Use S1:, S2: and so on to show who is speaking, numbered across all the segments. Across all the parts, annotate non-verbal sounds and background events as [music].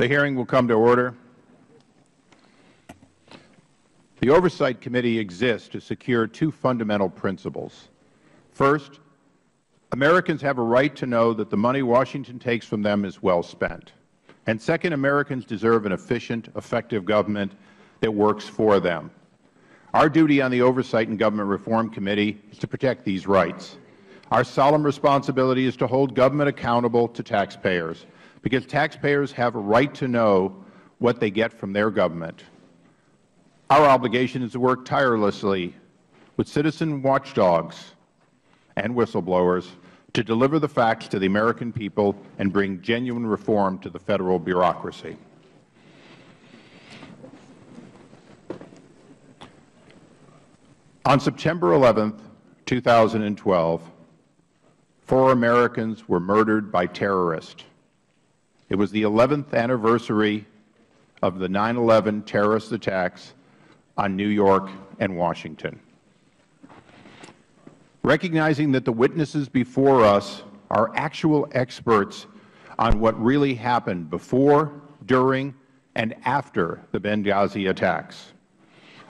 S1: The hearing will come to order. The Oversight Committee exists to secure two fundamental principles. First, Americans have a right to know that the money Washington takes from them is well spent. And second, Americans deserve an efficient, effective government that works for them. Our duty on the Oversight and Government Reform Committee is to protect these rights. Our solemn responsibility is to hold government accountable to taxpayers, because taxpayers have a right to know what they get from their government. Our obligation is to work tirelessly with citizen watchdogs and whistleblowers to deliver the facts to the American people and bring genuine reform to the Federal bureaucracy. On September 11, 2012, four Americans were murdered by terrorists. It was the 11th anniversary of the 9-11 terrorist attacks on New York and Washington. Recognizing that the witnesses before us are actual experts on what really happened before, during, and after the Benghazi attacks.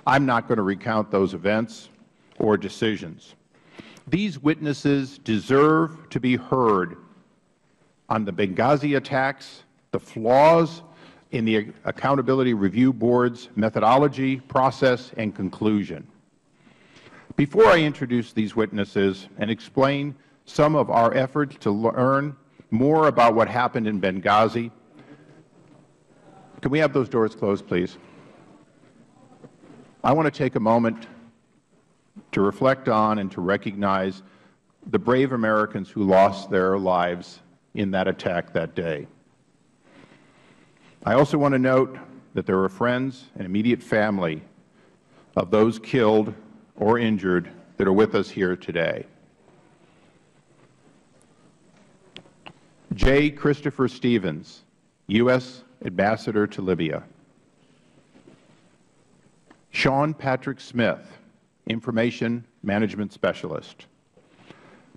S1: I am not going to recount those events or decisions. These witnesses deserve to be heard on the Benghazi attacks, the flaws in the Accountability Review Board's methodology, process, and conclusion. Before I introduce these witnesses and explain some of our efforts to learn more about what happened in Benghazi, can we have those doors closed, please? I want to take a moment to reflect on and to recognize the brave Americans who lost their lives in that attack that day. I also want to note that there are friends and immediate family of those killed or injured that are with us here today. J. Christopher Stevens, U.S. Ambassador to Libya. Sean Patrick Smith, Information Management Specialist.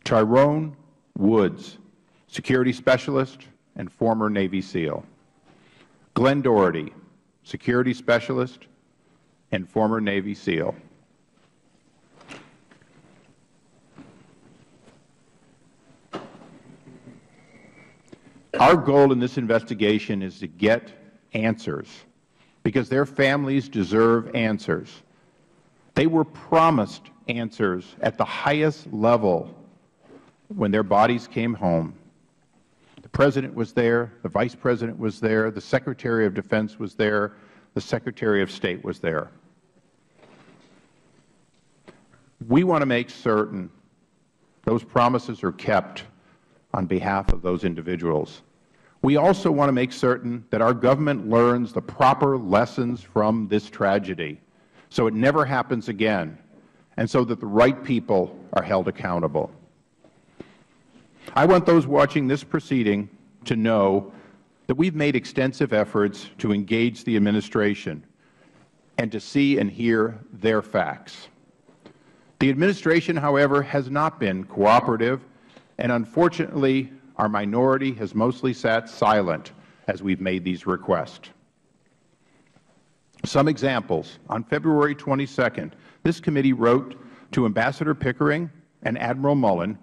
S1: Tyrone Woods, Security Specialist and former Navy SEAL. Glenn Doherty, Security Specialist and former Navy SEAL. Our goal in this investigation is to get answers because their families deserve answers. They were promised answers at the highest level when their bodies came home. President was there, the Vice President was there, the Secretary of Defense was there, the Secretary of State was there. We want to make certain those promises are kept on behalf of those individuals. We also want to make certain that our government learns the proper lessons from this tragedy so it never happens again and so that the right people are held accountable. I want those watching this proceeding to know that we have made extensive efforts to engage the Administration and to see and hear their facts. The Administration, however, has not been cooperative, and unfortunately, our minority has mostly sat silent as we have made these requests. Some examples. On February 22, this committee wrote to Ambassador Pickering and Admiral Mullen,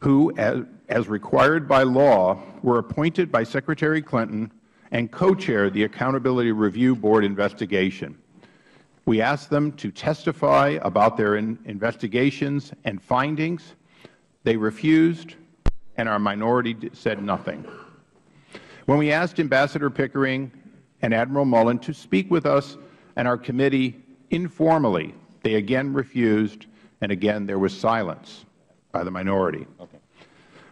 S1: who, as, required by law, were appointed by Secretary Clinton and co-chaired the Accountability Review Board investigation. We asked them to testify about their in investigations and findings. They refused and our minority said nothing. When we asked Ambassador Pickering and Admiral Mullen to speak with us and our committee informally, they again refused, and again there was silence by the minority. Okay.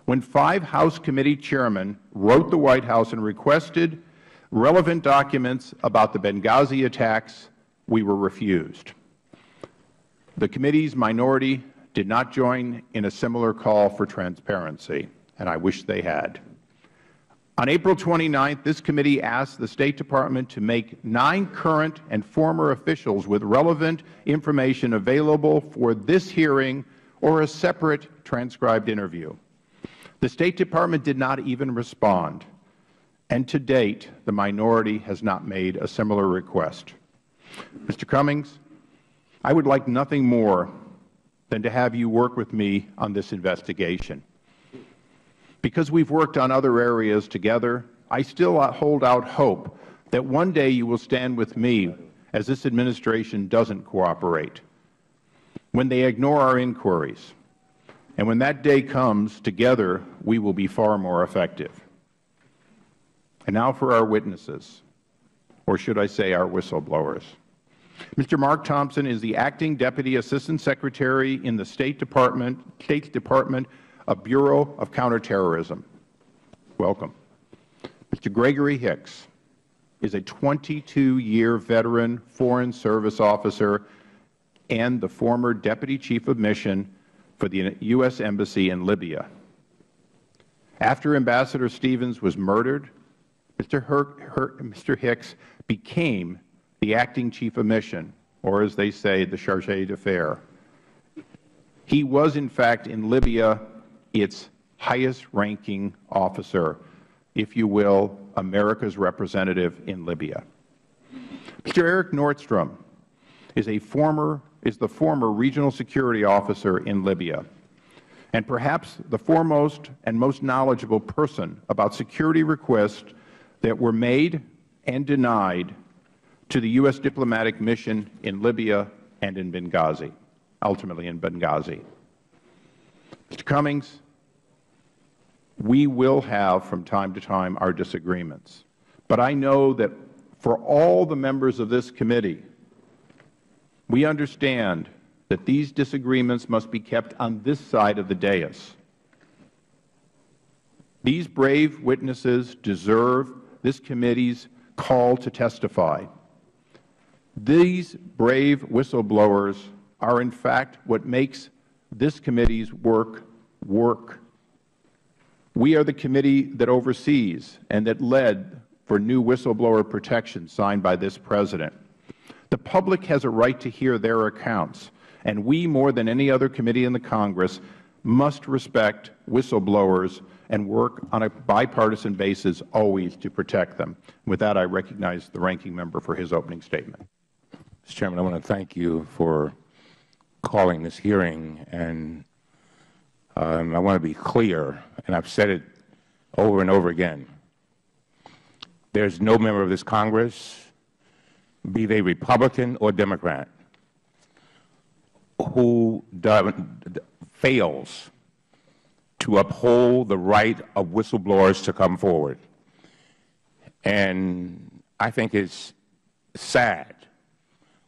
S1: When five House committee chairmen wrote the White House and requested relevant documents about the Benghazi attacks, we were refused. The committee's minority did not join in a similar call for transparency and I wish they had. On April 29th, this committee asked the State Department to make nine current and former officials with relevant information available for this hearing or a separate transcribed interview. The State Department did not even respond. and to date the minority has not made a similar request. Mr. Cummings, I would like nothing more than to have you work with me on this investigation. Because we have worked on other areas together, I still uh, hold out hope that one day you will stand with me as this administration doesn't cooperate, when they ignore our inquiries. And when that day comes, together we will be far more effective. And now for our witnesses, or should I say our whistleblowers. Mr. Mark Thompson is the Acting Deputy Assistant Secretary in the State Department, State's Department of Bureau of Counterterrorism. Welcome. Mr. Gregory Hicks is a 22-year veteran Foreign Service officer and the former Deputy Chief of Mission for the U.S. Embassy in Libya. After Ambassador Stevens was murdered, Mr. Mr. Hicks became the Acting Chief of Mission, or as they say, the Charge d'Affaires. He was, in fact, in Libya its highest-ranking officer, if you will, America's representative in Libya. Mr. Eric Nordstrom is a former is the former regional security officer in Libya and perhaps the foremost and most knowledgeable person about security requests that were made and denied to the U.S. diplomatic mission in Libya and in Benghazi, ultimately in Benghazi. Mr. Cummings, we will have from time to time our disagreements. But I know that for all the members of this committee, we understand that these disagreements must be kept on this side of the dais. These brave witnesses deserve this committee's call to testify. These brave whistleblowers are, in fact, what makes this committee's work work. We are the committee that oversees and that led for new whistleblower protection signed by this President. The public has a right to hear their accounts, and we, more than any other committee in the Congress, must respect whistleblowers and work on a bipartisan basis always to protect them. With that, I recognize the ranking member for his opening statement.
S2: Mr. Chairman, I want to thank you for calling this hearing, and um, I want to be clear, and I've said it over and over again. There's no member of this Congress be they Republican or Democrat, who fails to uphold the right of whistleblowers to come forward. And I think it's sad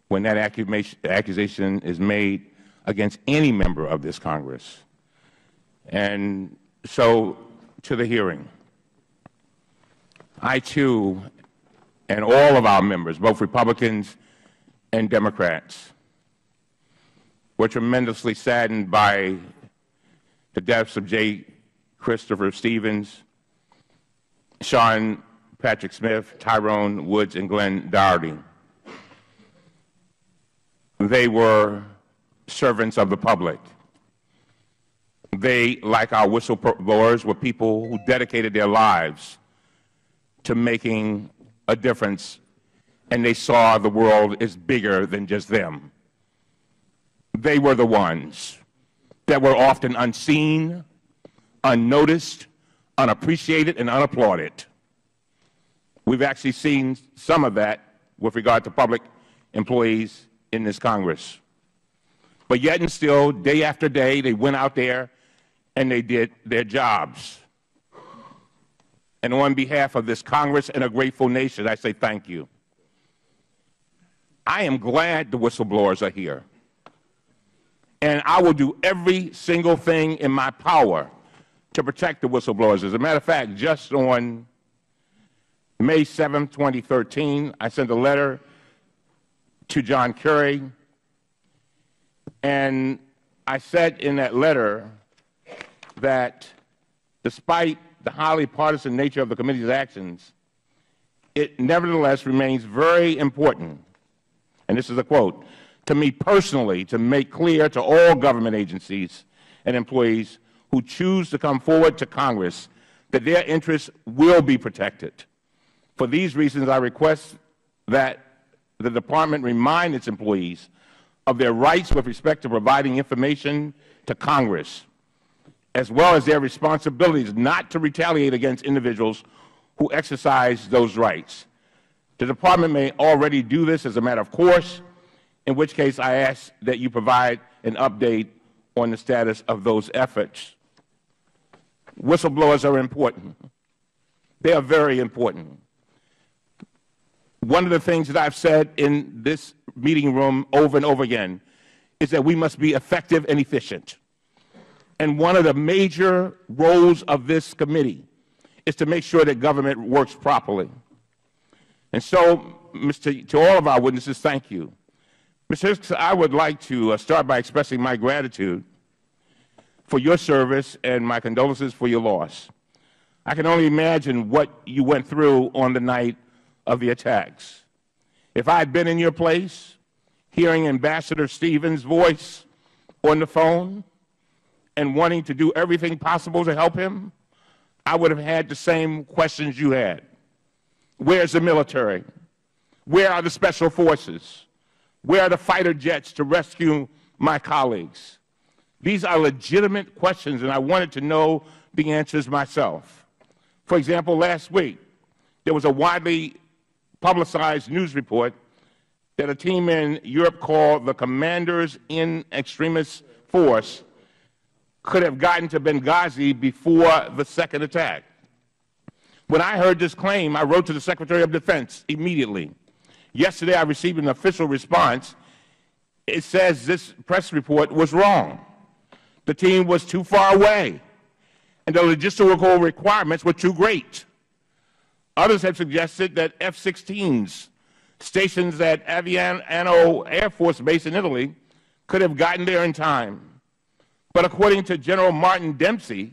S2: when that accusation is made against any member of this Congress. And so, to the hearing. I, too, and all of our members, both Republicans and Democrats, were tremendously saddened by the deaths of J. Christopher Stevens, Sean Patrick Smith, Tyrone Woods, and Glenn Doherty. They were servants of the public. They, like our whistleblowers, were people who dedicated their lives to making a difference and they saw the world as bigger than just them. They were the ones that were often unseen, unnoticed, unappreciated, and unapplauded. We've actually seen some of that with regard to public employees in this Congress. But yet and still, day after day, they went out there and they did their jobs. And on behalf of this Congress and a grateful nation, I say thank you. I am glad the whistleblowers are here. And I will do every single thing in my power to protect the whistleblowers. As a matter of fact, just on May 7, 2013, I sent a letter to John Kerry, and I said in that letter that despite the highly partisan nature of the committee's actions, it nevertheless remains very important, and this is a quote, to me personally to make clear to all government agencies and employees who choose to come forward to Congress that their interests will be protected. For these reasons, I request that the Department remind its employees of their rights with respect to providing information to Congress, as well as their responsibilities not to retaliate against individuals who exercise those rights. The Department may already do this as a matter of course, in which case I ask that you provide an update on the status of those efforts. Whistleblowers are important. They are very important. One of the things that I've said in this meeting room over and over again is that we must be effective and efficient. And one of the major roles of this committee is to make sure that government works properly. And so, Mr. to all of our witnesses, thank you. Mr. Hicks, I would like to uh, start by expressing my gratitude for your service and my condolences for your loss. I can only imagine what you went through on the night of the attacks. If I had been in your place, hearing Ambassador Stevens' voice on the phone and wanting to do everything possible to help him, I would have had the same questions you had. Where's the military? Where are the special forces? Where are the fighter jets to rescue my colleagues? These are legitimate questions, and I wanted to know the answers myself. For example, last week, there was a widely publicized news report that a team in Europe called the Commanders in Extremis Force could have gotten to Benghazi before the second attack. When I heard this claim, I wrote to the Secretary of Defense immediately. Yesterday, I received an official response. It says this press report was wrong. The team was too far away, and the logistical requirements were too great. Others have suggested that F-16s stations at Aviano Air Force Base in Italy could have gotten there in time. But according to General Martin Dempsey,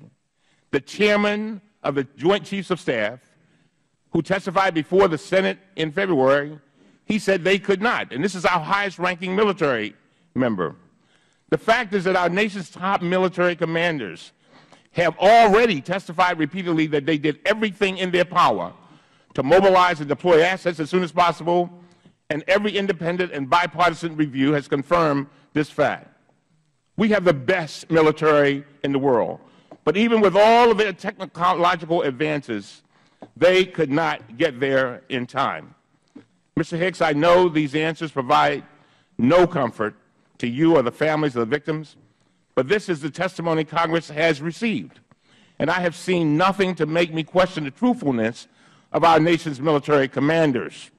S2: the chairman of the Joint Chiefs of Staff, who testified before the Senate in February, he said they could not. And this is our highest ranking military member. The fact is that our nation's top military commanders have already testified repeatedly that they did everything in their power to mobilize and deploy assets as soon as possible, and every independent and bipartisan review has confirmed this fact. We have the best military in the world, but even with all of their technological advances, they could not get there in time. Mr. Hicks, I know these answers provide no comfort to you or the families of the victims, but this is the testimony Congress has received, and I have seen nothing to make me question the truthfulness of our nation's military commanders.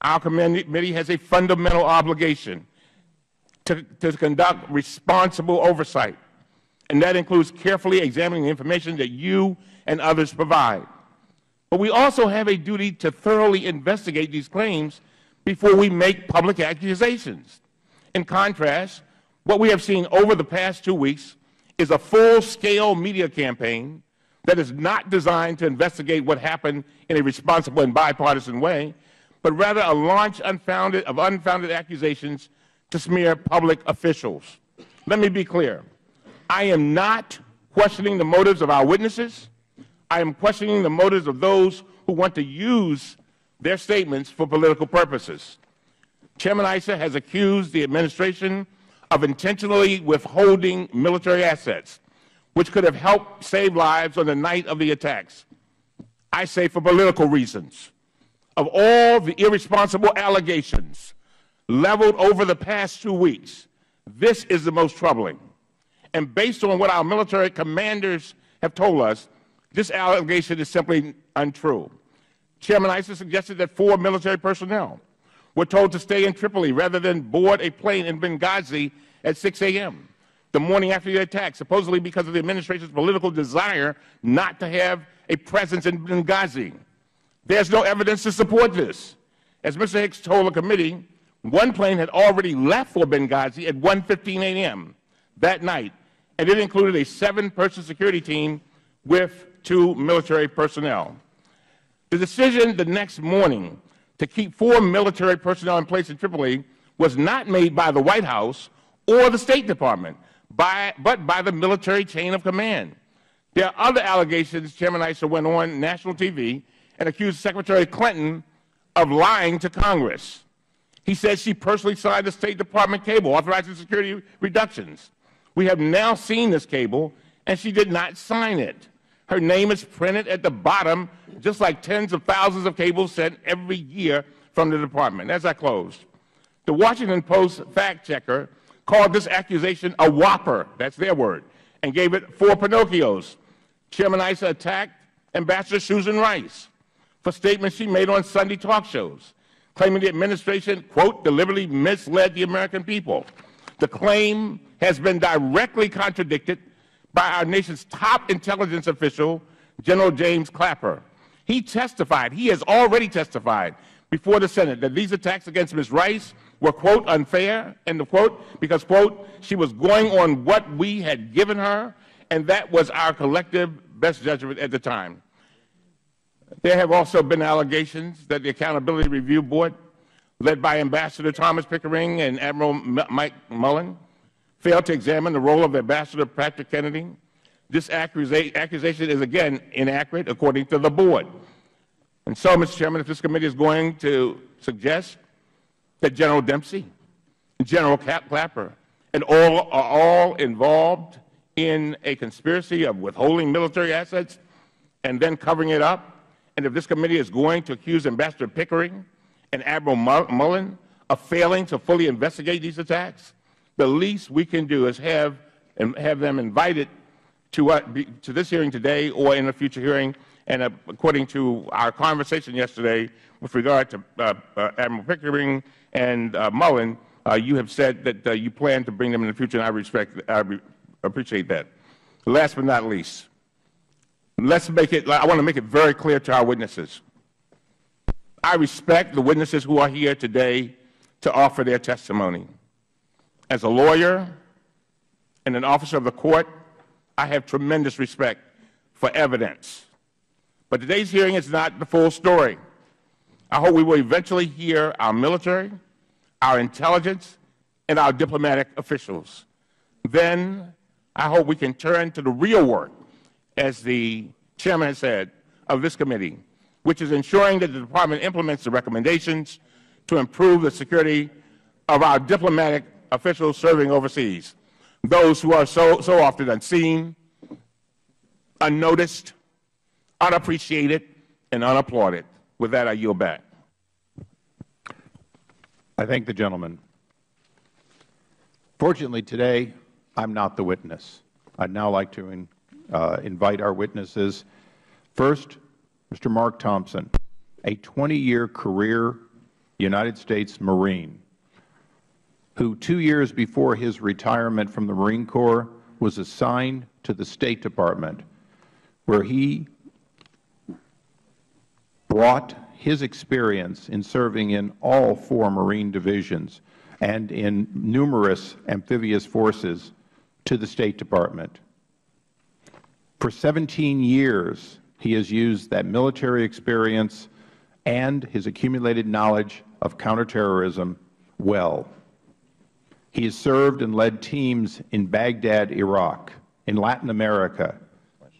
S2: Our committee has a fundamental obligation to, to conduct responsible oversight, and that includes carefully examining the information that you and others provide. But we also have a duty to thoroughly investigate these claims before we make public accusations. In contrast, what we have seen over the past two weeks is a full-scale media campaign that is not designed to investigate what happened in a responsible and bipartisan way, but rather a launch unfounded, of unfounded accusations to smear public officials. Let me be clear. I am not questioning the motives of our witnesses. I am questioning the motives of those who want to use their statements for political purposes. Chairman Issa has accused the Administration of intentionally withholding military assets which could have helped save lives on the night of the attacks. I say for political reasons. Of all the irresponsible allegations leveled over the past two weeks, this is the most troubling. And based on what our military commanders have told us, this allegation is simply untrue. Chairman Issa suggested that four military personnel were told to stay in Tripoli rather than board a plane in Benghazi at 6 a.m the morning after the attack, supposedly because of the administration's political desire not to have a presence in Benghazi. There's no evidence to support this. As Mr. Hicks told the committee, one plane had already left for Benghazi at 1.15 a.m. that night, and it included a seven-person security team with two military personnel. The decision the next morning to keep four military personnel in place in Tripoli was not made by the White House or the State Department by, but by the military chain of command. There are other allegations Chairman Issa went on national TV and accused Secretary Clinton of lying to Congress. He said she personally signed the State Department cable authorizing security reductions. We have now seen this cable, and she did not sign it. Her name is printed at the bottom, just like tens of thousands of cables sent every year from the Department. As I close, the Washington Post fact checker called this accusation a whopper, that's their word, and gave it four Pinocchios. Chairman Issa attacked Ambassador Susan Rice for statements she made on Sunday talk shows, claiming the administration, quote, deliberately misled the American people. The claim has been directly contradicted by our nation's top intelligence official, General James Clapper. He testified, he has already testified before the Senate that these attacks against Ms. Rice were, quote, unfair, end of quote, because, quote, she was going on what we had given her, and that was our collective best judgment at the time. There have also been allegations that the Accountability Review Board, led by Ambassador Thomas Pickering and Admiral Mike Mullen, failed to examine the role of Ambassador Patrick Kennedy. This accusation is, again, inaccurate according to the board. And so, Mr. Chairman, if this committee is going to suggest that General Dempsey, General Clapper, and all are all involved in a conspiracy of withholding military assets and then covering it up, and if this committee is going to accuse Ambassador Pickering and Admiral Mullen of failing to fully investigate these attacks, the least we can do is have, have them invited to, uh, be, to this hearing today or in a future hearing. And uh, according to our conversation yesterday with regard to uh, uh Admiral Pickering and uh, Mullen, uh, you have said that you plan to bring them in the future, and I, respect, I re appreciate that. Last but not least, let's make it, I want to make it very clear to our witnesses. I respect the witnesses who are here today to offer their testimony. As a lawyer and an officer of the court, I have tremendous respect for evidence. But today's hearing is not the full story. I hope we will eventually hear our military, our intelligence, and our diplomatic officials. Then I hope we can turn to the real work, as the chairman has said, of this committee, which is ensuring that the Department implements the recommendations to improve the security of our diplomatic officials serving overseas, those who are so, so often unseen, unnoticed, unappreciated, and unapplauded. With that, I yield back.
S1: I thank the gentleman. Fortunately, today, I'm not the witness. I'd now like to Uh, invite our witnesses. First, Mr. Mark Thompson, a 20-year career United States Marine who two years before his retirement from the Marine Corps was assigned to the State Department, where he brought his experience in serving in all four Marine divisions and in numerous amphibious forces to the State Department. For 17 years, he has used that military experience and his accumulated knowledge of counterterrorism well. He has served and led teams in Baghdad, Iraq, in Latin America,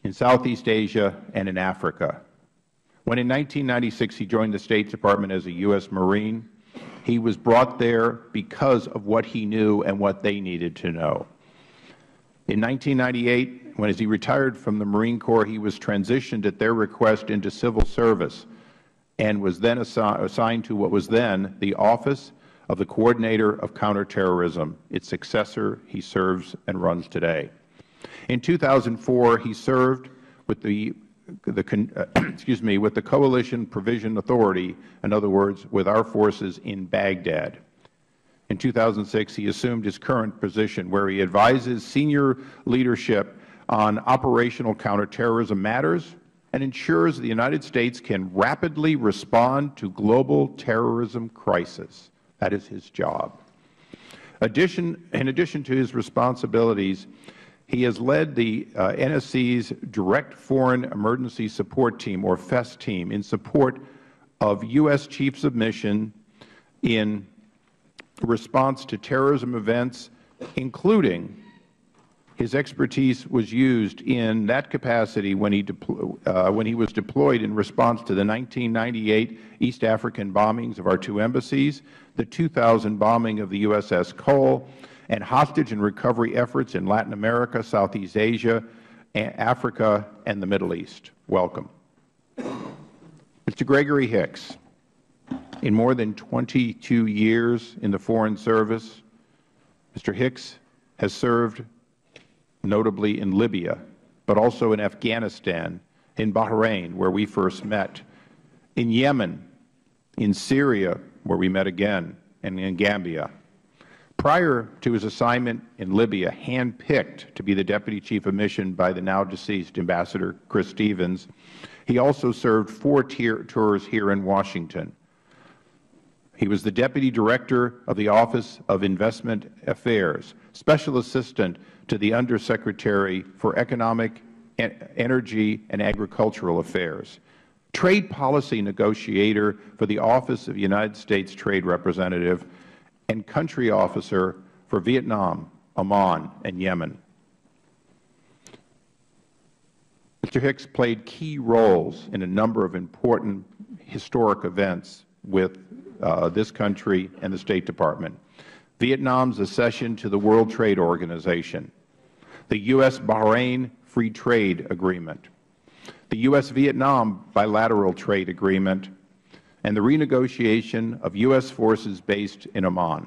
S1: in Southeast Asia, and in Africa. When in 1996 he joined the State Department as a U.S. Marine, he was brought there because of what he knew and what they needed to know. In 1998, when as he retired from the Marine Corps, he was transitioned at their request into civil service and was then assi assigned to what was then the Office of the Coordinator of Counterterrorism, its successor he serves and runs today. In 2004, he served with the, the uh, [clears throat] excuse me, with the Coalition Provision Authority, in other words, with our forces in Baghdad. In 2006, he assumed his current position, where he advises senior leadership on operational counterterrorism matters and ensures the United States can rapidly respond to global terrorism crisis. That is his job. Addition, in addition to his responsibilities, he has led the uh, NSC's Direct Foreign Emergency Support Team, or FEST team, in support of U.S. Chiefs of Mission in response to terrorism events, including His expertise was used in that capacity when he, uh, when he was deployed in response to the 1998 East African bombings of our two embassies, the 2000 bombing of the USS Cole, and hostage and recovery efforts in Latin America, Southeast Asia, Africa, and the Middle East. Welcome. Mr. Gregory Hicks, in more than 22 years in the Foreign Service, Mr. Hicks has served notably in Libya, but also in Afghanistan, in Bahrain, where we first met, in Yemen, in Syria, where we met again, and in Gambia. Prior to his assignment in Libya, handpicked to be the Deputy Chief of Mission by the now-deceased Ambassador Chris Stevens, he also served four tours here in Washington. He was the Deputy Director of the Office of Investment Affairs, Special Assistant to the Undersecretary for Economic, Energy, and Agricultural Affairs, Trade Policy Negotiator for the Office of United States Trade Representative, and Country Officer for Vietnam, Oman, and Yemen. Mr. Hicks played key roles in a number of important historic events with uh, this country and the State Department. Vietnam's accession to the World Trade Organization, the U.S.-Bahrain Free Trade Agreement, the U.S.-Vietnam Bilateral Trade Agreement, and the renegotiation of U.S. forces based in Oman.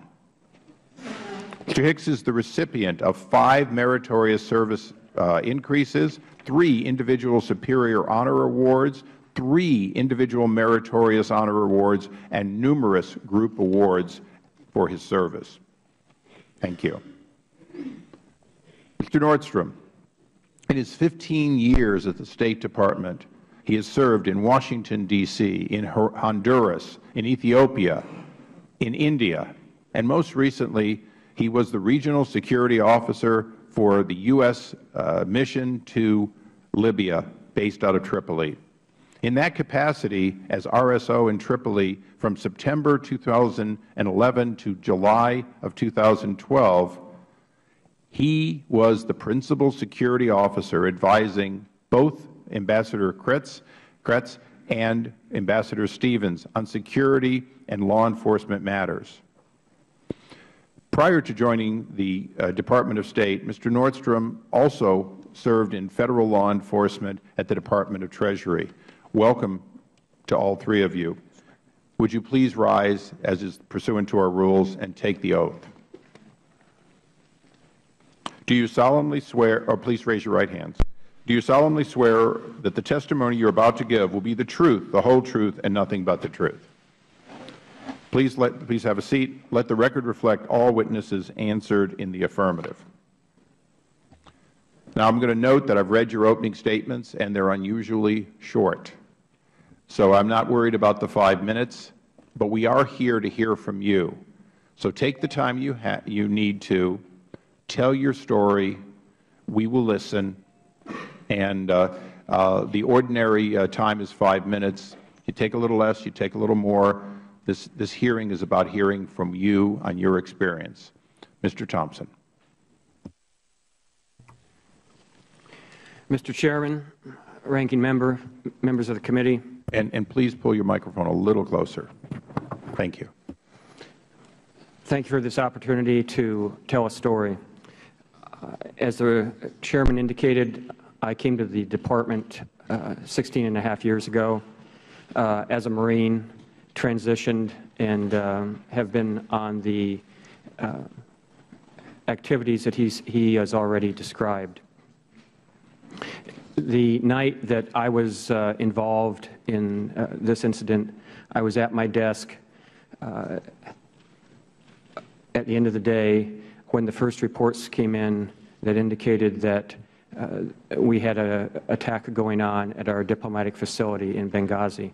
S1: Mr. Hicks is the recipient of five meritorious service uh, increases, three individual superior honor awards, three individual meritorious honor awards, and numerous group awards for his service. Thank you. Mr. Nordstrom, in his 15 years at the State Department, he has served in Washington, D.C., in Honduras, in Ethiopia, in India, and most recently, he was the Regional Security Officer for the U.S. Uh, mission to Libya, based out of Tripoli. In that capacity, as RSO in Tripoli from September 2011 to July of 2012, he was the principal security officer advising both Ambassador Cretz, Cretz and Ambassador Stevens on security and law enforcement matters. Prior to joining the uh, Department of State, Mr. Nordstrom also served in Federal law enforcement at the Department of Treasury. Welcome to all three of you. Would you please rise, as is pursuant to our rules, and take the oath? Do you solemnly swear, or please raise your right hands. Do you solemnly swear that the testimony you are about to give will be the truth, the whole truth, and nothing but the truth? Please, let, please have a seat. Let the record reflect all witnesses answered in the affirmative. Now, I'm going to note that I've read your opening statements, and they're unusually short. So I'm not worried about the five minutes, but we are here to hear from you. So take the time you, you need to. Tell your story. We will listen. And uh, uh, the ordinary uh, time is five minutes. You take a little less, you take a little more. This, this hearing is about hearing from you on your experience. Mr. Thompson.
S3: Mr. Chairman, Ranking Member, members of the committee.
S1: And, and please pull your microphone a little closer. Thank you.
S3: Thank you for this opportunity to tell a story. Uh, as the Chairman indicated, I came to the Department uh, 16 and a half years ago uh, as a Marine, transitioned, and um, have been on the uh, activities that he's, he has already described. The night that I was uh, involved in uh, this incident, I was at my desk uh, at the end of the day when the first reports came in that indicated that uh, we had an attack going on at our diplomatic facility in Benghazi.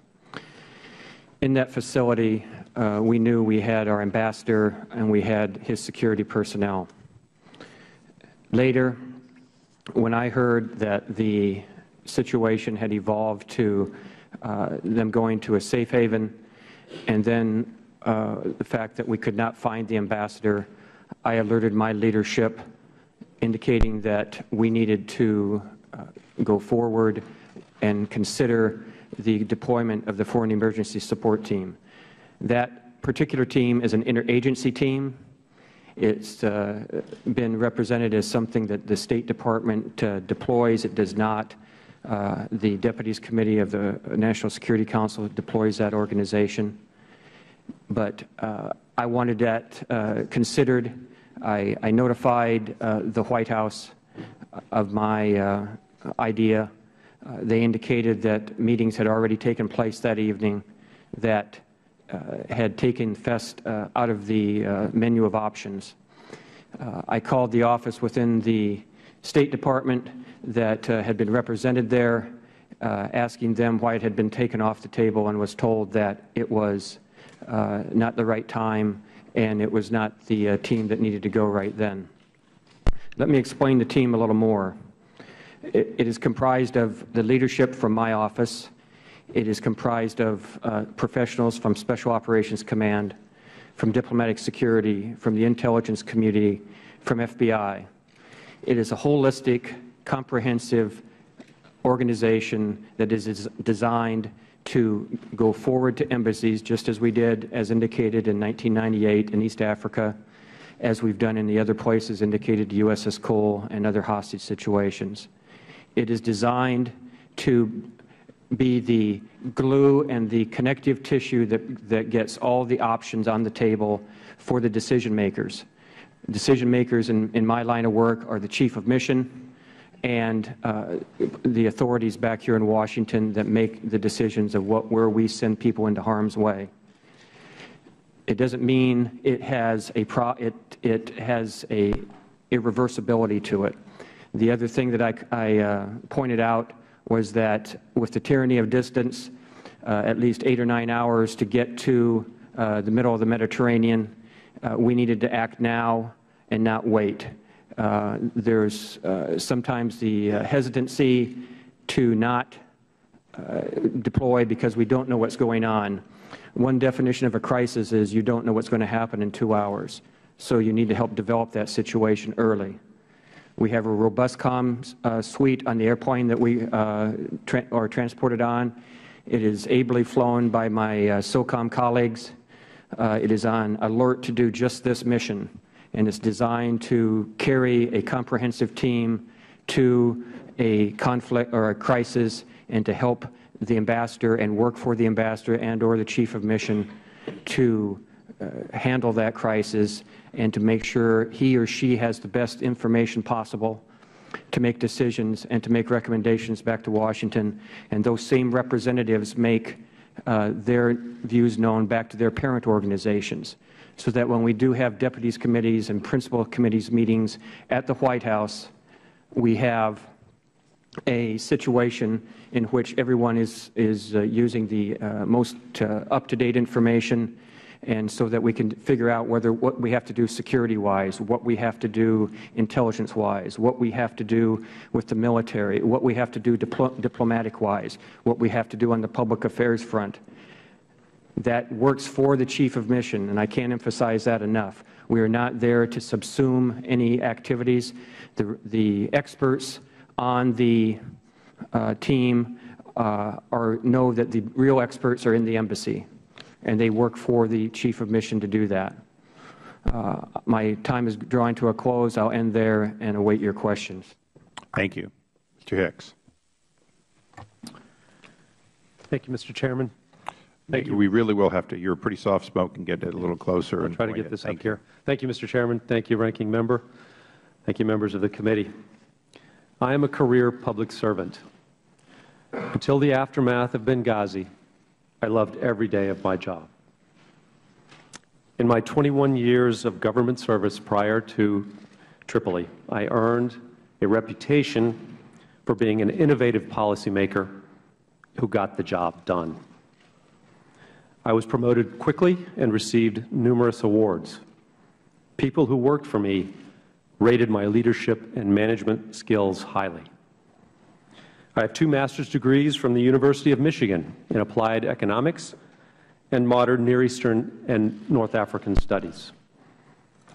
S3: In that facility, uh, we knew we had our ambassador and we had his security personnel. Later, when I heard that the situation had evolved to them going to a safe haven, and then uh, the fact that we could not find the ambassador, I alerted my leadership indicating that we needed to uh, go forward and consider the deployment of the Foreign Emergency Support Team. That particular team is an interagency team. It's uh, been represented as something that the State Department uh, deploys. It does not. Uh, the Deputies Committee of the National Security Council deploys that organization. But uh, I wanted that uh, considered. I, I notified uh, the White House of my uh, idea. They indicated that meetings had already taken place that evening that had taken FEST out of the menu of options. I called the office within the State Department that uh, had been represented there, uh, asking them why it had been taken off the table, and was told that it was uh, not the right time and it was not the team that needed to go right then. Let me explain the team a little more. It, it is comprised of the leadership from my office. It is comprised of uh, professionals from Special Operations Command, from Diplomatic Security, from the intelligence community, from FBI. It is a holistic, comprehensive organization that is designed to go forward to embassies, just as we did, as indicated in 1998 in East Africa, as we've done in the other places indicated to USS Cole and other hostage situations. It is designed to be the glue and the connective tissue that, that gets all the options on the table for the decision makers. Decision makers in, in my line of work are the chief of mission, and uh, the authorities back here in Washington that make the decisions of what, where we send people into harm's way. It doesn't mean it has a pro, it, it has a irreversibility to it. The other thing that I, I uh, pointed out was that with the tyranny of distance, uh, at least eight or nine hours to get to uh, the middle of the Mediterranean, uh, we needed to act now and not wait. Uh, there's uh, sometimes the uh, hesitancy to not uh, deploy because we don't know what's going on. One definition of a crisis is you don't know what's going to happen in two hours. So you need to help develop that situation early. We have a robust comms uh, suite on the airplane that we tra are transported on. It is ably flown by my SOCOM colleagues. it is on alert to do just this mission and it's designed to carry a comprehensive team to a conflict or a crisis and to help the ambassador and work for the ambassador and or the chief of mission to uh, handle that crisis and to make sure he or she has the best information possible to make decisions and to make recommendations back to Washington. And those same representatives make uh, their views known back to their parent organizations so that when we do have deputies committees and principal committees meetings at the White House, we have a situation in which everyone is, is uh, using the uh, most uh, up-to-date information and so that we can figure out whether what we have to do security-wise, what we have to do intelligence-wise, what we have to do with the military, what we have to do dipl diplomatic-wise, what we have to do on the public affairs front that works for the Chief of Mission, and I can't emphasize that enough. We are not there to subsume any activities. The, the experts on the uh, team uh, are, know that the real experts are in the embassy, and they work for the Chief of Mission to do that. Uh, my time is drawing to a close. I'll end there and await your questions.
S1: Thank you. Mr. Hicks.
S4: Thank you, Mr. Chairman.
S1: Thank you. We really will have to, you're a pretty soft spoke and get it a little closer.
S4: I'll
S1: and
S4: try to get this
S1: Thank
S4: up
S1: you.
S4: here. Thank you, Mr. Chairman. Thank you, Ranking Member. Thank you, members of the committee. I am a career public servant. Until the aftermath of Benghazi, I loved every day of my job. In my 21 years of government service prior to Tripoli, I earned a reputation for being an innovative policymaker who got the job done. I was promoted quickly and received numerous awards. People who worked for me rated my leadership and management skills highly. I have two master's degrees from the University of Michigan in applied economics and modern Near Eastern and North African studies.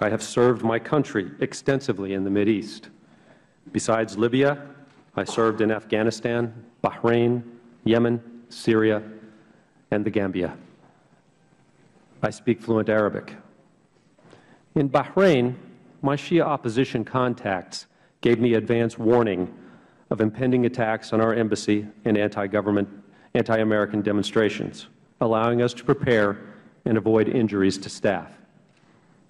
S4: I have served my country extensively in the East, Besides Libya, I served in Afghanistan, Bahrain, Yemen, Syria, and the Gambia. I speak fluent Arabic. In Bahrain, my Shia opposition contacts gave me advance warning of impending attacks on our embassy and anti-government, anti-American demonstrations, allowing us to prepare and avoid injuries to staff.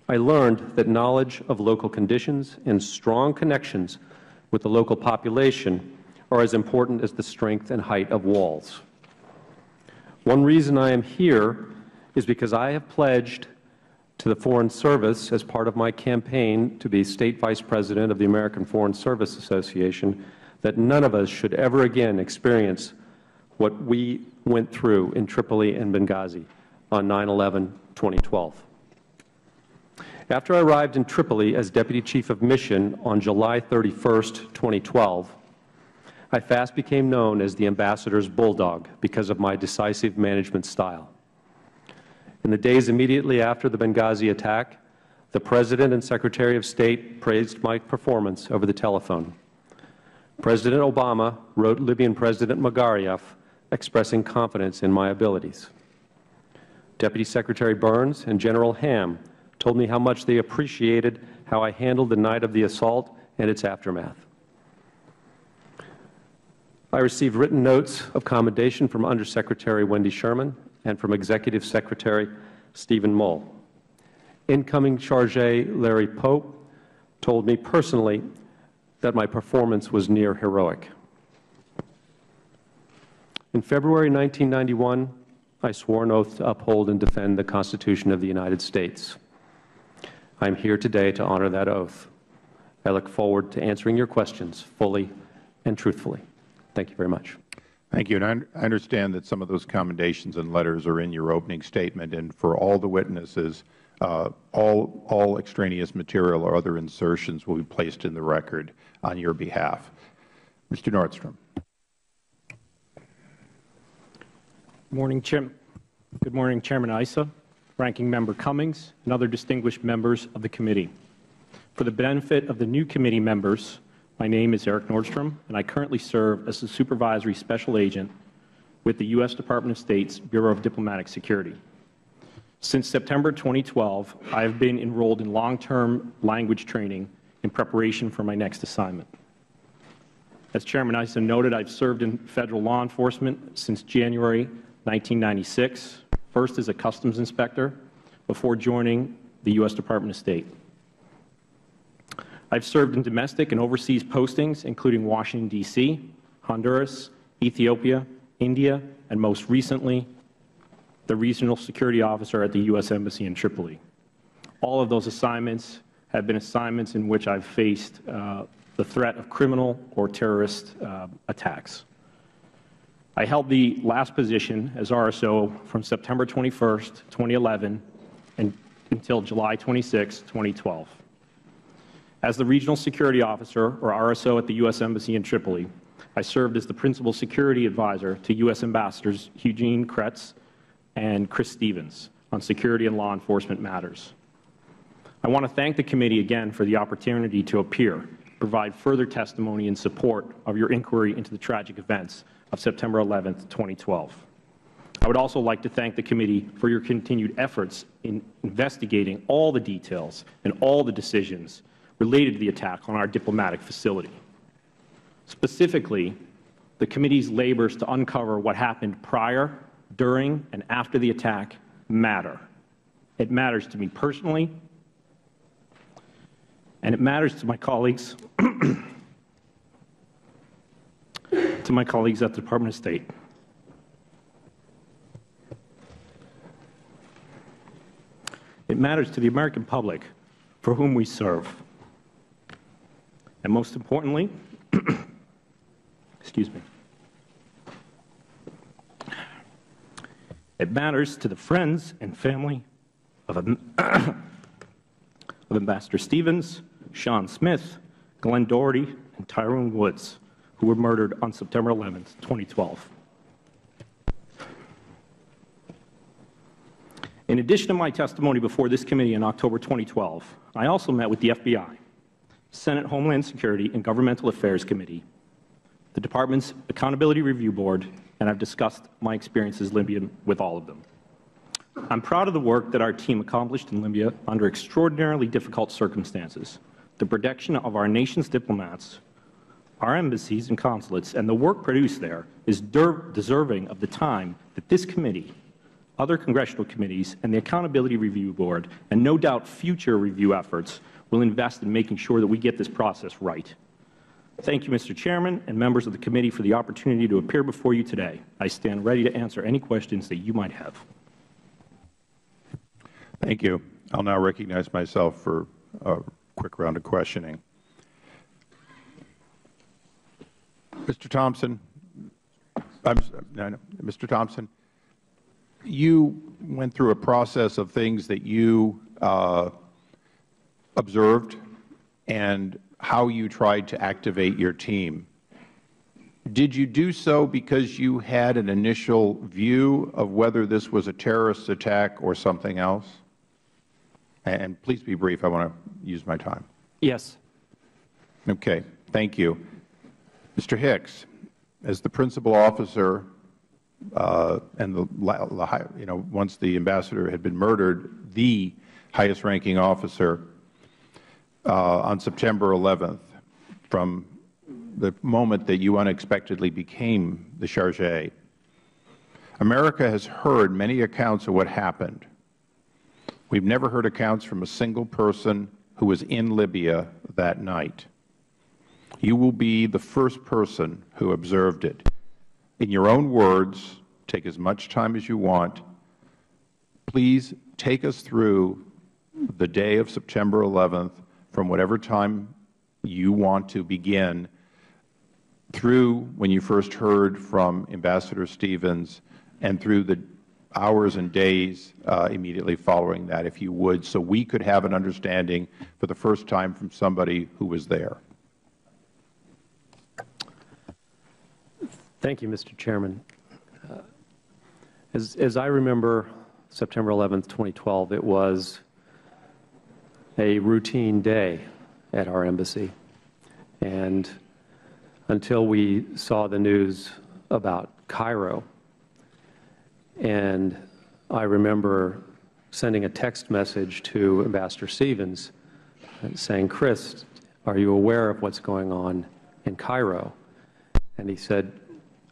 S4: I learned that knowledge of local conditions and strong connections with the local population are as important as the strength and height of walls. One reason I am here is because I have pledged to the Foreign Service as part of my campaign to be State Vice President of the American Foreign Service Association that none of us should ever again experience what we went through in Tripoli and Benghazi on 9-11-2012. After I arrived in Tripoli as Deputy Chief of Mission on July 31, 2012, I fast became known as the Ambassador's Bulldog because of my decisive management style. In the days immediately after the Benghazi attack, the President and Secretary of State praised my performance over the telephone. President Obama wrote Libyan President Magariaf expressing confidence in my abilities. Deputy Secretary Burns and General Ham told me how much they appreciated how I handled the night of the assault and its aftermath. I received written notes of commendation from Undersecretary Wendy Sherman and from Executive Secretary Stephen Mull. Incoming Charge Larry Pope told me personally that my performance was near heroic. In February 1991, I swore an oath to uphold and defend the Constitution of the United States. I am here today to honor that oath. I look forward to answering your questions fully and truthfully. Thank you very much.
S1: Thank you. And I understand that some of those commendations and letters are in your opening statement. And for all the witnesses, uh, all, all extraneous material or other insertions will be placed in the record on your behalf. Mr. Nordstrom.
S5: Morning, Chair. Good morning, Chairman Issa, Ranking Member Cummings, and other distinguished members of the committee. For the benefit of the new committee members, my name is Eric Nordstrom, and I currently serve as a Supervisory Special Agent with the U.S. Department of State's Bureau of Diplomatic Security. Since September 2012, I have been enrolled in long-term language training in preparation for my next assignment. As Chairman Issa noted, I've served in Federal law enforcement since January 1996, first as a customs inspector before joining the U.S. Department of State. I've served in domestic and overseas postings, including Washington, D.C., Honduras, Ethiopia, India, and most recently, the Regional Security Officer at the U.S. Embassy in Tripoli. All of those assignments have been assignments in which I've faced uh, the threat of criminal or terrorist uh, attacks. I held the last position as RSO from September 21, 2011 and, until July 26, 2012. As the Regional Security Officer, or RSO, at the U.S. Embassy in Tripoli, I served as the Principal Security Advisor to U.S. Ambassadors Eugene Cretz and Chris Stevens on security and law enforcement matters. I want to thank the committee again for the opportunity to appear, provide further testimony in support of your inquiry into the tragic events of September 11, 2012. I would also like to thank the committee for your continued efforts in investigating all the details and all the decisions related to the attack on our diplomatic facility. Specifically, the committee's labors to uncover what happened prior, during, and after the attack matter. It matters to me personally, and it matters to my colleagues [clears throat] to my colleagues at the Department of State. It matters to the American public for whom we serve. And most importantly, [clears throat] excuse me, it matters to the friends and family of, [clears throat] of Ambassador Stevens, Sean Smith, Glenn Doherty, and Tyrone Woods, who were murdered on September 11, 2012. In addition to my testimony before this committee in October 2012, I also met with the FBI Senate Homeland Security and Governmental Affairs Committee, the Department's Accountability Review Board, and I've discussed my experiences in Libya with all of them. I'm proud of the work that our team accomplished in Libya under extraordinarily difficult circumstances. The protection of our nation's diplomats, our embassies and consulates, and the work produced there is deserving of the time that this committee, other congressional committees, and the Accountability Review Board, and no doubt future review efforts, will invest in making sure that we get this process right. Thank you, Mr. Chairman and members of the committee for the opportunity to appear before you today. I stand ready to answer any questions that you might have.
S1: Thank you. I'll now recognize myself for a quick round of questioning. Mr. Thompson, I'm, no, no, Mr. Thompson, you went through a process of things that you uh, observed and how you tried to activate your team. Did you do so because you had an initial view of whether this was a terrorist attack or something else? And please be brief. I want to use my time.
S3: Yes.
S1: Okay. Thank you. Mr. Hicks, as the principal officer uh, and the, you know, once the ambassador had been murdered, the highest ranking officer Uh, on September 11th, from the moment that you unexpectedly became the charge. America has heard many accounts of what happened. We've never heard accounts from a single person who was in Libya that night. You will be the first person who observed it. In your own words, take as much time as you want. Please take us through the day of September 11th from whatever time you want to begin through when you first heard from Ambassador Stevens and through the hours and days uh, immediately following that, if you would, so we could have an understanding for the first time from somebody who was there.
S4: Thank you, Mr. Chairman. Uh, as, as I remember September 11, 2012, it was a routine day at our embassy. And until we saw the news about Cairo, and I remember sending a text message to Ambassador Stevens saying, Chris, are you aware of what's going on in Cairo? And he said,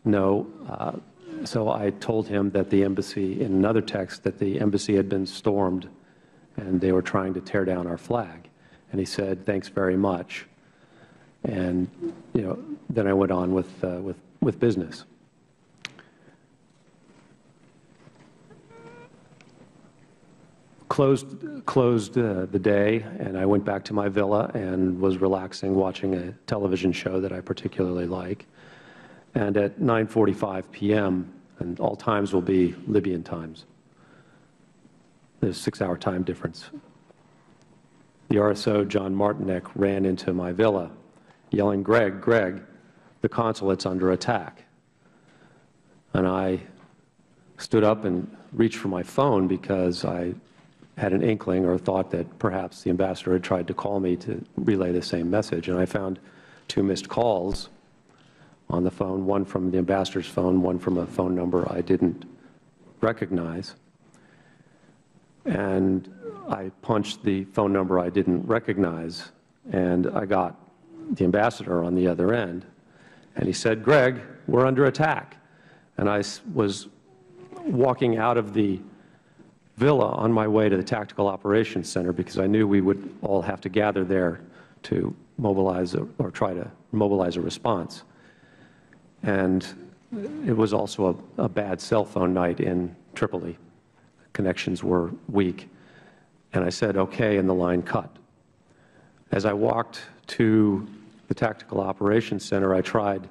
S4: no. Uh, so I told him that the embassy, in another text, that the embassy had been stormed and they were trying to tear down our flag. And he said, thanks very much. And, you know, then I went on with, uh, with, with business. closed, closed uh, the day, and I went back to my villa and was relaxing, watching a television show that I particularly like. And at 9.45 p.m., and all times will be Libyan times, a six-hour time difference. The RSO, John Martinec, ran into my villa, yelling, Greg, Greg, the consulate's under attack. And I stood up and reached for my phone because I had an inkling or thought that perhaps the ambassador had tried to call me to relay the same message. And I found two missed calls on the phone, one from the ambassador's phone, one from a phone number I didn't recognize. And I punched the phone number I didn't recognize, and I got the ambassador on the other end. And he said, Greg, we're under attack. And I was walking out of the villa on my way to the Tactical Operations Center because I knew we would all have to gather there to mobilize a, or try to mobilize a response. And it was also a, a bad cell phone night in Tripoli. Connections were weak. And I said, okay, and the line cut. As I walked to the Tactical Operations Center, I tried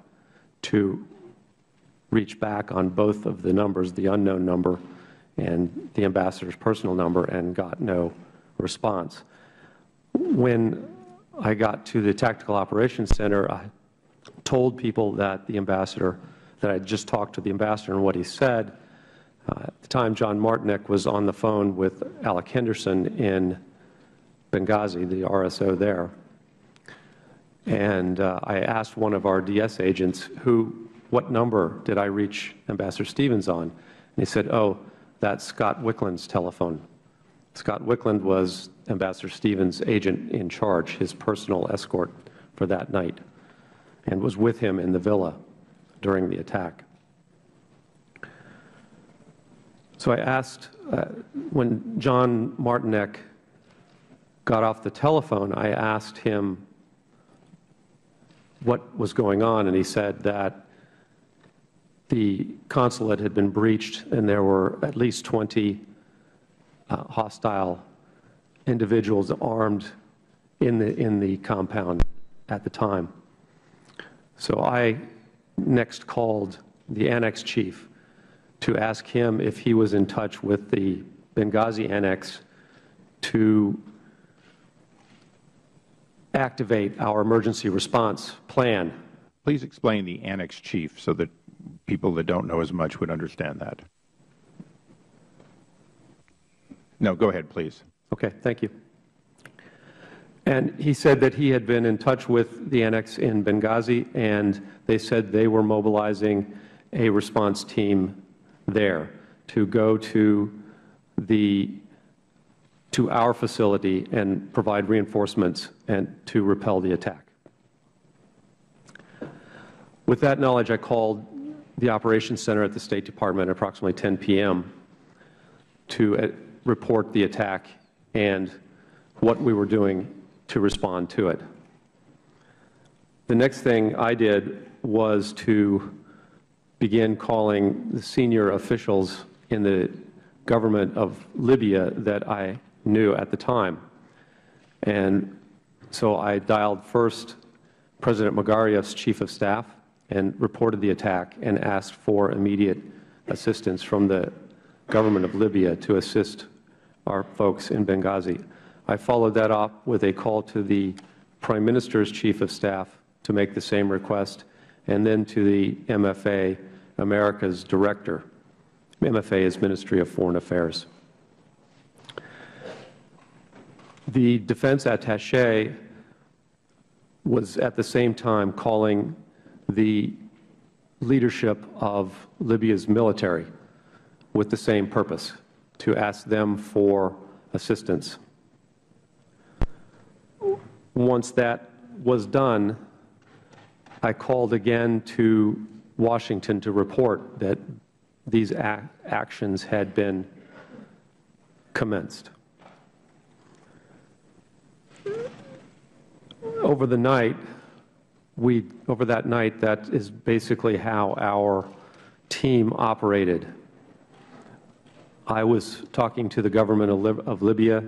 S4: to reach back on both of the numbers, the unknown number and the ambassador's personal number and got no response. When I got to the Tactical Operations Center, I told people that the ambassador, that I had just talked to the ambassador and what he said. Uh, at the time, John Martinec was on the phone with Alec Henderson in Benghazi, the RSO there. And uh, I asked one of our DS agents, who, what number did I reach Ambassador Stevens on? And he said, oh, that's Scott Wickland's telephone. Scott Wickland was Ambassador Stevens' agent in charge, his personal escort for that night, and was with him in the villa during the attack. So I asked, uh, when John Martinec got off the telephone, I asked him what was going on, and he said that the consulate had been breached and there were at least 20 uh, hostile individuals armed in the, in the compound at the time. So I next called the annex chief to ask him if he was in touch with the Benghazi annex to activate our emergency response plan.
S1: Please explain the annex chief so that people that don't know as much would understand that. No, go ahead, please.
S4: Okay, thank you. And he said that he had been in touch with the annex in Benghazi, and they said they were mobilizing a response team there to go to the to our facility and provide reinforcements and to repel the attack. With that knowledge, I called the Operations Center at the State Department at approximately 10 p.m. to uh, report the attack and what we were doing to respond to it. The next thing I did was to begin calling the senior officials in the government of Libya that I knew at the time. And so I dialed first President Magariaf's chief of staff and reported the attack and asked for immediate assistance from the government of Libya to assist our folks in Benghazi. I followed that up with a call to the Prime Minister's chief of staff to make the same request, and then to the MFA, America's director. MFA is Ministry of Foreign Affairs. The defense attache was at the same time calling the leadership of Libya's military with the same purpose, to ask them for assistance. Once that was done, I called again to Washington to report that these ac actions had been commenced. Over the night, we, over that night, that is basically how our team operated. I was talking to the government of, Lib of Libya,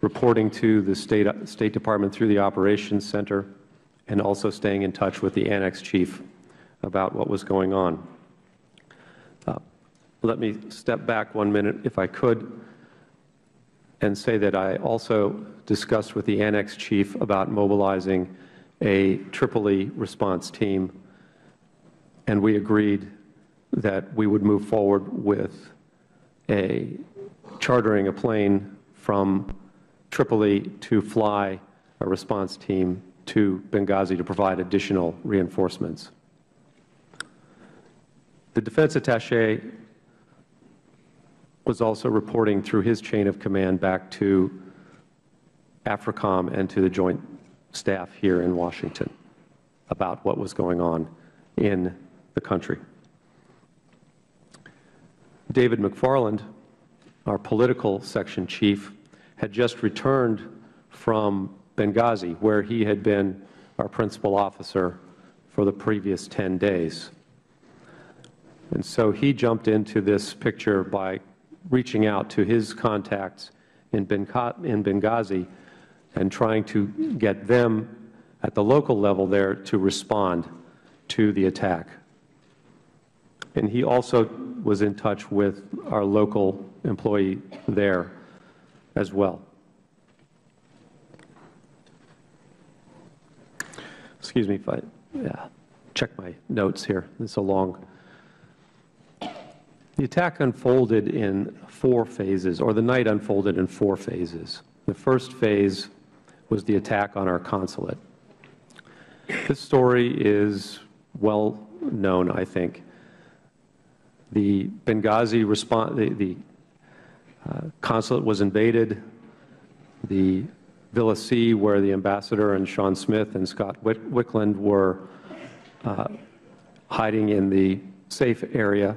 S4: reporting to the State, State Department through the Operations Center, and also staying in touch with the Annex Chief about what was going on. Uh, let me step back one minute, if I could, and say that I also discussed with the Annex Chief about mobilizing a Tripoli response team, and we agreed that we would move forward with a chartering a plane from Tripoli to fly a response team to Benghazi to provide additional reinforcements. The defense attache was also reporting through his chain of command back to AFRICOM and to the Joint Staff here in Washington about what was going on in the country. David McFarland, our political section chief, had just returned from Benghazi, where he had been our principal officer for the previous 10 days. And so he jumped into this picture by reaching out to his contacts in Benghazi and trying to get them at the local level there to respond to the attack. And he also was in touch with our local employee there as well. Excuse me if I yeah, check my notes here. It's a long. The attack unfolded in four phases, or the night unfolded in four phases. The first phase was the attack on our consulate. This story is well known, I think. The Benghazi response, the, the uh, consulate was invaded. The Villa C, where the ambassador and Sean Smith and Scott Wick- Wickland were uh, hiding in the safe area,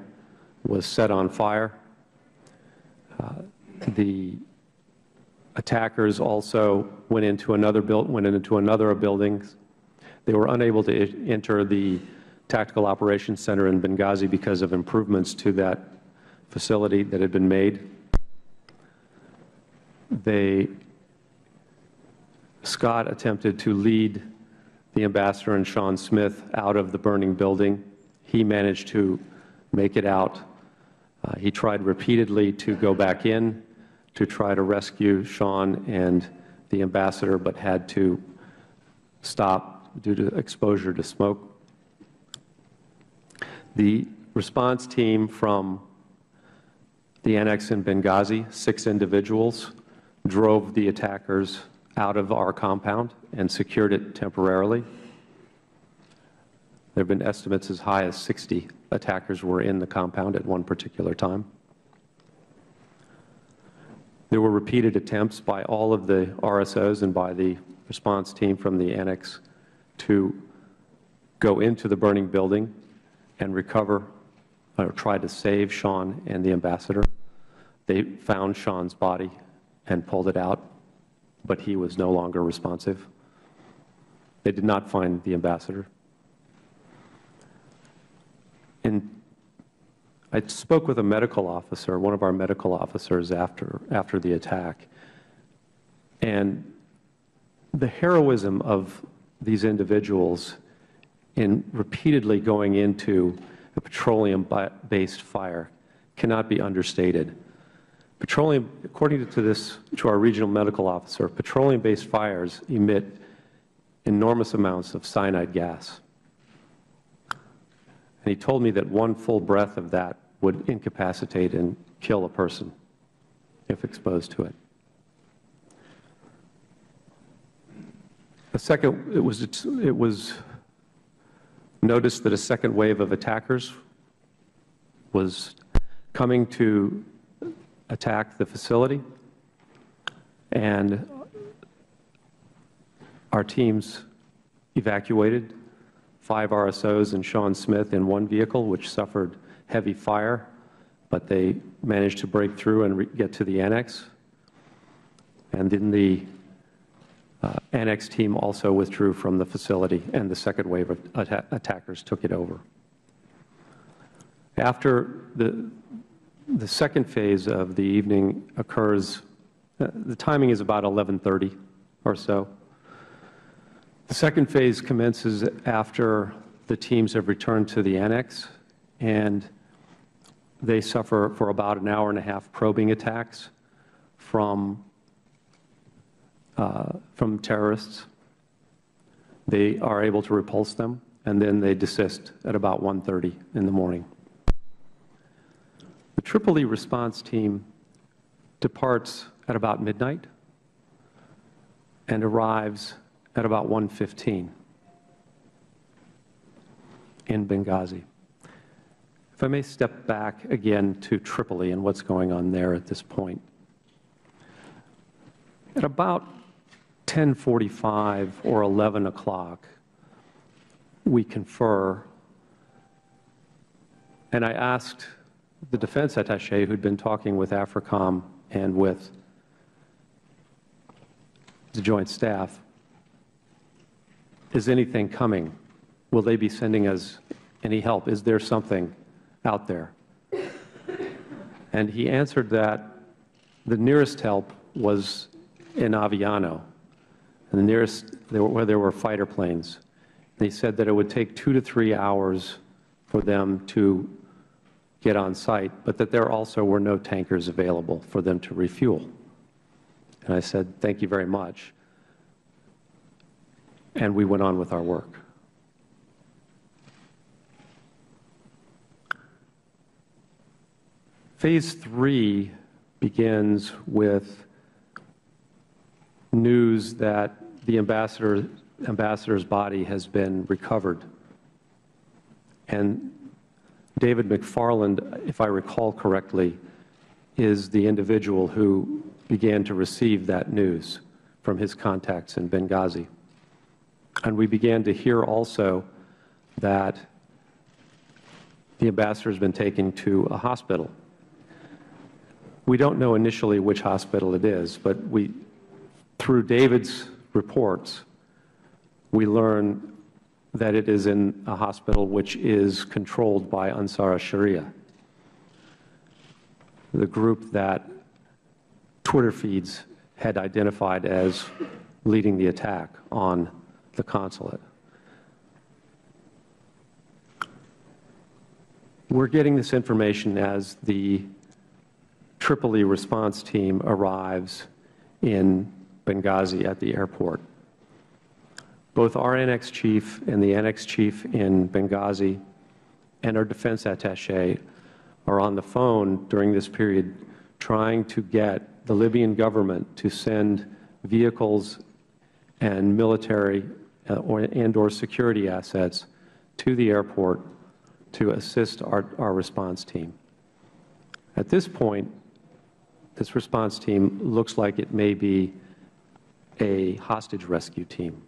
S4: was set on fire. Uh, the attackers also went into another went into another of buildings. They were unable to enter the Tactical Operations Center in Benghazi because of improvements to that facility that had been made. They, Scott attempted to lead the ambassador and Sean Smith out of the burning building. He managed to make it out. Uh, He tried repeatedly to go back in to try to rescue Sean and the ambassador, but had to stop due to exposure to smoke. The response team from the annex in Benghazi, six individuals, drove the attackers out of our compound and secured it temporarily. There have been estimates as high as 60 attackers were in the compound at one particular time. There were repeated attempts by all of the RSOs and by the response team from the annex to go into the burning building and recover or try to save Sean and the ambassador. They found Sean's body and pulled it out, but he was no longer responsive. They did not find the ambassador. And I spoke with a medical officer, one of our medical officers after, after the attack, and the heroism of these individuals in repeatedly going into a petroleum-based fire cannot be understated. Petroleum, according to this, to our regional medical officer, petroleum-based fires emit enormous amounts of cyanide gas. And he told me that one full breath of that would incapacitate and kill a person if exposed to it. A second, it was, it was noticed that a second wave of attackers was coming to attack the facility, and our teams evacuated five RSOs and Sean Smith in one vehicle, which suffered heavy fire, but they managed to break through and get to the annex. And then the uh, annex team also withdrew from the facility, and the second wave of atta- attackers took it over. After the, the second phase of the evening occurs, uh, the timing is about 11:30 or so. The second phase commences after the teams have returned to the annex, and they suffer for about an hour and a half probing attacks from, uh, from terrorists. They are able to repulse them, and then they desist at about 1:30 in the morning. The Tripoli response team departs at about midnight and arrives at about 1:15 in Benghazi. If I may step back again to Tripoli and what's going on there at this point. At about 10:45 or 11 o'clock, we confer, and I asked the defense attaché who'd been talking with AFRICOM and with the Joint Staff, is anything coming? Will they be sending us any help? Is there something out there? And he answered that the nearest help was in Aviano, and the nearest there were- where there were fighter planes. And he said that it would take two to three hours for them to get on site, but that there also were no tankers available for them to refuel. And I said, thank you very much. And we went on with our work. Phase three begins with news that the ambassador ambassador's body has been recovered. And David McFarland, if I recall correctly, is the individual who began to receive that news from his contacts in Benghazi. And we began to hear also that the ambassador has been taken to a hospital. We don't know initially which hospital it is, but we, through David's reports, we learn that it is in a hospital which is controlled by Ansar Sharia, the group that Twitter feeds had identified as leading the attack on the consulate. We're getting this information as the Tripoli response team arrives in Benghazi at the airport. Both our annex chief and the annex chief in Benghazi and our defense attache are on the phone during this period trying to get the Libyan government to send vehicles and military Uh, or, and or security assets to the airport to assist our, our response team. At this point, this response team looks like it may be a hostage rescue team,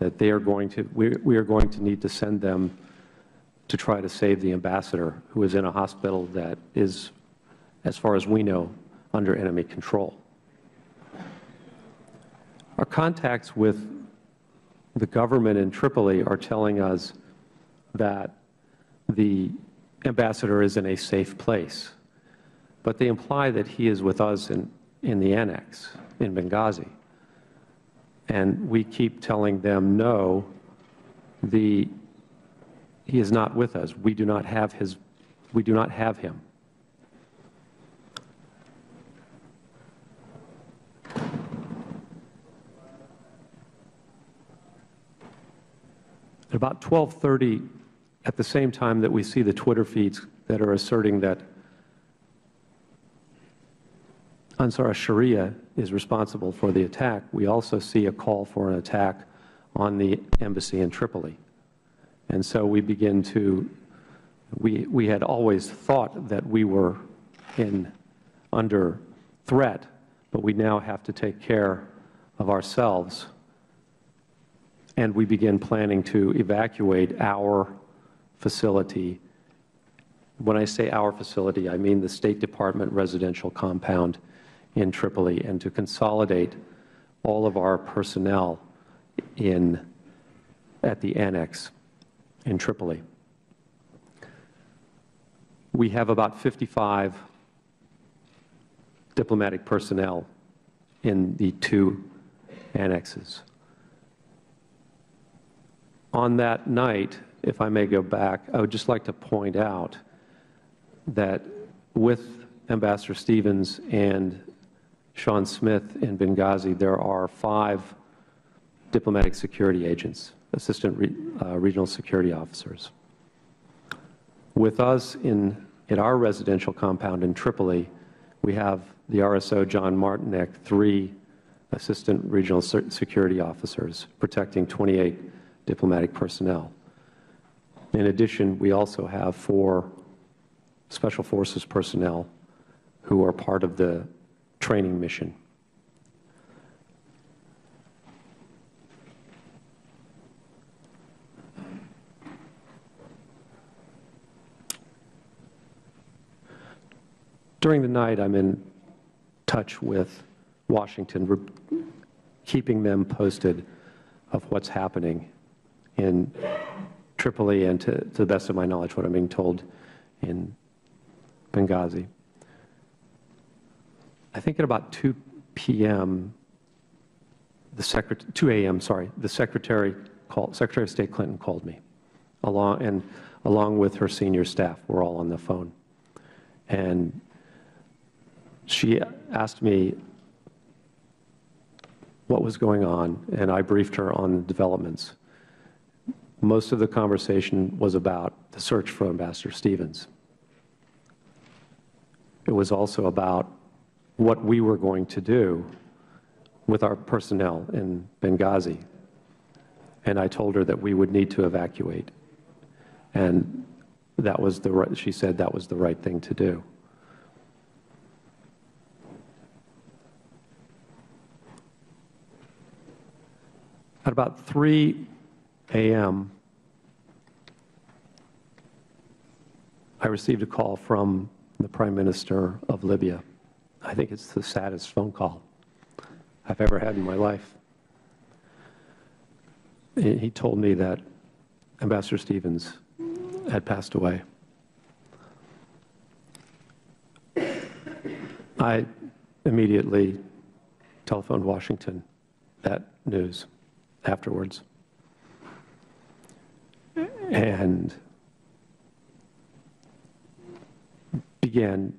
S4: that they are going to, we, we are going to need to send them to try to save the ambassador who is in a hospital that is, as far as we know, under enemy control. Our contacts with the government in Tripoli are telling us that the ambassador is in a safe place, but they imply that he is with us in, in the annex in Benghazi. And we keep telling them, no, the, he is not with us. We do not have his, we do not have him. At about 1230, at the same time that we see the Twitter feeds that are asserting that Ansar Sharia is responsible for the attack, we also see a call for an attack on the embassy in Tripoli. And so we begin to, we, we had always thought that we were in, under threat, but we now have to take care of ourselves and we begin planning to evacuate our facility. When I say our facility, I mean the State Department residential compound in Tripoli, and to consolidate all of our personnel in, at the annex in Tripoli. We have about 55 diplomatic personnel in the two annexes. On that night, if I may go back, I would just like to point out that with Ambassador Stevens and Sean Smith in Benghazi, there are five diplomatic security agents, assistant re, uh, regional security officers. With us in, in our residential compound in Tripoli, we have the RSO John Martinec, three assistant regional security officers protecting 28 diplomatic personnel. In addition, we also have four Special Forces personnel who are part of the training mission. During the night, I'm in touch with Washington, keeping them posted of what's happening in Tripoli and, to, to the best of my knowledge, what I'm being told in Benghazi. I think at about 2 p.m., the secret 2 a.m. Sorry, the secretary called. Secretary of State Clinton called me, along and along with her senior staff. We're all on the phone, and she asked me what was going on, and I briefed her on the developments most of the conversation was about the search for Ambassador Stevens. It was also about what we were going to do with our personnel in Benghazi. and I told her that we would need to evacuate. And that was the right, she said that was the right thing to do. At about 3 a.m., I received a call from the Prime Minister of Libya. I think it's the saddest phone call I've ever had in my life. He told me that Ambassador Stevens had passed away. I immediately telephoned Washington that news afterwards. And began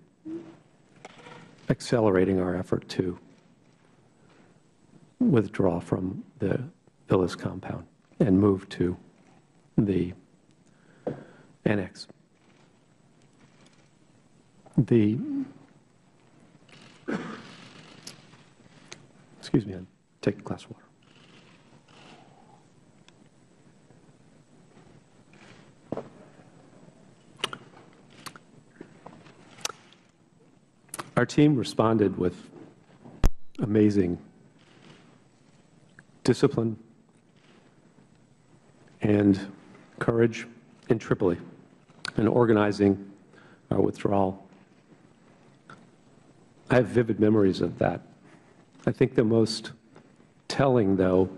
S4: accelerating our effort to withdraw from the Villas compound and move to the annex. The, excuse me, I'll take a glass of water. Our team responded with amazing discipline and courage in Tripoli in organizing our withdrawal. I have vivid memories of that. I think the most telling, though,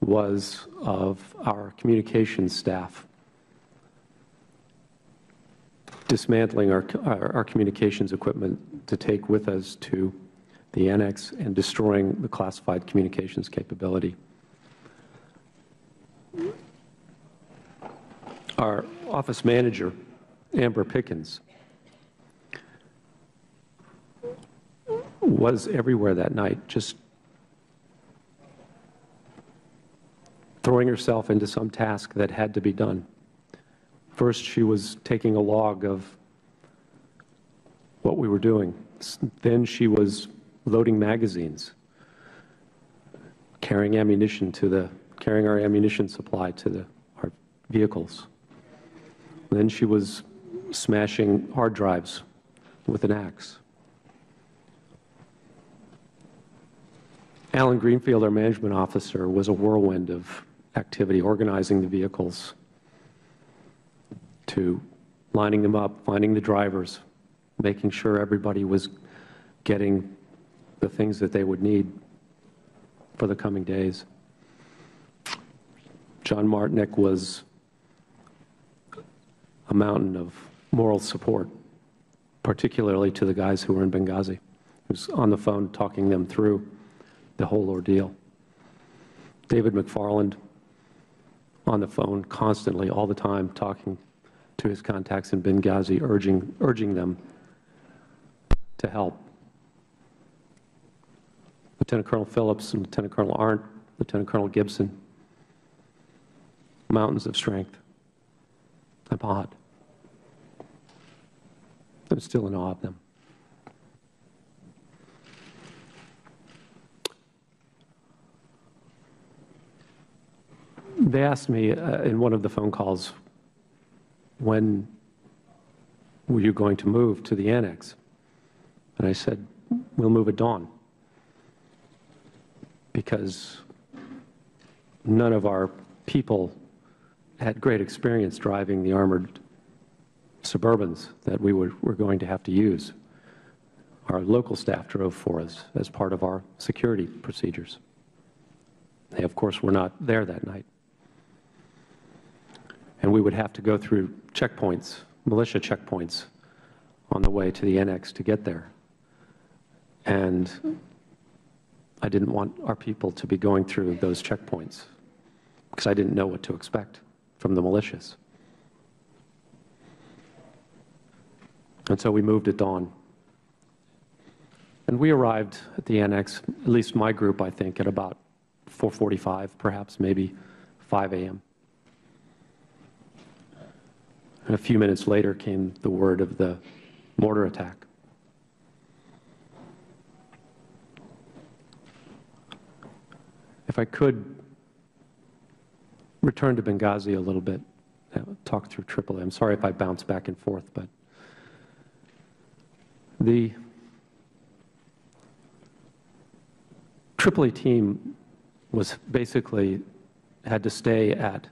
S4: was of our communications staff dismantling our, our, our communications equipment to take with us to the annex and destroying the classified communications capability. Our office manager, Amber Pickens, was everywhere that night, just throwing herself into some task that had to be done. First, she was taking a log of what we were doing. Then she was loading magazines, carrying ammunition to the, carrying our ammunition supply to the, our vehicles. Then she was smashing hard drives with an axe. Alan Greenfield, our management officer, was a whirlwind of activity, organizing the vehicles, to lining them up, finding the drivers, making sure everybody was getting the things that they would need for the coming days. John Martinec was a mountain of moral support, particularly to the guys who were in Benghazi. He was on the phone talking them through the whole ordeal. David McFarland on the phone constantly, all the time, talking to his contacts in Benghazi, urging, urging them to help. Lieutenant Colonel Phillips and Lieutenant Colonel Arndt, Lieutenant Colonel Gibson, mountains of strength. I'm awed. I'm still in awe of them. They asked me uh, in one of the phone calls, when were you going to move to the annex? And I said, we'll move at dawn. Because none of our people had great experience driving the armored Suburbans that we were, were going to have to use. Our local staff drove for us as part of our security procedures. They, of course, were not there that night. And we would have to go through checkpoints, militia checkpoints, on the way to the annex to get there. And I didn't want our people to be going through those checkpoints because I didn't know what to expect from the militias. And so we moved at dawn. And we arrived at the annex, at least my group, I think, at about 4:45, perhaps, maybe 5 a.m. And a few minutes later came the word of the mortar attack. If I could return to Benghazi a little bit, talk through Tripoli. I'm sorry if I bounce back and forth, but the Tripoli team was basically had to stay at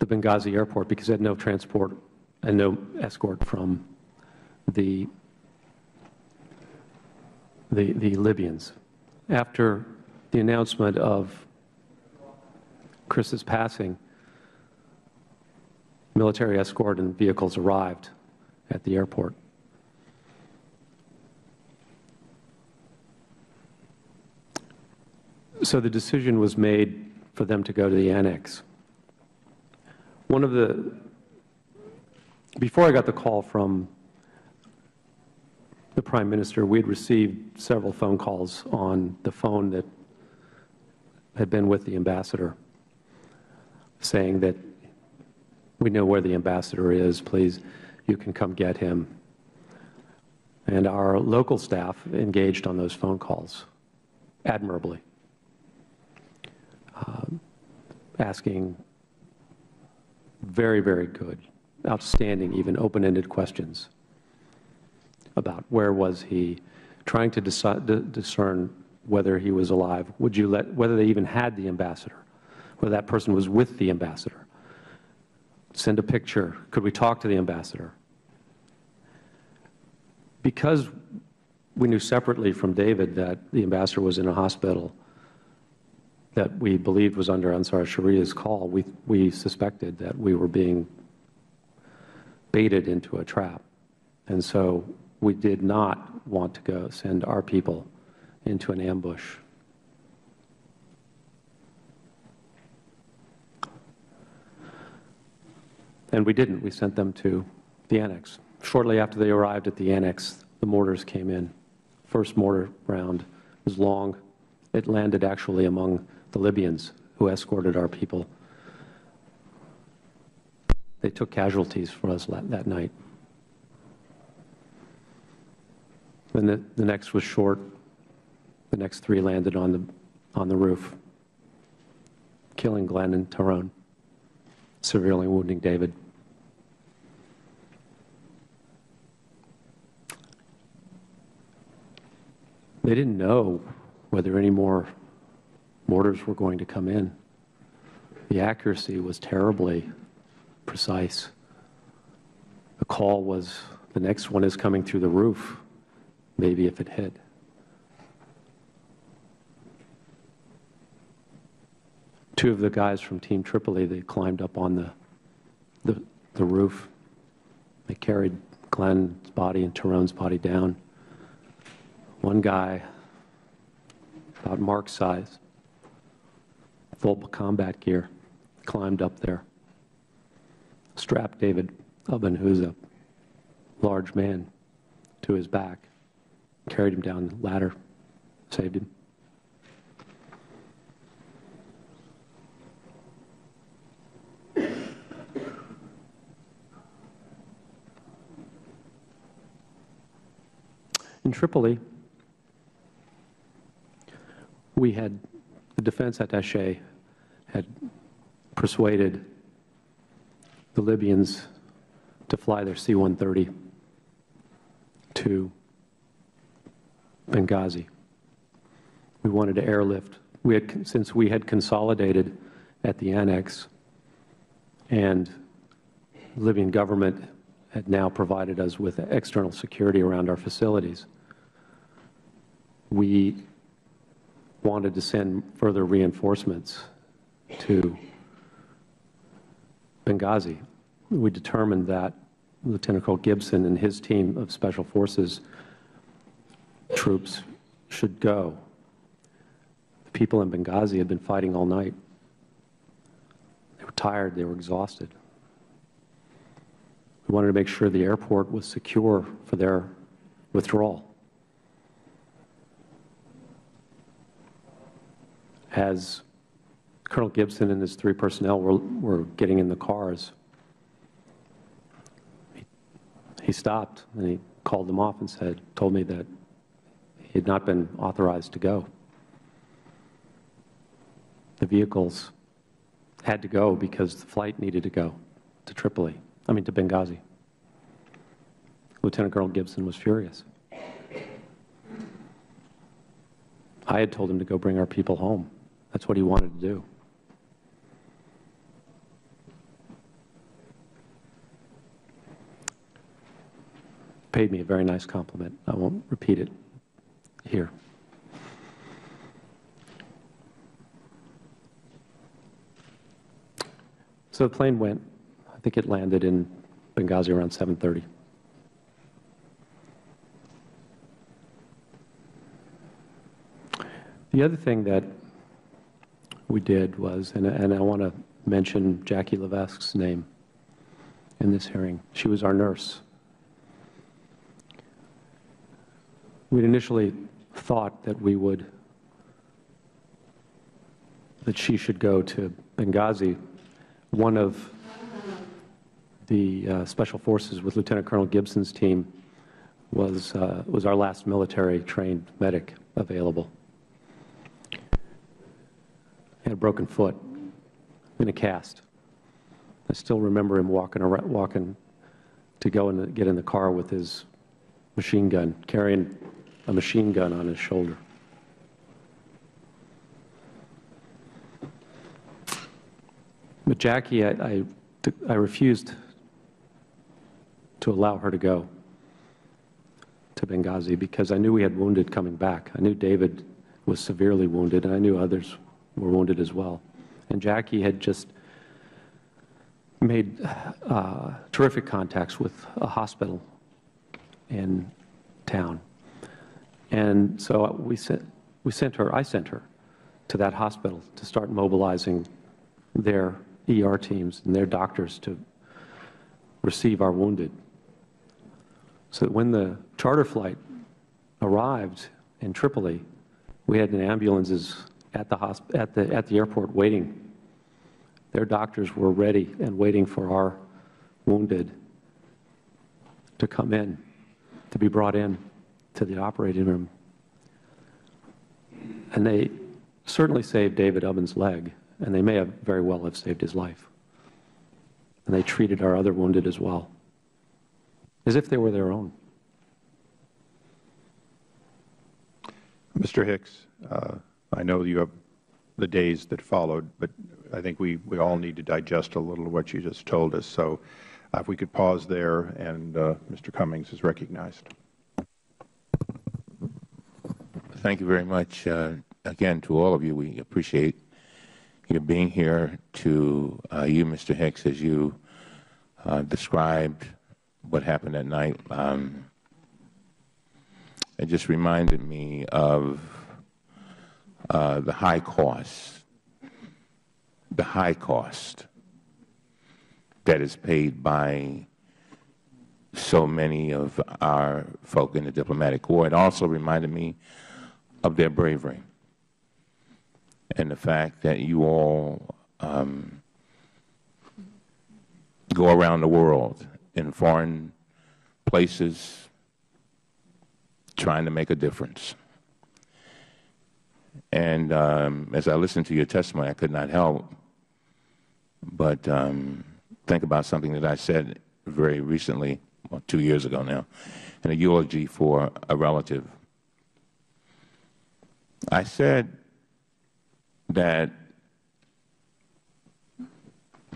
S4: the Benghazi airport because they had no transport and no escort from the the, the Libyans. After the announcement of Chris's passing, military escort and vehicles arrived at the airport. So the decision was made for them to go to the annex. One of the, before I got the call from the Prime Minister, we had received several phone calls on the phone that had been with the ambassador saying that we know where the ambassador is, please, you can come get him. And our local staff engaged on those phone calls admirably, um, asking very, very good, outstanding, even open-ended questions about where was he, trying to discern whether he was alive, would you let, whether they even had the ambassador, whether that person was with the ambassador. Send a picture. Could we talk to the ambassador? Because we knew separately from David that the ambassador was in a hospital that we believed was under Ansar Sharia's call, we, we suspected that we were being baited into a trap. And so we did not want to go send our people into an ambush. And we didn't. We sent them to the annex. Shortly after they arrived at the annex, the mortars came in. First mortar round was long. It landed actually among the Libyans who escorted our people. They took casualties for us that night. Then the, the next was short. The next three landed on the, on the roof, killing Glenn and Tyrone, severely wounding David. They didn't know whether any more mortars were going to come in. The accuracy was terribly precise. The call was the next one is coming through the roof, maybe if it hit. Two of the guys from Team Tripoli, they climbed up on the, the, the roof. They carried Glenn's body and Tyrone's body down. One guy, about Mark's size, full combat gear, climbed up there, strapped David Ubben, who's a large man, to his back, carried him down the ladder, saved him. In Tripoli, we had the defense attaché had persuaded the Libyans to fly their C-130 to Benghazi. We wanted to airlift. We had, since we had consolidated at the annex, and the Libyan government had now provided us with external security around our facilities, we wanted to send further reinforcements to Benghazi. We determined that Lieutenant Colonel Gibson and his team of Special Forces troops should go. The people in Benghazi had been fighting all night. They were tired, they were exhausted. We wanted to make sure the airport was secure for their withdrawal. As Colonel Gibson and his three personnel were, were getting in the cars, he, he stopped and he called them off and said, told me that he had not been authorized to go. The vehicles had to go because the flight needed to go to Tripoli, I mean to Benghazi. Lieutenant Colonel Gibson was furious. I had told him to go bring our people home. That's what he wanted to do. Paid me a very nice compliment. I won't repeat it here. So the plane went. I think it landed in Benghazi around 7:30. The other thing that we did was, and, and I want to mention Jackie Levesque's name in this hearing. She was our nurse. We'd initially thought that we would, that she should go to Benghazi. One of the uh, special forces with Lieutenant Colonel Gibson's team was, uh, was our last military trained medic available. He had a broken foot in a cast. I still remember him walking around, walking to go and get in the car with his machine gun, carrying a machine gun on his shoulder. But Jackie, I, I, I refused to allow her to go to Benghazi because I knew we had wounded coming back. I knew David was severely wounded, and I knew others were wounded as well. And Jackie had just made uh, terrific contacts with a hospital in town. And so we sent, we sent her, I sent her to that hospital to start mobilizing their ER teams and their doctors to receive our wounded. So that when the charter flight arrived in Tripoli, we had ambulances at the, hosp- at the, at the airport waiting. Their doctors were ready and waiting for our wounded to come in, to be brought in to the operating room. And they certainly saved David Ubben's leg, and they may have very well have saved his life. And they treated our other wounded as well, as if they were their own.
S1: Mr. Hicks, uh, I know you have the days that followed, but I think we, we all need to digest a little of what you just told us. So uh, if we could pause there, and uh, Mr. Cummings is recognized.
S2: Thank you very much. Uh, again, to all of you, we appreciate your being here. To uh, you, Mr. Hicks, as you uh, described what happened that night, um, it just reminded me of uh, the high cost, the high cost that is paid by so many of our folk in the diplomatic corps. It also reminded me of their bravery and the fact that you all um, go around the world in foreign places trying to make a difference. And um, as I listened to your testimony, I could not help but um, think about something that I said very recently, well, two years ago now, in a eulogy for a relative. I said that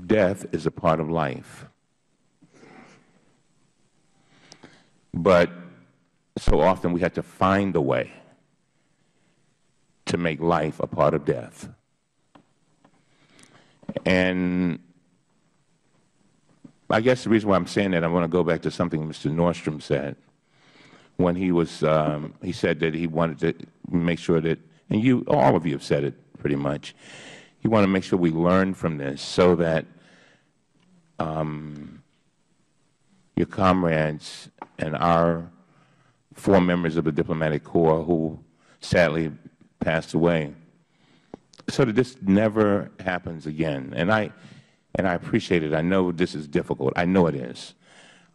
S2: death is a part of life. But so often we have to find a way to make life a part of death. And I guess the reason why I'm saying that, I want to go back to something Mr. Nordstrom said when he was, um, he said that he wanted to make sure that, and you, all of you have said it pretty much, he wanted to make sure we learn from this so that um, your comrades and our four members of the diplomatic corps who sadly passed away, so that this never happens again. And I, and I appreciate it. I know this is difficult. I know it is.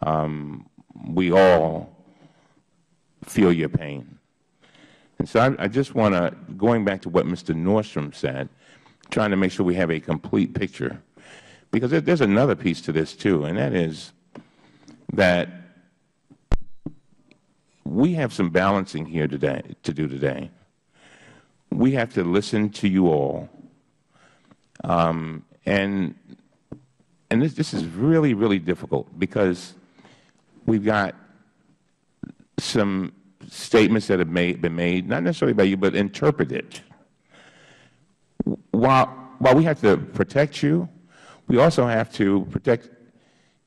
S2: Um, we all feel your pain. And so I, I just want to, going back to what Mr. Nordstrom said, trying to make sure we have a complete picture. Because there, there's another piece to this, too, and that is that we have some balancing here today to do today. We have to listen to you all, um, and and this this is really really difficult because we've got some statements that have made, been made, not necessarily by you, but interpreted. While while we have to protect you, we also have to protect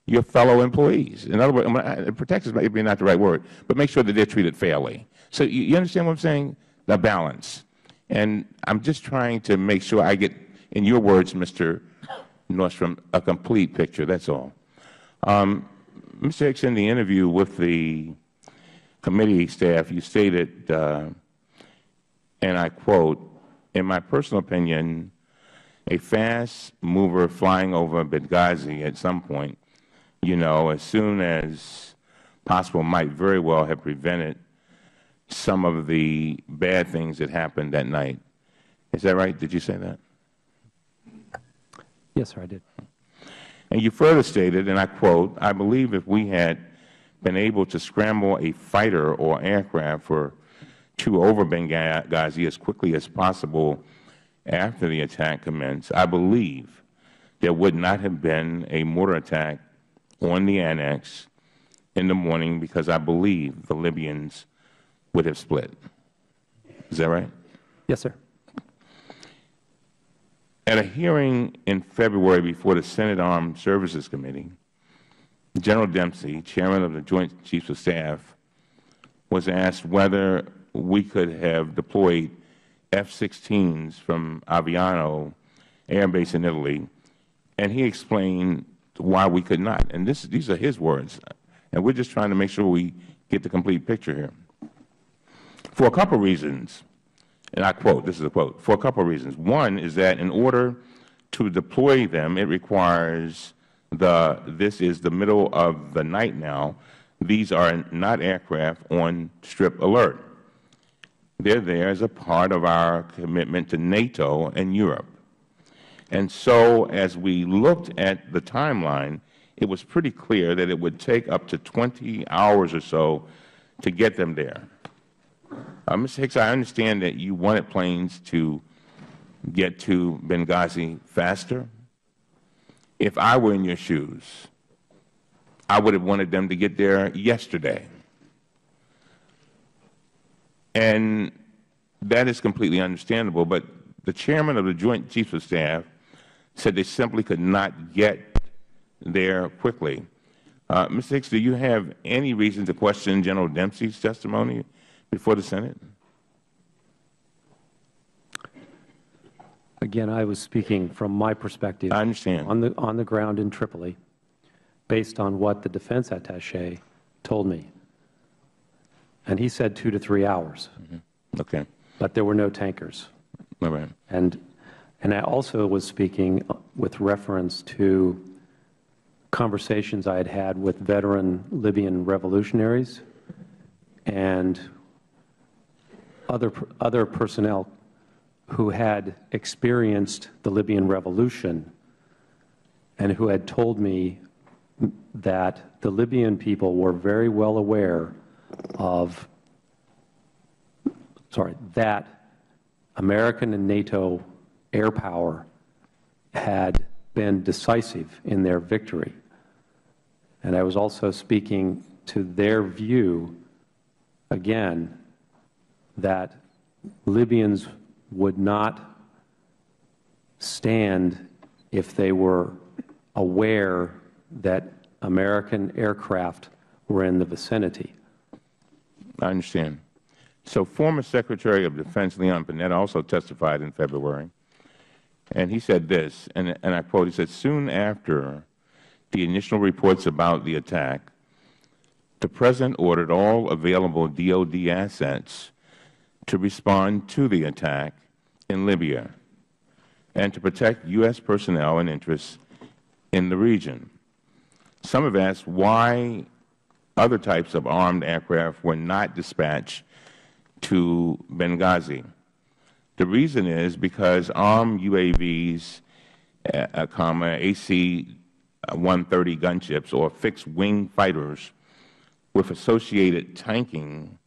S2: your fellow employees. In other words, protect is maybe not the right word, but make sure that they're treated fairly. So you, you understand what I'm saying? The balance. And I'm just trying to make sure I get, in your words, Mr. Nordstrom, a complete picture. That's all. Um, Mr. Hicks, in the interview with the committee staff, you stated, uh, and I quote, in my personal opinion, a fast mover flying over Benghazi at some point you know, as soon as possible might very well have prevented some of the bad things that happened that night. Is that right? Did you say that?
S4: Yes, sir, I did.
S2: And you further stated, and I quote, I believe if we had been able to scramble a fighter or aircraft for to over Benghazi as quickly as possible after the attack commenced, I believe there would not have been a mortar attack on the annex in the morning because I believe the Libyans would have split. Is that right?
S4: Yes, sir.
S2: At a hearing in February before the Senate Armed Services Committee, General Dempsey, Chairman of the Joint Chiefs of Staff, was asked whether we could have deployed F-16s from Aviano Air Base in Italy, and he explained why we could not. And this, these are his words. And we're just trying to make sure we get the complete picture here. For a couple of reasons, and I quote, this is a quote, for a couple of reasons. One is that in order to deploy them, it requires this is the middle of the night now. These are not aircraft on strip alert. They're there as a part of our commitment to NATO and Europe. And so as we looked at the timeline, it was pretty clear that it would take up to 20 hours or so to get them there. Uh, Mr. Hicks, I understand that you wanted planes to get to Benghazi faster. If I were in your shoes, I would have wanted them to get there yesterday. And that is completely understandable, but the chairman of the Joint Chiefs of Staff said they simply could not get there quickly. Uh, Mr. Hicks, do you have any reason to question General Dempsey's testimony before the Senate?
S4: Again, I was speaking from my perspective.
S2: I understand.
S4: On the, on the ground in Tripoli, based on what the defense attache told me. And he said two to three hours.
S2: Mm -hmm. Okay.
S4: But there were no tankers.
S2: All right.
S4: And and I also was speaking with reference to conversations I had had with veteran Libyan revolutionaries and other, other personnel who had experienced the Libyan revolution and who had told me that the Libyan people were very well aware of, sorry, that American and NATO air power had been decisive in their victory. And I was also speaking to their view, again, that Libyans would not stand if they were aware that American aircraft were in the vicinity.
S2: I understand. So former Secretary of Defense Leon Panetta also testified in February and he said this, and, and I quote, he said, soon after the initial reports about the attack, the President ordered all available DOD assets to respond to the attack in Libya and to protect U.S. personnel and interests in the region. Some have asked why other types of armed aircraft were not dispatched to Benghazi. The reason is because armed UAVs, uh, uh, comma, AC-130 gunships or fixed-wing fighters with associated tanking,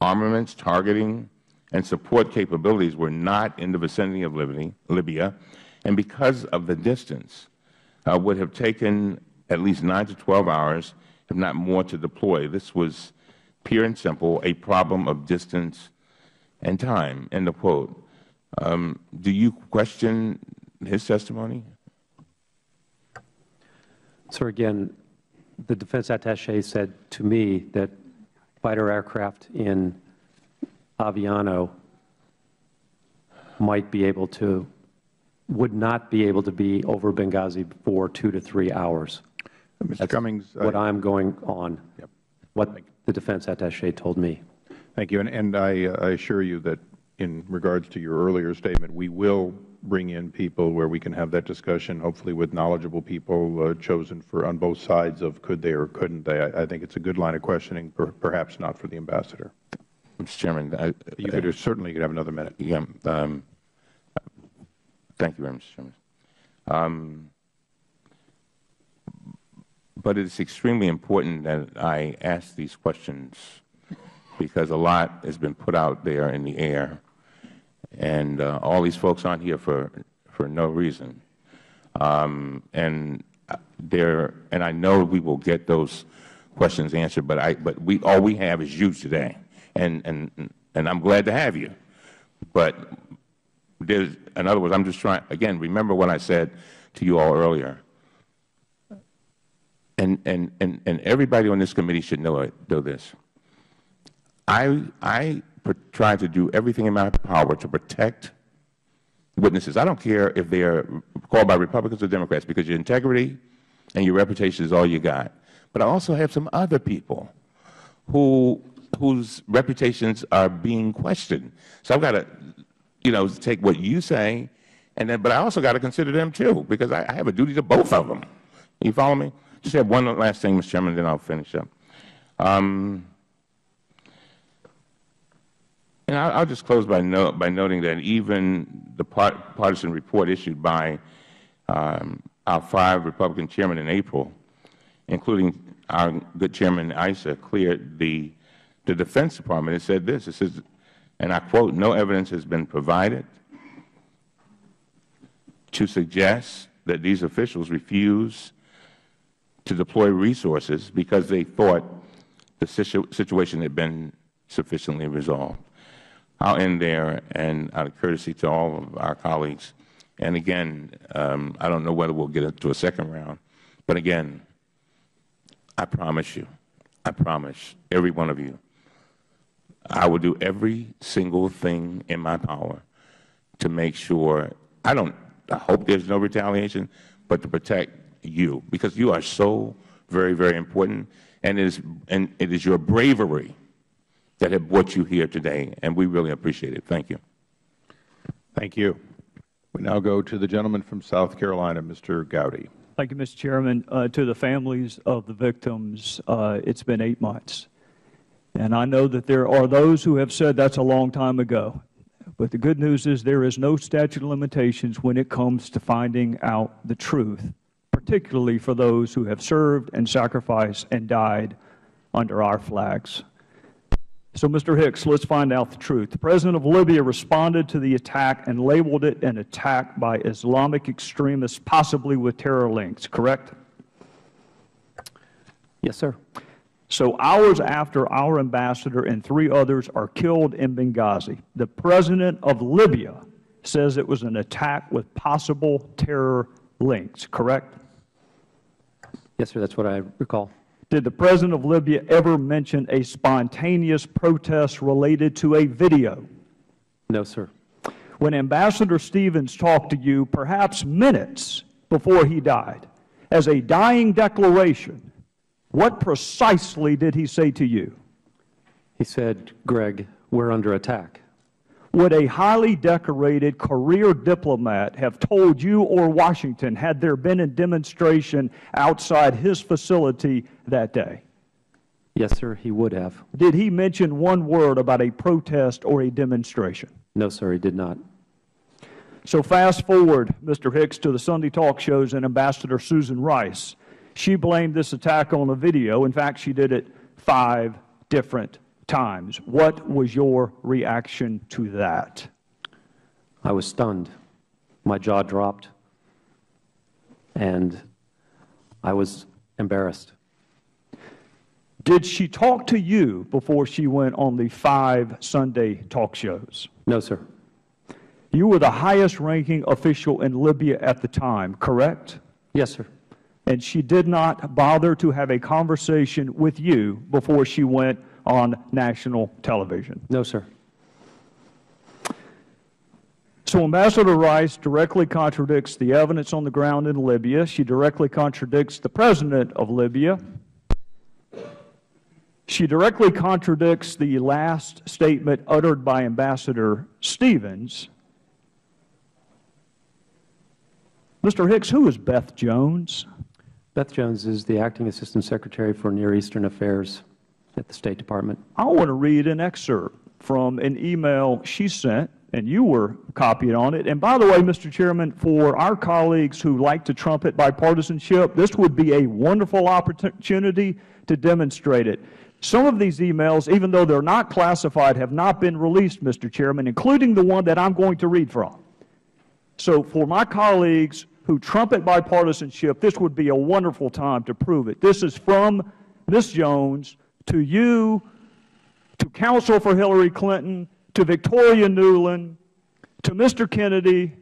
S2: armaments, targeting, and support capabilities were not in the vicinity of Libya, and because of the distance, uh, would have taken at least 9 to 12 hours, if not more, to deploy. This was pure and simple, a problem of distance and time, end of quote. Um, do you question his testimony?
S4: Sir, again, the defense attache said to me that fighter aircraft in Aviano might be able to, would not be able to be over Benghazi for two to three hours.
S1: Mr. Cummings.
S4: What
S1: I-
S4: I'm going on,
S1: Yep.
S4: what the defense attache told me.
S1: Thank you. And, and I, uh, I assure you that in regards to your earlier statement, we will bring in people where we can have that discussion, hopefully with knowledgeable people uh, chosen for, on both sides of could they or couldn't they. I, I think it's a good line of questioning, per, perhaps not for the Ambassador.
S2: Mr. Chairman, I,
S1: You could, certainly could have another minute.
S2: Yeah, um, thank you very much, Mr. Chairman. Um, but it's extremely important that I ask these questions because a lot has been put out there in the air, and uh, all these folks aren't here for for no reason. Um, and there, and I know we will get those questions answered, but I, but we, all we have is you today, and and and I'm glad to have you, but there's, in other words, I'm just trying, again, remember what I said to you all earlier. And, and, and, and everybody on this committee should know, it, know this. I, I try to do everything in my power to protect witnesses. I don't care if they are called by Republicans or Democrats because your integrity and your reputation is all you got. But I also have some other people who, whose reputations are being questioned. So I've got to you know, take what you say, and then, but I also got to consider them too, because I, I, have a duty to both of them. You follow me? Just have one last thing, Mr. Chairman, then I'll finish up. Um, and I'll, I'll, just close by, note, by noting that even the part, partisan report issued by um, our five Republican chairmen in April, including our good Chairman Issa, cleared the, the Defense Department. It said this. It says and I quote, no evidence has been provided to suggest that these officials refused to deploy resources because they thought the situ situation had been sufficiently resolved. I'll end there, and out of courtesy to all of our colleagues, and again, um, I don't know whether we'll get to a second round, but again, I promise you, I promise every one of you, I will do every single thing in my power to make sure, I don't, I hope there's no retaliation, but to protect you, because you are so very, very important, and it is, and it is your bravery that have brought you here today, and we really appreciate it. Thank you.
S1: Thank you. We now go to the gentleman from South Carolina, Mr. Gowdy.
S6: Thank you, Mr. Chairman. Uh, to the families of the victims, uh, it's been eight months. And I know that there are those who have said that's a long time ago. But the good news is there is no statute of limitations when it comes to finding out the truth, particularly for those who have served and sacrificed and died under our flags. So, Mr. Hicks, let's find out the truth. The President of Libya responded to the attack and labeled it an attack by Islamic extremists, possibly with terror links, correct?
S4: Yes, sir.
S6: So hours after our ambassador and three others are killed in Benghazi, the president of Libya says it was an attack with possible terror links, correct?
S4: Yes, sir. That's what I recall.
S6: Did the president of Libya ever mention a spontaneous protest related to a video?
S4: No, sir.
S6: When Ambassador Stevens talked to you, perhaps minutes before he died, as a dying declaration, what precisely did he say to you?
S4: He said, Greg, we're under attack.
S6: Would a highly decorated career diplomat have told you or Washington had there been a demonstration outside his facility that day?
S4: Yes, sir, he would have.
S6: Did he mention one word about a protest or a demonstration?
S4: No, sir, he did not.
S6: So fast forward, Mr. Hicks, to the Sunday talk shows and Ambassador Susan Rice. She blamed this attack on a video. In fact, she did it five different times. What was your reaction to that?
S4: I was stunned. My jaw dropped, and I was embarrassed.
S6: Did she talk to you before she went on the five Sunday talk shows?
S4: No, sir.
S6: You were the highest ranking official in Libya at the time, correct?
S4: Yes, sir.
S6: And she did not bother to have a conversation with you before she went on national television.
S4: No, sir.
S6: So Ambassador Rice directly contradicts the evidence on the ground in Libya. She directly contradicts the president of Libya. She directly contradicts the last statement uttered by Ambassador Stevens. Mr. Hicks, who is Beth Jones?
S4: Beth Jones is the Acting Assistant Secretary for Near Eastern Affairs at the State Department.
S6: I want to read an excerpt from an email she sent, and you were copied on it. And by the way, Mr. Chairman, for our colleagues who like to trumpet bipartisanship, this would be a wonderful opportunity to demonstrate it. Some of these emails, even though they're not classified, have not been released, Mr. Chairman, including the one that I'm going to read from. So for my colleagues who trumpet bipartisanship, this would be a wonderful time to prove it. This is from Ms. Jones to you, to counsel for Hillary Clinton, to Victoria Nuland, to Mr. Kennedy,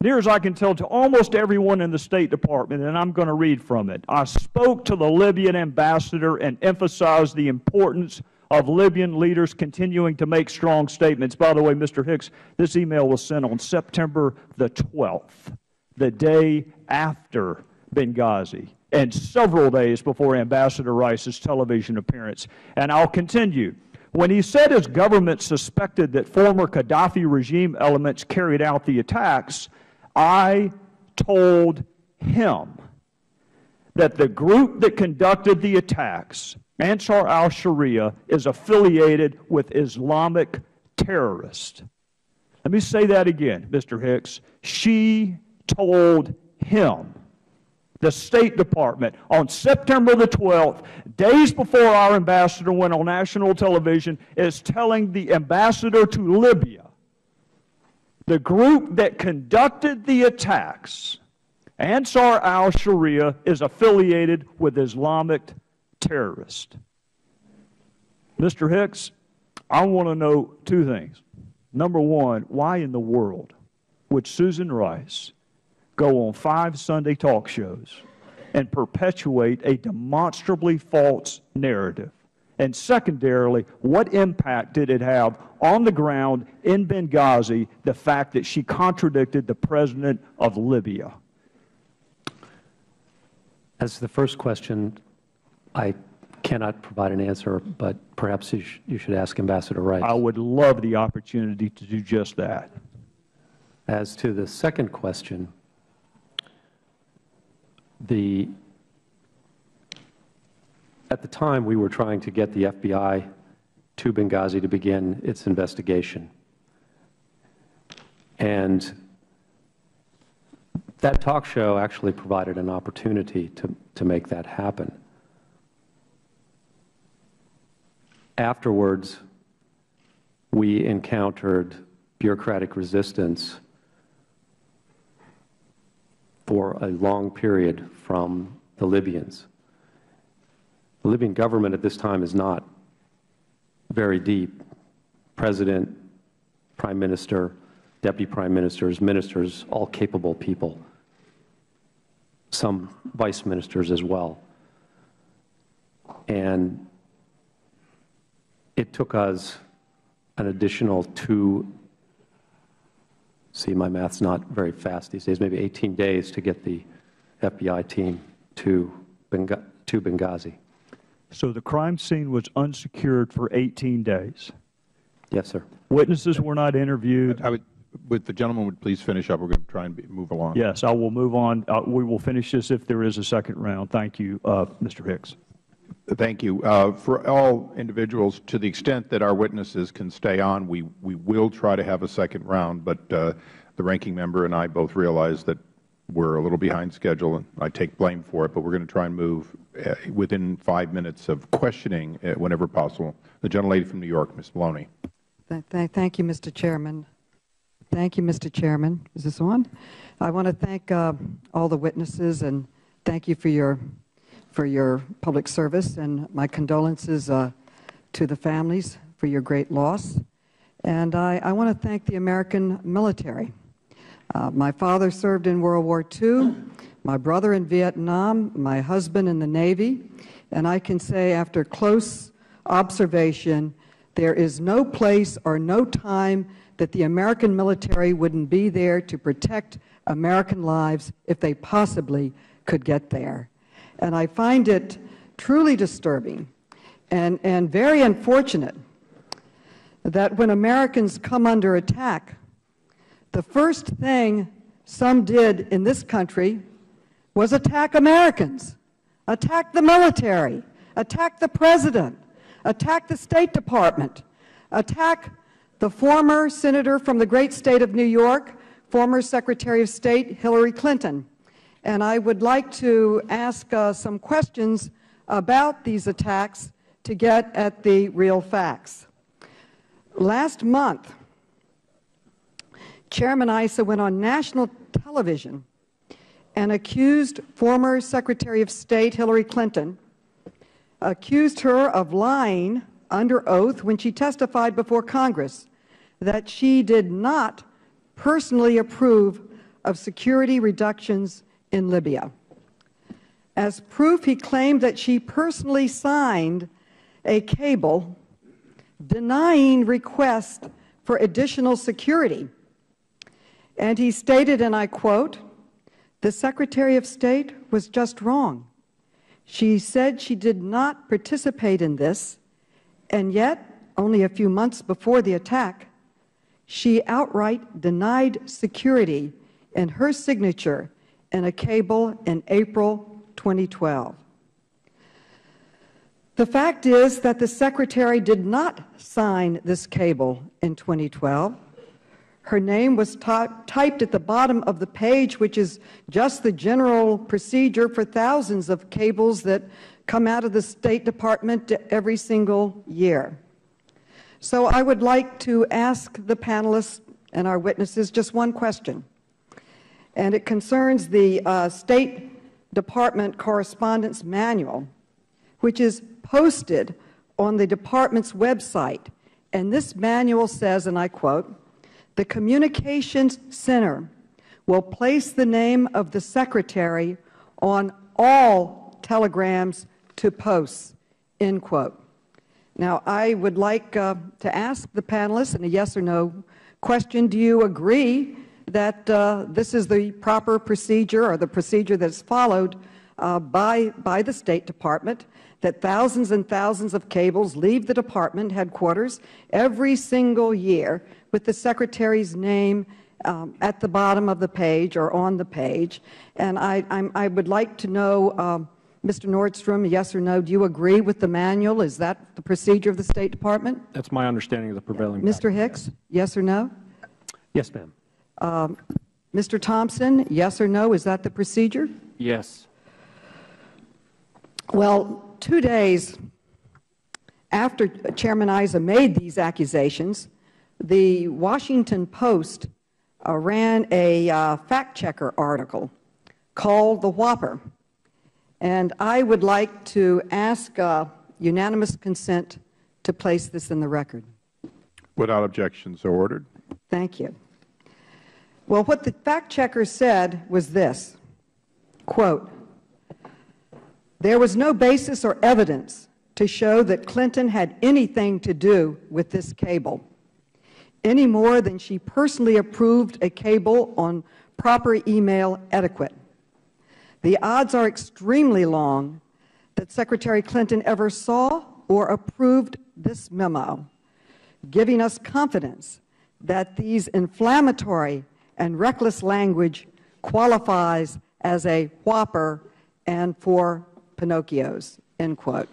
S6: near as I can tell, to almost everyone in the State Department, and I'm going to read from it. I spoke to the Libyan ambassador and emphasized the importance of Libyan leaders continuing to make strong statements. By the way, Mr. Hicks, this email was sent on September the 12th, the day after Benghazi, and several days before Ambassador Rice's television appearance. And I'll continue. When he said his government suspected that former Gaddafi regime elements carried out the attacks, I told him that the group that conducted the attacks, Ansar al-Sharia, is affiliated with Islamic terrorists. Let me say that again, Mr. Hicks. She told him, the State Department, on September the 12th, days before our ambassador went on national television, is telling the ambassador to Libya, the group that conducted the attacks, Ansar al-Sharia, is affiliated with Islamic terrorists. Mr. Hicks, I want to know two things. Number one, why in the world would Susan Rice go on five Sunday talk shows and perpetuate a demonstrably false narrative? And secondarily, what impact did it have on the ground in Benghazi, the fact that she contradicted the president of Libya?
S4: As to the first question, I cannot provide an answer, but perhaps you, sh you should ask Ambassador Rice.
S6: I would love the opportunity to do just that.
S4: As to the second question, the at the time we were trying to get the FBI to Benghazi to begin its investigation. And that talk show actually provided an opportunity to, to make that happen. Afterwards, we encountered bureaucratic resistance for a long period from the Libyans. The Libyan government at this time is not very deep. President, Prime Minister, Deputy Prime Ministers, ministers, all capable people, some vice ministers as well. And it took us an additional two, see my math's not very fast these days, maybe 18 days to get the FBI team to, Bengha to Benghazi.
S6: So the crime scene was unsecured for 18 days.
S4: Yes, sir.
S6: Witnesses were not interviewed.
S1: I would, would the gentleman would please finish up. We're going to try and be, move along.
S6: Yes, I will move on. Uh, we will finish this if there is a second round. Thank you, uh, Mr. Hicks.
S1: Thank you. Uh, for all individuals, to the extent that our witnesses can stay on, we, we will try to have a second round, but uh, the ranking member and I both realize that we're a little behind schedule, and I take blame for it, but we're going to try and move uh, within five minutes of questioning whenever possible. The gentlelady from New York, Ms. Maloney.
S7: Th- th- Thank you, Mr. Chairman. Thank you, Mr. Chairman. Is this on? I want to thank uh, all the witnesses and thank you for your, for your public service and my condolences uh, to the families for your great loss. And I, I want to thank the American military. Uh, my father served in World War II, my brother in Vietnam, my husband in the Navy, and I can say after close observation, there is no place or no time that the American military wouldn't be there to protect American lives if they possibly could get there. And I find it truly disturbing and, and very unfortunate that when Americans come under attack, the first thing some did in this country was attack Americans, attack the military, attack the president, attack the State Department, attack the former senator from the great state of New York, former Secretary of State Hillary Clinton. And I would like to ask uh, some questions about these attacks to get at the real facts. Last month, Chairman Issa went on national television and accused former Secretary of State Hillary Clinton, accused her of lying under oath when she testified before Congress that she did not personally approve of security reductions in Libya. As proof, he claimed that she personally signed a cable denying requests for additional security and he stated, and I quote, the Secretary of State was just wrong. She said she did not participate in this, and yet, only a few months before the attack, she outright denied security in her signature in a cable in April 2012. The fact is that the Secretary did not sign this cable in 2012. Her name was typed at the bottom of the page, which is just the general procedure for thousands of cables that come out of the State Department every single year. So I would like to ask the panelists and our witnesses just one question, and it concerns the uh, State Department Correspondence Manual, which is posted on the Department's website. And this manual says, and I quote, the Communications Center will place the name of the Secretary on all telegrams to posts, end quote. Now, I would like uh, to ask the panelists in a yes or no question, do you agree that uh, this is the proper procedure or the procedure that's followed uh, by, by the State Department, that thousands and thousands of cables leave the department headquarters every single year with the Secretary's name um, at the bottom of the page or on the page. And I, I'm, i would like to know, um, Mr. Nordstrom, yes or no, do you agree with the manual? Is that the procedure of the State Department?
S5: That's my understanding of the prevailing
S7: Mr. Hicks, yes or no?
S4: Yes, ma'am.
S7: Um, Mr. Thompson, yes or no, is that the procedure?
S3: Yes.
S7: Well, two days after Chairman Issa made these accusations, the Washington Post uh, ran a uh, fact checker article called The Whopper. And I would like to ask uh, unanimous consent to place this in the record.
S1: Without objection, so ordered.
S7: Thank you. Well, what the fact checker said was this quote, there was no basis or evidence to show that Clinton had anything to do with this cable any more than she personally approved a cable on proper email etiquette. The odds are extremely long that Secretary Clinton ever saw or approved this memo, giving us confidence that these inflammatory and reckless language qualifies as a whopper and four Pinocchios, end quote.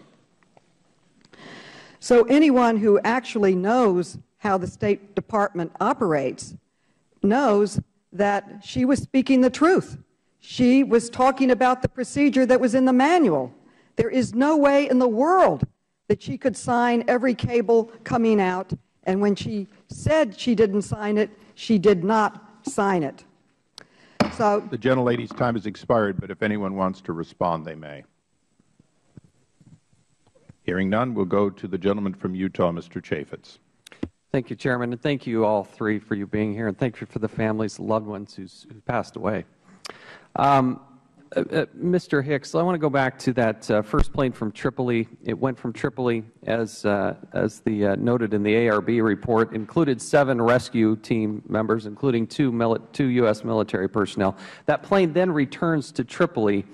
S7: So anyone who actually knows how the State Department operates knows that she was speaking the truth. She was talking about the procedure that was in the manual. There is no way in the world that she could sign every cable coming out, and when she said she didn't sign it, she did not sign it. So
S1: The gentlelady's time has expired, but if anyone wants to respond, they may. Hearing none, we'll go to the gentleman from Utah, Mr. Chaffetz.
S8: Thank you, Chairman, and thank you all three for you being here, and thank you for the families, loved ones who's, who passed away. Um, Mr. Hicks, I want to go back to that uh, first plane from Tripoli. It went from Tripoli, as, uh, as the uh, noted in the ARB report, included seven rescue team members, including two, mili two U.S. military personnel. That plane then returns to Tripoli,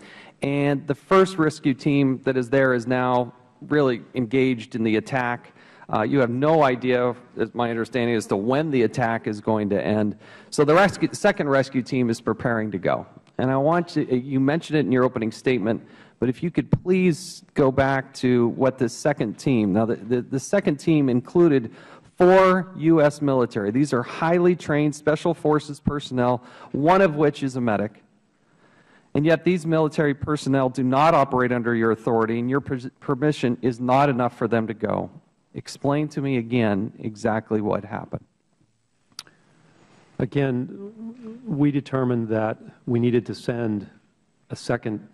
S8: and the first rescue team that is there is now really engaged in the attack. Uh, you have no idea, as my understanding, as to when the attack is going to end. So the rescue, second rescue team is preparing to go. And I want you, you mentioned it in your opening statement, but if you could please go back to what the second team, now the, the, the second team included four U.S. military. These are highly trained Special Forces personnel, one of which is a medic. And yet these military personnel do not operate under your authority, and your permission is not enough for them to go. Explain to me again exactly what happened.
S4: Again, we determined that we needed to send a second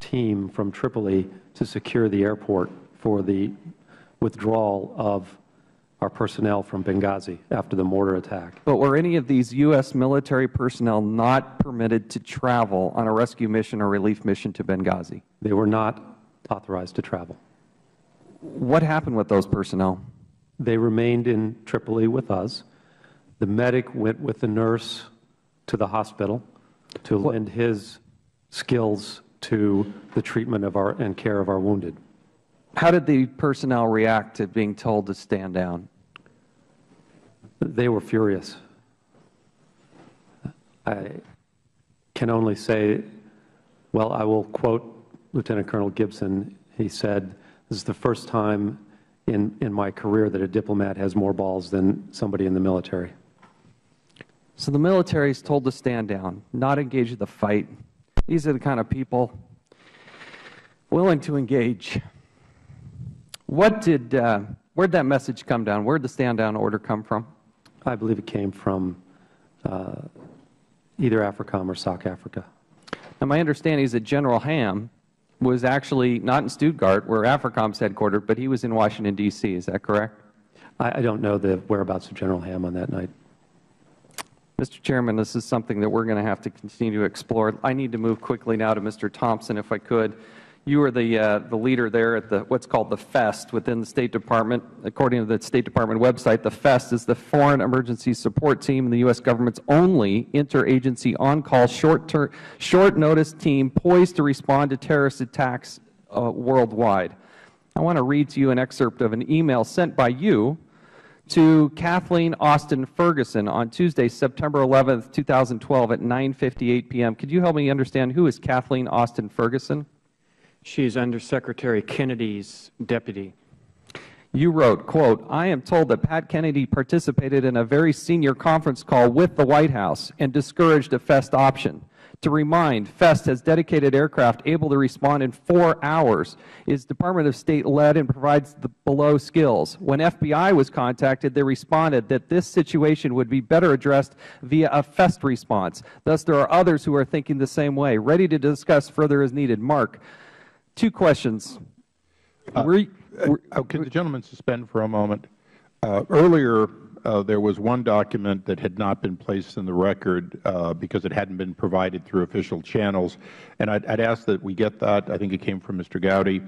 S4: team from Tripoli to secure the airport for the withdrawal of our personnel from Benghazi after the mortar attack.
S8: But were any of these U.S. military personnel not permitted to travel on a rescue mission or relief mission to Benghazi?
S4: They were not authorized to travel.
S8: What happened with those personnel?
S4: They remained in Tripoli with us. The medic went with the nurse to the hospital to lend his skills to the treatment of our and care of our wounded.
S8: How did the personnel react to being told to stand down?
S4: They were furious. I can only say, well, I will quote Lieutenant Colonel Gibson. He said, this is the first time in, in my career that a diplomat has more balls than somebody in the military.
S8: So the military is told to stand down, not engage in the fight. These are the kind of people willing to engage. What did, uh, where'd that message come down? Where'd the stand down order come from?
S4: I believe it came from uh, either AFRICOM or SOC Africa.
S8: Now, my understanding is that General Ham was actually not in Stuttgart, where AFRICOM is headquartered, but he was in Washington, D.C. Is that correct?
S4: I, I don't know the whereabouts of General Ham on that night.
S8: Mr. Chairman, this is something that we're going to have to continue to explore. I need to move quickly now to Mr. Thompson, if I could. You are the, uh, the leader there at the, what's called the FEST within the State Department. According to the State Department website, the FEST is the Foreign Emergency Support Team in the U.S. government's only interagency on-call short, term short notice team poised to respond to terrorist attacks uh, worldwide. I want to read to you an excerpt of an email sent by you to Kathleen Austin Ferguson on Tuesday, September 11, 2012 at 9.58 p.m. Could you help me understand who is Kathleen Austin Ferguson?
S3: She is Undersecretary Kennedy's deputy.
S8: You wrote, quote, I am told that Pat Kennedy participated in a very senior conference call with the White House and discouraged a FEST option. To remind, FEST has dedicated aircraft able to respond in four hours, is Department of State led and provides the below skills. When FBI was contacted, they responded that this situation would be better addressed via a FEST response. Thus, there are others who are thinking the same way. Ready to discuss further as needed. Mark, two questions.
S1: Uh, uh, can the gentleman suspend for a moment? Uh, earlier, uh, there was one document that had not been placed in the record uh, because it hadn't been provided through official channels. And I'd, I'd, ask that we get that. I think it came from Mr. Gowdy.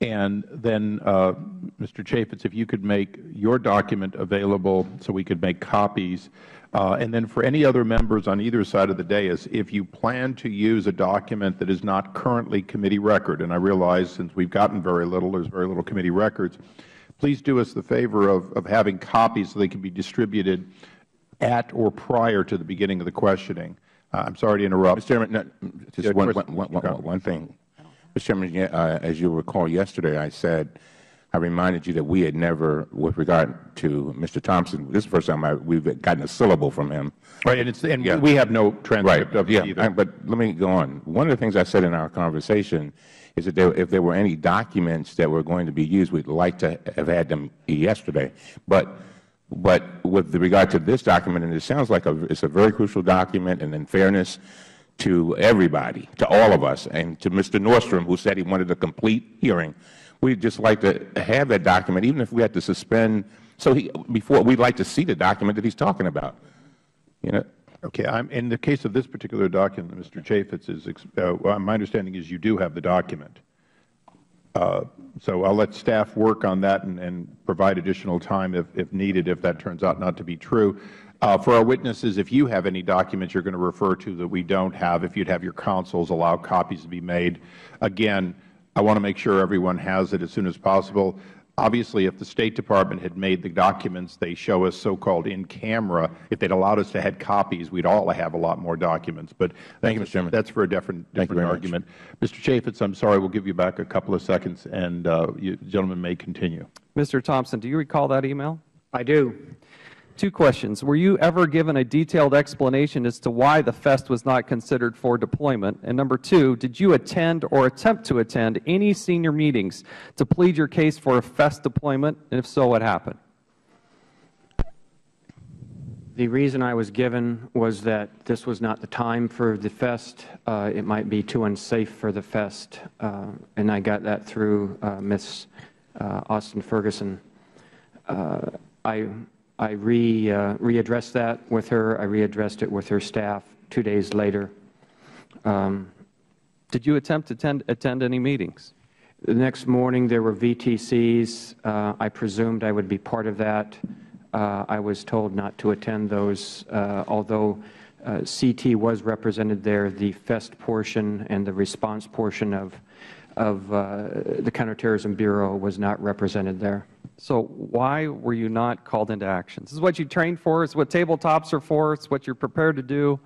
S1: And then, uh, Mr. Chaffetz, if you could make your document available so we could make copies. Uh, and then for any other members on either side of the dais, if you plan to use a document that is not currently committee record, and I realize since we've gotten very little, there's very little committee records, please do us the favor of, of having copies so they can be distributed at or prior to the beginning of the questioning. Uh, I'm sorry to interrupt.
S2: Mr. Chairman, no, just yeah, one, one, one, one thing. Mr. Chairman, uh, as you recall yesterday, I said I reminded you that we had never, with regard to Mr. Thompson, this is the first time I, we've gotten a syllable from him.
S1: Right, and it's, and
S2: Yeah.
S1: we have no
S2: Right,
S1: transcript of
S2: yeah,
S1: it either.
S2: I- but let me go on. One of the things I said in our conversation is that there, if there were any documents that were going to be used, we'd like to have had them yesterday. But, but with regard to this document, and it sounds like a, it's a very crucial document, and in fairness to everybody, to all of us, and to Mr. Nordstrom, who said he wanted a complete hearing, we'd just like to have that document, even if we had to suspend, so before, we'd like to see the document that he's talking about. You know,
S1: Okay, I'm, in the case of this particular document, Mr. Chaffetz is, uh, well, my understanding is you do have the document. Uh, So I'll let staff work on that and, and provide additional time if, if needed, if that turns out not to be true. Uh, For our witnesses, if you have any documents you're going to refer to that we don't have, if you'd have your counsels allow copies to be made. Again, I want to make sure everyone has it as soon as possible. Obviously, if the State Department had made the documents they show us so-called in camera, if they'd allowed us to have copies, we'd all have a lot more documents. But
S2: Thank you, Mr. Chairman.
S1: that's for a different, different
S2: very much.
S1: argument. Mr. Chaffetz, I'm sorry, we'll give you back a couple of seconds, and uh, you gentlemen may continue.
S9: Mr. Thompson, do you recall that email?
S3: I do.
S9: Two questions. Were you ever given a detailed explanation as to why the FEST was not considered for deployment? And number two, did you attend or attempt to attend any senior meetings to plead your case for a FEST deployment? And if so, what happened?
S3: The reason I was given was that this was not the time for the fest. Uh, It might be too unsafe for the fest, uh, and I got that through uh, Ms. uh, Austin Ferguson. Uh, I I re uh, readdressed that with her. I readdressed it with her staff two days later. Um,
S9: Did you attempt to attend, attend any meetings?
S3: The next morning, there were VTCs. Uh, I presumed I would be part of that. Uh, I was told not to attend those, uh, although uh, CT was represented there, the FEST portion and the response portion of, of uh, the Counterterrorism Bureau was not represented there.
S9: So why were you not called into action? This is what you trained for. It's what tabletops are for. It's what you're prepared to do.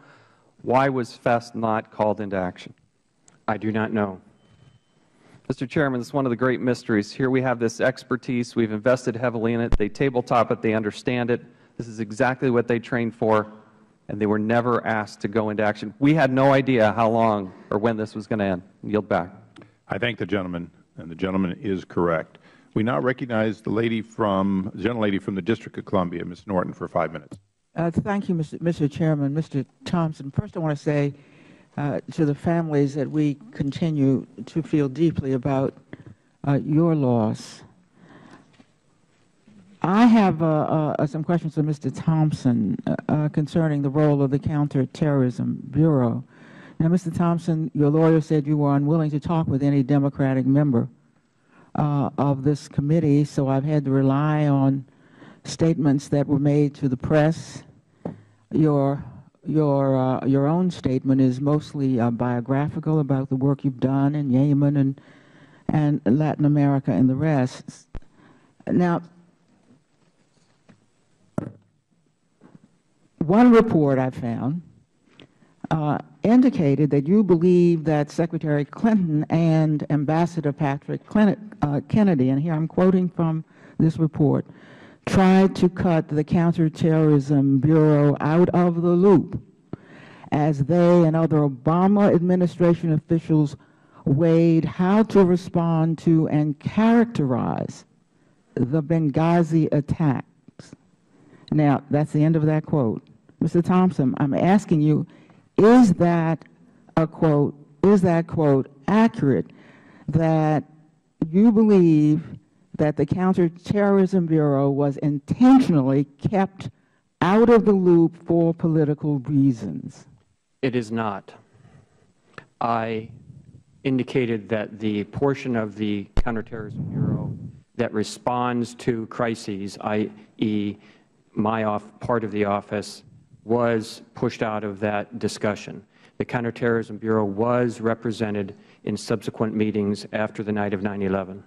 S9: Why was FEST not called into action?
S3: I do not know.
S9: Mr. Chairman, this is one of the great mysteries. Here we have this expertise. We've invested heavily in it. They tabletop it. They understand it. This is exactly what they trained for, and they were never asked to go into action. We had no idea how long or when this was going to end. Yield back.
S1: I thank the gentleman, and the gentleman is correct. We now recognize the lady from, the gentlelady from the District of Columbia, Ms. Norton, for five minutes.
S10: Uh, Thank you, Mr. Mr. Chairman. Mr. Thompson, first I want to say uh, to the families that we continue to feel deeply about uh, your loss. I have uh, uh, some questions for Mr. Thompson uh, uh, concerning the role of the Counterterrorism Bureau. Now, Mr. Thompson, your lawyer said you were unwilling to talk with any Democratic member uh, of this committee, so I've had to rely on statements that were made to the press. Your your uh, your own statement is mostly uh, biographical about the work you've done in Yemen and and Latin America and the rest. Now, one report I found uh, indicated that you believe that Secretary Clinton and Ambassador Patrick uh, Kennedy, and here I'm quoting from this report, tried to cut the Counterterrorism Bureau out of the loop as they and other Obama administration officials weighed how to respond to and characterize the Benghazi attacks. Now, that's the end of that quote. Mr. Thompson, I'm asking you, is that a quote, is that quote accurate that you believe that the Counterterrorism Bureau was intentionally kept out of the loop for political reasons?
S3: It is not. I indicated that the portion of the Counterterrorism Bureau that responds to crises, i.e., my off, part of the office, was pushed out of that discussion. The Counterterrorism Bureau was represented in subsequent meetings after the night of 9/11.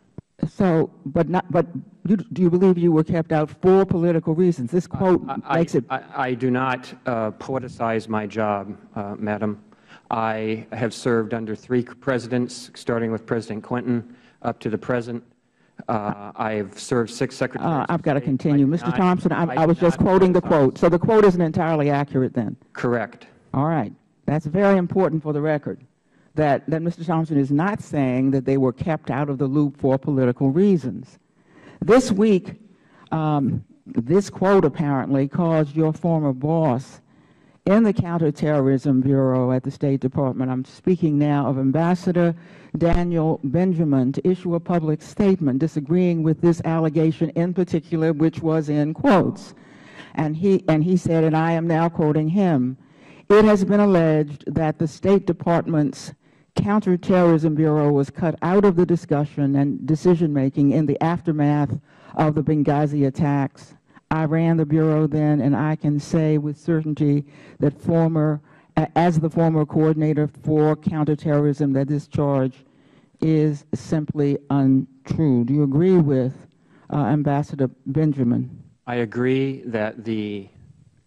S10: So, but not, but you, do you believe you were kept out for political reasons? This quote
S3: I-
S10: makes it,
S3: I, I do not uh, politicize my job, uh, Madam. I have served under three presidents, starting with President Clinton up to the present. Uh, I've served six secretaries.
S10: Uh, I've got to continue. Mr. Thompson, I I was just quoting the quote. So the quote isn't entirely accurate then?
S3: Correct.
S10: All right. That's very important for the record, that, that Mr. Thompson is not saying that they were kept out of the loop for political reasons. This week, um, this quote apparently caused your former boss in the Counterterrorism Bureau at the State Department, I'm speaking now of Ambassador Daniel Benjamin, to issue a public statement disagreeing with this allegation in particular, which was in quotes. And he, and he said, and I am now quoting him, it has been alleged that the State Department's Counterterrorism Bureau was cut out of the discussion and decision-making in the aftermath of the Benghazi attacks. I ran the Bureau then, and I can say with certainty that former, as the former coordinator for counterterrorism, that this charge is simply untrue. Do you agree with uh, Ambassador Benjamin?
S3: I agree that the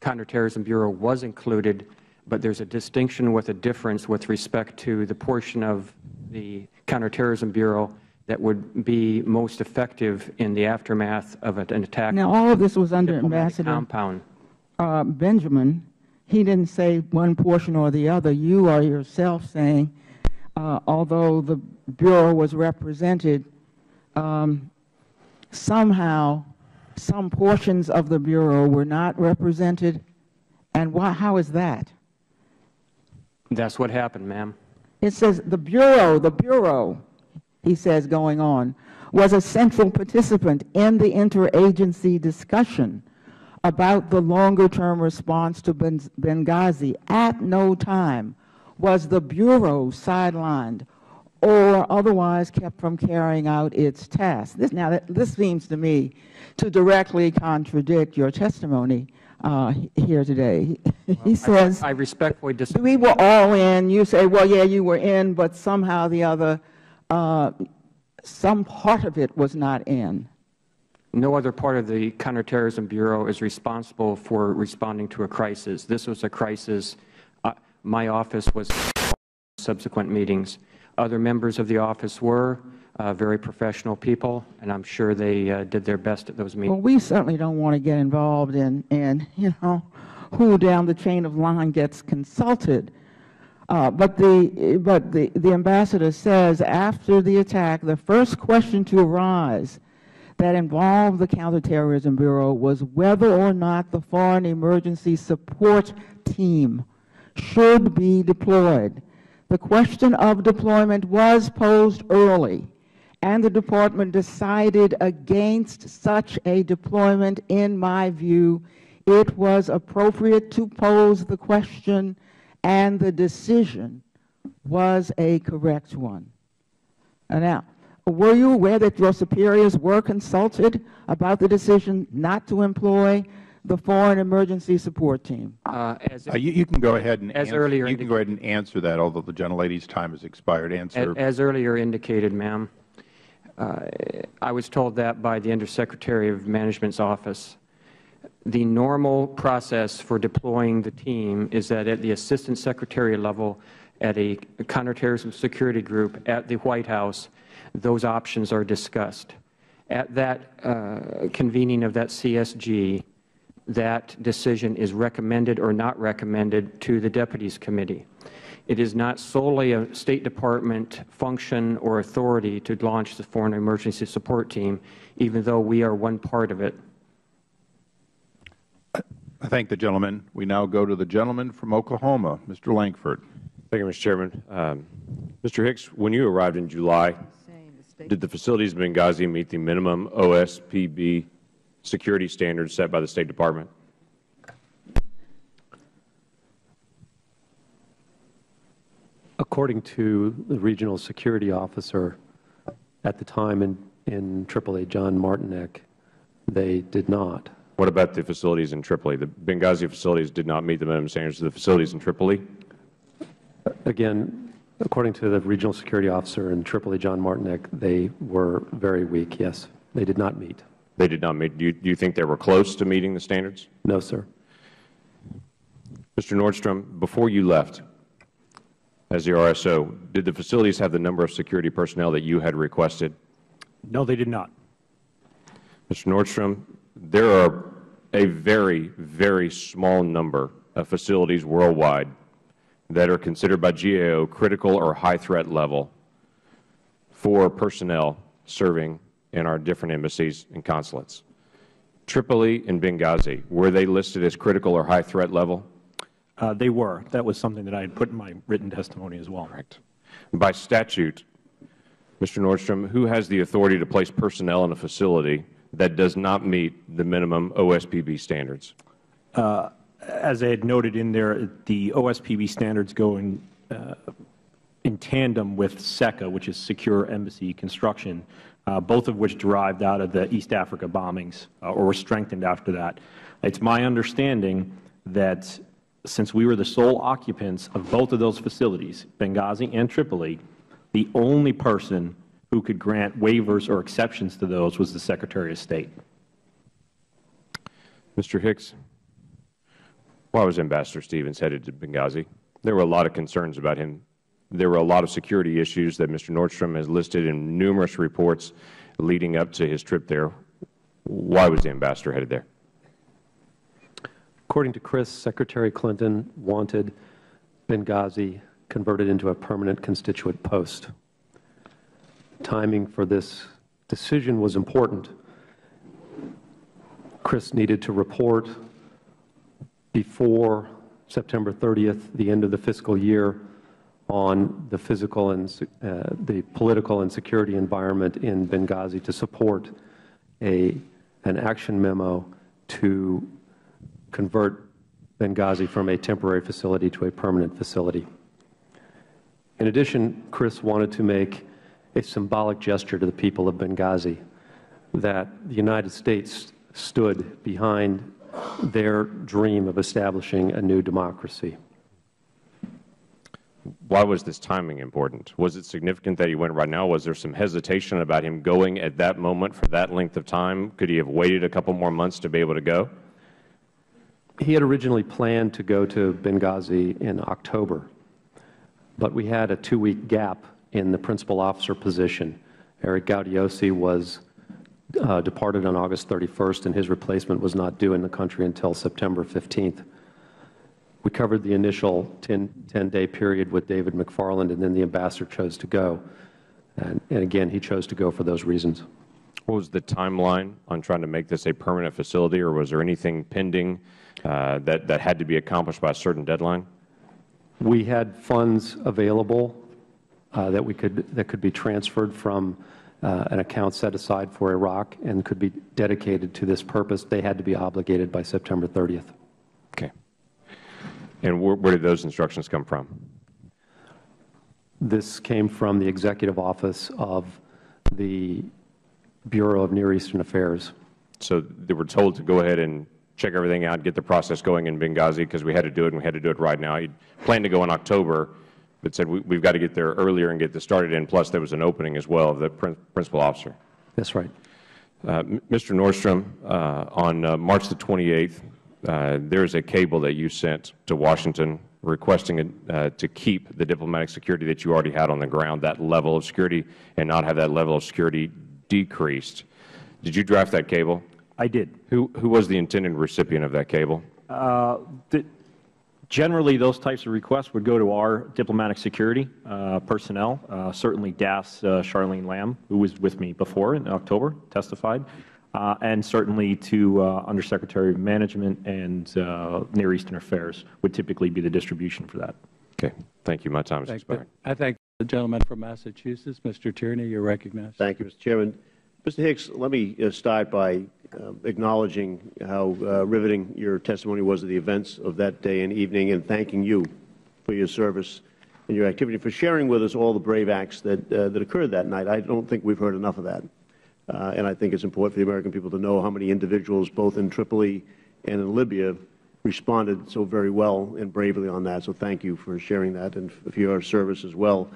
S3: Counterterrorism Bureau was included, but there's a distinction with a difference with respect to the portion of the Counterterrorism Bureau that would be most effective in the aftermath of an attack
S10: Now, all of this was under Ambassador
S3: compound.
S10: uh, Benjamin, he didn't say one portion or the other. You are yourself saying, although the Bureau was represented, um, somehow some portions of the Bureau were not represented. And why, how is that?
S3: That's what happened, ma'am.
S10: It says the Bureau, the Bureau, he says going on, was a central participant in the interagency discussion about the longer-term response to Benghazi. At no time was the Bureau sidelined or otherwise kept from carrying out its tasks. This, now, that- this seems to me to directly contradict your testimony uh, here today. He says,
S3: I respectfully disagree.
S10: we were all in. You say, well, yeah, you were in, but somehow the other, uh, some part of it was not in.
S3: No other part of the Counterterrorism Bureau is responsible for responding to a crisis. This was a crisis. My office was subsequent meetings. Other members of the office were uh, very professional people, and I'm sure they uh, did their best at those meetings.
S10: Well, we certainly don't want to get involved in, in, you know, who down the chain of line gets consulted. Uh, but the, but the, the ambassador says after the attack, the first question to arise that involved the Counterterrorism Bureau was whether or not the Foreign Emergency Support Team should be deployed. The question of deployment was posed early, and the Department decided against such a deployment. In my view, it was appropriate to pose the question, and the decision was a correct one. Now, were you aware that your superiors were consulted about the decision not to employ the Foreign Emergency Support Team?
S3: Uh, As
S1: Uh, You you can go ahead and
S3: As
S1: answer-
S3: earlier
S1: You can go ahead and answer that, although the gentlelady's time has expired. Answer.
S3: A- As earlier indicated, ma'am, uh, I was told that by the Undersecretary of Management's office. The normal process for deploying the team is that at the Assistant Secretary level, at a counterterrorism security group at the White House, those options are discussed. At that uh, convening of that CSG, that decision is recommended or not recommended to the Deputies Committee. It is not solely a State Department function or authority to launch the Foreign Emergency Support Team, even though we are one part of it.
S1: I thank the gentleman. We now go to the gentleman from Oklahoma, Mr. Lankford.
S11: Thank you, Mr. Chairman. Um, Mr. Hicks, when you arrived in July, did the facilities in Benghazi meet the minimum OSPB security standards set by the State Department?
S4: According to the regional security officer at the time in, in AAA, John Martinec, they did not.
S11: What about the facilities in Tripoli? The Benghazi facilities did not meet the minimum standards of the facilities in Tripoli?
S4: Again, according to the regional security officer in Tripoli, John Martinec, they were very weak, yes. They did not meet.
S11: They did not meet. Do you, do you think they were close to meeting the standards?
S4: No, sir.
S11: Mr. Nordstrom, before you left as the RSO, did the facilities have the number of security personnel that you had requested?
S5: No, they did not.
S11: Mr. Nordstrom, there are a very, very small number of facilities worldwide that are considered by GAO critical or high threat level for personnel serving in our different embassies and consulates. Tripoli and Benghazi, were they listed as critical or high threat level?
S5: Uh, they were. That was something that I had put in my written testimony as well.
S11: Correct. By statute, Mr. Nordstrom, who has the authority to place personnel in a facility that does not meet the minimum OSPB standards?
S5: Uh, as I had noted in there, the OSPB standards go in, uh, in tandem with SECA, which is Secure Embassy Construction, both of which derived out of the East Africa bombings uh, or were strengthened after that. It's my understanding that since we were the sole occupants of both of those facilities, Benghazi and Tripoli, the only person who could grant waivers or exceptions to those was the Secretary of State.
S11: Mr. Hicks, why was Ambassador Stevens headed to Benghazi? There were a lot of concerns about him. There were a lot of security issues that Mr. Nordstrom has listed in numerous reports leading up to his trip there. Why was the Ambassador headed there?
S4: According to Chris, Secretary Clinton wanted Benghazi converted into a permanent constituent post. Timing for this decision was important. Chris needed to report before September 30th, the end of the fiscal year, on the physical and uh, the political and security environment in Benghazi to support a, an action memo to convert Benghazi from a temporary facility to a permanent facility. In addition, Chris wanted to make a symbolic gesture to the people of Benghazi that the United States stood behind their dream of establishing a new democracy.
S11: Why was this timing important? Was it significant that he went right now? Was there some hesitation about him going at that moment for that length of time? Could he have waited a couple more months to be able to go?
S4: He had originally planned to go to Benghazi in October, but we had a two-week gap in the principal officer position. Eric Gaudiosi was uh, departed on August 31st, and his replacement was not due in the country until September 15th. We covered the initial 10-day period with David McFarland, and then the ambassador chose to go. And, and again, he chose to go for those reasons.
S11: What was the timeline on trying to make this a permanent facility, or was there anything pending uh, that, that had to be accomplished by a certain deadline?
S4: We had funds available uh, that we could that could be transferred from uh, an account set aside for Iraq and could be dedicated to this purpose. They had to be obligated by September 30th.
S11: Okay. And where, where did those instructions come from?
S4: This came from the Executive Office of the Bureau of Near Eastern Affairs.
S11: So they were told to go ahead and check everything out, get the process going in Benghazi because we had to do it and we had to do it right now. He planned to go in October, but said we, have got to get there earlier and get this started in. Plus, there was an opening as well of the prin principal officer.
S4: That's right.
S11: Uh, Mr. Nordstrom, uh, on uh, March the 28th, uh, there is a cable that you sent to Washington requesting uh, to keep the diplomatic security that you already had on the ground, that level of security, and not have that level of security decreased. Did you draft that cable?
S5: I did.
S11: Who, who was the intended recipient of that cable?
S5: Uh, the, generally, those types of requests would go to our diplomatic security uh, personnel. Uh, certainly, DAS uh, Charlene Lamb, who was with me before in October, testified, uh, and certainly to uh, Undersecretary of Management and Near Eastern Affairs would typically be the distribution for that.
S11: Okay. Thank you. My time has expired.
S12: I thank the gentleman from Massachusetts. Mr. Tierney, you're recognized.
S13: Thank you, Mr. Chairman. Mr. Hicks, let me start by uh, acknowledging how uh, riveting your testimony was of the events of that day and evening and thanking you for your service and your activity, for sharing with us all the brave acts that, uh, that occurred that night. I don't think we've heard enough of that. Uh, and I think it's important for the American people to know how many individuals, both in Tripoli and in Libya, responded so very well and bravely on that. So thank you for sharing that and for your service as well.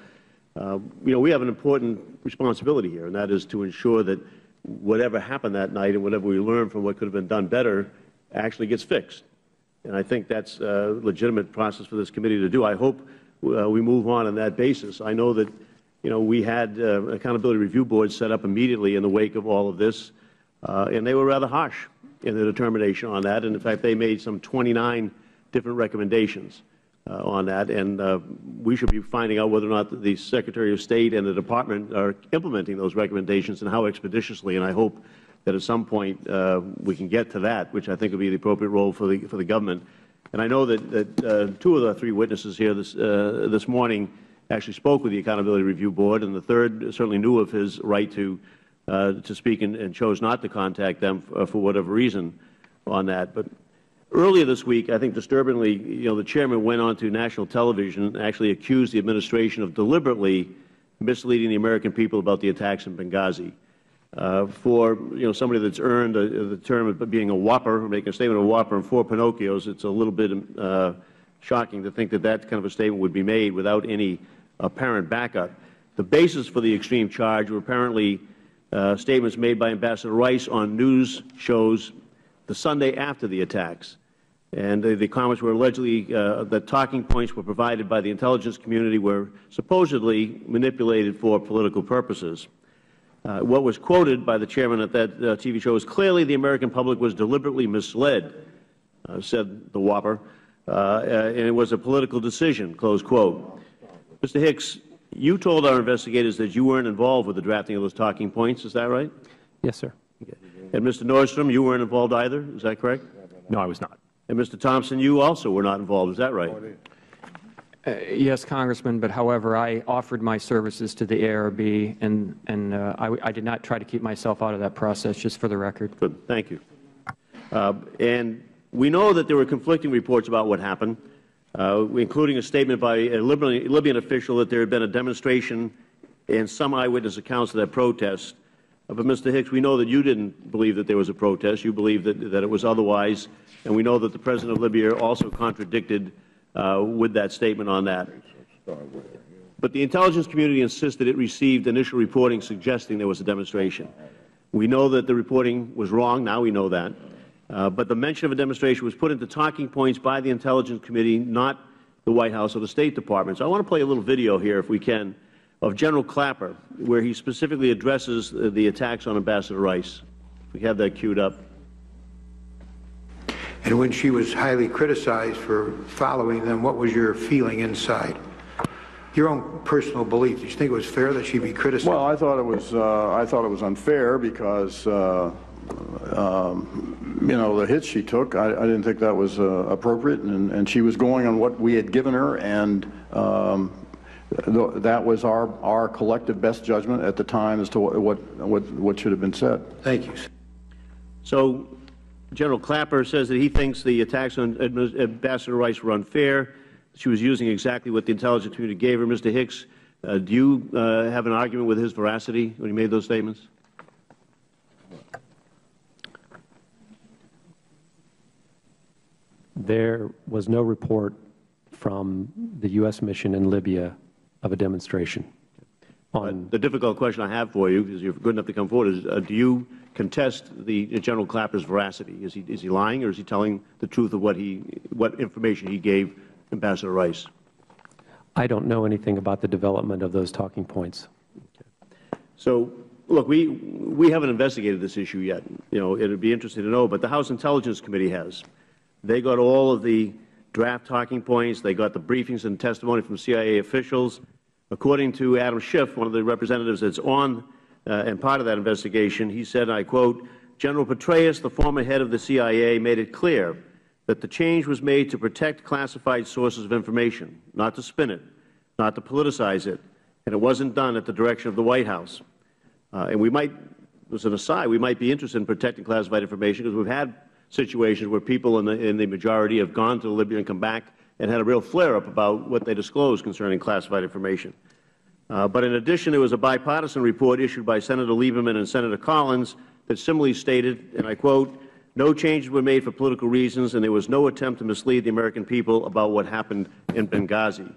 S13: Uh, you know, we have an important responsibility here, and that is to ensure that whatever happened that night and whatever we learned from what could have been done better actually gets fixed. And I think that's a legitimate process for this committee to do. I hope uh, we move on on that basis. I know that, you know, we had uh, accountability review boards set up immediately in the wake of all of this. Uh, and they were rather harsh in their determination on that. And in fact, they made some 29 different recommendations uh, on that. And we should be finding out whether or not the Secretary of State and the Department are implementing those recommendations and how expeditiously. And I hope that at some point uh, we can get to that, which I think would be the appropriate role for the, for the government. And I know that, that uh, two of the three witnesses here this, uh, this morning actually spoke with the Accountability Review Board, and the third certainly knew of his right to, uh, to speak and, and, chose not to contact them for, for whatever reason on that. But earlier this week, I think disturbingly, you know, the chairman went on to national television and actually accused the administration of deliberately misleading the American people about the attacks in Benghazi. Uh, for you know somebody that's earned a, the term of being a whopper, making a statement of a whopper and four Pinocchios, it's a little bit uh, shocking to think that that kind of a statement would be made without any apparent backup. The basis for the extreme charge were apparently uh, statements made by Ambassador Rice on news shows the Sunday after the attacks. And the, the comments were allegedly uh, that talking points were provided by the intelligence community were supposedly manipulated for political purposes. Uh, what was quoted by the chairman at that uh, TV show is clearly the American public was deliberately misled, uh, said the whopper, uh, uh, and it was a political decision, close quote. Mr. Hicks, you told our investigators that you weren't involved with the drafting of those talking points. Is that right?
S5: Yes, sir.
S13: Okay. And Mr. Nordstrom, you weren't involved either. Is that correct?
S5: No, I was not.
S13: And Mr. Thompson, you also were not involved. Is that right?
S3: Uh, yes, Congressman, but however, I offered my services to the ARB, and, and uh, I, I, did not try to keep myself out of that process, just for the record.
S13: Good. Thank you. Uh, and we know that there were conflicting reports about what happened uh, including a statement by a Libyan, Libyan, official that there had been a demonstration and some eyewitness accounts of that protest. Uh, but, Mr. Hicks, we know that you didn't believe that there was a protest. You believed that, that it was otherwise. And we know that the President of Libya also contradicted uh, with that statement on that. But the intelligence community insisted it received initial reporting suggesting there was a demonstration. We know that the reporting was wrong. Now we know that. Uh, but the mention of a demonstration was put into talking points by the Intelligence Committee, not the White House or the State Department. So I want to play a little video here, if we can, of General Clapper, where he specifically addresses the attacks on Ambassador Rice. If we have that queued up.
S14: And when she was highly criticized for following them, what was your feeling inside? Your own personal belief. Did you think it was fair that she be criticized?
S15: Well, I thought it was. Uh, I thought it was unfair because uh, um, you know, the hits she took, I, I didn't think that was uh, appropriate, and, and she was going on what we had given her, and um, th that was our, our collective best judgment at the time as to what, what, what, what should have been said.
S14: Thank you.
S13: So General Clapper says that he thinks the attacks on Ambassador Rice were unfair. She was using exactly what the intelligence community gave her. Mr. Hicks, uh, do you uh, have an argument with his veracity when he made those statements?
S4: There was no report from the U.S. mission in Libya of a demonstration.
S13: On the difficult question I have for you, because you're good enough to come forward, is uh, do you contest the uh, General Clapper's veracity? Is he, is he lying or is he telling the truth of what, he, what information he gave Ambassador Rice?
S4: I don't know anything about the development of those talking points.
S13: Okay. So, look, we, we haven't investigated this issue yet. You know, it would be interesting to know, but the House Intelligence Committee has. They got all of the draft talking points. They got the briefings and testimony from CIA officials. According to Adam Schiff, one of the representatives that's on uh, and part of that investigation, he said, I quote, General Petraeus, the former head of the CIA, made it clear that the change was made to protect classified sources of information, not to spin it, not to politicize it, and it wasn't done at the direction of the White House. Uh, and we might, as an aside, we might be interested in protecting classified information because we've had situations where people in the, in the majority have gone to Libya and come back and had a real flare-up about what they disclosed concerning classified information. Uh, but in addition, there was a bipartisan report issued by Senator Lieberman and Senator Collins that similarly stated, and I quote, no changes were made for political reasons, and there was no attempt to mislead the American people about what happened in Benghazi.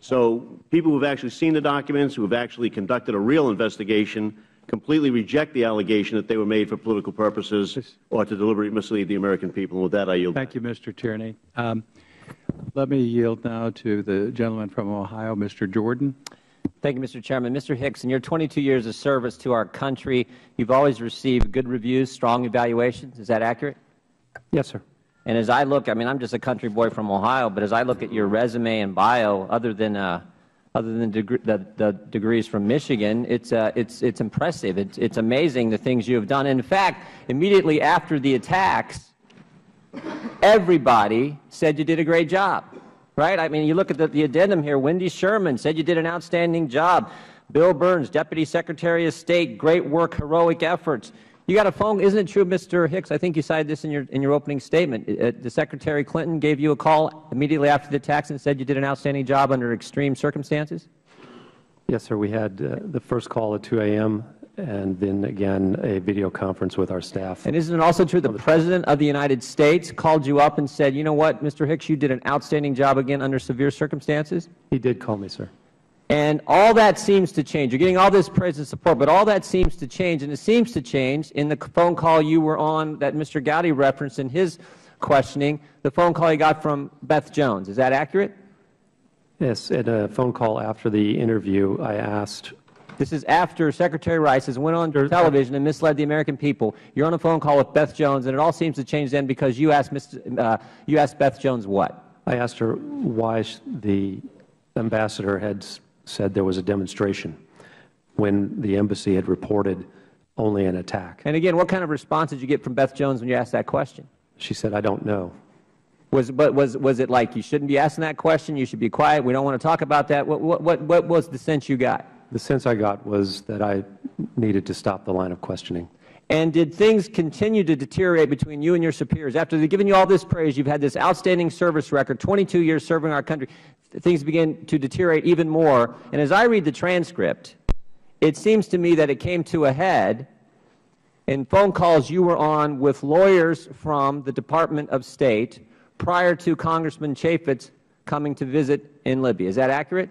S13: So people who have actually seen the documents, who have actually conducted a real investigation, completely reject the allegation that they were made for political purposes or to deliberately mislead the American people. And with that, I yield.
S12: Thank you, Mr. Tierney. Um, let me yield now to the gentleman from Ohio, Mr. Jordan.
S16: Thank you, Mr. Chairman. Mr. Hicks, in your 22 years of service to our country, you've always received good reviews, strong evaluations. Is that accurate?
S4: Yes, sir.
S16: And as I look, I mean, I'm just a country boy from Ohio, but as I look at your resume and bio, other than uh, other than degree, the, the degrees from Michigan, it's uh, it's it's impressive. It's it's amazing the things you have done. in fact, immediately after the attacks, everybody said you did a great job, right? I mean, you look at the, the addendum here. Wendy Sherman said you did an outstanding job. Bill Burns, Deputy Secretary of State, great work, heroic efforts. You got a phone, isn't it true, Mr. Hicks? I think you cited this in your, in your opening statement. Uh, the Secretary Clinton gave you a call immediately after the attacks and said you did an outstanding job under extreme circumstances?
S4: Yes, sir. We had uh, the first call at 2 a.m. and then again a video conference with our staff.
S16: And isn't it also true the President of the United States called you up and said, you know what, Mr. Hicks, you did an outstanding job again under severe circumstances?
S4: He did call me, sir.
S16: And all that seems to change. You're getting all this praise and support, but all that seems to change, and it seems to change in the phone call you were on that Mr. Gowdy referenced in his questioning, the phone call he got from Beth Jones. Is that accurate?
S4: Yes, at a phone call after the interview, I asked.
S16: This is after Secretary Rice has went on television and misled the American people. You're on a phone call with Beth Jones, and it all seems to change then because you asked, Mr., uh, you asked Beth Jones what?
S4: I asked her why the ambassador had said there was a demonstration when the embassy had reported only an attack.
S16: And again, what kind of response did you get from Beth Jones when you asked that question?
S4: She said, I don't know.
S16: Was, but was, was it like you shouldn't be asking that question, you should be quiet, we don't want to talk about that? What, what, what, what was the sense you got?
S4: The sense I got was that I needed to stop the line of questioning.
S16: And did things continue to deteriorate between you and your superiors? After they've given you all this praise, you've had this outstanding service record, 22 years serving our country, things began to deteriorate even more. And as I read the transcript, it seems to me that it came to a head in phone calls you were on with lawyers from the Department of State prior to Congressman Chaffetz coming to visit in Libya. Is that accurate?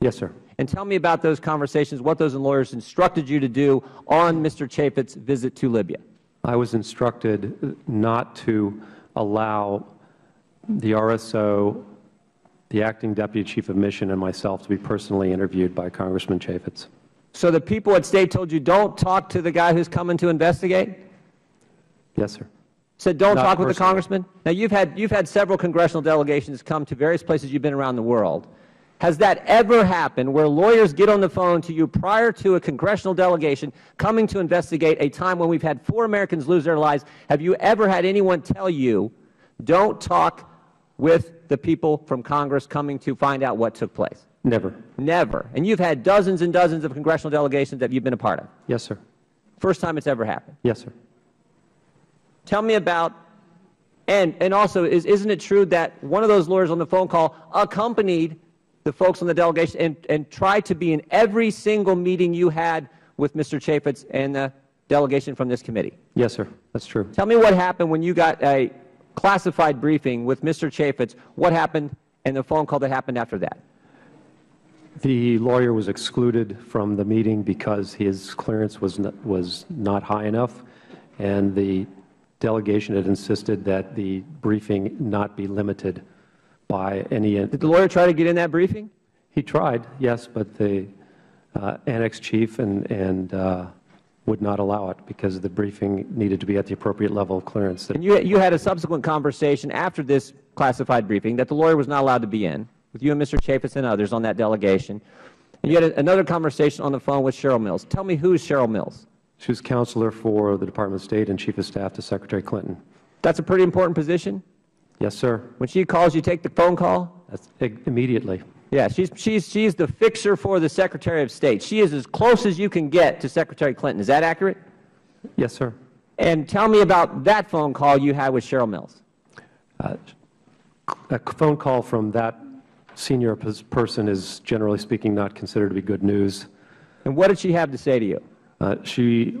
S4: Yes, sir.
S16: And tell me about those conversations, what those lawyers instructed you to do on Mr. Chaffetz's visit to Libya.
S4: I was instructed not to allow the RSO the acting deputy chief of mission and myself to be personally interviewed by Congressman Chaffetz.
S16: So the people at State told you don't talk to the guy who's coming to investigate?
S4: Yes, sir.
S16: Said don't
S4: Not
S16: talk with the congressman? Now you've had, you've had several congressional delegations come to various places you've been around the world. Has that ever happened where lawyers get on the phone to you prior to a congressional delegation coming to investigate a time when we've had four Americans lose their lives? Have you ever had anyone tell you, don't talk with the people from Congress coming to find out what took place?
S4: Never.
S16: Never. And you've had dozens and dozens of congressional delegations that you've been a part of.
S4: Yes, sir.
S16: First time it's ever happened.
S4: Yes, sir.
S16: Tell me about, and, and also, is, isn't it true that one of those lawyers on the phone call accompanied the folks on the delegation and, and tried to be in every single meeting you had with Mr. Chaffetz and the delegation from this committee?
S4: Yes, sir. That's true.
S16: Tell me what happened when you got a classified briefing with Mr. Chaffetz. What happened and the phone call that happened after that?
S4: The lawyer was excluded from the meeting because his clearance was not, was not high enough, and the delegation had insisted that the briefing not be limited by any.
S16: Did the lawyer try to get in that briefing?
S4: He tried, yes, but the uh, annex chief and, and uh, would not allow it because the briefing needed to be at the appropriate level of clearance.
S16: And you, you had a subsequent conversation after this classified briefing that the lawyer was not allowed to be in with you and Mr. Chaffetz and others on that delegation. And you had a, another conversation on the phone with Cheryl Mills. Tell me who's Cheryl Mills?
S4: She was counselor for the Department of State and chief of staff to Secretary Clinton.
S16: That's a pretty important position?
S4: Yes, sir.
S16: When she calls, you take the phone call?
S4: That's immediately.
S16: Yeah, she's, she's, she's the fixer for the Secretary of State. She is as close as you can get to Secretary Clinton. Is that accurate?
S4: Yes, sir.
S16: And tell me about that phone call you had with Cheryl Mills.
S4: Uh, a phone call from that senior person is, generally speaking, not considered to be good news.
S16: And what did she have to say to you?
S4: Uh, she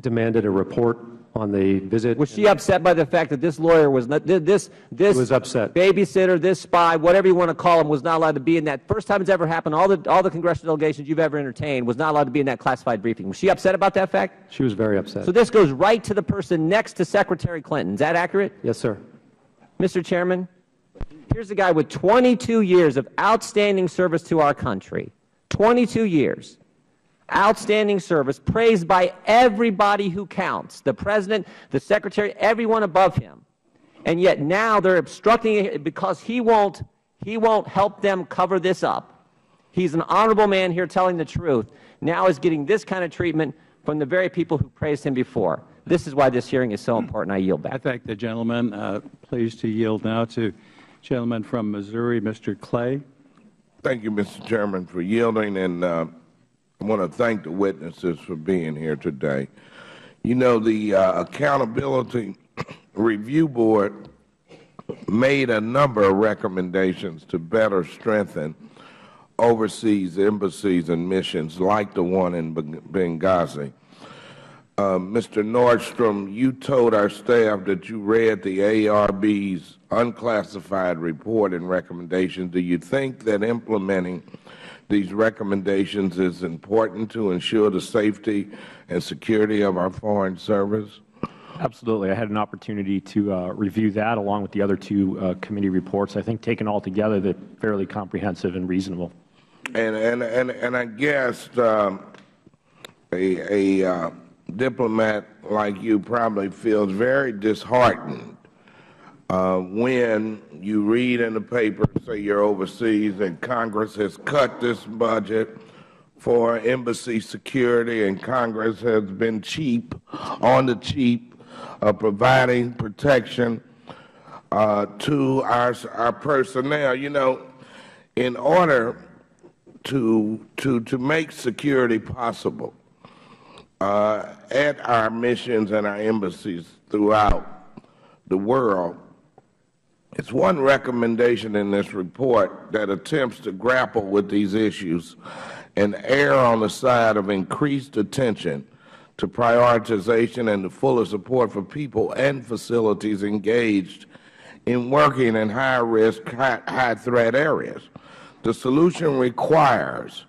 S4: demanded a report on the visit.
S16: Was she upset by the fact that this lawyer was not, this, this
S4: was upset.
S16: babysitter, this spy, whatever you want to call him, was not allowed to be in that? First time it's ever happened, all the, all the congressional delegations you've ever entertained was not allowed to be in that classified briefing. Was she upset about that fact?
S4: She was very upset.
S16: So this goes right to the person next to Secretary Clinton. Is that accurate?
S4: yes, sir.
S16: Mr. Chairman, here's a guy with 22 years of outstanding service to our country
S17: 22 years. Outstanding service, praised by everybody who counts, the President, the Secretary, everyone above him. And yet now they're obstructing it because he won't, he won't help them cover this up. He's an honorable man here telling the truth. Now is getting this kind of treatment from the very people who praised him before. This is why this hearing is so important. I yield back.
S12: I thank the gentleman. Uh, pleased to yield now to gentleman from Missouri, Mr. Clay.
S18: Thank you, Mr. Chairman, for yielding, and uh, I want to thank the witnesses for being here today. You know, the uh, Accountability [coughs] Review Board made a number of recommendations to better strengthen overseas embassies and missions like the one in Benghazi. Uh, Mr. Nordstrom, you told our staff that you read the ARB's unclassified report and recommendations. Do you think that implementing these recommendations is important to ensure the safety and security of our Foreign Service?
S5: Absolutely. I had an opportunity to uh, review that along with the other two uh, committee reports. I think taken all together, they're fairly comprehensive and reasonable.
S18: And, and, and, and I guess um, a, a uh, diplomat like you probably feels very disheartened uh, when you read in the paper, say you're overseas, and Congress has cut this budget for embassy security, and Congress has been cheap, on the cheap, uh, providing protection uh, to our, our personnel. You know, in order to, to, to make security possible, uh, at our missions and our embassies throughout the world. It's one recommendation in this report that attempts to grapple with these issues and err on the side of increased attention to prioritization and the fuller support for people and facilities engaged in working in high-risk, high-threat areas. The solution requires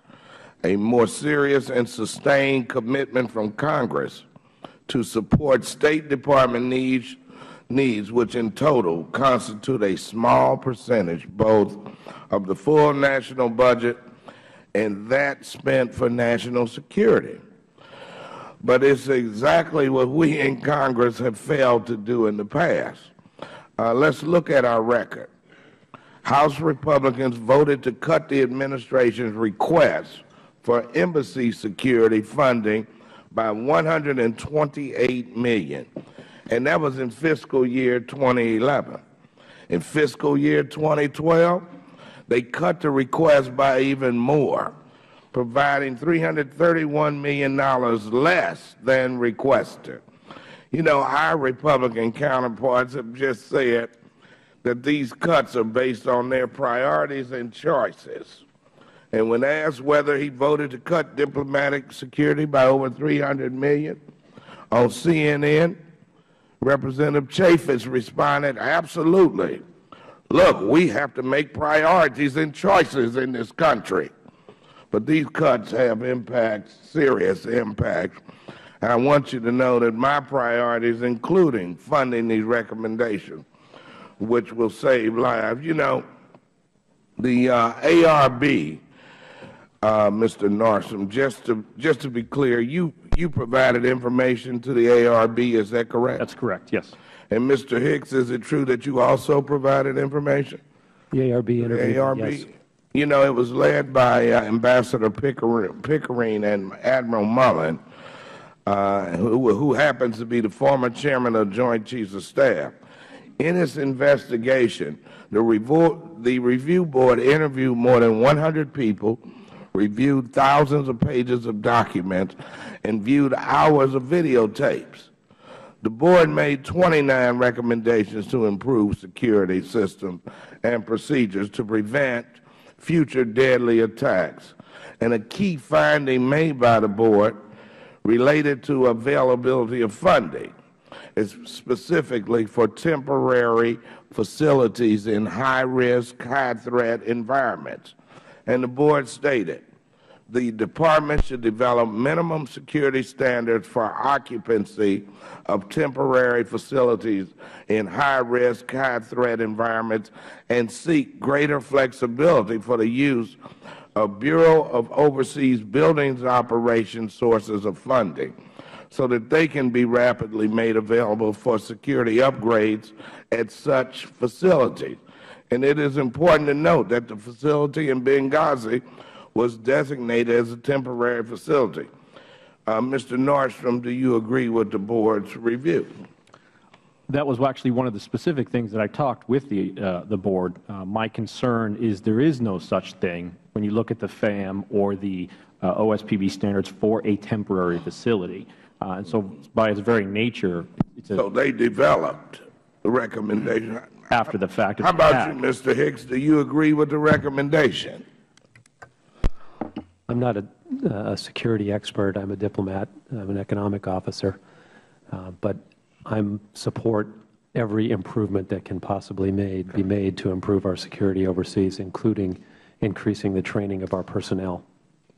S18: a more serious and sustained commitment from Congress to support State Department needs, needs which in total constitute a small percentage both of the full national budget and that spent for national security. But it's exactly what we in Congress have failed to do in the past. Uh, let's look at our record. House Republicans voted to cut the administration's request for embassy security funding by $128 million, and that was in fiscal year 2011. In fiscal year 2012, they cut the request by even more, providing $331 million less than requested. You know, our Republican counterparts have just said that these cuts are based on their priorities and choices. And when asked whether he voted to cut diplomatic security by over $300 million on CNN, Representative Chaffetz responded, absolutely. Look, we have to make priorities and choices in this country. But these cuts have impacts, serious impacts. And I want you to know that my priorities, including funding these recommendations, which will save lives. You know, the uh, ARB uh, Mr. Nordstrom, just to just to be clear, you you provided information to the ARB. Is that correct?
S5: That's correct. Yes.
S18: And Mr. Hicks, is it true that you also provided information?
S5: The ARB interviewed.
S18: The ARB.
S5: Yes.
S18: You know, it was led by uh, Ambassador Pickering, Pickering, and Admiral Mullen, uh, who, who happens to be the former chairman of Joint Chiefs of Staff. In its investigation, the, the review board interviewed more than 100 people reviewed thousands of pages of documents, and viewed hours of videotapes. The Board made 29 recommendations to improve security systems and procedures to prevent future deadly attacks. And a key finding made by the Board related to availability of funding, is specifically for temporary facilities in high-risk, high-threat environments and the Board stated, the Department should develop minimum security standards for occupancy of temporary facilities in high-risk, high-threat environments and seek greater flexibility for the use of Bureau of Overseas Buildings Operations sources of funding so that they can be rapidly made available for security upgrades at such facilities. And it is important to note that the facility in Benghazi was designated as a temporary facility. Uh, Mr. Nordstrom, do you agree with the Board's review?
S5: That was actually one of the specific things that I talked with the, uh, the Board. Uh, my concern is there is no such thing when you look at the FAM or the uh, OSPB standards for a temporary facility. Uh, and so by its very nature, it's a
S18: So they developed the recommendation.
S5: After the fact.
S18: How about you, Mr. Hicks? Do you agree with the recommendation?
S4: I'm not a, a security expert. I'm a diplomat. I'm an economic officer. Uh, but I'm support every improvement that can possibly made, be made to improve our security overseas, including increasing the training of our personnel.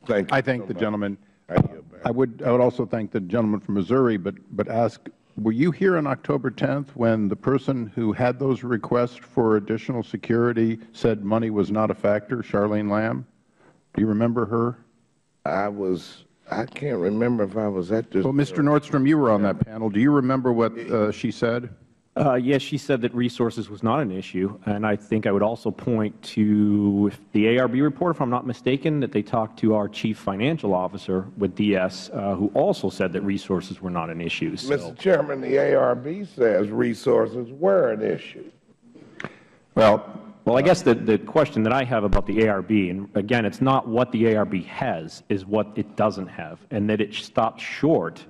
S18: Thank you.
S1: I thank the gentleman. I would, I would also thank the gentleman from Missouri, but, but ask, were you here on October 10th when the person who had those requests for additional security said money was not a factor, Charlene Lamb? Do you remember her?
S18: I was, I can't remember if I was at this.
S1: Well, Mr. Nordstrom, you were on that panel. Do you remember what uh, she said?
S5: Uh, yes, she said that resources was not an issue, and I think I would also point to the ARB report, if I'm not mistaken, that they talked to our Chief Financial Officer with DS, uh, who also said that resources were not an issue. So,
S18: Mr. Chairman, the ARB says resources were an issue.
S5: well, well, I guess the, the question that I have about the ARB, and again, it's not what the ARB has, is what it doesn't have, and that it stops short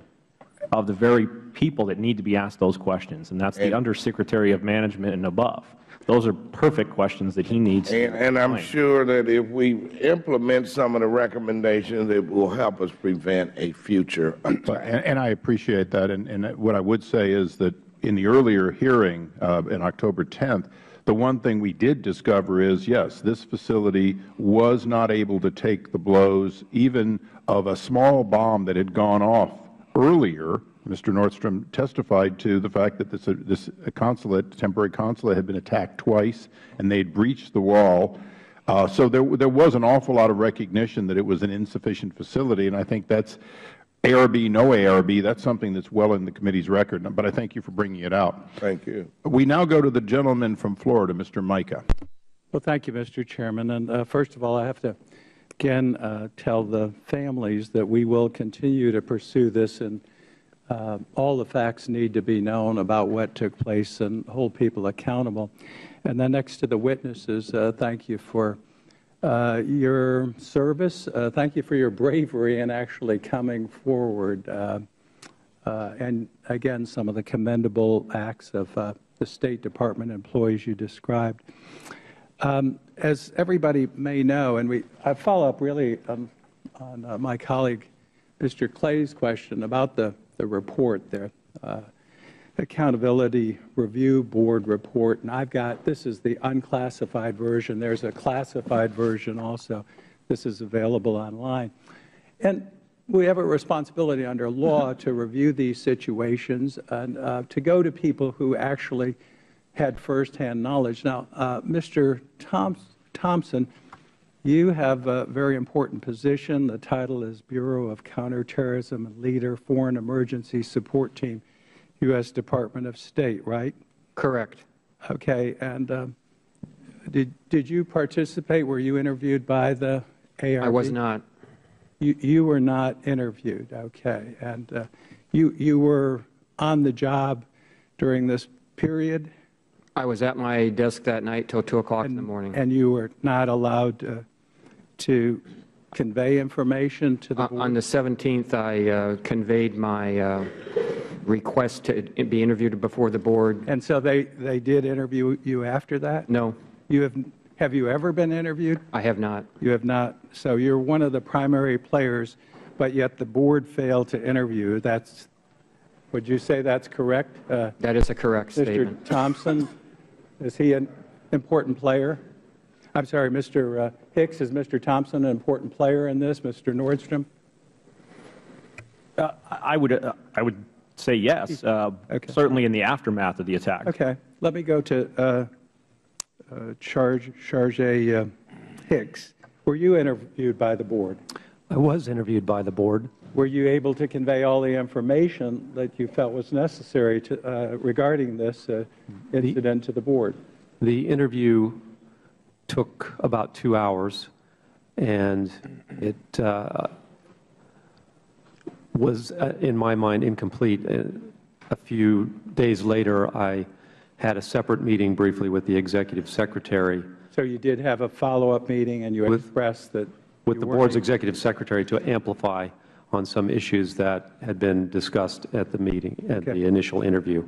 S5: of the very people that need to be asked those questions, and that's the Undersecretary of Management and above. Those are perfect questions that he needs. to
S18: And, and I'm sure that if we implement some of the recommendations, it will help us prevent a future [clears throat] attack.
S1: And, and I appreciate that. And, and what I would say is that in the earlier hearing uh, in October 10th, the one thing we did discover is, yes, this facility was not able to take the blows even of a small bomb that had gone off earlier. Mr. Nordstrom testified to the fact that this, this consulate, temporary consulate, had been attacked twice, and they had breached the wall. Uh, so there, there was an awful lot of recognition that it was an insufficient facility, and I think that's ARB, no ARB, that's something that's well in the committee's record, but I thank you for bringing it out.
S18: Thank you.
S1: We now go to the gentleman from Florida, Mr. Mica.
S12: Well, thank you, Mr. Chairman. And uh, first of all, I have to again uh, tell the families that we will continue to pursue this, and uh, all the facts need to be known about what took place and hold people accountable. And then next to the witnesses, uh, thank you for uh, your service. Uh, thank you for your bravery in actually coming forward. Uh, and again, some of the commendable acts of the State Department employees you described. Um, as everybody may know, and we, I follow up really um, on my colleague Mr. Clay's question about the, the report there, uh, Accountability Review Board report, and I've got, this is the unclassified version. There's a classified version also. This is available online. And we have a responsibility under law to review these situations and uh, to go to people who actually had firsthand knowledge. Now, uh, Mr. Thompson, you have a very important position. The title is Bureau of Counterterrorism and Leader, Foreign Emergency Support Team, U.S. Department of State, right?
S3: Correct.
S12: Okay. And um, did, did you participate? Were you interviewed by the ARB?
S3: I was not.
S12: You, you were not interviewed, okay. And uh, you, you were on the job during this period?
S3: I was at my desk that night till 2 o'clock in the morning.
S12: And you were not allowed to convey information to the
S3: Uh,
S12: board?
S3: On the 17th, I uh, conveyed my uh, request to be interviewed before the board.
S12: And so they, they did interview you after that?
S3: No,
S12: You have, have you ever been interviewed?
S3: I have not.
S12: You have not. So you're one of the primary players, but yet the board failed to interview. That's, would you say that's correct? Uh,
S3: That is a correct
S12: Mr.
S3: statement.
S12: Thompson, is he an important player? I'm sorry, Mr. Hicks, is Mr. Thompson an important player in this, Mr. Nordstrom?
S5: Uh, I would, uh, I would say yes, uh, certainly in the aftermath of the attack.
S12: Okay. Let me go to uh, uh, Charge, Charge uh, Hicks. Were you interviewed by the board?
S4: I was interviewed by the board.
S12: Were you able to convey all the information that you felt was necessary to, uh, regarding this uh, incident to the board?
S4: The interview took about two hours, and it uh, was, uh, in my mind, incomplete. Uh, A few days later, I had a separate meeting briefly with the executive secretary.
S12: So you did have a follow-up meeting and you expressed that
S4: With the board's executive secretary to amplify on some issues that had been discussed at the meeting, at
S12: Okay.
S4: the initial interview.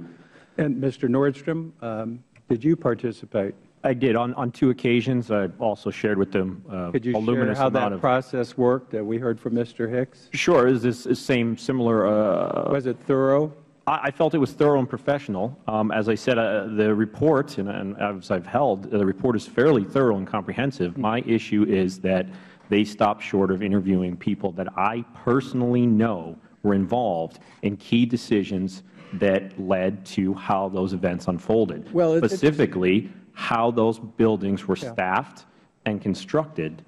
S12: And Mr. Nordstrom, um, did you participate?
S5: I did. On, on two occasions, I also shared with them uh,
S12: Could you share how that
S5: of
S12: process worked that we heard from Mr. Hicks?
S5: Sure. Is this is same similar? Uh,
S12: Was it thorough?
S5: I, I felt it was thorough and professional. Um, as I said, uh, the report, and, and as I've held, the report is fairly thorough and comprehensive. My issue is that they stopped short of interviewing people that I personally know were involved in key decisions that led to how those events unfolded.
S12: Well,
S5: Specifically, how those buildings were staffed and constructed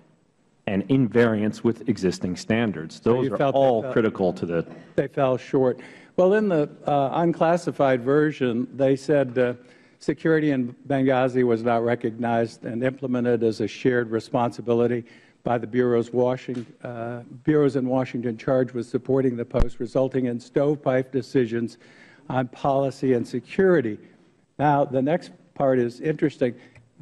S5: and in variance with existing standards. Those
S12: you
S5: are all
S12: felt-
S5: critical to the
S12: They fell short. Well, in the uh, unclassified version, they said uh, security in Benghazi was not recognized and implemented as a shared responsibility by the bureaus, Washington, uh, bureaus in Washington charged with supporting the post, resulting in stovepipe decisions on policy and security. Now, the next part is interesting.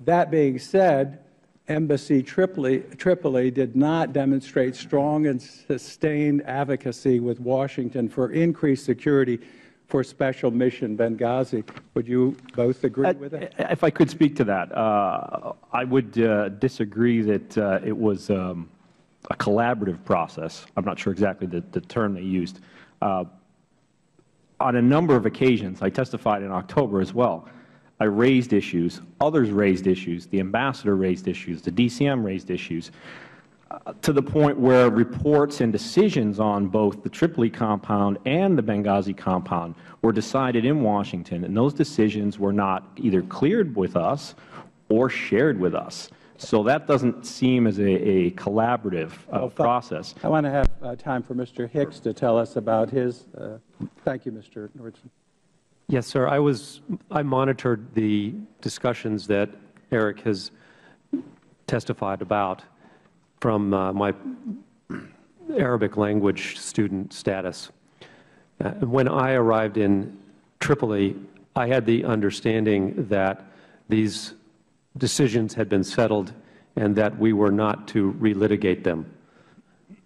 S12: That being said, Embassy Tripoli, Tripoli did not demonstrate strong and sustained advocacy with Washington for increased security for Special Mission Benghazi. Would you both agree with that?
S5: If I could speak to that, uh, I would uh, disagree that uh, it was um, a collaborative process. I'm not sure exactly the, the term they used. Uh, on a number of occasions, I testified in October as well, I raised issues, others raised issues, the ambassador raised issues, the DCM raised issues, uh, to the point where reports and decisions on both the Tripoli compound and the Benghazi compound were decided in Washington, and those decisions were not either cleared with us or shared with us. So that doesn't seem as a, a collaborative uh, process.
S12: I want to have uh, time for Mr. Hicks to tell us about his. Uh, thank you, Mr. Nordstrom.
S4: Yes, sir. I was, I monitored the discussions that Eric has testified about from uh, my Arabic language student status. Uh, when I arrived in Tripoli, I had the understanding that these decisions had been settled and that we were not to relitigate them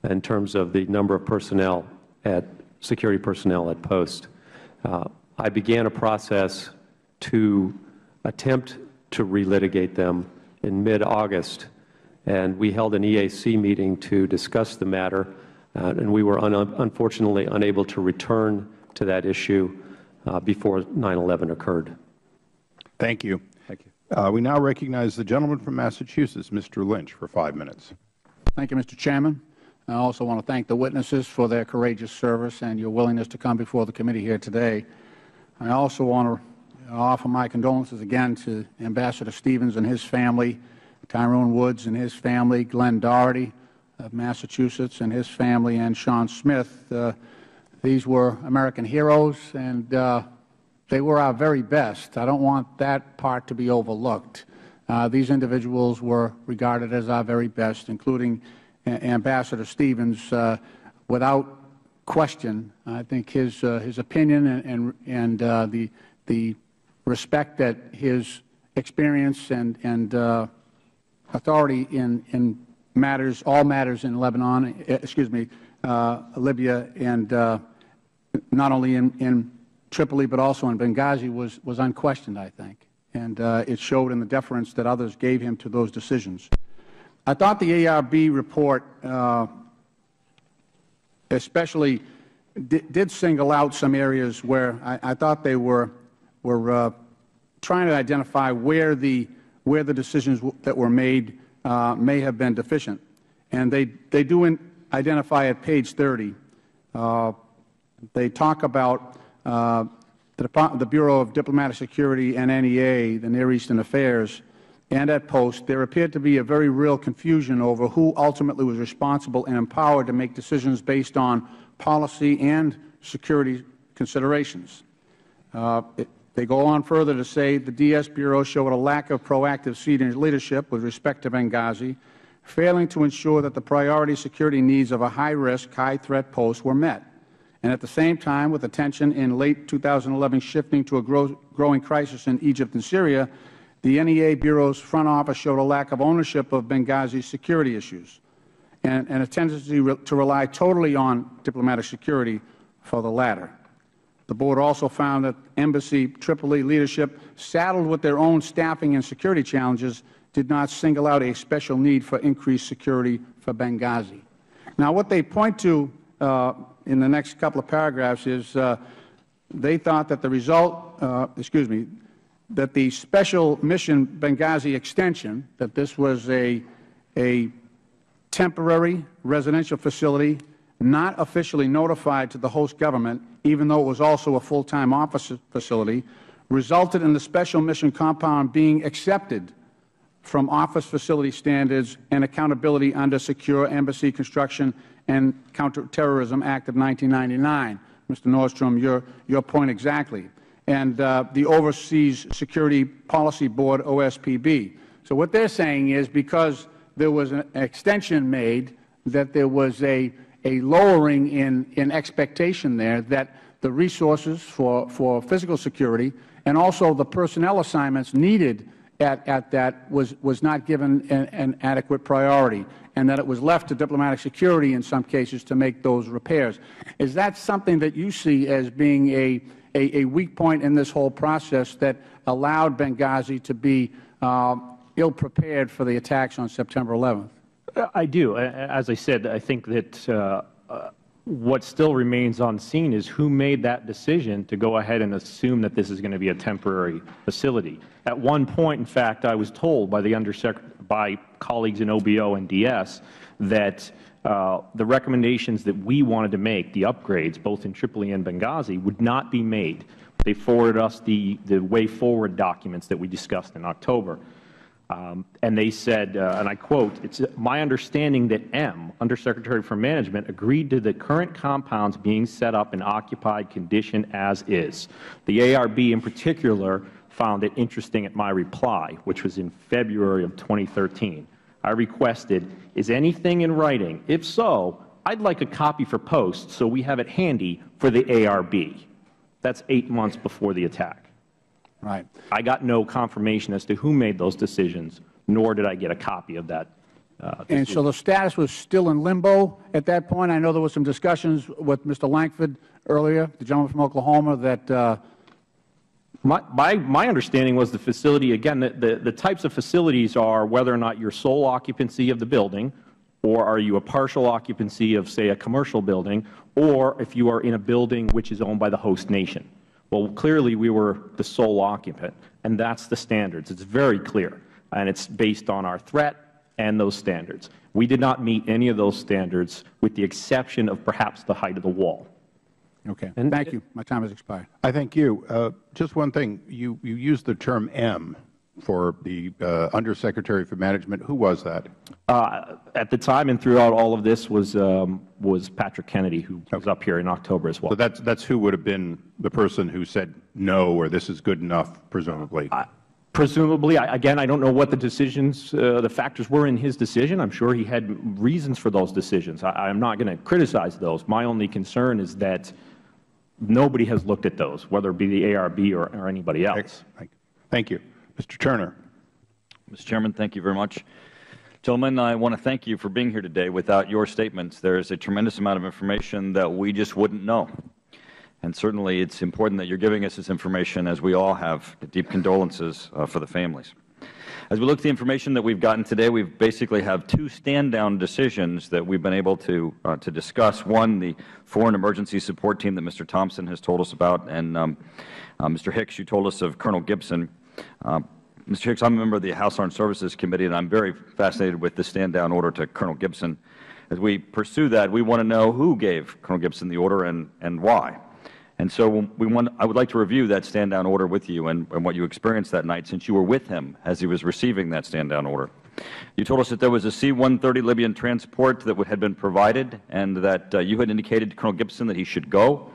S4: in terms of the number of personnel at security personnel at post. Uh, I began a process to attempt to relitigate them in mid-August, and we held an EAC meeting to discuss the matter, uh, and we were un unfortunately unable to return to that issue uh, before 9-11 occurred.
S1: Thank you.
S12: Thank you.
S1: Uh, we now recognize the gentleman from Massachusetts, Mr. Lynch, for five minutes.
S19: Thank you, Mr. Chairman. I also want to thank the witnesses for their courageous service and your willingness to come before the committee here today. I also want to offer my condolences again to Ambassador Stevens and his family, Tyrone Woods and his family, Glenn Doherty of Massachusetts and his family, and Sean Smith. Uh, these were American heroes, and uh, they were our very best. I don't want that part to be overlooked. Uh, these individuals were regarded as our very best, including Ambassador Stevens. Uh, without question, I think his uh, his opinion and and, and uh, the the respect that his experience and and uh, authority in in matters all matters in Lebanon, eh, excuse me, Libya, and not only in in Tripoli but also in Benghazi was was unquestioned. I think, and uh, it showed in the deference that others gave him to those decisions. I thought the ARB report. Uh, especially did, single out some areas where I, I thought they were were uh, trying to identify where the where the decisions that were made uh, may have been deficient. And they, they do in, identify at page 30, uh, they talk about uh, the, the Bureau of Diplomatic Security and NEA, the Near Eastern Affairs, and at Post, there appeared to be a very real confusion over who ultimately was responsible and empowered to make decisions based on policy and security considerations. Uh, it, they go on further to say the DS Bureau showed a lack of proactive senior leadership with respect to Benghazi, failing to ensure that the priority security needs of a high-risk, high-threat post were met. And at the same time, with attention in late 2011 shifting to a grow growing crisis in Egypt and Syria, the NEA Bureau's front office showed a lack of ownership of Benghazi's security issues and, and a tendency re to rely totally on diplomatic security for the latter. The Board also found that Embassy Tripoli leadership, saddled with their own staffing and security challenges, did not single out a special need for increased security for Benghazi. Now, what they point to uh, in the next couple of paragraphs is uh, they thought that the result, uh, excuse me, that the special mission Benghazi extension, that this was a, a temporary residential facility not officially notified to the host government, even though it was also a full-time office facility, resulted in the special mission compound being accepted from office facility standards and accountability under Secure Embassy Construction and Counterterrorism Act of 1999. Mr. Nordstrom, your, your point exactly. And uh, the Overseas Security Policy Board, OSPB. So what they are saying is because there was an extension made that there was a a lowering in, in expectation there that the resources for, for physical security and also the personnel assignments needed at, at that was, was not given an, an adequate priority and that it was left to diplomatic security in some cases to make those repairs. Is that something that you see as being a, a, a weak point in this whole process that allowed Benghazi to be uh, ill-prepared for the attacks on September 11th?
S5: Uh, I do. As I said, I think that uh, uh, what still remains unseen is who made that decision to go ahead and assume that this is going to be a temporary facility. At one point, in fact, I was told by the by colleagues in OBO and DS that the recommendations that we wanted to make, the upgrades, both in Tripoli and Benghazi, would not be made. They forwarded us the, the way forward documents that we discussed in October. Um, and they said, uh, and I quote, it's my understanding that M, Undersecretary for Management, agreed to the current compounds being set up in occupied condition as is. The ARB in particular found it interesting at my reply, which was in February of 2013. I requested, is anything in writing? If so, I'd like a copy for post so we have it handy for the ARB. That's eight months before the attack.
S19: Right.
S5: I got no confirmation as to who made those decisions, nor did I get a copy of that. Uh,
S19: and so the status was still in limbo at that point. I know there was some discussions with Mr. Lankford earlier, the gentleman from Oklahoma, that uh,
S5: my, my, understanding was the facility, again, the, the, the, types of facilities are whether or not you're sole occupancy of the building, or are you a partial occupancy of, say, a commercial building, or if you are in a building which is owned by the host nation. Well, clearly we were the sole occupant, and that's the standards. It's very clear, and it's based on our threat and those standards. We did not meet any of those standards with the exception of perhaps the height of the wall.
S19: Okay. And thank you. My time has expired.
S1: I thank you. Uh, just one thing. You, you used the term M for the uh, Undersecretary for Management. Who was that?
S5: Uh, at the time and throughout all of this was um, was Patrick Kennedy, who okay. was up here in October as well.
S1: So that's that's who would have been the person who said no or this is good enough, presumably. Uh,
S5: presumably, I, again, I don't know what the decisions, uh, the factors were in his decision. I'm sure he had reasons for those decisions. I, am not going to criticize those. My only concern is that nobody has looked at those, whether it be the ARB or, or anybody else.
S1: Thank you. Mr. Turner.
S20: Mr. Chairman, thank you very much. Gentlemen, I want to thank you for being here today. Without your statements, there is a tremendous amount of information that we just wouldn't know. And certainly it's important that you're giving us this information as we all have deep condolences uh, for the families. As we look at the information that we've gotten today, we basically have two stand-down decisions that we've been able to, uh, to discuss. One, the Foreign Emergency Support Team that Mr. Thompson has told us about, and um, uh, Mr. Hicks, you told us of Colonel Gibson. Uh, Mr. Hicks, I'm a member of the House Armed Services Committee, and I'm very fascinated with the stand-down order to Colonel Gibson. As we pursue that, we want to know who gave Colonel Gibson the order and, and why. And so we want, I would like to review that stand-down order with you and, and what you experienced that night since you were with him as he was receiving that stand-down order. You told us that there was a C-130 Libyan transport that had been provided and that uh, you had indicated to Colonel Gibson that he should go.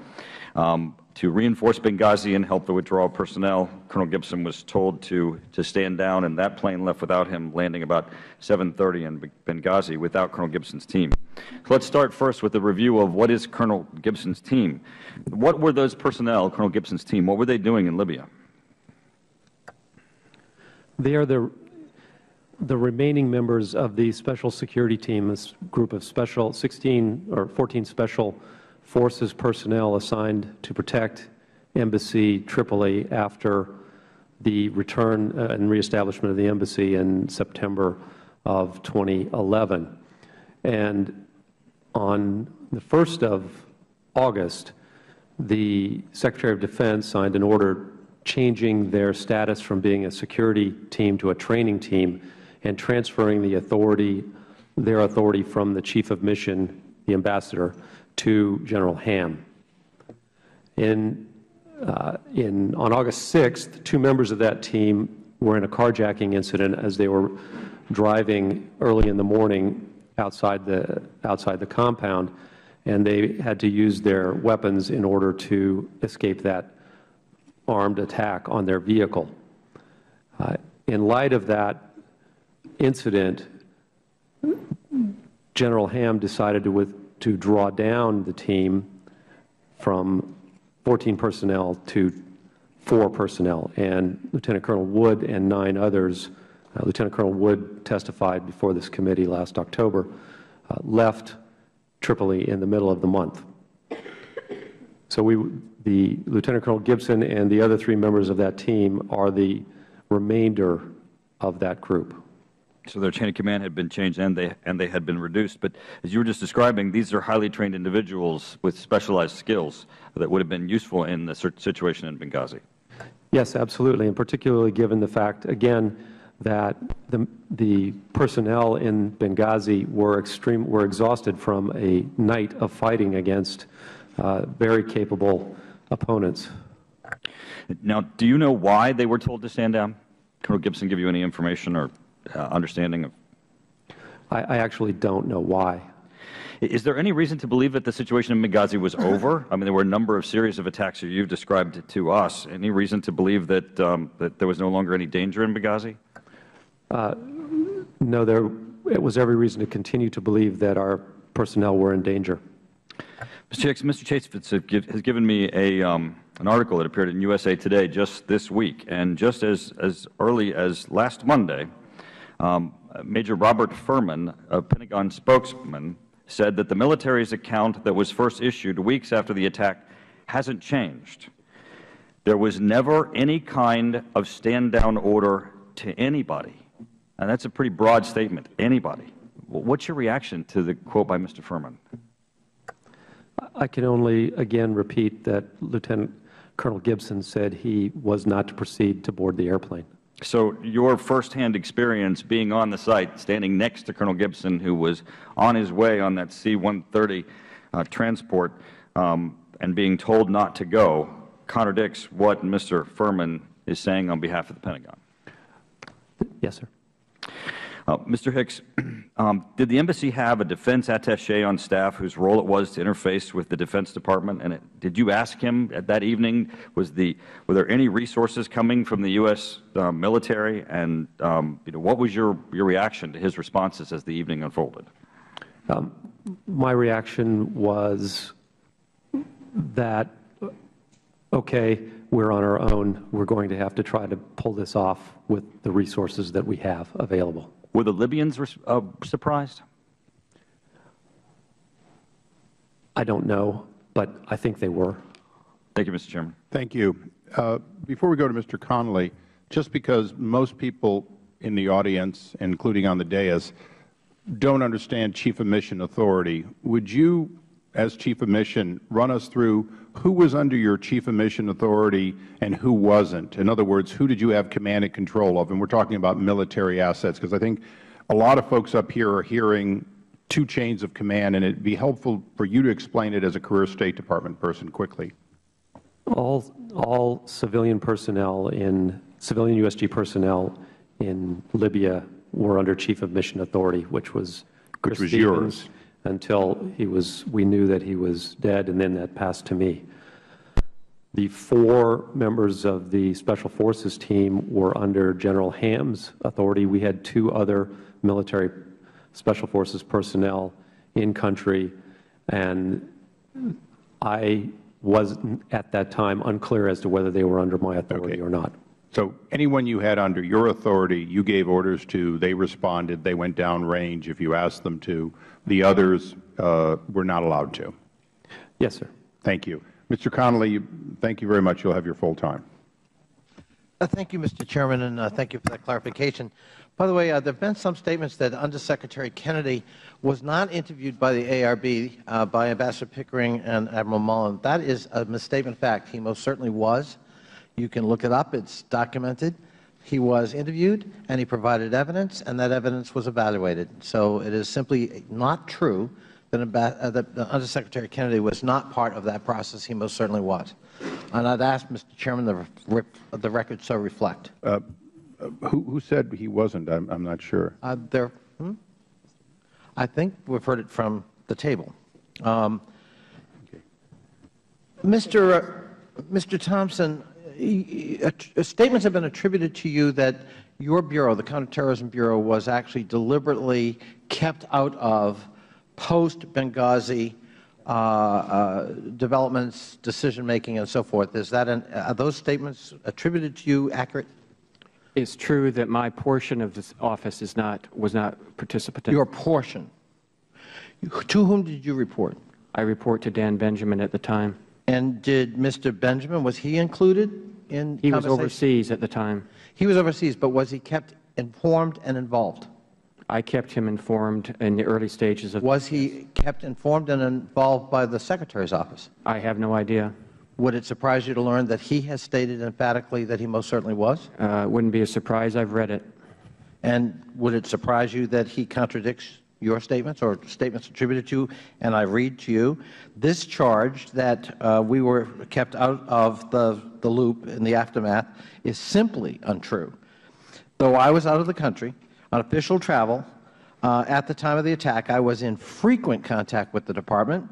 S20: Um, to reinforce Benghazi and help the withdrawal personnel. Colonel Gibson was told to, to stand down, and that plane left without him, landing about 7.30 in Benghazi without Colonel Gibson's team. So let's start first with a review of what is Colonel Gibson's team. What were those personnel, Colonel Gibson's team? What were they doing in Libya?
S4: They are the, the remaining members of the Special Security Team, this group of special 16 or 14 special forces personnel assigned to protect Embassy Tripoli after the return uh, and reestablishment of the embassy in September of 2011. And on the 1st of August, the Secretary of Defense signed an order changing their status from being a security team to a training team and transferring the authority, their authority from the Chief of Mission, the Ambassador, to General Ham. In, uh, in, on August 6th, two members of that team were in a carjacking incident as they were driving early in the morning outside the, outside the compound, and they had to use their weapons in order to escape that armed attack on their vehicle. Uh, in light of that incident, General Ham decided to with, to draw down the team from 14 personnel to four personnel. And Lieutenant Colonel Wood and nine others, uh, Lieutenant Colonel Wood testified before this committee last October, uh, left Tripoli in the middle of the month. So we, the Lieutenant Colonel Gibson and the other three members of that team are the remainder of that group.
S20: So their chain of command had been changed and they, and they had been reduced. But as you were just describing, these are highly trained individuals with specialized skills that would have been useful in the situation in Benghazi.
S4: Yes, absolutely, and particularly given the fact, again, that the, the personnel in Benghazi were, extreme, were exhausted from a night of fighting against uh, very capable opponents.
S20: Now, do you know why they were told to stand down? Colonel Gibson give you any information or understanding of?
S4: I, I actually don't know why.
S20: Is there any reason to believe that the situation in Benghazi was over? [laughs] I mean, there were a number of series of attacks that you've described to us. Any reason to believe that, um, that there was no longer any danger in Benghazi?
S4: Uh, no, there it was every reason to continue to believe that our personnel were in danger.
S20: Mr. Hicks, Mr. Chaffetz has given me a, um, an article that appeared in USA Today just this week, and just as, as early as last Monday, um, Major Robert Firman, a Pentagon spokesman, said that the military's account that was first issued weeks after the attack hasn't changed. There was never any kind of stand-down order to anybody. And that's a pretty broad statement, anybody. What's your reaction to the quote by Mr. Firman?
S4: I can only, again, repeat that Lieutenant Colonel Gibson said he was not to proceed to board the airplane.
S20: So your firsthand experience being on the site, standing next to Colonel Gibson, who was on his way on that C-130 uh, transport, um, and being told not to go, contradicts what Mr. Firman is saying on behalf of the Pentagon.
S4: Yes, sir.
S20: Uh, Mr. Hicks, [clears throat] um, did the embassy have a defense attache on staff whose role it was to interface with the Defense Department? And it, did you ask him at that evening, was the, were there any resources coming from the U.S. Uh, military? And um, you know, what was your, your reaction to his responses as the evening unfolded?
S4: Um, my reaction was that, okay, we're on our own. We're going to have to try to pull this off with the resources that we have available.
S20: Were the Libyans uh, surprised?
S4: I don't know, but I think they were.
S20: Thank you, Mr. Chairman.
S1: Thank you. Uh, before we go to Mr. Connolly, just because most people in the audience, including on the dais, don't understand Chief of Mission authority, would you, as Chief of Mission, run us through who was under your chief of mission authority and who wasn't? In other words, who did you have command and control of? And we're talking about military assets, because I think a lot of folks up here are hearing two chains of command, and it would be helpful for you to explain it as a career State Department person quickly.
S4: All, all civilian personnel in, civilian USG personnel in Libya were under Chief of Mission Authority, which was Chris
S1: Which was
S4: Stevens,
S1: yours.
S4: Until he was, we knew that he was dead, and then that passed to me. The four members of the Special Forces team were under General Ham's authority. We had two other military Special Forces personnel in country, and I was at that time unclear as to whether they were under my authority or not.
S1: So anyone you had under your authority, you gave orders to, they responded, they went downrange if you asked them to. The others uh, were not allowed to.
S4: Yes, sir.
S1: Thank you. Mr. Connolly, thank you very much. You'll have your full time.
S21: Uh, Thank you, Mr. Chairman, and uh, thank you for that clarification. By the way, uh, there have been some statements that Undersecretary Kennedy was not interviewed by the ARB uh, by Ambassador Pickering and Admiral Mullen. That is a misstatement of fact. He most certainly was. You can look it up. It's documented. He was interviewed, and he provided evidence, and that evidence was evaluated. So it is simply not true that, uh, that Undersecretary Kennedy was not part of that process. He most certainly was. And I'd ask, Mr. Chairman, the, the record so reflect.
S1: Uh, uh, who, who said he wasn't? I'm, I'm not sure.
S21: Uh, there, hmm? I think we've heard it from the table. Um, Mr. uh, Mr. Thompson, statements have been attributed to you that your bureau, the Counterterrorism Bureau, was actually deliberately kept out of post-Benghazi uh, uh, developments, decision-making, and so forth. Is that an, are those statements attributed to you accurate?
S3: It's true that my portion of this office is not, was not participant.
S21: Your portion. To whom did you report?
S3: I report to Dan Benjamin at the time.
S21: And did Mr. Benjamin, was he included in
S3: He was
S21: conversation?
S3: overseas at the time.
S21: He was overseas, but was he kept informed and involved?
S3: I kept him informed in the early stages of.
S21: Was he kept informed and involved by the Secretary's office?
S3: I have no idea.
S21: Would it surprise you to learn that he has stated emphatically that he most certainly was?
S3: Uh, it wouldn't be a surprise. I've read it.
S21: And would it surprise you that he contradicts your statements or statements attributed to you? And I read to you, this charge that uh, we were kept out of the, the loop in the aftermath is simply untrue. Though I was out of the country on official travel uh, at the time of the attack, I was in frequent contact with the Department.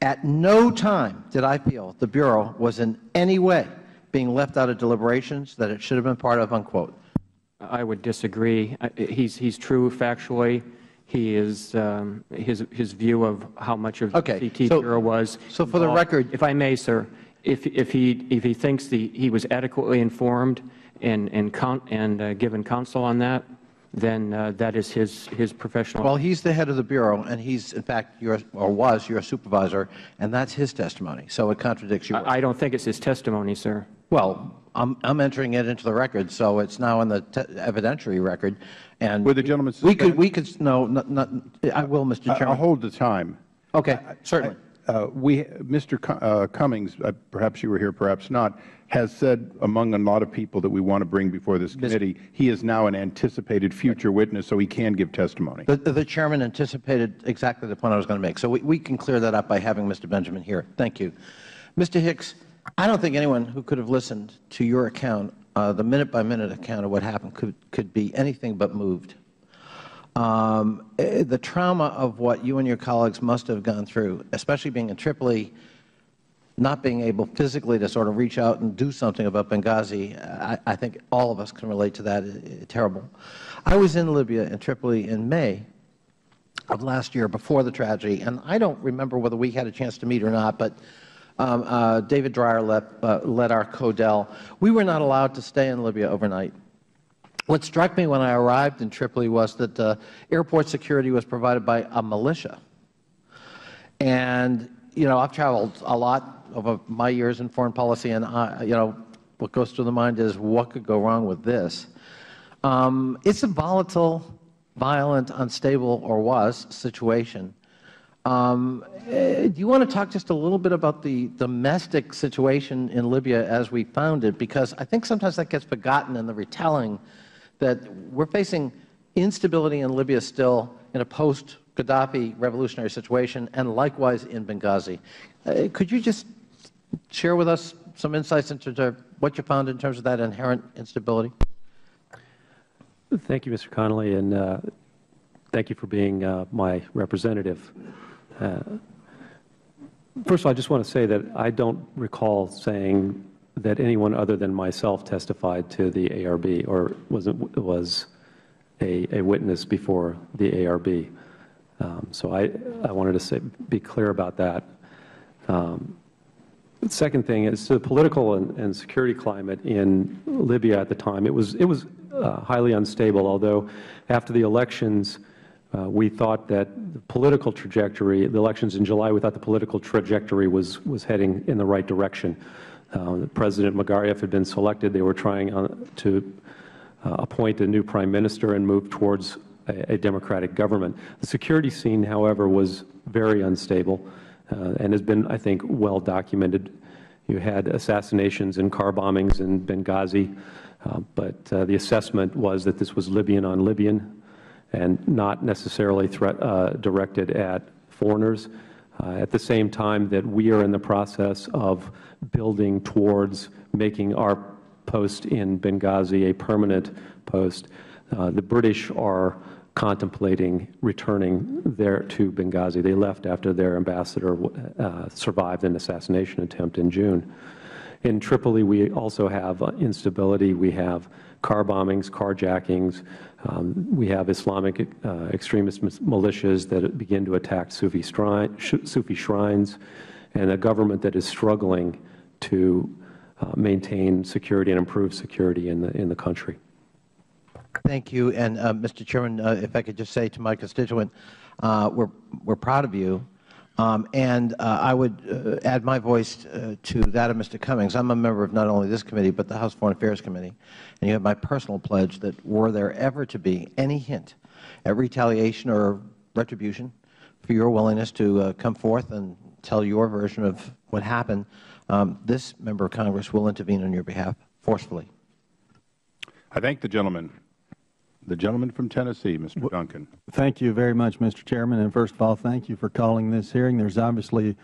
S21: At no time did I feel the Bureau was in any way being left out of deliberations that it should have been part of, unquote.
S3: I would disagree. He's, he's true factually. He is, um, his, his view of how much of
S21: Okay,
S3: the CT
S21: so-
S3: Bureau was.
S21: so for the
S3: involved-
S21: record-
S3: If I may, sir, if, if he, if he thinks the, he was adequately informed and, and, con- and uh, given counsel on that, then uh, that is his, his professional.
S21: Well, he's the head of the Bureau, and he's, in fact, your, or was your supervisor, and that's his testimony, so it contradicts yours.
S3: I I don't think it's his testimony, sir.
S21: Well, I'm, I'm entering it into the record, so it's now in the te- evidentiary record, and...
S1: Would the gentleman
S21: We could,
S1: suspend-
S21: we could, no, not, not, I will, Mr.
S1: I-
S21: Chairman.
S1: I'll hold the time.
S21: Okay, certainly.
S1: Uh, we, Mr. Cu- uh, Cummings, uh, perhaps you were here, perhaps not, has said among a lot of people that we want to bring before this committee, he is now an anticipated future witness, so he can give testimony.
S21: The, the Chairman anticipated exactly the point I was going to make, so we, we can clear that up by having Mr. Benjamin here. Thank you. Mr. Hicks, I don't think anyone who could have listened to your account, uh, the minute-by-minute account of what happened, could, could be anything but moved. Um, eh, the trauma of what you and your colleagues must have gone through, especially being in Tripoli, not being able physically to sort of reach out and do something about Benghazi, I, I think all of us can relate to that. Eh, eh, terrible. I was in Libya in Tripoli in May of last year before the tragedy, and I don't remember whether we had a chance to meet or not, but um, uh, David Dreier led, uh, led our CODEL. We were not allowed to stay in Libya overnight. What struck me when I arrived in Tripoli was that uh, airport security was provided by a militia. And, you know, I've traveled a lot over my years in foreign policy, and, I, you know, what goes through the mind is what could go wrong with this? Um, it's a volatile, violent, unstable, or was, situation. Um, eh, do you want to talk just a little bit about the domestic situation in Libya as we found it? Because I think sometimes that gets forgotten in the retelling that we're facing instability in Libya still in a post-Gaddafi revolutionary situation, and likewise in Benghazi. Uh, could you just share with us some insights into what you found in terms of that inherent instability?
S4: Thank you, Mr. Connolly, and uh, thank you for being uh, my representative. Uh, first of all, I just want to say that I don't recall saying that anyone other than myself testified to the ARB or was, was a, a witness before the ARB. Um, so I, I wanted to say, be clear about that. Um, the second thing is the political and, and, security climate in Libya at the time. It was, it was uh, highly unstable, although after the elections, we thought that the political trajectory, the elections in July, we thought the political trajectory was, was heading in the right direction. Uh, President Magariaf had been selected. They were trying uh, to uh, appoint a new prime minister and move towards a, a, democratic government. The security scene, however, was very unstable uh, and has been, I think, well documented. You had assassinations and car bombings in Benghazi, uh, but the assessment was that this was Libyan on Libyan and not necessarily threat, uh, directed at foreigners. Uh, at the same time that we are in the process of building towards making our post in Benghazi a permanent post, uh, the British are contemplating returning there to Benghazi. They left after their ambassador uh, survived an assassination attempt in June. In Tripoli, we also have instability. We have car bombings, carjackings. Um, we have Islamic uh, extremist militias that begin to attack Sufi, shrine, Sufi, shrines, and a government that is struggling to uh, maintain security and improve security in the, in the country.
S21: Thank you. And, uh, Mr. Chairman, uh, if I could just say to my constituent, uh, we're, we're proud of you. Um, and uh, I would add my voice to that of Mr. Cummings. I'm a member of not only this committee but the House Foreign Affairs Committee. And you have my personal pledge that were there ever to be any hint at retaliation or retribution for your willingness to uh, come forth and tell your version of what happened, um, this member of Congress will intervene on your behalf forcefully.
S1: I thank the gentleman. The gentleman from Tennessee, Mr. Duncan.
S22: Thank you very much, Mr. Chairman. And first of all, thank you for calling this hearing. There's obviously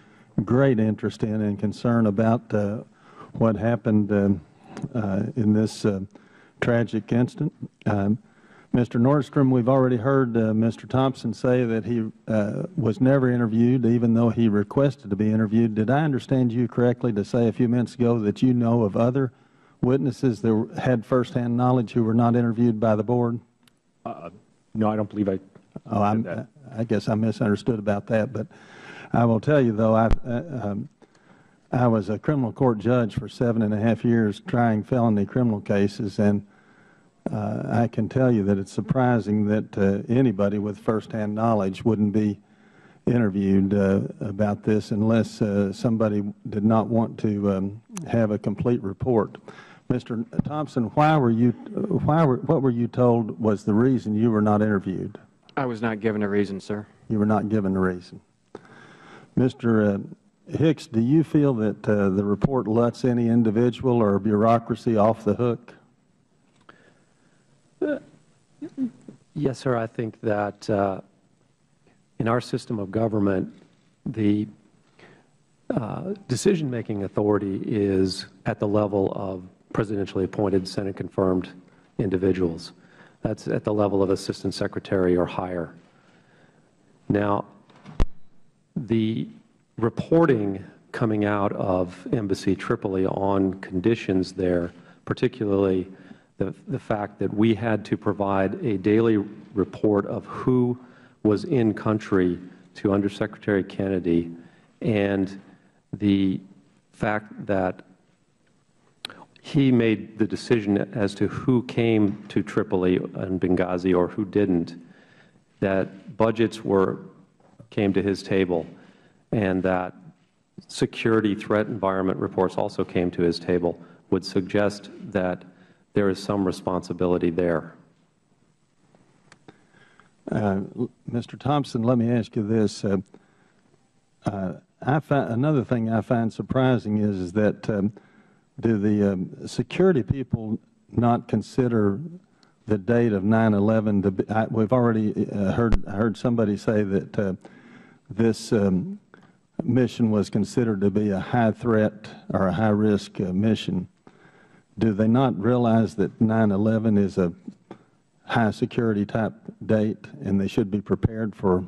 S22: great interest in and concern about uh, what happened uh, uh, in this uh, tragic incident. Um, Mr. Nordstrom, we've already heard uh, Mr. Thompson say that he uh, was never interviewed, even though he requested to be interviewed. Did I understand you correctly to say a few minutes ago that you know of other witnesses that had firsthand knowledge who were not interviewed by the board?
S5: Uh, no, I don't believe I.
S22: Oh, I guess I misunderstood about that. But I will tell you, though, I, uh, um, I was a criminal court judge for seven and a half years trying felony criminal cases, and uh, I can tell you that it's surprising that uh, anybody with firsthand knowledge wouldn't be interviewed uh, about this unless uh, somebody did not want to um, have a complete report. Mr. Thompson, why were you, why were, what were you told was the reason you were not interviewed?
S3: I was not given a reason, sir.
S22: You were not given a reason. Mr. Hicks, do you feel that uh, the report lets any individual or bureaucracy off the hook?
S4: Uh, yes, sir. I think that uh, in our system of government, the uh, decision-making authority is at the level of presidentially appointed Senate confirmed individuals. That's at the level of Assistant Secretary or higher. Now, the reporting coming out of Embassy Tripoli on conditions there, particularly the, the fact that we had to provide a daily report of who was in country to Undersecretary Kennedy and the fact that he made the decision as to who came to Tripoli and Benghazi or who didn't, that budgets were came to his table and that security threat environment reports also came to his table would suggest that there is some responsibility there.
S22: Uh, Mr. Thompson, let me ask you this. Uh, Uh, I find, another thing I find surprising is, is that um, do the um, security people not consider the date of 9/11 to be? We've already uh, heard heard somebody say that uh, this um, mission was considered to be a high threat or a high risk uh, mission. Do they not realize that 9/11 is a high security type date, and they should be prepared for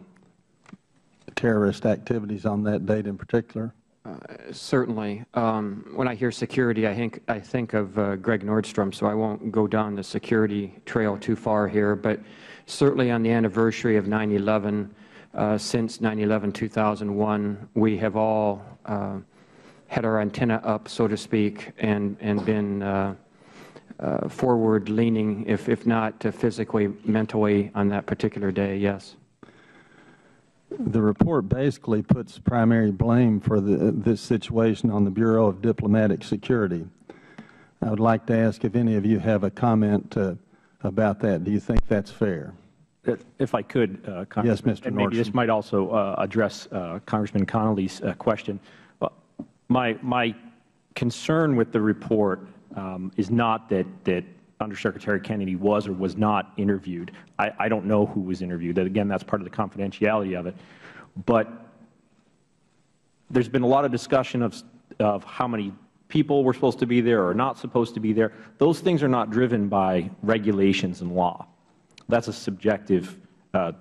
S22: terrorist activities on that date in particular?
S3: Uh, certainly. Um, when I hear security, I think, I think of uh, Greg Nordstrom, so I won't go down the security trail too far here. But certainly on the anniversary of 9 11, uh, since 9 11 2001, we have all uh, had our antenna up, so to speak, and, and been uh, uh, forward leaning, if, if not physically, mentally, on that particular day, yes.
S22: The report basically puts primary blame for the, this situation on the Bureau of Diplomatic Security. I would like to ask if any of you have a comment uh, about that. Do you think that's fair?
S5: If I could, uh,
S22: Yes, Mr.
S5: and maybe this might also uh, address uh, Congressman Connolly's uh, question. Well, My, my concern with the report um, is not that, that Undersecretary Kennedy was or was not interviewed. I, I don't know who was interviewed. That, again, that's part of the confidentiality of it. But there's been a lot of discussion of, of how many people were supposed to be there or not supposed to be there. Those things are not driven by regulations and law. That's a subjective uh,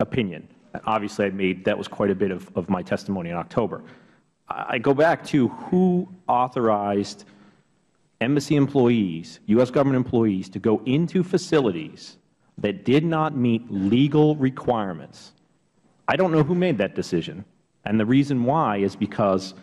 S5: opinion. Obviously, I made that was quite a bit of, of my testimony in October. I I go back to who authorized embassy employees, U.S. government employees, to go into facilities that did not meet legal requirements. I don't know who made that decision. And the reason why is because,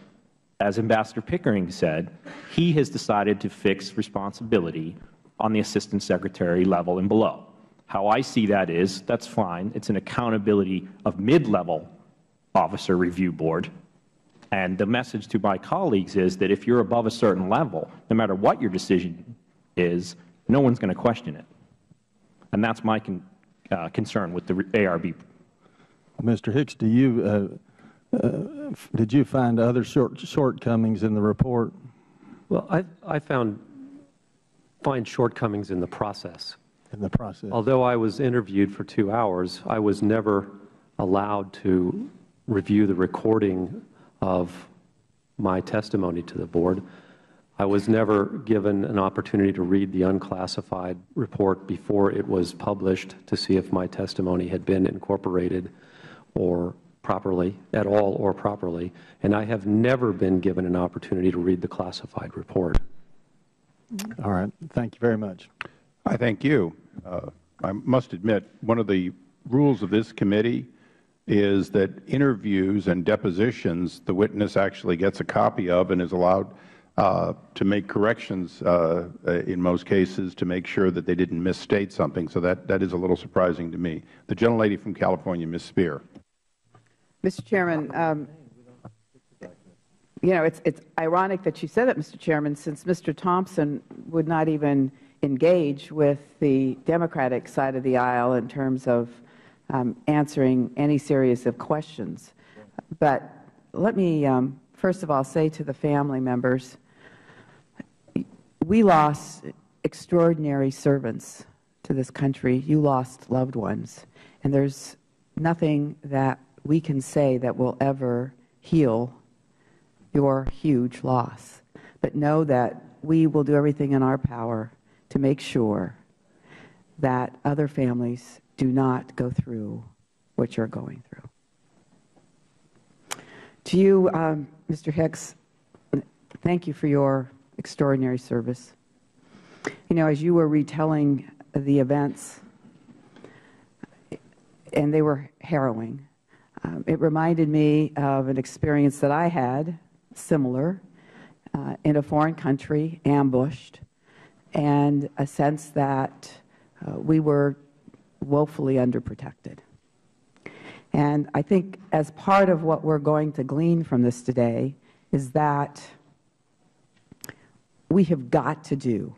S5: as Ambassador Pickering said, he has decided to fix responsibility on the Assistant Secretary level and below. How I see that is, that's fine. It's an accountability of mid-level officer review board. And the message to my colleagues is that if you're above a certain level, no matter what your decision is, no one's going to question it. And that's my con uh, concern with the ARB.
S22: Mr. Hicks, do you, uh, uh, f- did you find other short, shortcomings in the report?
S4: Well, I, I found, find shortcomings in the process.
S22: In the process?
S4: Although I was interviewed for two hours, I was never allowed to review the recording of my testimony to the board. I was never given an opportunity to read the unclassified report before it was published to see if my testimony had been incorporated or properly, at all or properly, and I have never been given an opportunity to read the classified report.
S22: All right. Thank you very much.
S1: I thank you. Uh, I must admit, one of the rules of this committee is that interviews and depositions, the witness actually gets a copy of and is allowed uh, to make corrections uh, uh, in most cases to make sure that they didn't misstate something. So that, that is a little surprising to me. The gentlelady from California, Ms. Speier.
S23: Mr. Chairman, um, you know, it's, it's ironic that you said that, Mr. Chairman, since Mr. Thompson would not even engage with the Democratic side of the aisle in terms of um, answering any series of questions. But let me, um, first of all, say to the family members, we lost extraordinary servants to this country. You lost loved ones. And there's nothing that we can say that will ever heal your huge loss. But know that we will do everything in our power to make sure that other families do not go through what you're going through. To you, um, Mr. Hicks, thank you for your extraordinary service. You know, as you were retelling the events, and they were harrowing, um, it reminded me of an experience that I had, similar, uh, in a foreign country, ambushed, and a sense that uh, we were woefully underprotected. And I think as part of what we're going to glean from this today is that we have got to do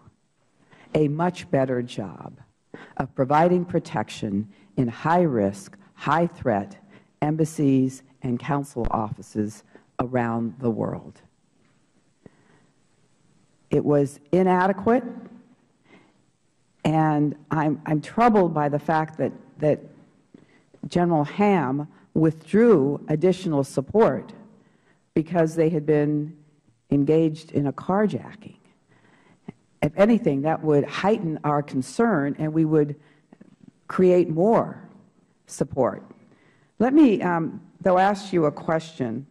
S23: a much better job of providing protection in high risk, high threat embassies and council offices around the world. It was inadequate, and I'm, I'm troubled by the fact that, that General Ham withdrew additional support because they had been engaged in a carjacking. If anything, that would heighten our concern and we would create more support. Let me, um, though, ask you a question.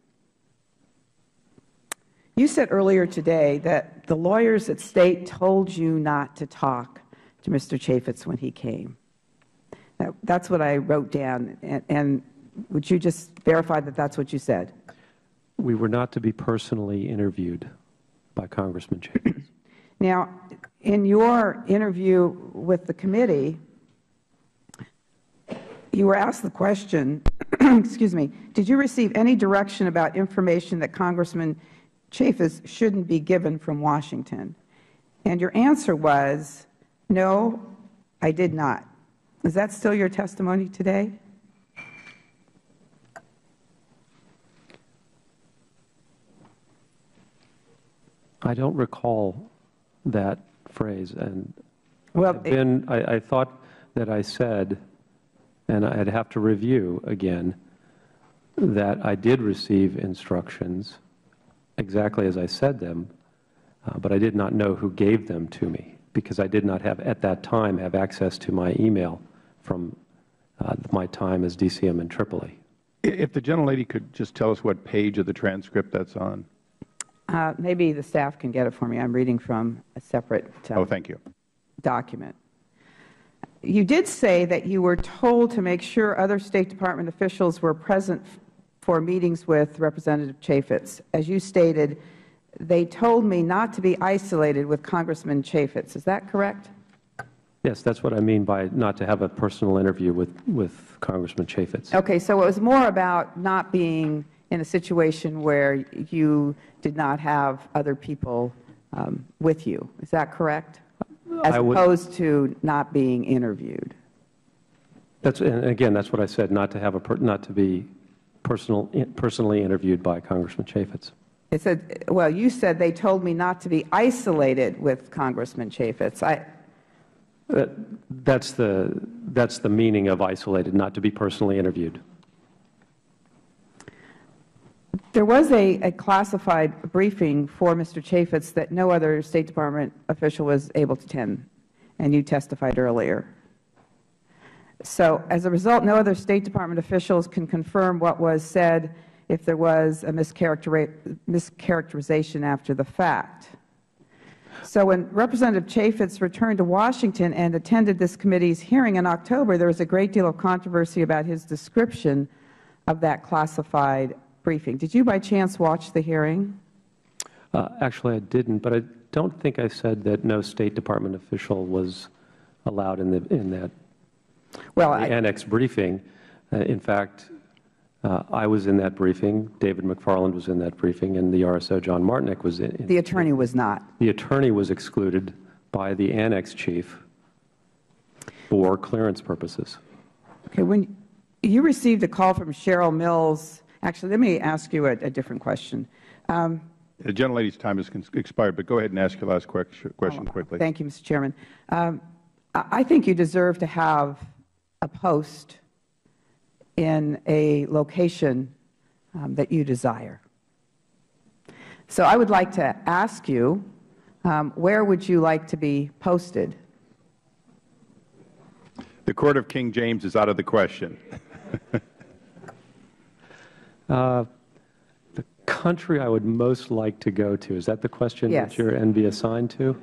S23: You said earlier today that the lawyers at State told you not to talk to Mr. Chaffetz when he came. That, that's what I wrote down. And, and would you just verify that that's what you said?
S4: We were not to be personally interviewed by Congressman Chaffetz.
S23: Now, in your interview with the committee, you were asked the question, [clears throat] excuse me, did you receive any direction about information that Congressman Chaffetz shouldn't be given from Washington? And your answer was, no, I did not. Is that still your testimony today?
S4: I don't recall that phrase, and
S23: well,
S4: been, I, I thought that I said, and I'd have to review again, that I did receive instructions exactly as I said them, uh, but I did not know who gave them to me because I did not have, at that time, have access to my email from uh, my time as DCM in Tripoli.
S1: If the gentlelady could just tell us what page of the transcript that's on.
S23: Uh, maybe the staff can get it for me. I'm reading from a separate uh,
S1: oh, thank you.
S23: document. You did say that you were told to make sure other State Department officials were present for meetings with Representative Chaffetz. As you stated, they told me not to be isolated with Congressman Chaffetz. Is that correct?
S4: Yes, that's what I mean by not to have a personal interview with, with Congressman Chaffetz.
S23: Okay, so it was more about not being in a situation where you did not have other people um, with you. Is that correct? As opposed to not being interviewed.
S4: That's, and again, that's what I said, not to have a, per, not to be personal, personally interviewed by Congressman Chaffetz.
S23: It said, well, you said they told me not to be isolated with Congressman Chaffetz. I,
S4: uh, that's the, that's the meaning of isolated, not to be personally interviewed.
S23: There was a, a, classified briefing for Mr. Chaffetz that no other State Department official was able to attend, and you testified earlier. So as a result, no other State Department officials can confirm what was said if there was a mischaracterization after the fact. So when Representative Chaffetz returned to Washington and attended this committee's hearing in October, there was a great deal of controversy about his description of that classified briefing. Did you by chance watch the hearing?
S4: Uh, actually, I didn't, but I don't think I said that no State Department official was allowed in, the, in that
S23: well,
S4: the I, annex briefing. Uh, in fact, uh, I was in that briefing, David McFarland was in that briefing, and the RSO, John Martinec, was in. in
S23: the attorney was not.
S4: The attorney was excluded by the annex chief for clearance purposes.
S23: Okay. When you received a call from Cheryl Mills Actually, let me ask you a, a different question. Um,
S1: the gentlelady's time has expired, but go ahead and ask your last question oh, quickly.
S23: Thank you, Mr. Chairman. Um, I think you deserve to have a post in a location um, that you desire. So I would like to ask you, um, where would you like to be posted?
S1: The Court of King James is out of the question. [laughs]
S4: Uh, the country I would most like to go to, is that the question
S23: yes.
S4: that you're and be assigned to?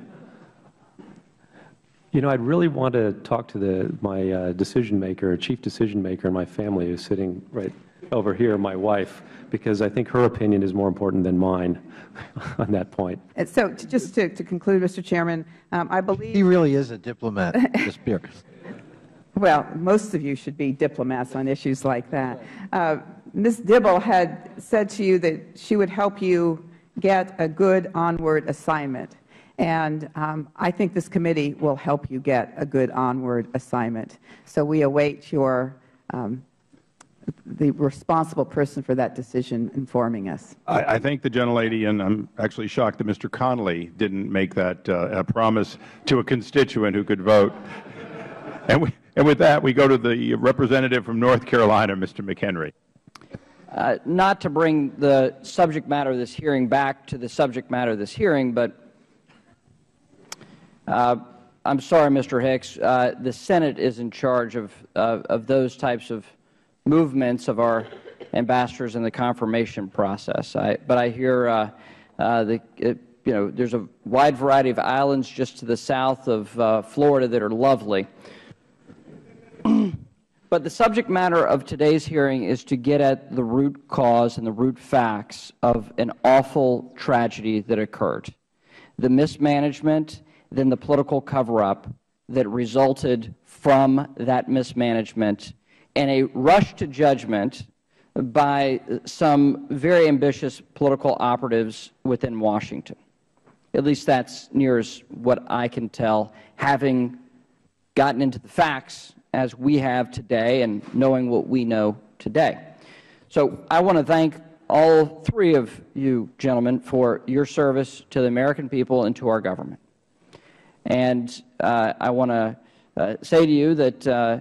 S4: You know, I'd really want to talk to the, my uh, decision maker, chief decision maker in my family who's sitting right over here, my wife, because I think her opinion is more important than mine [laughs] on that point.
S23: And so to, just to, to, conclude, Mr. Chairman, um, I believe—
S21: He really is a diplomat, [laughs] Ms. Pierce.
S23: Well, most of you should be diplomats on issues like that. Uh, Ms. Dibble had said to you that she would help you get a good onward assignment. And um, I think this committee will help you get a good onward assignment. So we await your um, the responsible person for that decision informing us.
S1: I, I thank the gentlelady, and I'm actually shocked that Mr. Connolly didn't make that uh, a promise to a constituent who could vote. And, we, and with that, we go to the representative from North Carolina, Mr. McHenry.
S24: Uh, not to bring the subject matter of this hearing back to the subject matter of this hearing, but I'm sorry, Mr. Hicks, uh, the Senate is in charge of, of those types of movements of our ambassadors in the confirmation process. I, but I hear uh, uh, the, it, you know, there's a wide variety of islands just to the south of uh, Florida that are lovely. [clears throat] but the subject matter of today's hearing is to get at the root cause and the root facts of an awful tragedy that occurred. The mismanagement, then the political cover-up that resulted from that mismanagement and a rush to judgment by some very ambitious political operatives within Washington. At least that's near as what I can tell, having gotten into the facts as we have today and knowing what we know today. So I want to thank all three of you gentlemen for your service to the American people and to our government. And uh, I want to uh, say to you that uh,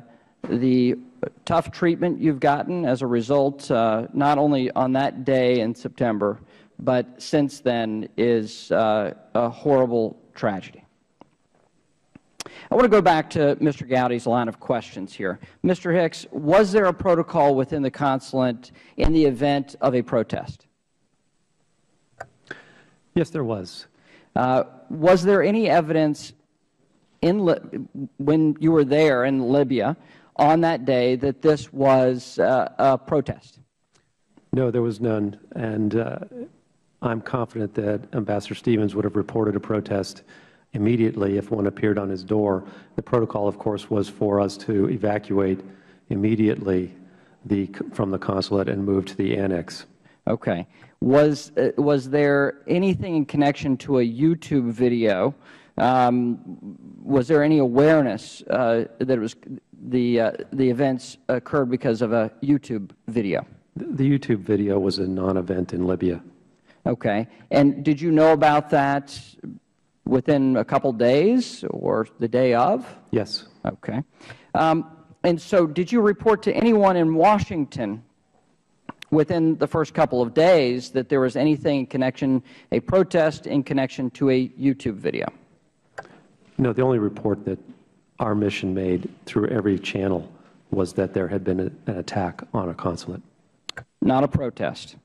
S24: the tough treatment you've gotten as a result, uh, not only on that day in September, but since then is uh, a horrible tragedy. I want to go back to Mr. Gowdy's line of questions here. Mr. Hicks, was there a protocol within the consulate in the event of a protest?
S4: Yes, there was.
S24: Uh, was there any evidence in when you were there in Libya on that day that this was uh, a protest?
S4: No, there was none. And uh, I'm confident that Ambassador Stevens would have reported a protest immediately if one appeared on his door. The protocol, of course, was for us to evacuate immediately the, from the consulate and move to the annex.
S24: Okay. Was, uh, was there anything in connection to a YouTube video? Um, was there any awareness uh, that it was the, uh, the events occurred because of a YouTube video?
S4: The YouTube video was a non-event in Libya.
S24: Okay. And did you know about that within a couple days or the day of?
S4: Yes.
S24: Okay. Um, and so did you report to anyone in Washington within the first couple of days that there was anything in connection, a protest in connection to a YouTube video?
S4: No, the only report that our mission made through every channel was that there had been a, an attack on a consulate.
S24: Not a protest?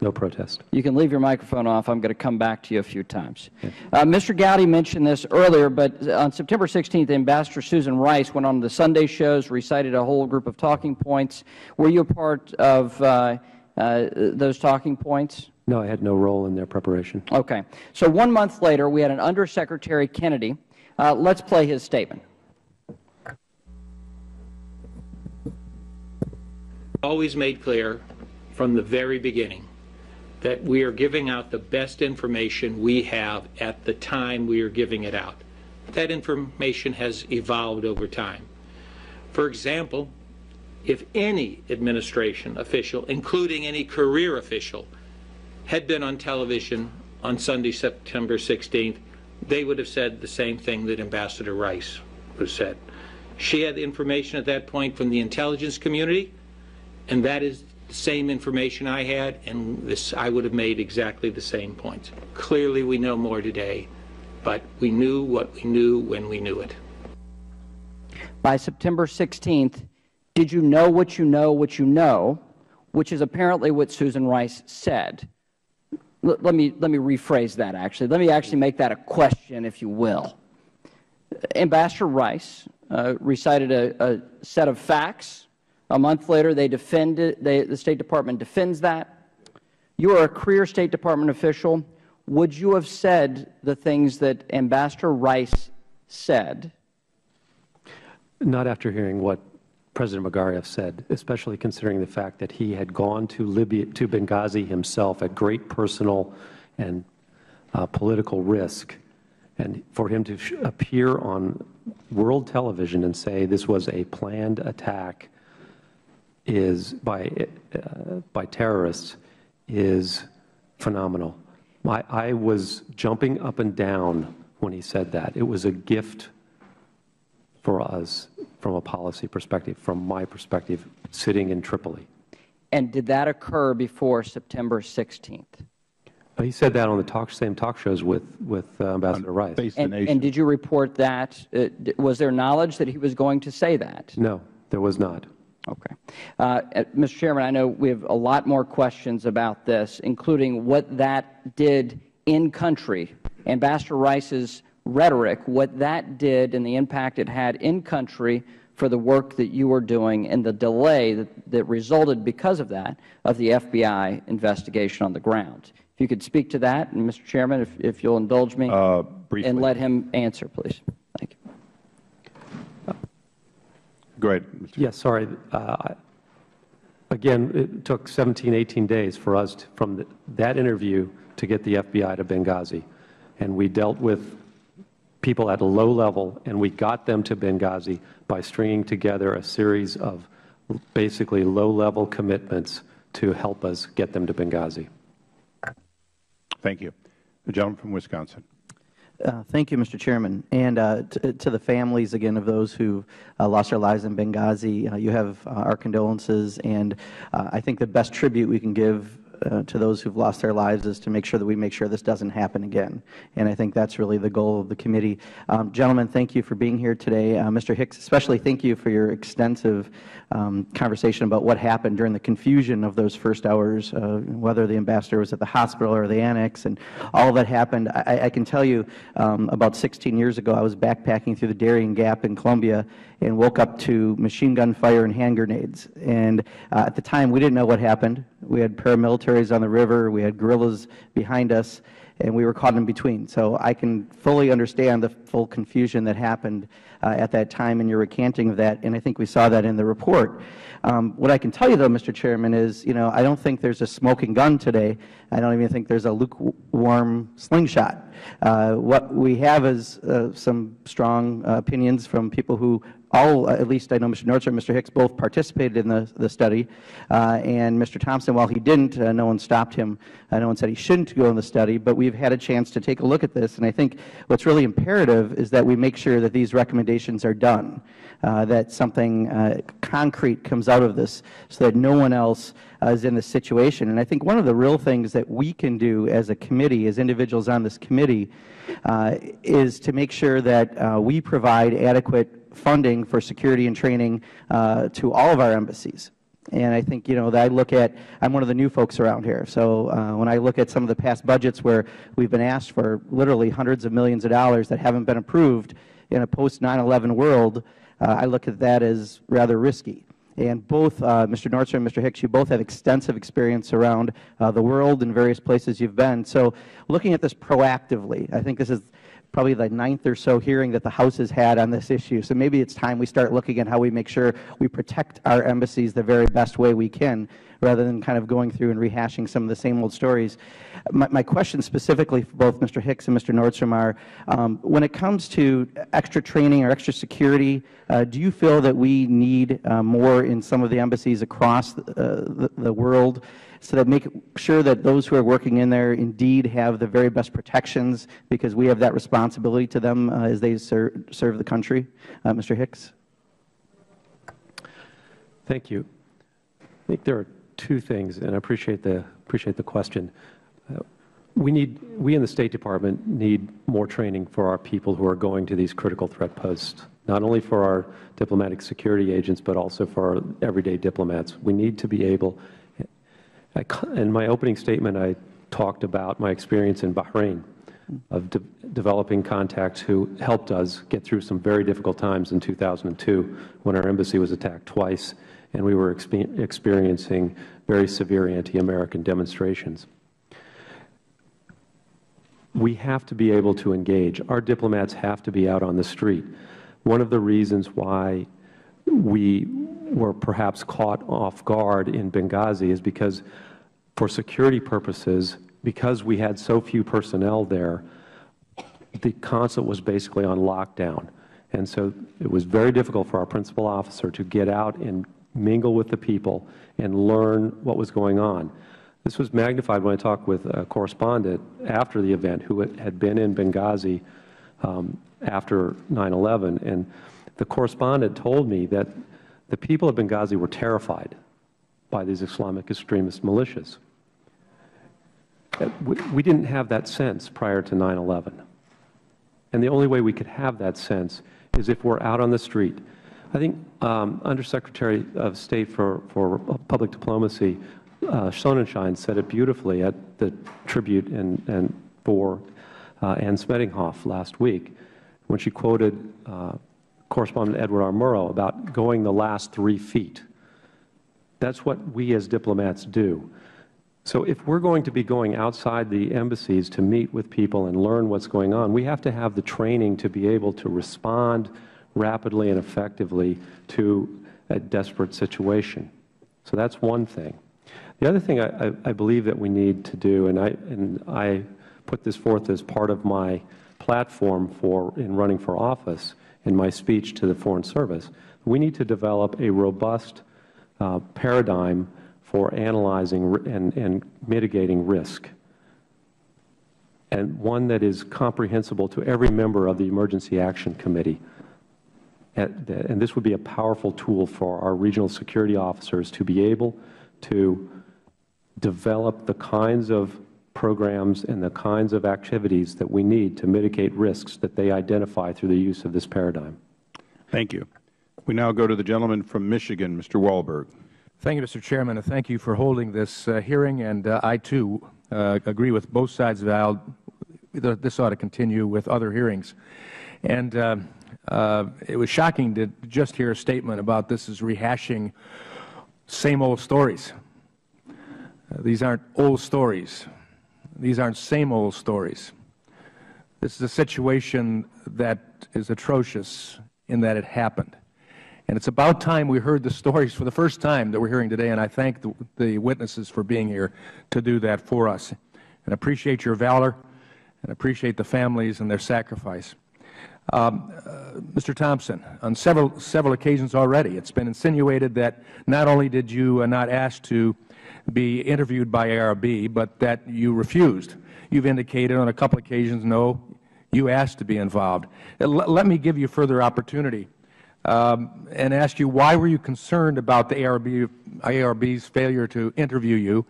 S4: No protest.
S24: You can leave your microphone off. I'm going to come back to you a few times. Uh, Mr. Gowdy mentioned this earlier, but on September 16th, Ambassador Susan Rice went on the Sunday shows, recited a whole group of talking points. Were you a part of uh, uh, those talking points?
S4: No, I had no role in their preparation.
S24: Okay. So one month later, we had an Undersecretary Kennedy. Uh, let's play his statement.
S25: Always made clear from the very beginning that we are giving out the best information we have at the time we are giving it out. That information has evolved over time. For example, if any administration official, including any career official, had been on television on Sunday, September 16th, they would have said the same thing that Ambassador Rice was said. She had information at that point from the intelligence community, and that is the same information I had, and this I would have made exactly the same points. Clearly, we know more today, but we knew what we knew when we knew it.
S24: By September 16th, did you know what you know what you know, which is apparently what Susan Rice said? L let, me, let me rephrase that, actually. Let me actually make that a question, if you will. Ambassador Rice uh, recited a, a set of facts a month later, they they, the State Department defends that. You are a career State Department official. Would you have said the things that Ambassador Rice said?
S4: Not after hearing what President Magariaf said, especially considering the fact that he had gone to Libya, to Benghazi himself at great personal and uh, political risk, and for him to appear on world television and say this was a planned attack is by, uh, by terrorists is phenomenal. I, I was jumping up and down when he said that. It was a gift for us from a policy perspective, from my perspective, sitting in Tripoli.
S24: And did that occur before September 16th?
S4: Uh, He said that on the talk, same talk shows with, with uh, Ambassador Rice.
S24: And, and did you report that? Uh, was there knowledge that he was going to say that?
S4: No, there was not.
S24: Okay. Uh, uh, Mr. Chairman, I know we have a lot more questions about this, including what that did in country. Ambassador Rice's rhetoric, what that did and the impact it had in country for the work that you were doing and the delay that, that resulted because of that of the FBI investigation on the ground. If you could speak to that, and Mr. Chairman, if, if you'll indulge me, and let him answer, please. Thank you.
S1: Go ahead.
S4: Yes, sorry. Uh, Again, it took 17, 18 days for us to- from the- that interview to get the FBI to Benghazi. And we dealt with people at a low level, and we got them to Benghazi by stringing together a series of basically low-level commitments to help us get them to Benghazi.
S1: Thank you. The gentleman from Wisconsin.
S26: Uh, Thank you, Mr. Chairman. And uh, to the families, again, of those who uh, lost their lives in Benghazi, uh, you have uh, our condolences. And I think the best tribute we can give uh, to those who've lost their lives is to make sure that we make sure this doesn't happen again. And I think that's really the goal of the committee. Um, Gentlemen, thank you for being here today. Uh, Mr. Hicks, especially thank you for your extensive um, conversation about what happened during the confusion of those first hours, uh, whether the ambassador was at the hospital or the annex, and all that happened. I, I can tell you, um, about 16 years ago, I was backpacking through the Darien Gap in Colombia and woke up to machine gun fire and hand grenades. And uh, at the time, we didn't know what happened. We had paramilitaries on the river, we had guerrillas behind us, and we were caught in between. So I can fully understand the full confusion that happened at that time and your recanting of that, and I think we saw that in the report. Um, what I can tell you, though, Mr. Chairman, is you know I don't think there's a smoking gun today. I don't even think there's a lukewarm slingshot. Uh, what we have is uh, some strong uh, opinions from people who all, at least I know Mr. Nordstrom and Mr. Hicks both participated in the, the study, uh, and Mr. Thompson, while he didn't, uh, no one stopped him. Uh, no one said he shouldn't go in the study, but we've had a chance to take a look at this, and I think what's really imperative is that we make sure that these recommendations are done, uh, that something uh, concrete comes out of this so that no one else uh, is in this situation. And I think one of the real things that we can do as a committee, as individuals on this committee, uh, is to make sure that uh, we provide adequate funding for security and training uh, to all of our embassies. And I think, you know, that I look at, I'm one of the new folks around here. So uh, when I look at some of the past budgets where we've been asked for literally hundreds of millions of dollars that haven't been approved in a post 9-11 world, uh, I look at that as rather risky. And both uh, Mr. Nordstrom and Mr. Hicks, you both have extensive experience around uh, the world and various places you've been. So looking at this proactively, I think this is probably the ninth or so hearing that the House has had on this issue. So maybe it's time we start looking at how we make sure we protect our embassies the very best way we can, rather than kind of going through and rehashing some of the same old stories. My, my question specifically for both Mr. Hicks and Mr. Nordstrom are, um, when it comes to extra training or extra security, uh, do you feel that we need uh, more in some of the embassies across the, uh, the, the world? so that make sure that those who are working in there indeed have the very best protections because we have that responsibility to them uh, as they ser serve the country. Uh, Mr. Hicks?
S4: Thank you. I think there are two things, and I appreciate the, appreciate the question. Uh, we need, we in the State Department need more training for our people who are going to these critical threat posts, not only for our diplomatic security agents, but also for our everyday diplomats. We need to be able, I, in my opening statement, I talked about my experience in Bahrain of de developing contacts who helped us get through some very difficult times in 2002 when our embassy was attacked twice and we were expe experiencing very severe anti-American demonstrations. We have to be able to engage. Our diplomats have to be out on the street. One of the reasons why we were perhaps caught off guard in Benghazi is because for security purposes, because we had so few personnel there, the consulate was basically on lockdown. And so it was very difficult for our principal officer to get out and mingle with the people, and learn what was going on. This was magnified when I talked with a correspondent after the event who had been in Benghazi um, after 9-11, and the correspondent told me that the people of Benghazi were terrified by these Islamic extremist militias. We didn't have that sense prior to 9-11. And the only way we could have that sense is if we're out on the street. I think um, Undersecretary of State for, for Public Diplomacy, uh, Sonenshine, said it beautifully at the tribute and, for uh, Anne Smedinghoff last week when she quoted uh, Correspondent Edward R. Murrow about going the last three feet. That's what we as diplomats do. So if we're going to be going outside the embassies to meet with people and learn what's going on, we have to have the training to be able to respond rapidly and effectively to a desperate situation. So that's one thing. The other thing I, I, I believe that we need to do, and I, and I put this forth as part of my platform for in running for office in my speech to the Foreign Service, we need to develop a robust uh, paradigm for analyzing and, and mitigating risk, and one that is comprehensible to every member of the Emergency Action Committee. And this would be a powerful tool for our regional security officers to be able to develop the kinds of programs and the kinds of activities that we need to mitigate risks that they identify through the use of this paradigm.
S1: Thank you. We now go to the gentleman from Michigan, Mr. Walberg.
S27: Thank you, Mr. Chairman, and thank you for holding this uh, hearing. And uh, I, too, uh, agree with both sides of the aisle. This ought to continue with other hearings. And uh, it was shocking to just hear a statement about this is rehashing same old stories. Uh, these aren't old stories. These aren't same old stories. This is a situation that is atrocious in that it happened. And it's about time we heard the stories for the first time that we're hearing today, and I thank the, the witnesses for being here to do that for us. And appreciate your valor and appreciate the families and their sacrifice. Um, uh, Mr. Thompson, on several, several occasions already, it's been insinuated that not only did you uh, not ask to be interviewed by ARB, but that you refused. You've indicated on a couple occasions, no, you asked to be involved. Uh, let me give you further opportunity um, and ask you why were you concerned about the ARB, ARB's failure to interview you,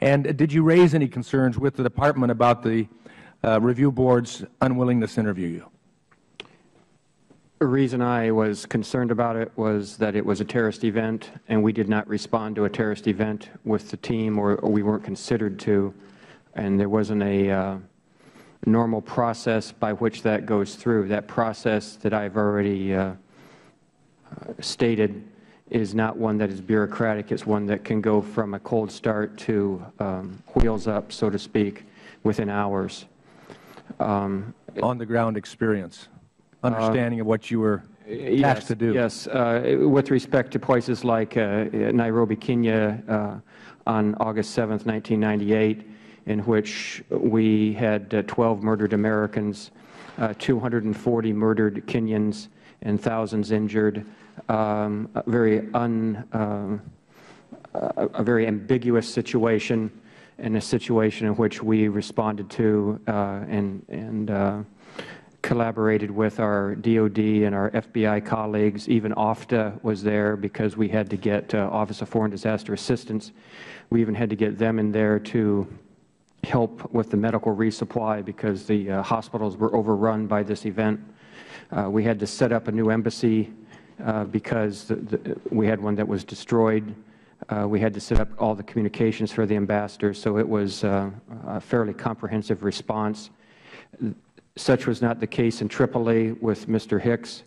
S27: and did you raise any concerns with the Department about the uh, review board's unwillingness to interview you?
S3: The reason I was concerned about it was that it was a terrorist event, and we did not respond to a terrorist event with the team, or, or we weren't considered to, and there wasn't a uh, normal process by which that goes through. That process that I've already uh, stated is not one that is bureaucratic. It's one that can go from a cold start to um, wheels up, so to speak, within hours.
S27: Um, On-the-ground experience, understanding uh, of what you were tasked to do.
S3: Yes. Uh, with respect to places like uh, Nairobi, Kenya, uh, on August 7, 1998, in which we had uh, 12 murdered Americans, uh, 240 murdered Kenyans, and thousands injured um, a very un, um, a, very ambiguous situation and a situation in which we responded to uh, and, and uh, collaborated with our DOD and our FBI colleagues. Even OFDA was there because we had to get uh, Office of Foreign Disaster Assistance. We even had to get them in there to help with the medical resupply because the uh, hospitals were overrun by this event. Uh, we had to set up a new embassy uh, because the, the, we had one that was destroyed. Uh, we had to set up all the communications for the ambassadors, so it was uh, a fairly comprehensive response. Such was not the case in Tripoli with Mr. Hicks.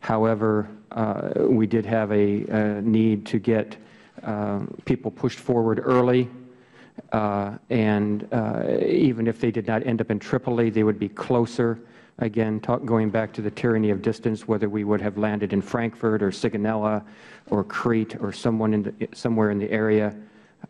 S3: However, uh, we did have a, a need to get uh, people pushed forward early, and even if they did not end up in Tripoli, they would be closer Again, talk, going back to the tyranny of distance, whether we would have landed in Frankfurt or Sigonella or Crete or someone in the, somewhere in the area,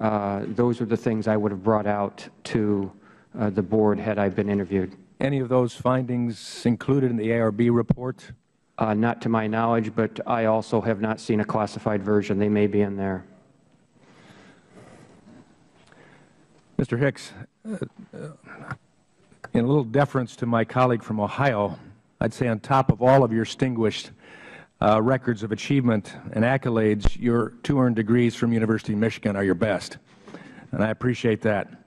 S3: uh, those are the things I would have brought out to uh, the board had I been interviewed.
S27: Any of those findings included in the ARB report?
S3: Uh, Not to my knowledge, but I also have not seen a classified version. They may be in there.
S27: Mr. Hicks, uh, uh, in a little deference to my colleague from Ohio, I'd say on top of all of your distinguished uh, records of achievement and accolades, your two earned degrees from University of Michigan are your best, and I appreciate that.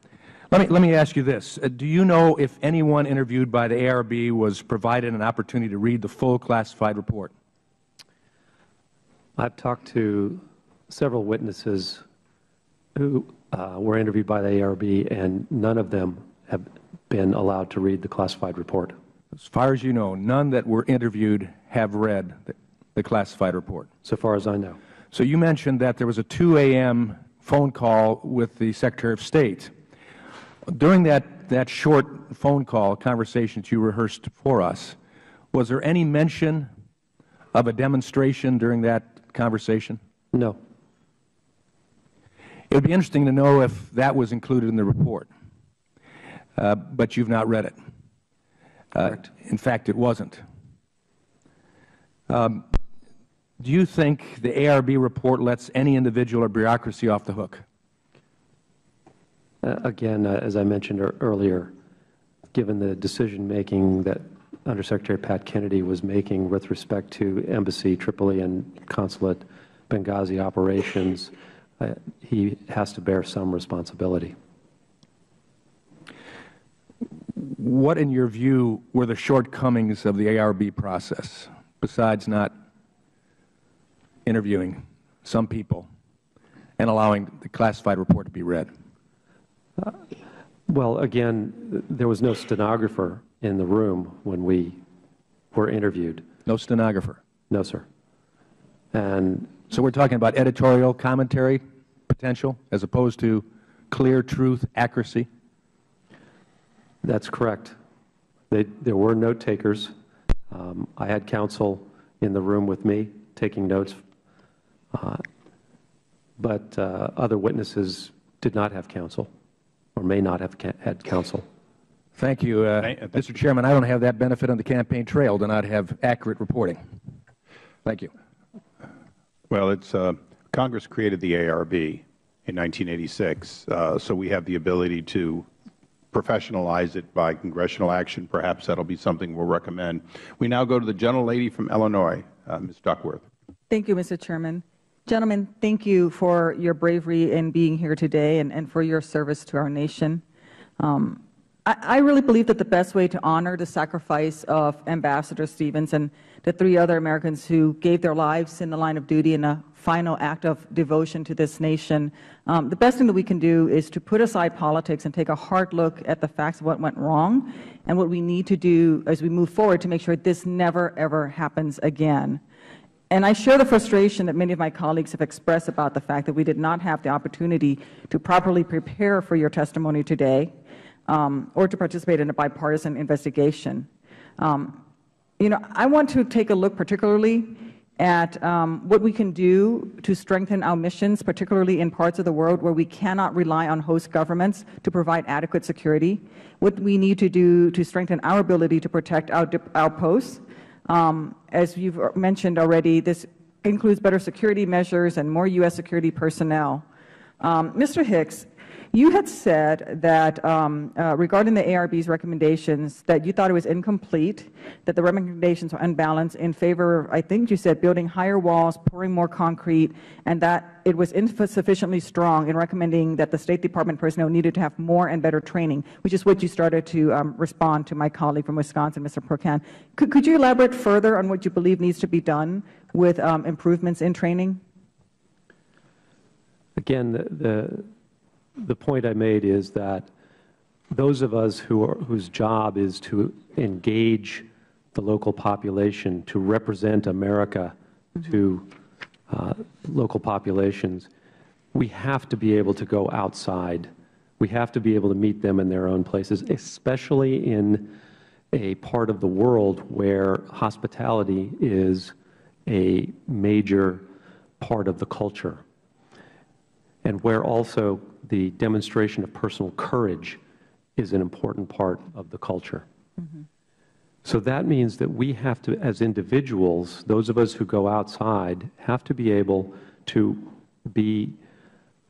S27: Let me, let me ask you this. Uh, do you know if anyone interviewed by the ARB was provided an opportunity to read the full classified report?
S4: I've talked to several witnesses who uh, were interviewed by the ARB, and none of them have been allowed to read the classified report.
S27: As far as you know, none that were interviewed have read the, the classified report?
S4: So far as I know.
S27: So you mentioned that there was a 2 a.m. phone call with the Secretary of State. During that, that short phone call, conversation that you rehearsed for us, was there any mention of a demonstration during that conversation?
S4: No.
S27: It would be interesting to know if that was included in the report, uh, but you've not read it. Uh,
S4: Correct.
S27: In fact, it wasn't. Um, do you think the ARB report lets any individual or bureaucracy off the hook?
S4: Uh, again, uh, as I mentioned er earlier, given the decision-making that Undersecretary Pat Kennedy was making with respect to Embassy Tripoli and Consulate Benghazi operations, uh, he has to bear some responsibility.
S27: What, in your view, were the shortcomings of the ARB process, besides not interviewing some people and allowing the classified report to be read?
S4: Uh, well, again, there was no stenographer in the room when we were interviewed.
S27: No stenographer?
S4: No, sir. And
S27: so we're talking about editorial commentary potential as opposed to clear truth, accuracy?
S4: That's correct. They, there were note takers. Um, I had counsel in the room with me taking notes, uh, but uh, other witnesses did not have counsel or may not have had counsel.
S27: Thank you. Uh, Mr. Chairman, I don't have that benefit on the campaign trail to not have accurate reporting. Thank you.
S1: Well, it's uh, Congress created the ARB in 1986, uh, so we have the ability to professionalize it by congressional action. Perhaps that will be something we'll recommend. We now go to the gentlelady from Illinois, uh, Ms. Duckworth.
S28: Thank you, Mr. Chairman. Gentlemen, thank you for your bravery in being here today and, and for your service to our nation. Um, I, I really believe that the best way to honor the sacrifice of Ambassador Stevens and the three other Americans who gave their lives in the line of duty in a final act of devotion to this nation, um, the best thing that we can do is to put aside politics and take a hard look at the facts of what went wrong and what we need to do as we move forward to make sure this never, ever happens again. And I share the frustration that many of my colleagues have expressed about the fact that we did not have the opportunity to properly prepare for your testimony today um, or to participate in a bipartisan investigation. Um, you know, I want to take a look particularly at um, what we can do to strengthen our missions, particularly in parts of the world where we cannot rely on host governments to provide adequate security, what we need to do to strengthen our ability to protect our outposts. Um, as you've mentioned already, this includes better security measures and more U.S. security personnel. Um, Mr. Hicks, you had said that um, uh, regarding the ARB's recommendations that you thought it was incomplete, that the recommendations were unbalanced in favor of, I think you said, building higher walls, pouring more concrete, and that it was insufficiently strong in recommending that the State Department personnel needed to have more and better training, which is what you started to um, respond to my colleague from Wisconsin, Mr. Pocan. Could, could, you elaborate further on what you believe needs to be done with um, improvements in training?
S4: Again, the, the the point I made is that those of us who are, whose job is to engage the local population, to represent America mm-hmm. to uh, local populations, we have to be able to go outside. We have to be able to meet them in their own places, especially in a part of the world where hospitality is a major part of the culture and where also the demonstration of personal courage is an important part of the culture. Mm -hmm. So that means that we have to, as individuals, those of us who go outside, have to be able to be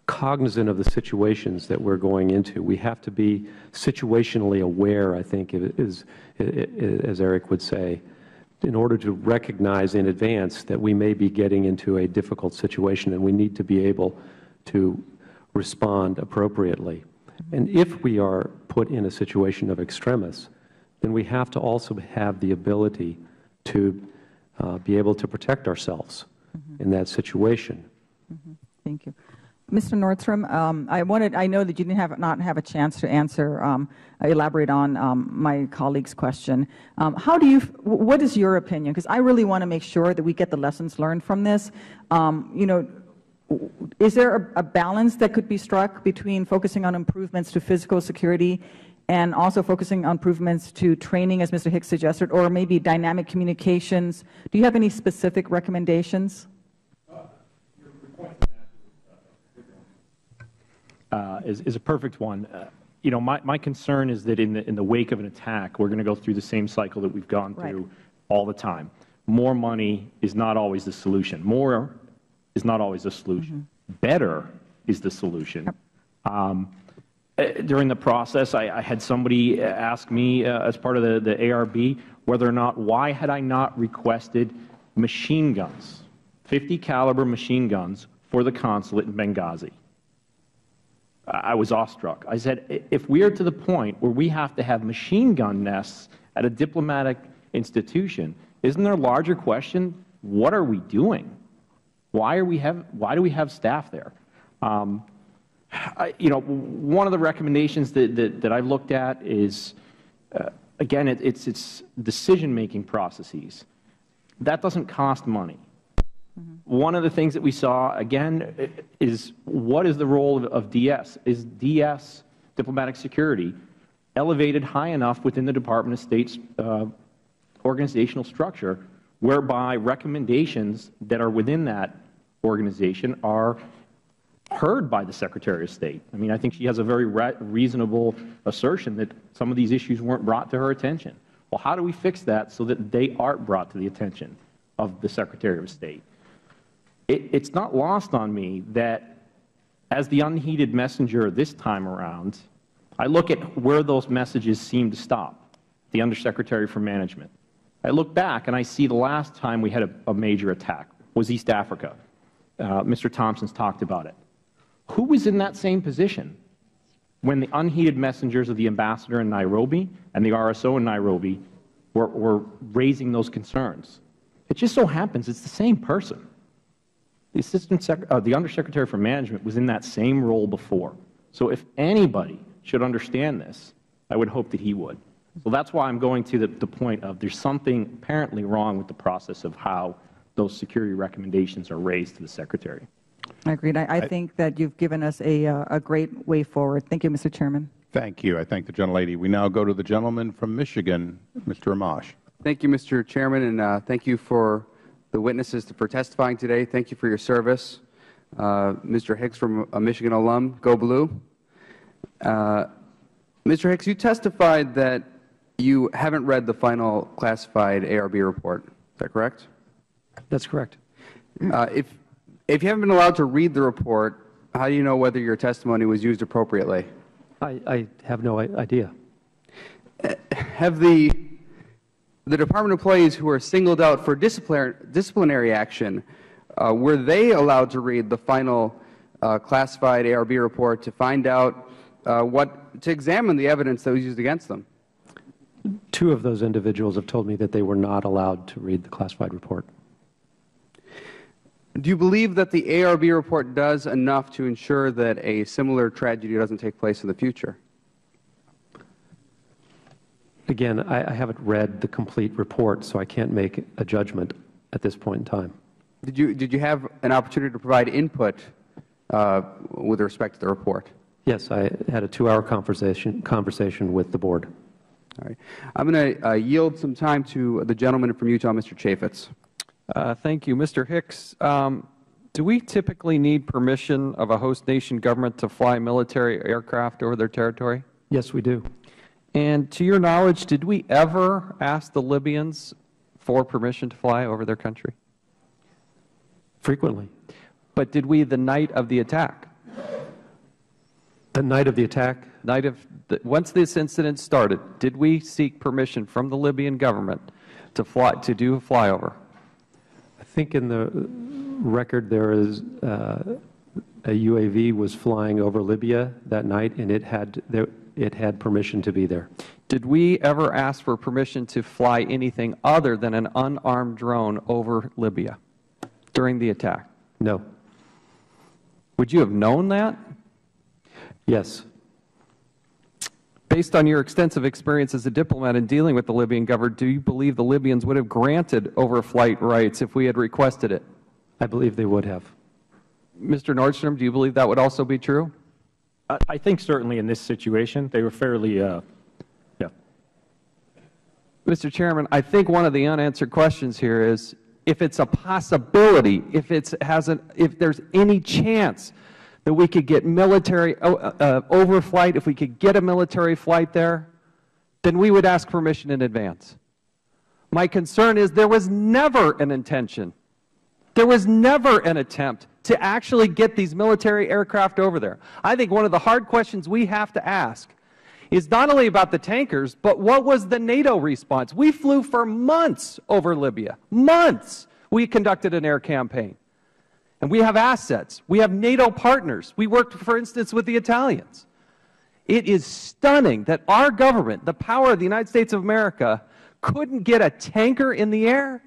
S4: cognizant of the situations that we're going into. We have to be situationally aware, I think, is, as Eric would say, in order to recognize in advance that we may be getting into a difficult situation and we need to be able to respond appropriately. And if we are put in a situation of extremis, then we have to also have the ability to uh, be able to protect ourselves in that situation.
S28: Thank you. Mr. Nordstrom, um, I wanted, I know that you didn't have, not have a chance to answer, um, elaborate on um, my colleague's question. Um, how do you, what is your opinion? Because I really want to make sure that we get the lessons learned from this. Um, you know, is there a, a balance that could be struck between focusing on improvements to physical security and also focusing on improvements to training, as Mr. Hicks suggested, or maybe dynamic communications? Do you have any specific recommendations?
S5: uh, is, is a perfect one. Uh, you know, my, my concern is that in the, in the wake of an attack, we're going to go through the same cycle that we've gone through right. all the time. More money is not always the solution. More is not always the solution. Mm -hmm. Better is the solution. Yep. Um, uh, during the process, I, I, had somebody ask me uh, as part of the, the ARB whether or not, why had I not requested machine guns, 50 caliber machine guns for the consulate in Benghazi. I was awestruck. I said, if we are to the point where we have to have machine gun nests at a diplomatic institution, isn't there a larger question, what are we doing? Why, are we have, why do we have staff there? Um, I, you know, one of the recommendations that, that, that I looked at is, uh, again, it, it's, it's decision-making processes. That doesn't cost money. One of the things that we saw, again, is what is the role of, of DS? Is DS, diplomatic security, elevated high enough within the Department of State's uh, organizational structure whereby recommendations that are within that organization are heard by the Secretary of State. I mean, I think she has a very re reasonable assertion that some of these issues weren't brought to her attention. Well, how do we fix that so that they aren't brought to the attention of the Secretary of State? it, it's not lost on me that as the unheeded messenger this time around, I look at where those messages seem to stop, the Undersecretary for Management. I look back and I see the last time we had a, a major attack was East Africa. Uh, Mr. Thompson's talked about it. Who was in that same position when the unheeded messengers of the ambassador in Nairobi and the RSO in Nairobi were, were raising those concerns? It just so happens it's the same person. The, assistant uh, the Undersecretary for Management was in that same role before. So if anybody should understand this, I would hope that he would. So that's why I'm going to the, the point of there's something apparently wrong with the process of how those security recommendations are raised to the Secretary.
S28: I agree. I, I think that you've given us a, uh, a great way forward. Thank you, Mr. Chairman.
S1: Thank you. I thank the gentlelady. We now go to the gentleman from Michigan, Mr. Amash.
S29: Thank you, Mr. Chairman, and uh, thank you for the witnesses for testifying today. Thank you for your service. Uh, Mr. Hicks from a Michigan alum, go blue. Uh, Mr. Hicks, you testified that you haven't read the final classified ARB report. Is that correct?
S4: That's correct.
S29: Uh, if, if you haven't been allowed to read the report, how do you know whether your testimony was used appropriately?
S4: I, I have no idea.
S29: Have the the department employees who were singled out for disciplinary action, uh, were they allowed to read the final uh, classified ARB report to find out uh, what, to examine the evidence that was used against them?
S4: Two of those individuals have told me that they were not allowed to read the classified report.
S29: Do you believe that the ARB report does enough to ensure that a similar tragedy doesn't take place in the future?
S4: Again, I, I haven't read the complete report, so I can't make a judgment at this point in time.
S29: Did you, did you have an opportunity to provide input uh, with respect to the report?
S4: Yes, I had a two-hour conversation, conversation with the board.
S29: All right. I'm going to uh, yield some time to the gentleman from Utah, Mr. Chaffetz.
S8: Uh, thank you. Mr. Hicks, um, do we typically need permission of a host nation government to fly military aircraft over their territory?
S4: Yes, we do.
S8: And to your knowledge, did we ever ask the Libyans for permission to fly over their country?
S4: Frequently.
S8: But did we the night of the attack?
S4: The night of the attack?
S8: Night of the, once this incident started, did we seek permission from the Libyan government to fly to do a flyover?
S4: I think in the record there is uh, a UAV was flying over Libya that night, and it had there, it had permission to be there.
S8: Did we ever ask for permission to fly anything other than an unarmed drone over Libya during the attack?
S4: No.
S8: Would you have known that?
S4: Yes.
S8: Based on your extensive experience as a diplomat in dealing with the Libyan government, do you believe the Libyans would have granted overflight rights if we had requested it?
S4: I believe they would have.
S8: Mr. Nordstrom, do you believe that would also be true?
S5: I, I think certainly in this situation, they were fairly, uh, yeah.
S8: Mr. Chairman, I think one of the unanswered questions here is if it's a possibility, if, it's, has an, if there's any chance that we could get military uh, uh, overflight, if we could get a military flight there, then we would ask permission in advance. My concern is there was never an intention, there was never an attempt to actually get these military aircraft over there. I think one of the hard questions we have to ask is not only about the tankers, but what was the NATO response? We flew for months over Libya. Months we conducted an air campaign. And we have assets. We have NATO partners. We worked, for instance, with the Italians. It is stunning that our government, the power of the United States of America, couldn't get a tanker in the air.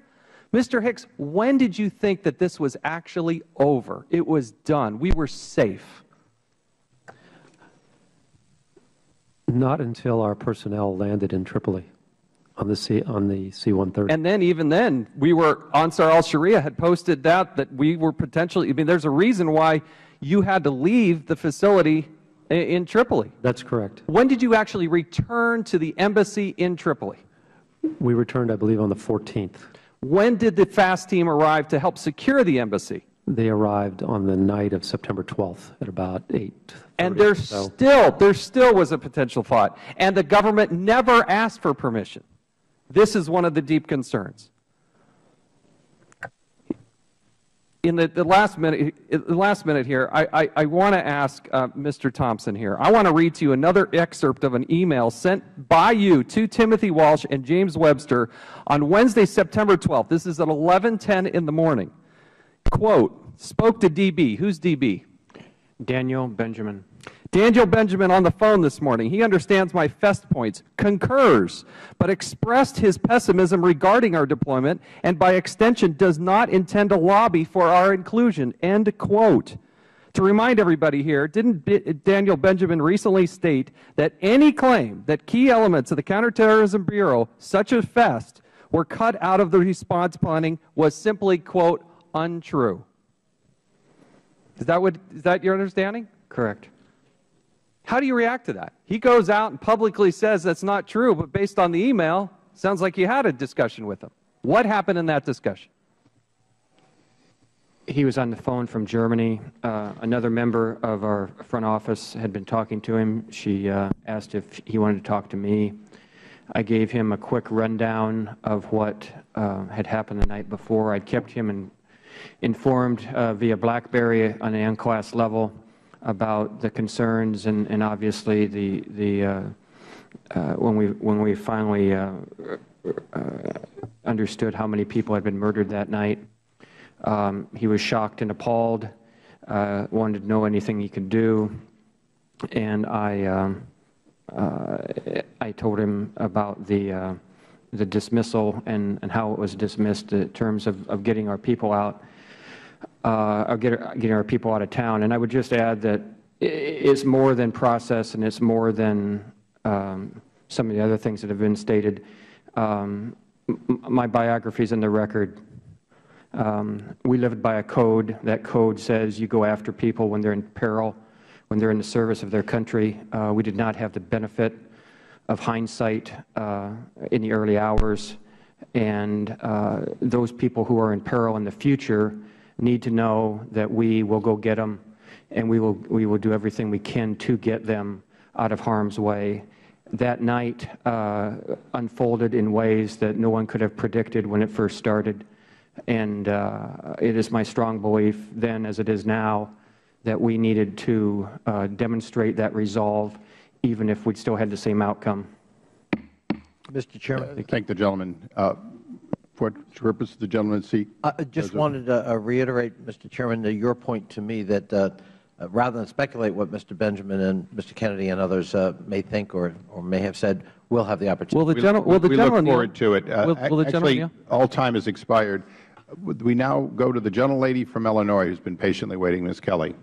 S8: Mr. Hicks, when did you think that this was actually over? It was done. We were safe.
S4: Not until our personnel landed in Tripoli on the C on the C-130.
S8: And then, even then, we were Ansar al-Sharia had posted that that we were potentially. I mean, there's a reason why you had to leave the facility in, in Tripoli.
S4: That's correct.
S8: When did you actually return to the embassy in Tripoli?
S4: We returned, I believe, on the 14th.
S8: When did the FAST team arrive to help secure the embassy?
S4: They arrived on the night of September 12th at about 8.
S8: And there
S4: so.
S8: still, there still was a potential fight. And the government never asked for permission. This is one of the deep concerns. In the, the last minute, the last minute here, I, I, I want to ask uh, Mr. Thompson here. I want to read to you another excerpt of an email sent by you to Timothy Walsh and James Webster on Wednesday, September 12th. This is at 11:10 in the morning. Quote: Spoke to DB. Who's DB?
S3: Daniel Benjamin.
S8: Daniel Benjamin on the phone this morning. He understands my FEST points, concurs, but expressed his pessimism regarding our deployment and by extension does not intend to lobby for our inclusion. End quote. To remind everybody here, didn't Daniel Benjamin recently state that any claim that key elements of the Counterterrorism Bureau, such as FEST, were cut out of the response planning was simply, quote, untrue? Is that, what, is that your understanding?
S3: Correct.
S8: How do you react to that? He goes out and publicly says that's not true, but based on the email, sounds like you had a discussion with him. What happened in that discussion?
S3: He was on the phone from Germany. Uh, another member of our front office had been talking to him. She uh, asked if he wanted to talk to me. I gave him a quick rundown of what uh, had happened the night before. I'd kept him in, informed uh, via BlackBerry on an unclass level about the concerns and, and obviously the, the uh, uh, when, we, when we finally uh, understood how many people had been murdered that night. Um, he was shocked and appalled, wanted to know anything he could do, and I, um, I told him about the, the dismissal and, and how it was dismissed in terms of, of getting our people out uh, get, getting our people out of town. And I would just add that it's more than process and it's more than um, some of the other things that have been stated. Um, my biography is in the record. Um, we lived by a code. That code says you go after people when they're in peril, when they're in the service of their country. Uh, we did not have the benefit of hindsight uh, in the early hours. And uh, those people who are in peril in the future need to know that we will go get them and we will, we will do everything we can to get them out of harm's way. that night uh, unfolded in ways that no one could have predicted when it first started. And uh, it is my strong belief then, as it is now, that we needed to uh, demonstrate that resolve, even if we still had the same outcome.
S21: Mr. Chairman.
S1: Thank the gentleman. Uh, For what purpose does the gentleman seek?
S21: I I just wanted to uh, reiterate, Mr. Chairman, to your point to me that uh, uh, rather than speculate what Mr. Benjamin and Mr. Kennedy and others uh, may think or, or may have said, we'll have the opportunity.
S8: Will the
S1: We-
S8: gentle- will the
S1: we
S8: gentleman
S1: look forward to it. Uh,
S8: Will- will the
S1: Actually,
S8: yield?
S1: all time has expired. We now go to the gentlelady from Illinois who's been patiently waiting, Ms. Kelly.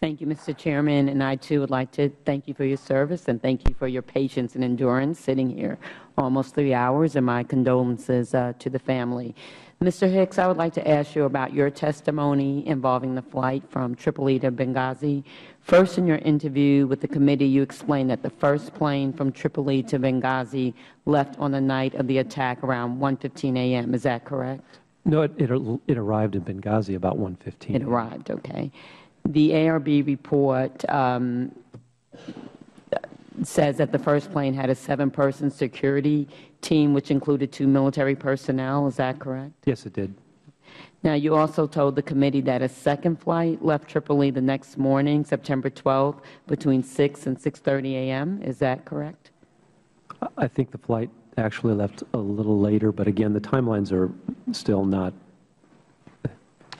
S30: Thank you, Mr. Chairman, and I too would like to thank you for your service and thank you for your patience and endurance sitting here almost three hours, and my condolences uh, to the family. Mr. Hicks, I would like to ask you about your testimony involving the flight from Tripoli to Benghazi. First, in your interview with the committee, you explained that the first plane from Tripoli to Benghazi left on the night of the attack around 1.15 a.m. Is that correct?
S4: No, it, it, it arrived in Benghazi about 1:15.
S30: It arrived, okay. The ARB report um, says that the first plane had a seven-person security team, which included two military personnel. Is that correct?
S4: Yes, it did.
S30: Now, you also told the committee that a second flight left Tripoli the next morning, September 12th, between 6 and 6.30 a.m. Is that correct?
S4: I- think the flight actually left a little later, but again, the timelines are still not,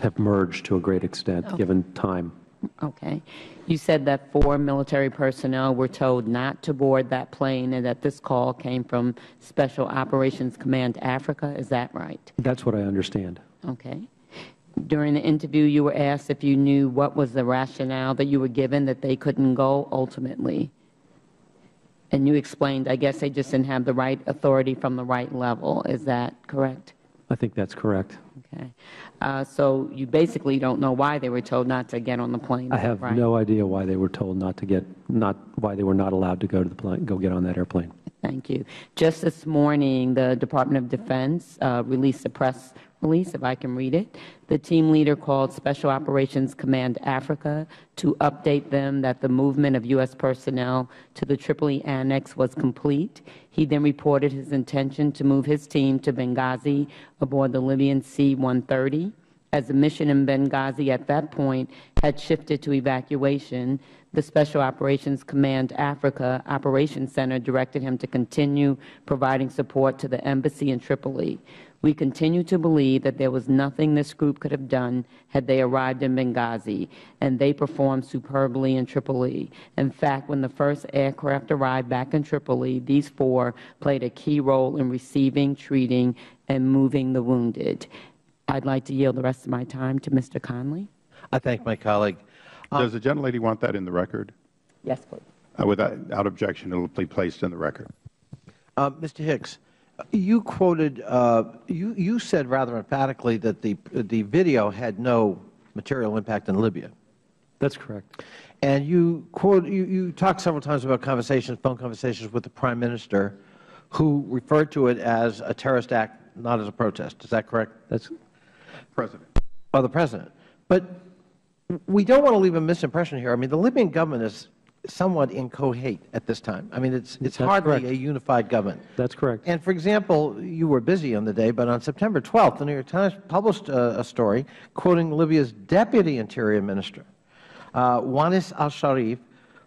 S4: have merged to a great extent,
S30: Oh.
S4: given time.
S30: Okay. You said that four military personnel were told not to board that plane and that this call came from Special Operations Command Africa. Is that right?
S4: That's what I understand.
S30: Okay. During the interview, you were asked if you knew what was the rationale that you were given that they couldn't go ultimately. And you explained, I guess they just didn't have the right authority from the right level. Is that correct?
S4: I think that's correct.
S30: Okay. Uh, so you basically don't know why they were told not to get on the plane.
S4: I
S30: that
S4: have
S30: right?
S4: no idea why they were told not to get, not, why they were not allowed to go to the plane, go get on that airplane.
S30: Thank you. Just this morning, the Department of Defense uh, released a press release, if I can read it. The team leader called Special Operations Command Africa to update them that the movement of U.S. personnel to the Tripoli annex was complete. He then reported his intention to move his team to Benghazi aboard the Libyan C-130. As the mission in Benghazi at that point had shifted to evacuation, the Special Operations Command Africa Operations Center directed him to continue providing support to the embassy in Tripoli. We continue to believe that there was nothing this group could have done had they arrived in Benghazi, and they performed superbly in Tripoli. In fact, when the first aircraft arrived back in Tripoli, these four played a key role in receiving, treating, and moving the wounded. I'd like to yield the rest of my time to Mr. Connolly.
S21: I thank my colleague.
S1: Does the gentlelady want that in the record?
S30: Yes, please.
S1: Uh, Without objection, it will be placed in the record.
S21: Uh, Mr. Hicks, you quoted, uh, you, you said rather emphatically that the, the video had no material impact in Libya.
S4: That's correct.
S21: And you quote, you, you talked several times about conversations, phone conversations with the Prime Minister, who referred to it as a terrorist act, not as a protest. Is that correct?
S4: That's
S1: President.
S21: Oh, the President. But we don't want to leave a misimpression here. I mean, the Libyan government is somewhat incoherent at this time. I mean, it's, it's
S4: That's
S21: hardly
S4: correct.
S21: a unified government.
S4: That's correct.
S21: And for example, you were busy on the day, but on September 12th, the New York Times published a, a story quoting Libya's Deputy Interior Minister, uh, Wanis al-Sharif,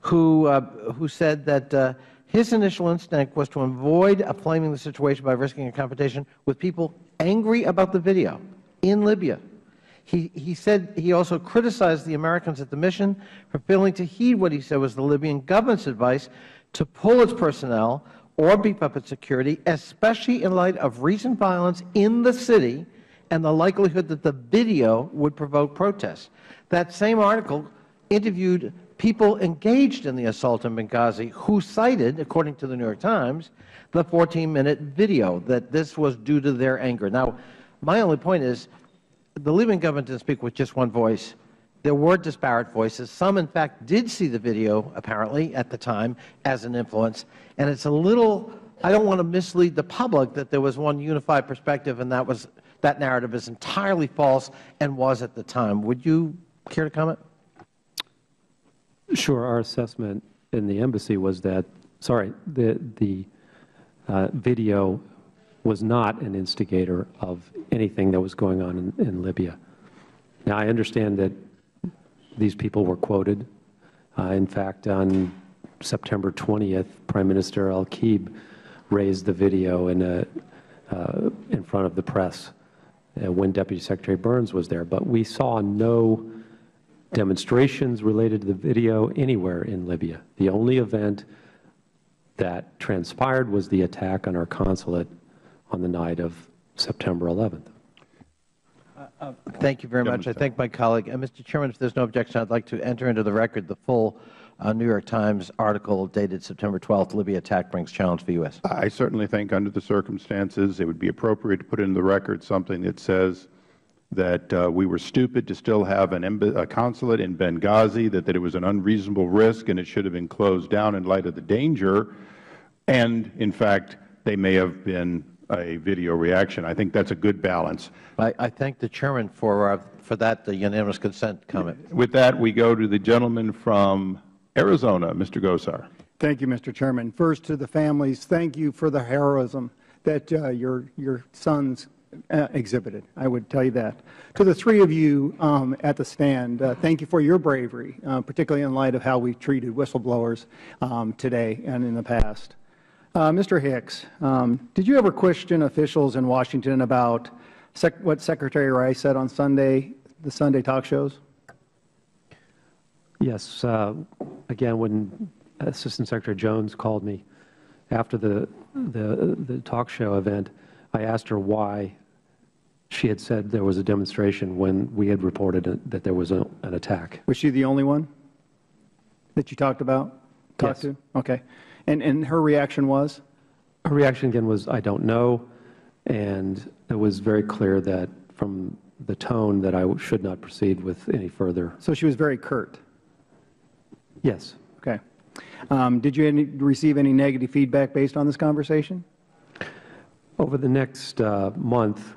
S21: who, uh, who said that uh, his initial instinct was to avoid flaming the situation by risking a confrontation with people angry about the video in Libya. He, said he also criticized the Americans at the mission for failing to heed what he said was the Libyan government's advice to pull its personnel or beef up its security, especially in light of recent violence in the city and the likelihood that the video would provoke protests. That same article interviewed people engaged in the assault in Benghazi who cited, according to the New York Times, the 14-minute video, that this was due to their anger. Now, my only point is the Libyan government didn't speak with just one voice. There were disparate voices. Some, in fact, did see the video, apparently, at the time as an influence. And it's a little, I don't want to mislead the public that there was one unified perspective and that, was, that narrative is entirely false and was at the time. Would you care to comment?
S4: Sure. Our assessment in the embassy was that sorry, the, the uh, video was not an instigator of anything that was going on in, in Libya. Now, I understand that these people were quoted. Uh, in fact, on September 20th, Prime Minister Al-Keib raised the video in, a, uh, in front of the press uh, when Deputy Secretary Burns was there. But we saw no demonstrations related to the video anywhere in Libya. The only event that transpired was the attack on our consulate on the night of September 11th.
S21: Thank you very much. I thank my colleague. Uh, Mr. Chairman, if there is no objection, I would like to enter into the record the full uh, New York Times article dated September 12th, Libya attack brings challenge for the U.S.
S1: I certainly think under the circumstances it would be appropriate to put in the record something that says that uh, we were stupid to still have an a consulate in Benghazi, that, that it was an unreasonable risk and it should have been closed down in light of the danger, and, in fact, they may have been a video reaction. I think that's a good balance.
S21: I, I thank the Chairman for, uh, for that the unanimous consent comment.
S1: With that, we go to the gentleman from Arizona, Mr. Gosar.
S31: Thank you, Mr. Chairman. First, to the families, thank you for the heroism that uh, your, your sons uh, exhibited. I would tell you that. To the three of you um, at the stand, uh, thank you for your bravery, uh, particularly in light of how we treated whistleblowers um, today and in the past. Uh, Mr. Hicks, um, did you ever question officials in Washington about sec what Secretary Rice said on Sunday, the Sunday talk shows?
S4: Yes. Uh, again, when Assistant Secretary Jones called me after the, the, the talk show event, I asked her why she had said there was a demonstration when we had reported that there was a, an attack.
S31: Was she the only one that you talked about? Talked
S4: yes.
S31: to? Okay. And, and her reaction was?
S4: Her reaction again was, I don't know. And it was very clear that from the tone that I should not proceed with any further.
S31: So she was very curt?
S4: Yes.
S31: Okay. Um, did you any, receive any negative feedback based on this conversation?
S4: Over the next uh, month,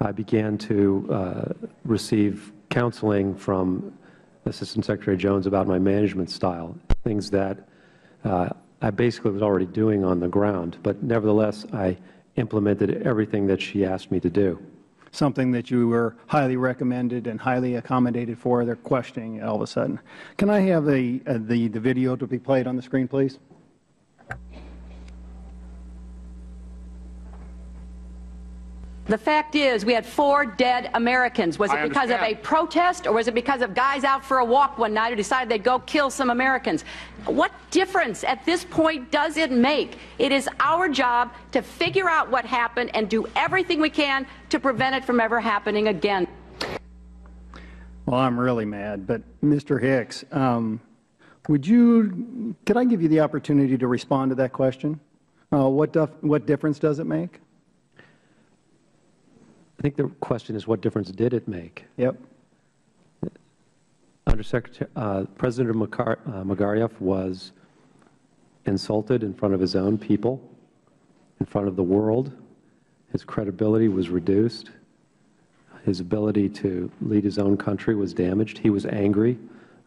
S4: I began to uh, receive counseling from Assistant Secretary Jones about my management style, things that uh, I basically was already doing on the ground, but nevertheless, I implemented everything that she asked me to do.
S31: Something that you were highly recommended and highly accommodated for. They're questioning all of a sudden. Can I have the, uh, the, the video to be played on the screen, please?
S32: The fact is, we had four dead Americans. Was it
S33: I
S32: because of a protest, or was it because of guys out for a walk one night who decided they'd go kill some Americans? What difference at this point does it make? It is our job to figure out what happened and do everything we can to prevent it from ever happening again.
S31: Well, I'm really mad, but Mr. Hicks, um, would you, could I give you the opportunity to respond to that question? Uh, what, what difference does it make?
S4: I think the question is what difference did it make?
S31: Yep.
S4: Under Secretary, uh, President Magariaf, uh, was insulted in front of his own people, in front of the world. His credibility was reduced. His ability to lead his own country was damaged. He was angry.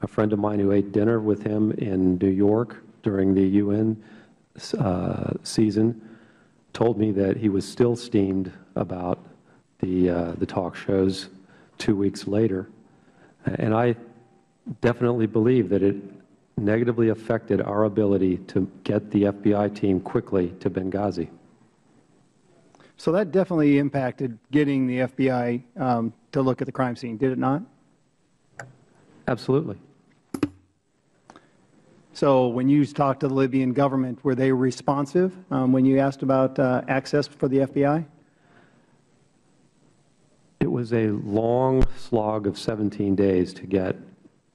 S4: A friend of mine who ate dinner with him in New York during the UN uh, season told me that he was still steamed about the, uh, the talk shows two weeks later. And I definitely believe that it negatively affected our ability to get the FBI team quickly to Benghazi.
S31: So that definitely impacted getting the FBI um, to look at the crime scene, did it not?
S4: Absolutely.
S31: So when you talked to the Libyan government, were they responsive um, when you asked about uh, access for the FBI?
S4: It was a long slog of 17 days to get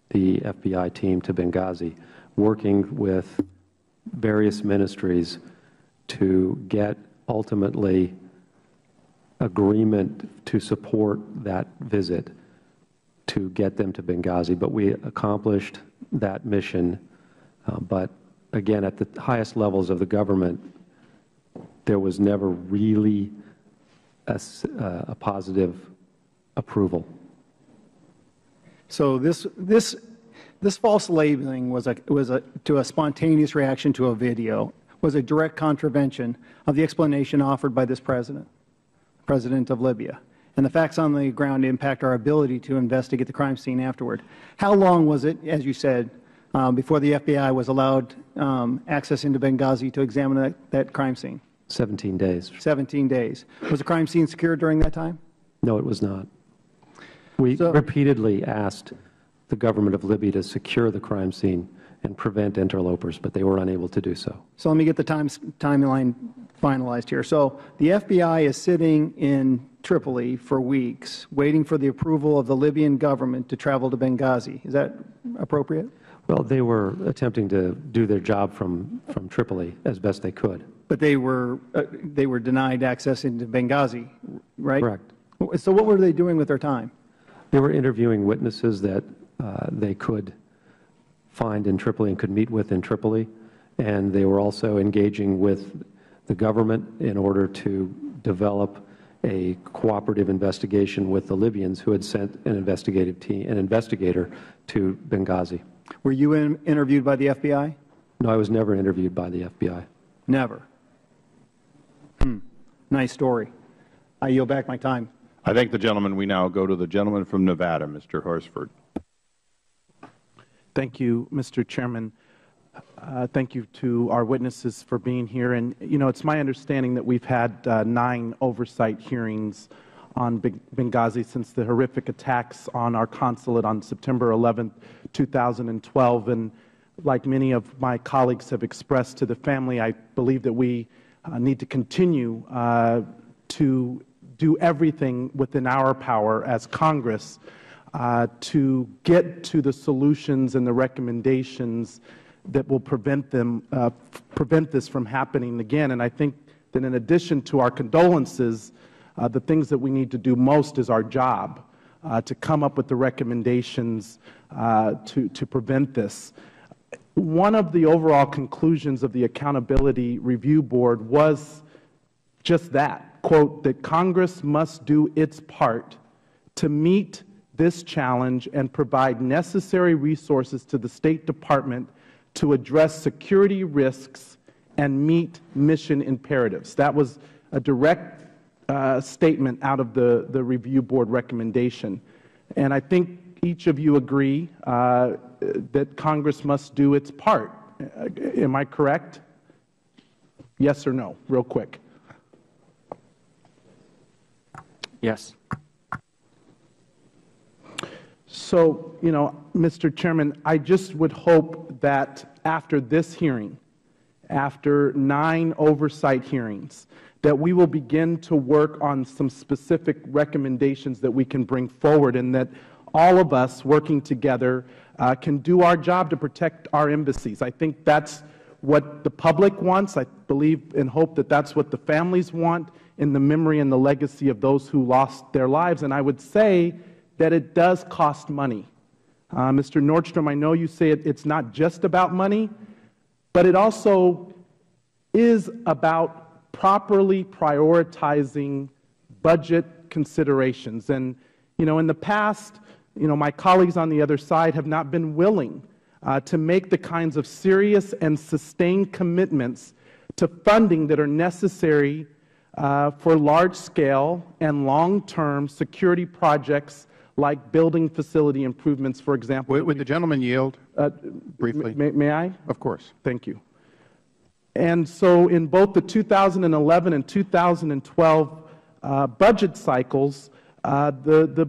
S4: the FBI team to Benghazi, working with various ministries to get ultimately agreement to support that visit to get them to Benghazi. But we accomplished that mission. Uh, but again, at the highest levels of the government, there was never really a, uh, a positive approval.
S31: So this, this, This false labeling was, a, was a, to a spontaneous reaction to a video, was a direct contravention of the explanation offered by this President, President of Libya. And the facts on the ground impact our ability to investigate the crime scene afterward. How long was it, as you said, um, before the FBI was allowed um, access into Benghazi to examine that, that crime scene?
S4: 17 days.
S31: 17 days. Was the crime scene secured during that time?
S4: No, it was not. We repeatedly asked the government of Libya to secure the crime scene and prevent interlopers, but they were unable to do so.
S31: So let me get the time, timeline finalized here. So the FBI is sitting in Tripoli for weeks, waiting for the approval of the Libyan government to travel to Benghazi. Is that appropriate?
S4: Well, they were attempting to do their job from, from Tripoli as best they could.
S31: But they were, uh, they were denied access into Benghazi, right?
S4: Correct.
S31: So what were they doing with their time?
S4: They were interviewing witnesses that uh, they could find in Tripoli and could meet with in Tripoli, and they were also engaging with the government in order to develop a cooperative investigation with the Libyans who had sent an investigative team, an investigator to Benghazi.
S31: Were you in, interviewed by the FBI?
S4: No, I was never interviewed by the FBI.
S31: Never. Hmm. Nice story. I yield back my time.
S1: I thank the gentleman. We now go to the gentleman from Nevada, Mr. Horsford.
S34: Thank you, Mr. Chairman. Uh, thank you to our witnesses for being here. And, you know, it's my understanding that we've had uh, nine oversight hearings on Benghazi since the horrific attacks on our consulate on September 11, 2012. And like many of my colleagues have expressed to the family, I believe that we uh, need to continue uh, to do everything within our power as Congress uh, to get to the solutions and the recommendations that will prevent them uh, prevent this from happening again. And I think that in addition to our condolences, uh, the things that we need to do most is our job uh, to come up with the recommendations uh, to to prevent this. One of the overall conclusions of the Accountability Review Board was just that, quote, that Congress must do its part to meet this challenge and provide necessary resources to the State Department to address security risks and meet mission imperatives. That was a direct uh, statement out of the, the review board recommendation. And I think each of you agree uh, that Congress must do its part. Uh, am I correct? Yes or no, real quick.
S3: Yes.
S34: So, you know, Mr. Chairman, I just would hope that after this hearing, after nine oversight hearings, that we will begin to work on some specific recommendations that we can bring forward and that all of us working together uh, can do our job to protect our embassies. I think that's what the public wants. I believe and hope that that's what the families want in the memory and the legacy of those who lost their lives. And I would say that it does cost money. Uh, Mr. Nordstrom, I know you say it, it's not just about money, but it also is about properly prioritizing budget considerations. And, you know, in the past, you know, my colleagues on the other side have not been willing uh, to make the kinds of serious and sustained commitments to funding that are necessary for large-scale and long-term security projects like building facility improvements, for example.
S1: Would, the gentleman yield uh, briefly?
S34: May, may I?
S1: Of course.
S34: Thank you. And so in both the 2011 and 2012 uh, budget cycles, uh, the, the,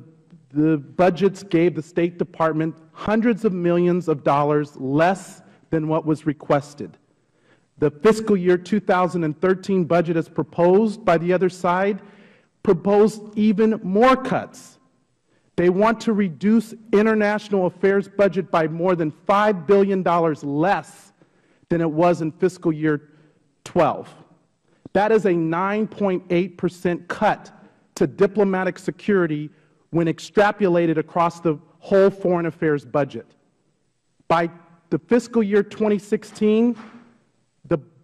S34: the budgets gave the State Department hundreds of millions of dollars less than what was requested. The fiscal year 2013 budget as proposed by the other side proposed even more cuts they want to reduce international affairs budget by more than $5 billion less than it was in fiscal year 12. That is a 9.8 percent cut to diplomatic security when extrapolated across the whole foreign affairs budget. By the fiscal year 2016, the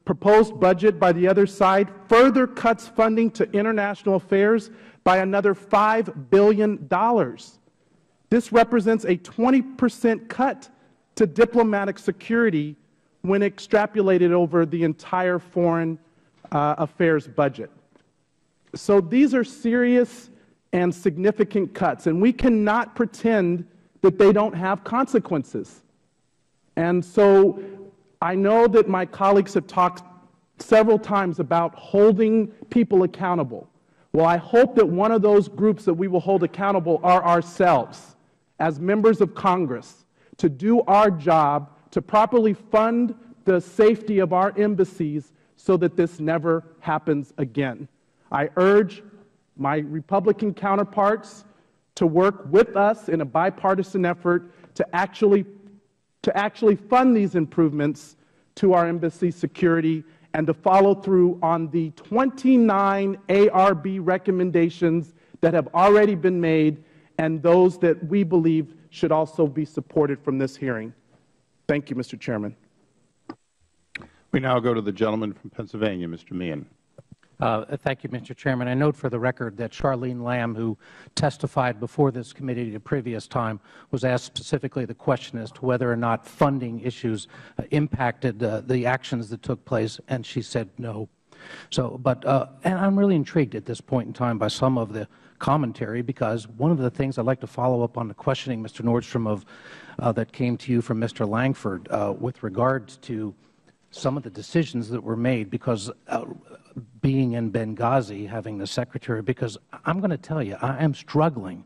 S34: proposed budget by the other side further cuts funding to international affairs by another $5 billion. This represents a 20 percent cut to diplomatic security when extrapolated over the entire foreign uh, affairs budget. So these are serious and significant cuts, and we cannot pretend that they don't have consequences. And so I know that my colleagues have talked several times about holding people accountable. Well, I hope that one of those groups that we will hold accountable are ourselves as members of Congress to do our job to properly fund the safety of our embassies so that this never happens again. I urge my Republican counterparts to work with us in a bipartisan effort to actually, to actually fund these improvements to our embassy security and to follow through on the 29 ARB recommendations that have already been made and those that we believe should also be supported from this hearing. Thank you, Mr. Chairman.
S1: We now go to the gentleman from Pennsylvania, Mr. Meehan.
S35: Uh, thank you, Mr. Chairman. I note for the record that Charlene Lamb, who testified before this committee the previous time, was asked specifically the question as to whether or not funding issues uh, impacted uh, the actions that took place, and she said no. So, but, uh, and I'm really intrigued at this point in time by some of the commentary because one of the things I'd like to follow up on the questioning, Mr. Nordstrom, of uh, that came to you from Mr. Lankford uh, with regards to some of the decisions that were made because uh, being in Benghazi, having the Secretary, because I'm going to tell you, I am struggling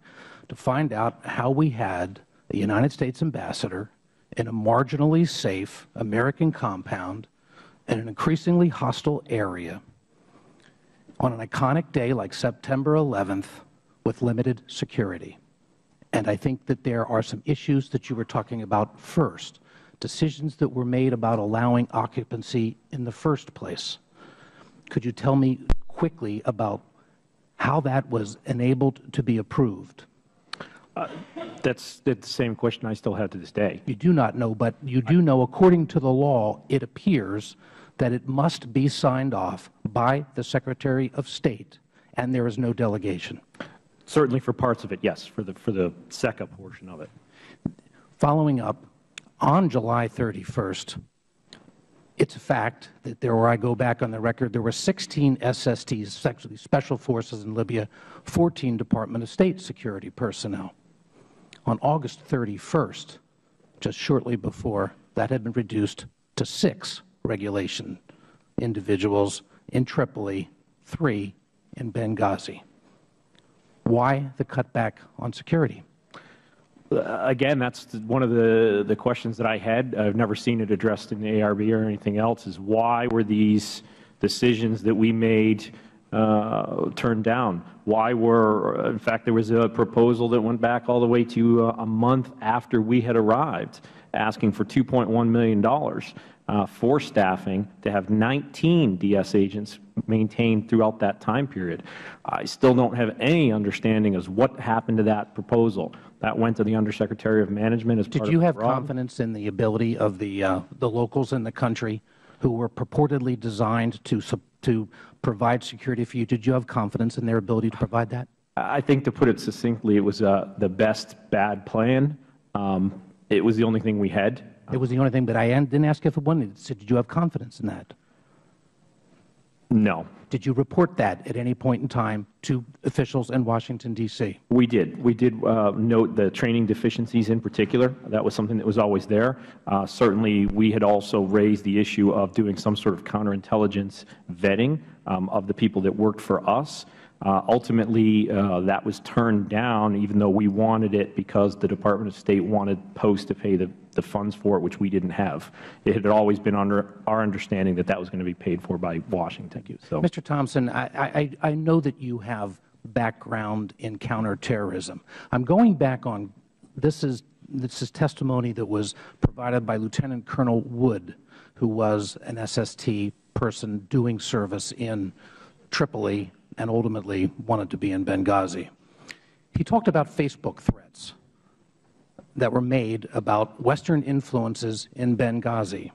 S35: to find out how we had the United States ambassador in a marginally safe American compound in an increasingly hostile area on an iconic day like September 11th with limited security. And I think that there are some issues that you were talking about first decisions that were made about allowing occupancy in the first place. Could you tell me quickly about how that was enabled to be approved?
S5: Uh, that's, that's the same question I still have to this day.
S35: You do not know, but you do know, according to the law, it appears that it must be signed off by the Secretary of State, and there is no delegation.
S5: Certainly for parts of it, yes, for the, for the SECCA portion of it.
S35: Following up, on July 31st, it's a fact that there, where I go back on the record, there were 16 SSTs, Special Forces in Libya, 14 Department of State security personnel. On August 31st, just shortly before, that had been reduced to six regulation individuals in Tripoli, three in Benghazi. Why the cutback on security?
S5: Uh, again, that's one of the, the questions that I had. I've never seen it addressed in the ARB or anything else, is why were these decisions that we made uh, turned down? Why were, in fact, there was a proposal that went back all the way to uh, a month after we had arrived, asking for $2.1 million uh, for staffing to have 19 DS agents maintained throughout that time period. I still don't have any understanding as what happened to that proposal. That went to the Undersecretary of Management as
S35: Did you have confidence in the ability of the, uh, the locals in the country who were purportedly designed to, to provide security for you? Did you have confidence in their ability to provide that?
S5: I think to put it succinctly, it was uh, the best bad plan. Um, it was the only thing we had.
S35: It was the only thing, but I didn't ask if it said, did you have confidence in that?
S5: No.
S35: Did you report that at any point in time to officials in Washington, D.C.?
S5: We did. We did uh, note the training deficiencies in particular. That was something that was always there. Uh, certainly, we had also raised the issue of doing some sort of counterintelligence vetting um, of the people that worked for us. Uh, ultimately, uh, that was turned down, even though we wanted it because the Department of State wanted Post to pay the, the funds for it, which we didn't have. It had always been under our understanding that that was going to be paid for by Washington. So,
S35: Mr. Thompson, I, I, I know that you have background in counterterrorism. I'm going back on this is this is testimony that was provided by Lieutenant Colonel Wood, who was an SST person doing service in Tripoli and ultimately wanted to be in Benghazi. He talked about Facebook threats that were made about Western influences in Benghazi.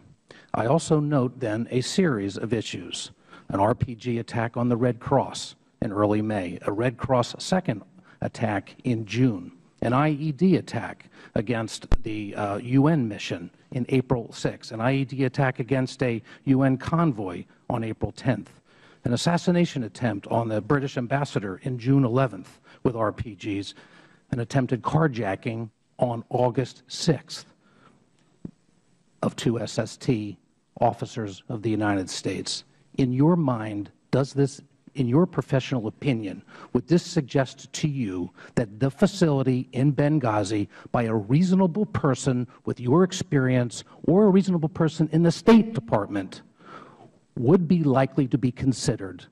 S35: I also note then a series of issues, an RPG attack on the Red Cross in early May, a Red Cross second attack in June, an IED attack against the uh, UN mission in April 6, an IED attack against a UN convoy on April 10th, an assassination attempt on the British ambassador in June 11th with RPGs, an attempted carjacking on August 6th of two SST officers of the United States. In your mind, does this, in your professional opinion, would this suggest to you that the facility in Benghazi, by a reasonable person with your experience or a reasonable person in the State Department, would be likely to be considered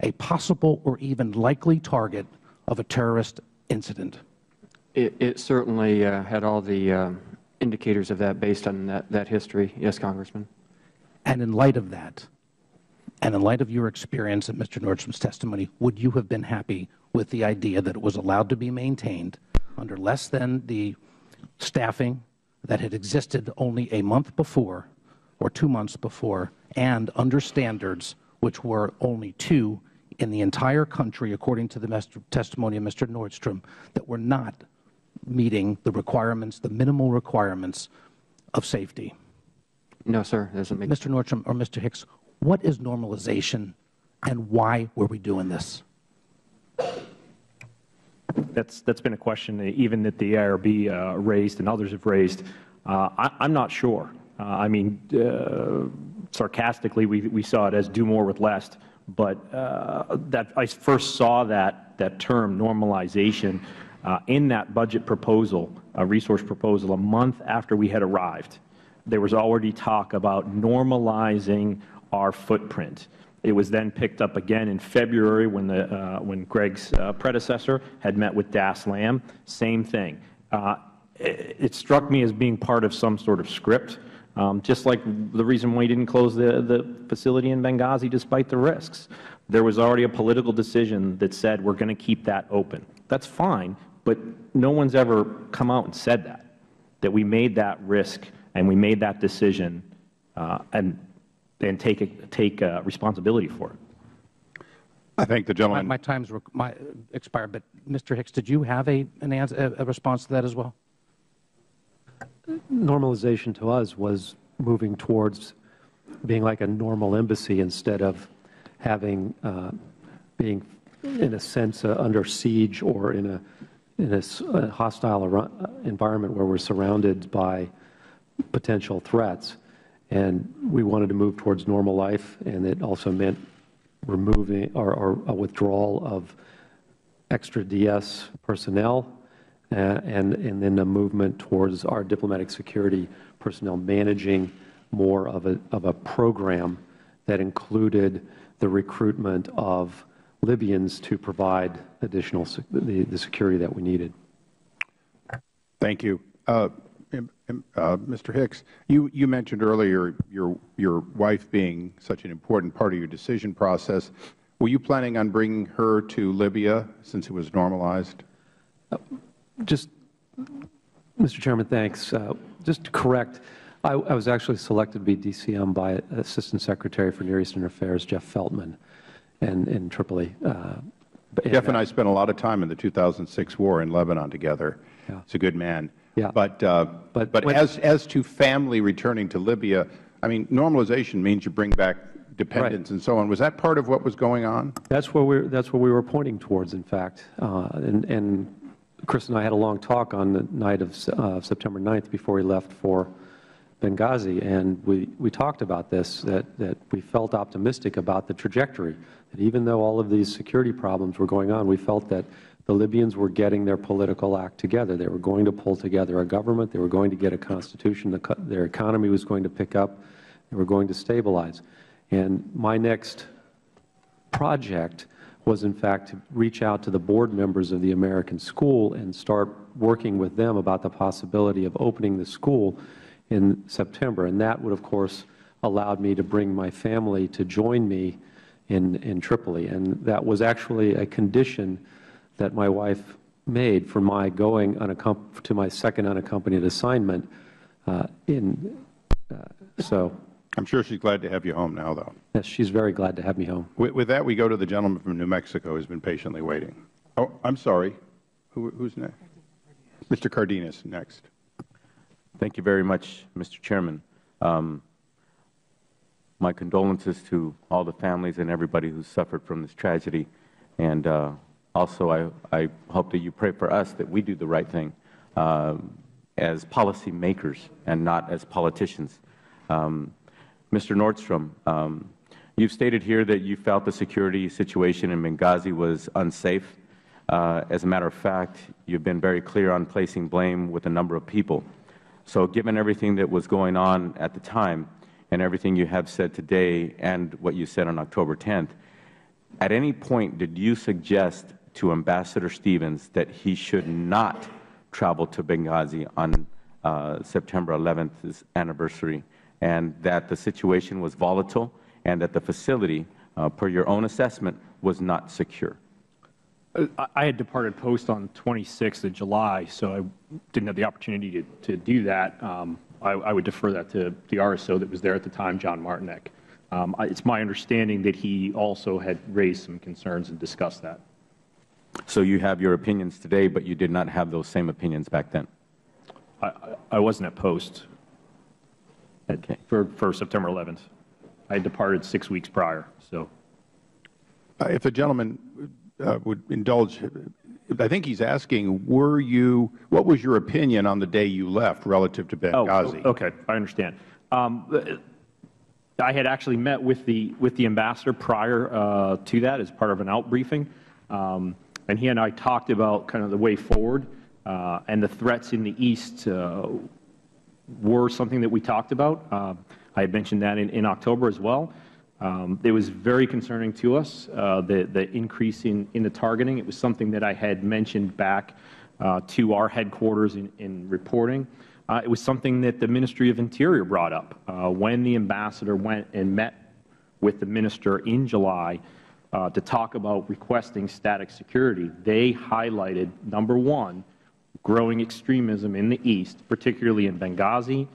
S35: a possible or even likely target of a terrorist incident?
S3: It, it certainly uh, had all the uh, indicators of that based on that, that history. Yes, Congressman.
S35: And in light of that, and in light of your experience at Mr. Nordstrom's testimony, would you have been happy with the idea that it was allowed to be maintained under less than the staffing that had existed only a month before or two months before, and under standards which were only two in the entire country, according to the testimony of Mr. Nordstrom, that were not meeting the requirements, the minimal requirements of safety?
S3: No, sir. Doesn't make
S35: Mr. Nordstrom or Mr. Hicks, what is normalization and why were we doing this?
S5: That's, that's been a question even that the IRB uh, raised and others have raised. Uh, I, am not sure. Uh, I mean, uh, sarcastically, we, we saw it as do more with less. But uh, that I first saw that, that term, normalization, uh, in that budget proposal, a resource proposal, a month after we had arrived. There was already talk about normalizing our footprint. It was then picked up again in February when, the, uh, when Greg's uh, predecessor had met with Das Lamb. Same thing. Uh, it, it, struck me as being part of some sort of script, um, just like the reason why he didn't close the, the facility in Benghazi despite the risks. There was already a political decision that said we're going to keep that open. That's fine, but no one's ever come out and said that, that we made that risk and we made that decision uh, and, and take, take uh, responsibility for it.
S1: I thank the gentleman.
S35: My, my time's my, expired, but Mr. Hicks, did you have a, an answer, a response to that as well?
S4: Normalization to us was moving towards being like a normal embassy instead of having, uh, being in a sense uh, under siege or in a in a, hostile environment where we're surrounded by potential threats. And we wanted to move towards normal life, and it also meant removing or, or a withdrawal of extra DS personnel, uh, and, and then a movement towards our diplomatic security personnel managing more of a, of a program that included the recruitment of Libyans to provide additional the, the security that we needed.
S1: Thank you. Uh, uh, Mr. Hicks, you, you mentioned earlier your, your wife being such an important part of your decision process. Were you planning on bringing her to Libya since it was normalized?
S4: Uh, just, Mr. Chairman, thanks. Uh, just to correct, I, I, was actually selected to be DCM by Assistant Secretary for Near Eastern Affairs, Jeff Feltman and in Tripoli. Uh,
S1: Jeff and I spent a lot of time in the 2006 war in Lebanon together. Yeah. He's a good man.
S4: Yeah.
S1: But, uh, but, but as, as to family returning to Libya, I mean, normalization means you bring back dependents right. and so on. Was that part of what was going on?
S4: That's where we that's what we were pointing towards, in fact. Uh, and, and Chris and I had a long talk on the night of uh, September 9th before we left for Benghazi, and we, we talked about this, that, that we felt optimistic about the trajectory, that even though all of these security problems were going on, we felt that the Libyans were getting their political act together. They were going to pull together a government. They were going to get a constitution. The, their economy was going to pick up. They were going to stabilize. And my next project was, in fact, to reach out to the board members of the American school and start working with them about the possibility of opening the school in September. And that would, of course, allowed me to bring my family to join me in, in Tripoli. And that was actually a condition that my wife made for my going to my second unaccompanied assignment. Uh, in, uh, so
S1: I'm sure she's glad to have you home now, though.
S4: Yes, she's very glad to have me home.
S1: With, with that, we go to the gentleman from New Mexico who's been patiently waiting. Oh, I'm sorry. Who, who's next? Mr. Cardenas next.
S36: Thank you very much, Mr. Chairman. Um, my condolences to all the families and everybody who suffered from this tragedy. And uh, also, I, I hope that you pray for us that we do the right thing uh, as policymakers and not as politicians. Um, Mr. Nordstrom, um, you've stated here that you felt the security situation in Benghazi was unsafe. Uh, as a matter of fact, you've been very clear on placing blame with a number of people. So given everything that was going on at the time and everything you have said today and what you said on October 10th, at any point did you suggest to Ambassador Stevens that he should not travel to Benghazi on uh, September 11th's anniversary and that the situation was volatile and that the facility, uh, per your own assessment, was not secure?
S5: I had departed post on 26th of July, so I didn't have the opportunity to, to do that. Um, I, I, would defer that to the RSO that was there at the time, John Martinec. Um, it's my understanding that he also had raised some concerns and discussed that.
S36: So you have your opinions today, but you did not have those same opinions back then?
S5: I, I wasn't at post okay. for, for September 11th. I departed six weeks prior. So,
S1: uh, if the gentleman uh, would indulge, I think he's asking, were you, what was your opinion on the day you left relative to Benghazi?
S5: Oh, okay, I understand. Um, I had actually met with the with the ambassador prior uh, to that as part of an out briefing, um, and he and I talked about kind of the way forward uh, and the threats in the east uh, were something that we talked about. Uh, I had mentioned that in, in October as well. Um, it was very concerning to us, uh, the, the increase in, in the targeting. It was something that I had mentioned back uh, to our headquarters in, in reporting. Uh, it was something that the Ministry of Interior brought up uh, when the ambassador went and met with the minister in July uh, to talk about requesting static security. They highlighted, number one, growing extremism in the east, particularly in Benghazi,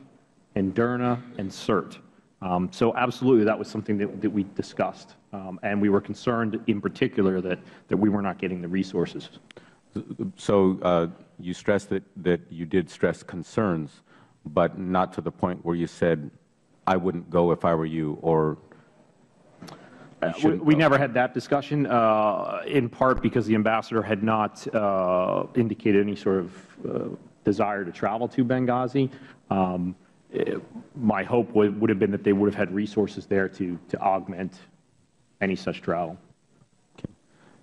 S5: and Derna, and Sirte. Um, so absolutely, that was something that, that we discussed, um, and we were concerned in particular that, that we were not getting the resources.
S36: So uh, you stressed that, that you did stress concerns, but not to the point where you said, I wouldn't go if I were you, or
S5: we, we never had that discussion, uh, in part because the ambassador had not uh, indicated any sort of uh, desire to travel to Benghazi. Um, my hope would, would have been that they would have had resources there to, to augment any such travel.
S36: Okay.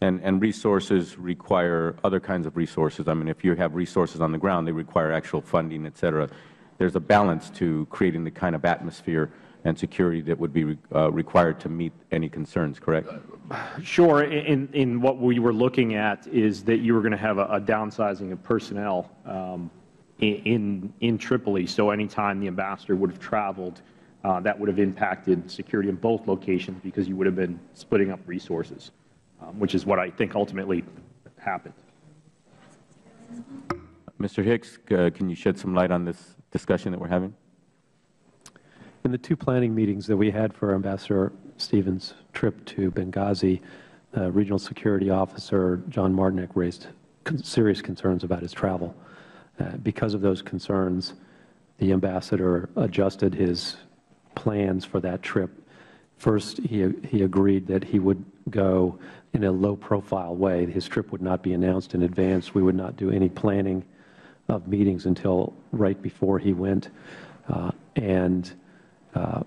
S36: And, and resources require other kinds of resources. I mean, if you have resources on the ground, they require actual funding, et cetera. There's a balance to creating the kind of atmosphere and security that would be uh, required to meet any concerns, correct?
S5: Sure. In, in what we were looking at is that you were going to have a, a downsizing of personnel um, in, in Tripoli. So anytime the ambassador would have traveled, uh, that would have impacted security in both locations because you would have been splitting up resources, um, which is what I think ultimately happened.
S36: Mr. Hicks, uh, can you shed some light on this discussion that we're having?
S4: In the two planning meetings that we had for Ambassador Stevens' trip to Benghazi, uh, Regional Security Officer John Martinec raised con serious concerns about his travel. Uh, because of those concerns, the ambassador adjusted his plans for that trip. First, he, he agreed that he would go in a low-profile way. His trip would not be announced in advance. We would not do any planning of meetings until right before he went. Uh, and uh,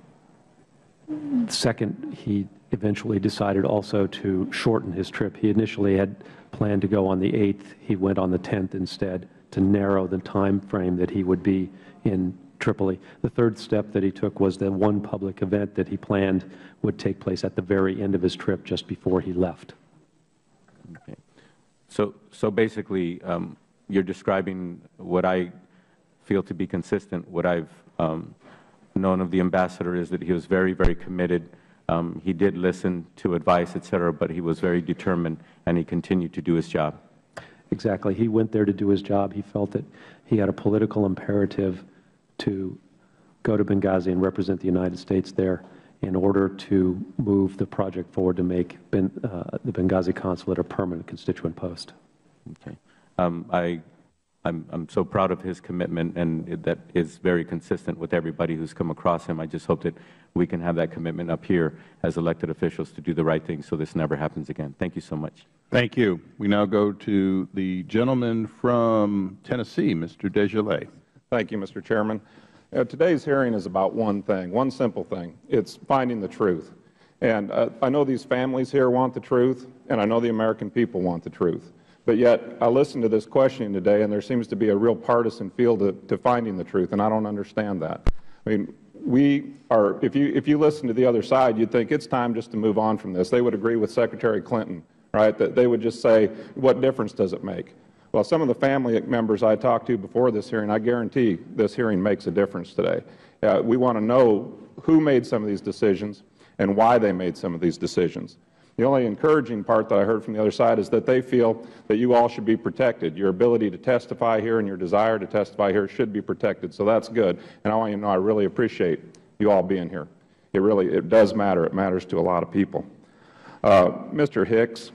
S4: second, he eventually decided also to shorten his trip. He initially had planned to go on the 8th. He went on the 10th instead to narrow the time frame that he would be in Tripoli. The third step that he took was the one public event that he planned would take place at the very end of his trip just before he left.
S36: Okay. So, so basically, um, you're describing what I feel to be consistent. What I've um, known of the ambassador is that he was very, very committed. Um, he did listen to advice, et cetera, but he was very determined, and he continued to do his job.
S4: Exactly. He went there to do his job. He felt that he had a political imperative to go to Benghazi and represent the United States there in order to move the project forward to make ben, uh, the Benghazi consulate a permanent constituent post.
S36: Okay. Um, I I'm, I'm so proud of his commitment, and that is very consistent with everybody who's come across him. I just hope that we can have that commitment up here as elected officials to do the right thing so this never happens again. Thank you so much.
S1: Thank you. We now go to the gentleman from Tennessee, Mr. DesJarlais.
S37: Thank you, Mr. Chairman. Uh, today's hearing is about one thing, one simple thing. It's finding the truth. And uh, I know these families here want the truth, and I know the American people want the truth. But yet, I listened to this questioning today, and there seems to be a real partisan feel to, to finding the truth, and I don't understand that. I mean, we are, if you, if you listen to the other side, you'd think it's time just to move on from this. They would agree with Secretary Clinton, right, that they would just say, what difference does it make? Well, some of the family members I talked to before this hearing, I guarantee this hearing makes a difference today. Uh, we want to know who made some of these decisions and why they made some of these decisions. The only encouraging part that I heard from the other side is that they feel that you all should be protected. Your ability to testify here and your desire to testify here should be protected. So that's good. And I want you to know I really appreciate you all being here. It really it does matter. It matters to a lot of people. Uh, Mr. Hicks,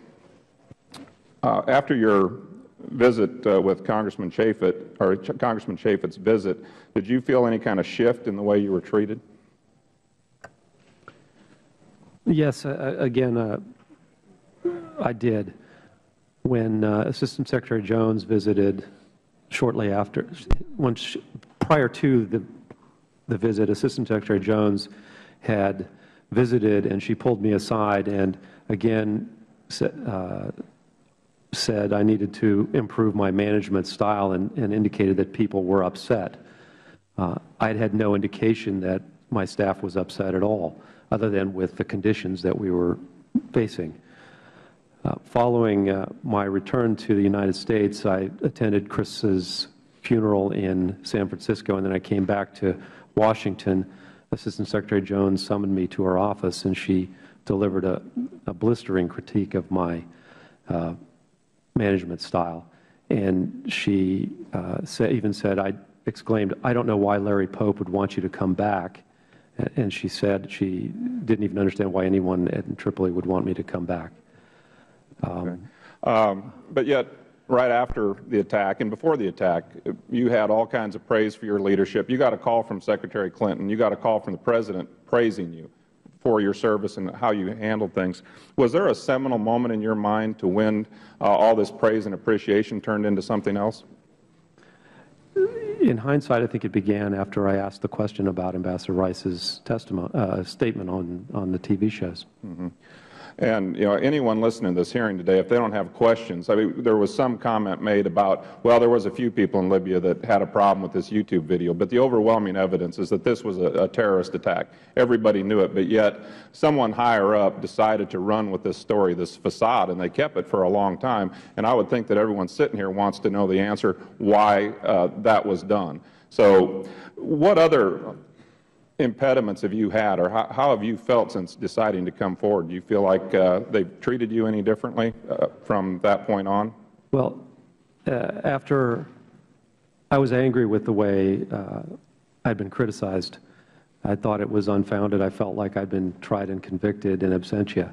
S37: uh, after your visit uh, with Congressman Chaffetz, or Ch Congressman Chaffetz's visit, did you feel any kind of shift in the way you were treated?
S4: Yes, uh, again, uh, I did. When uh, Assistant Secretary Jones visited shortly after, when she, prior to the, the visit, Assistant Secretary Jones had visited and she pulled me aside and again uh, said I needed to improve my management style and, and indicated that people were upset. Uh, I had had no indication that my staff was upset at all, other than with the conditions that we were facing. Uh, following uh, my return to the United States, I attended Chris's funeral in San Francisco, and then I came back to Washington. Assistant Secretary Jones summoned me to her office, and she delivered a, a blistering critique of my uh, management style. And she uh, say, even said, I exclaimed, I don't know why Larry Pope would want you to come back. And she said she didn't even understand why anyone at Tripoli would want me to come back.
S37: Um, um, but yet, right after the attack and before the attack, you had all kinds of praise for your leadership. You got a call from Secretary Clinton. You got a call from the President praising you for your service and how you handled things. Was there a seminal moment in your mind to when uh, all this praise and appreciation turned into something else?
S4: In hindsight, I think it began after I asked the question about Ambassador Rice's testimony, uh, statement on, on the TV shows.
S37: Mm -hmm. And, you know, anyone listening to this hearing today, if they don't have questions, I mean, there was some comment made about, well, there was a few people in Libya that had a problem with this YouTube video, but the overwhelming evidence is that this was a, a terrorist attack. Everybody knew it, but yet someone higher up decided to run with this story, this facade, and they kept it for a long time. And I would think that everyone sitting here wants to know the answer why uh, that was done. So what other impediments have you had, or how, how, have you felt since deciding to come forward? Do you feel like uh, they've treated you any differently uh, from that point on?
S4: Well, uh, after I was angry with the way uh, I'd been criticized, I thought it was unfounded. I felt like I'd been tried and convicted in absentia.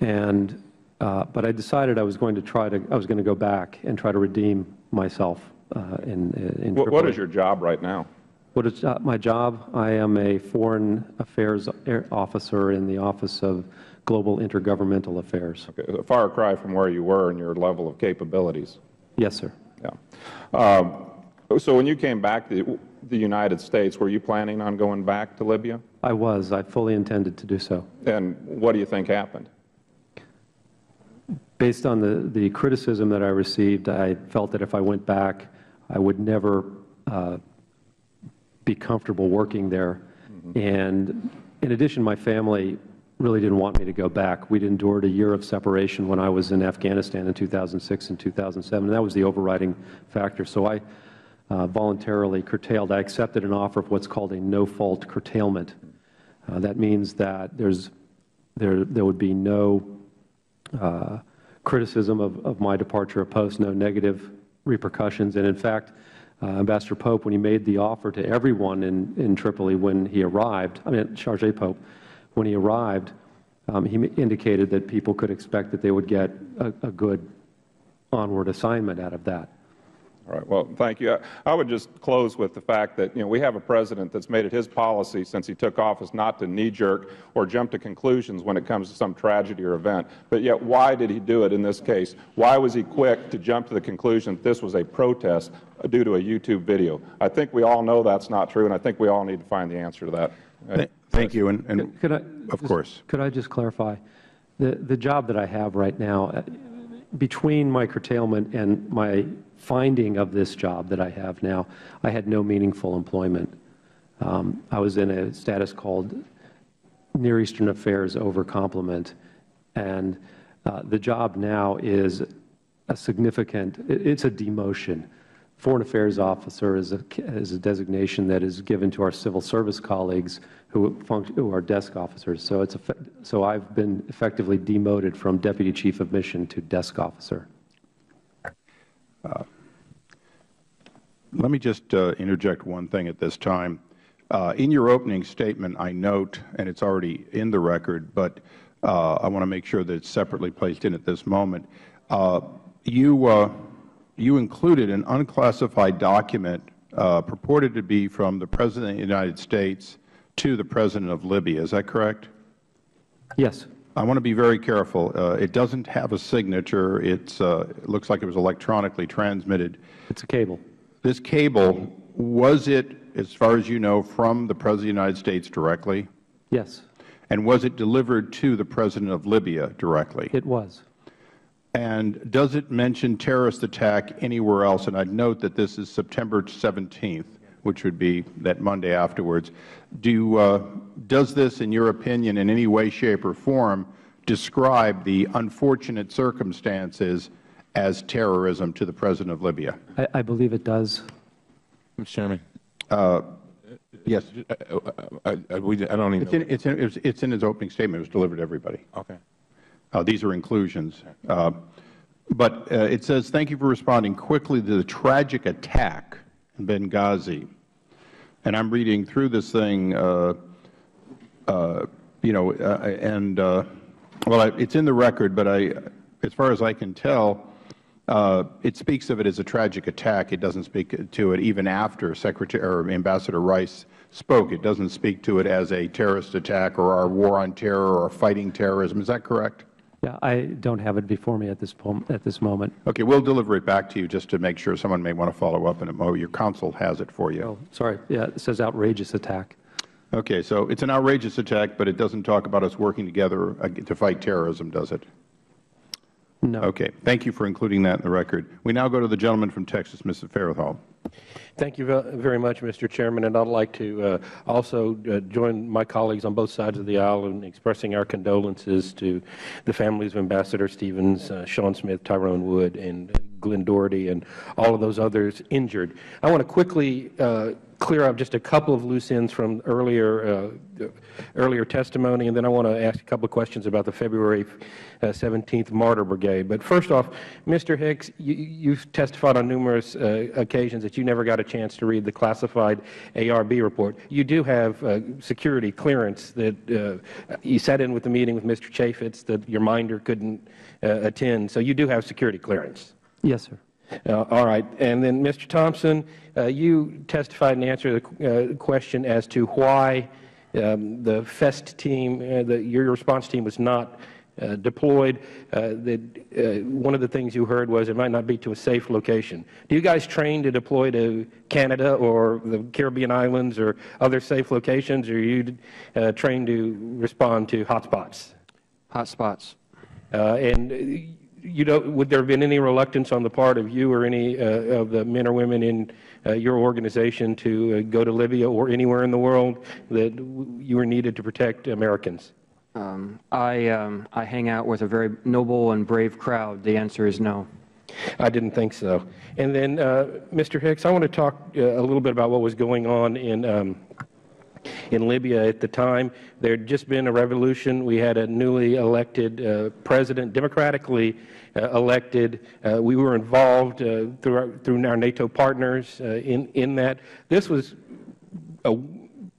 S4: And, uh, but I decided I was going to try to, I was going to go back and try to redeem myself uh, in, in
S37: what, what is your job right now?
S4: What is uh, my job? I am a Foreign Affairs Officer in the Office of Global Intergovernmental Affairs.
S37: Okay. A far cry from where you were and your level of capabilities.
S4: Yes, sir.
S37: Yeah. Um, so when you came back to the United States, were you planning on going back to Libya?
S4: I was. I fully intended to do so.
S37: And what do you think happened?
S4: Based on the, the criticism that I received, I felt that if I went back, I would never uh, be comfortable working there. And in addition, my family really didn't want me to go back. We'd endured a year of separation when I was in Afghanistan in 2006 and 2007, and that was the overriding factor. So I uh, voluntarily curtailed. I accepted an offer of what's called a no-fault curtailment. Uh, that means that there's, there, there would be no uh, criticism of, of my departure of post, no negative repercussions, and in fact, Ambassador Pope, when he made the offer to everyone in, in Tripoli when he arrived, I mean, Charge Pope, when he arrived, um, he indicated that people could expect that they would get a, a good onward assignment out of that.
S37: All right. Well, thank you. I, I would just close with the fact that you know we have a president that's made it his policy since he took office not to knee-jerk or jump to conclusions when it comes to some tragedy or event. But yet, why did he do it in this case? Why was he quick to jump to the conclusion that this was a protest due to a YouTube video? I think we all know that's not true, and I think we all need to find the answer to that.
S1: Th thank you. And, and
S4: Could I,
S1: of
S4: just-
S1: course.
S4: Could I just clarify? The, the job that I have right now, uh, between my curtailment and my finding of this job that I have now, I had no meaningful employment. Um, I was in a status called Near Eastern Affairs over complement, and uh, the job now is a significant, it- it's a demotion. Foreign Affairs Officer is a, is a designation that is given to our civil service colleagues who, function, who are desk officers. So, it's a, so I've been effectively demoted from Deputy Chief of Mission to desk officer.
S1: Let me just uh, interject one thing at this time. Uh, in your opening statement, I note, and it's already in the record, but uh, I want to make sure that it's separately placed in at this moment. Uh, you, uh, you included an unclassified document uh, purported to be from the President of the United States to the President of Libya. Is that correct?
S4: Yes.
S1: I want to be very careful. Uh, it doesn't have a signature. It's, uh, it looks like it was electronically transmitted.
S4: It's a cable.
S1: This cable, was it, as far as you know, from the President of the United States directly?
S4: Yes.
S1: And was it delivered to the President of Libya directly?
S4: It was.
S1: And does it mention terrorist attack anywhere else? And I'd note that this is September 17th, which would be that Monday afterwards. Do, uh, does this, in your opinion, in any way, shape, or form, describe the unfortunate circumstances as terrorism to the President of Libya?
S4: I, I believe it does.
S38: Mr. Chairman.
S1: Uh, yes.
S38: I, I, we, I don't even
S1: It's in, it's, in, it's- it's in his opening statement. It was delivered to everybody.
S38: Okay.
S1: Uh, these are inclusions. Uh, but uh, it says, thank you for responding quickly to the tragic attack in Benghazi. And I'm reading through this thing, uh, uh, you know, uh, and, uh, well, it's in the record, but I, as far as I can tell, uh, it speaks of it as a tragic attack. It doesn't speak to it even after Secretary or Ambassador Rice spoke. It doesn't speak to it as a terrorist attack or our war on terror or fighting terrorism. Is that correct?
S4: Yeah, I don't have it before me at this, at this moment.
S1: Okay, we'll deliver it back to you just to make sure someone may want to follow up it. Oh, your counsel has it for you.
S4: Oh, sorry. Yeah, it says outrageous attack.
S1: Okay, so it's an outrageous attack, but it doesn't talk about us working together uh, to fight terrorism, does it?
S4: No.
S1: Okay, thank you for including that in the record. We now go to the gentleman from Texas, Mr. Farenthold.
S39: Thank you very much, Mr. Chairman, and I'd like to uh, also uh, join my colleagues on both sides of the aisle in expressing our condolences to the families of Ambassador Stevens, uh, Sean Smith, Tyrone Wood, and Glenn Doherty, and all of those others injured. I want to quickly uh, clear up just a couple of loose ends from earlier uh, earlier testimony, and then I want to ask a couple of questions about the February uh, 17th Martyr Brigade. But first off, Mr. Hicks, you, you've testified on numerous uh, occasions that you never got a chance to read the classified ARB report. You do have uh, security clearance that uh, you sat in with the meeting with Mr. Chaffetz that your minder couldn't uh, attend, so you do have security clearance.
S4: Yes, sir.
S39: Uh, all right. And then, Mr. Thompson, uh, you testified and answered the uh, question as to why um, the FEST team, uh, the, your response team, was not uh, deployed. Uh, that uh, one of the things you heard was it might not be to a safe location. Do you guys train to deploy to Canada or the Caribbean islands or other safe locations, or are you uh, trained to respond to hotspots?
S3: Hotspots.
S39: Uh, and you know, would there have been any reluctance on the part of you or any uh, of the men or women in uh, your organization to uh, go to Libya or anywhere in the world that w- you were needed to protect Americans?
S3: Um, I, um, I hang out with a very noble and brave crowd. The answer is no.
S39: I didn't think so. And then, uh, Mr. Hicks, I want to talk uh, a little bit about what was going on in um, in Libya at the time. There had just been a revolution. We had a newly elected uh, president, democratically elected. Uh, we were involved uh, through, our, through our NATO partners uh, in, in that. This was a,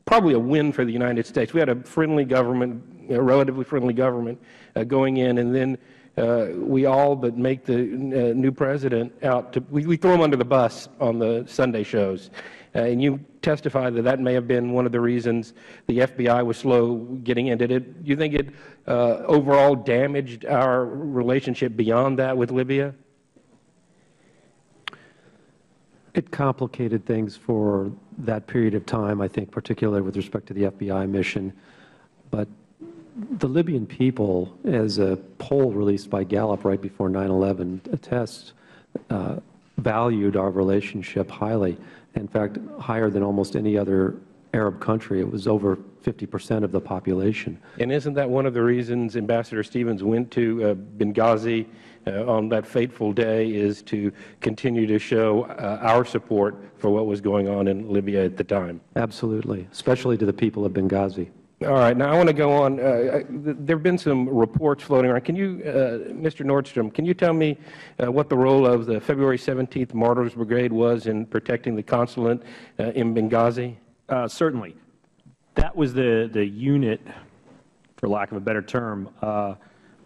S39: probably a win for the United States. We had a friendly government, a relatively friendly government uh, going in, and then uh, we all but make the uh, new president out to, we, we throw him under the bus on the Sunday shows. Uh, and you testified that that may have been one of the reasons the FBI was slow getting into it, you think it uh, overall damaged our relationship beyond that with Libya?
S4: It complicated things for that period of time, I think, particularly with respect to the FBI mission. But the Libyan people, as a poll released by Gallup right before 9/11 attests, uh, valued our relationship highly. In fact, higher than almost any other Arab country. It was over 50 percent of the population.
S39: And isn't that one of the reasons Ambassador Stevens went to uh, Benghazi uh, on that fateful day is to continue to show uh, our support for what was going on in Libya at the time?
S4: Absolutely, especially to the people of Benghazi.
S39: All right. Now, I want to go on. Uh, there have been some reports floating around. Can you, uh, Mr. Nordstrom, can you tell me uh, what the role of the February 17th Martyrs Brigade was in protecting the consulate uh, in Benghazi?
S5: Uh, certainly. That was the, the unit, for lack of a better term, uh,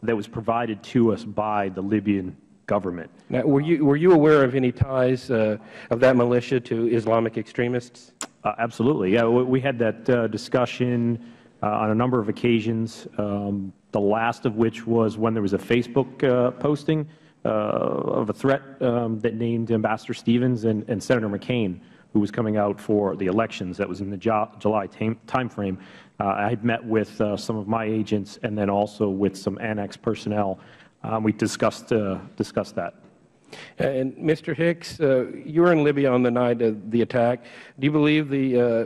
S5: that was provided to us by the Libyan government.
S39: Now, were you, were you aware of any ties of that militia to Islamic extremists?
S5: absolutely. Yeah, we had that discussion on a number of occasions, um, the last of which was when there was a Facebook uh, posting uh, of a threat um, that named Ambassador Stevens and, and, Senator McCain, who was coming out for the elections. That was in the July time frame. I had met with some of my agents and then also with some annex personnel. Um, we discussed, discussed that.
S39: And Mr. Hicks, uh, you were in Libya on the night of the attack. Do you believe the uh,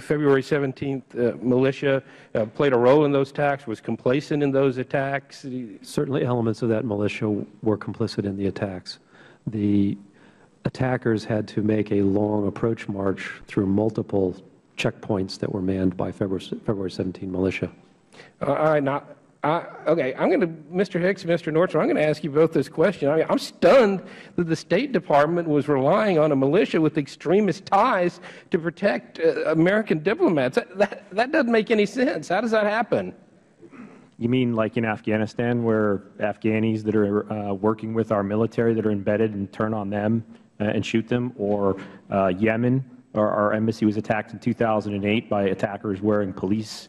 S39: February 17th uh, militia uh, played a role in those attacks, was complacent in those attacks?
S4: Certainly elements of that militia were complicit in the attacks. The attackers had to make a long approach march through multiple checkpoints that were manned by February, February 17 militia.
S39: Uh, all right. Now, I, okay, I'm going to, Mr. Hicks and Mr. Nordstrom, I'm going to ask you both this question. I mean, I'm stunned that the State Department was relying on a militia with extremist ties to protect uh, American diplomats. That, that, that doesn't make any sense. How does that happen?
S5: You mean like in Afghanistan where Afghanis that are uh, working with our military that are embedded and turn on them uh, and shoot them? Or uh, Yemen, our, our embassy was attacked in 2008 by attackers wearing police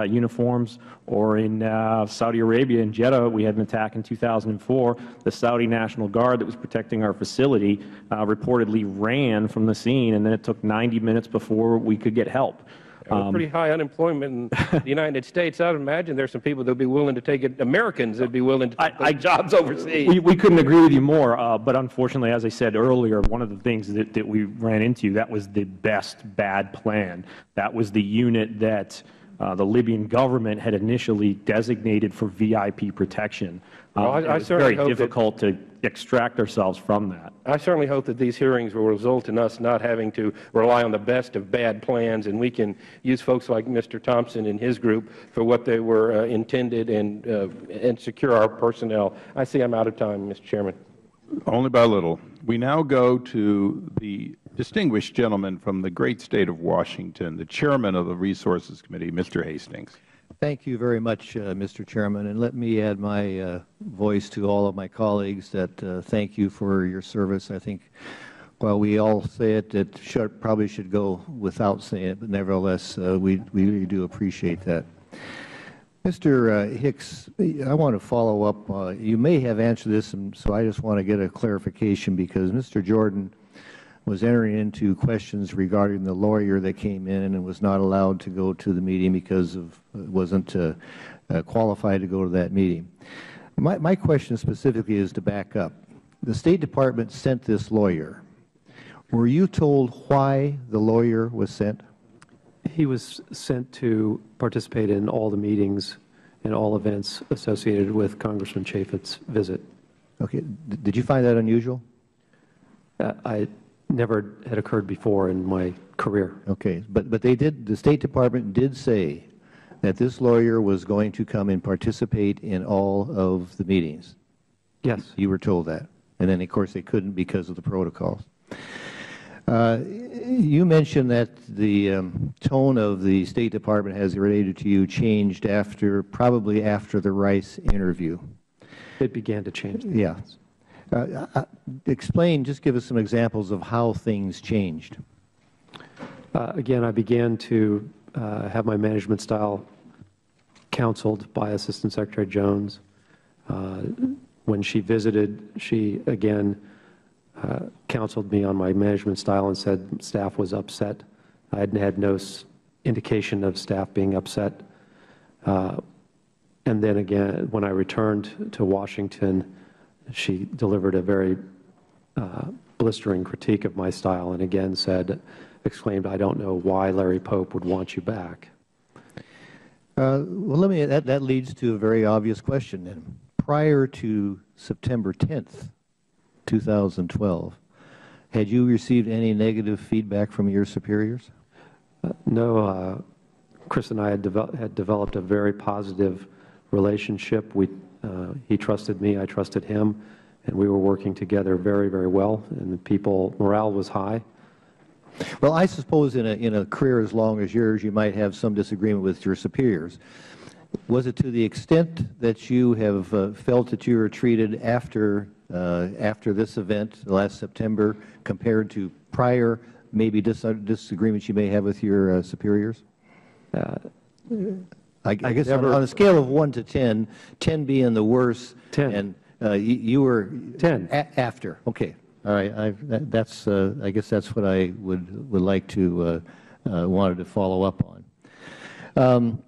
S5: uniforms, or in uh, Saudi Arabia, in Jeddah, we had an attack in 2004. The Saudi National Guard that was protecting our facility uh, reportedly ran from the scene, and then it took 90 minutes before we could get help.
S39: Um, pretty high unemployment in [laughs] the United States. I would imagine there's some people that would be willing to take it, Americans that would be willing to take I, I, jobs overseas.
S5: We, we, couldn't agree with you more, uh, but unfortunately, as I said earlier, one of the things that, that we ran into, that was the best bad plan. That was the unit that uh, the Libyan government had initially designated for VIP protection.
S39: Um, well, I, I
S5: it was very difficult to extract ourselves from that.
S39: I certainly hope that these hearings will result in us not having to rely on the best of bad plans, and we can use folks like Mr. Thompson and his group for what they were uh, intended and, uh, and secure our personnel. I see I'm out of time, Mr. Chairman.
S1: Only by a little. We now go to the distinguished gentleman from the great state of Washington, the chairman of the Resources Committee, Mr. Hastings.
S40: Thank you very much, uh, Mr. Chairman. And let me add my uh, voice to all of my colleagues that uh, thank you for your service. I think while we all say it, it should, probably should go without saying it, but nevertheless, uh, we, we really do appreciate that. Mr. Uh, Hicks, I want to follow up. Uh, you may have answered this, and so I just want to get a clarification because Mr. Jordan was entering into questions regarding the lawyer that came in and was not allowed to go to the meeting because of wasn't uh, uh, qualified to go to that meeting. My, my question specifically is to back up. The State Department sent this lawyer. Were you told why the lawyer was sent?
S4: He was sent to participate in all the meetings and all events associated with Congressman Chaffetz's visit.
S40: Okay. Did you find that unusual?
S4: Uh, I never had occurred before in my career.
S40: Okay. But, but they did, the State Department did say that this lawyer was going to come and participate in all of the meetings.
S4: Yes.
S40: You were told that. And then, of course, they couldn't because of the protocols. Uh, you mentioned that the um, tone of the State Department has related to you changed after, probably after the Rice interview.
S4: It began to change.
S40: Yeah. Uh, uh, explain, just give us some examples of how things changed.
S4: Uh, again, I began to uh, have my management style counseled by Assistant Secretary Jones. Uh, when she visited, she again uh, counseled me on my management style and said staff was upset. I had had no indication of staff being upset. Uh, and then again, when I returned to Washington, she delivered a very uh, blistering critique of my style and again said, exclaimed, I don't know why Larry Pope would want you back.
S40: Uh, well, let me, that, that leads to a very obvious question then. Prior to September 10th, 2012, had you received any negative feedback from your superiors?
S4: Uh, no. Uh, Chris and I had, devel had, developed a very positive relationship. We, uh, he trusted me, I trusted him, and we were working together very, very well, and the people, morale was high.
S40: Well, I suppose in a, in a career as long as yours, you might have some disagreement with your superiors. Was it to the extent that you have uh, felt that you were treated after, uh, after this event last September compared to prior maybe dis disagreements you may have with your uh, superiors? I, I, guess on, on, a scale of 1 to 10, 10 being the worst,
S4: 10.
S40: and uh, you, you, were
S4: 10
S40: after. Okay. All right. I, that, that's, uh, I guess that's what I would, would like to, uh, uh wanted to follow up on. Um,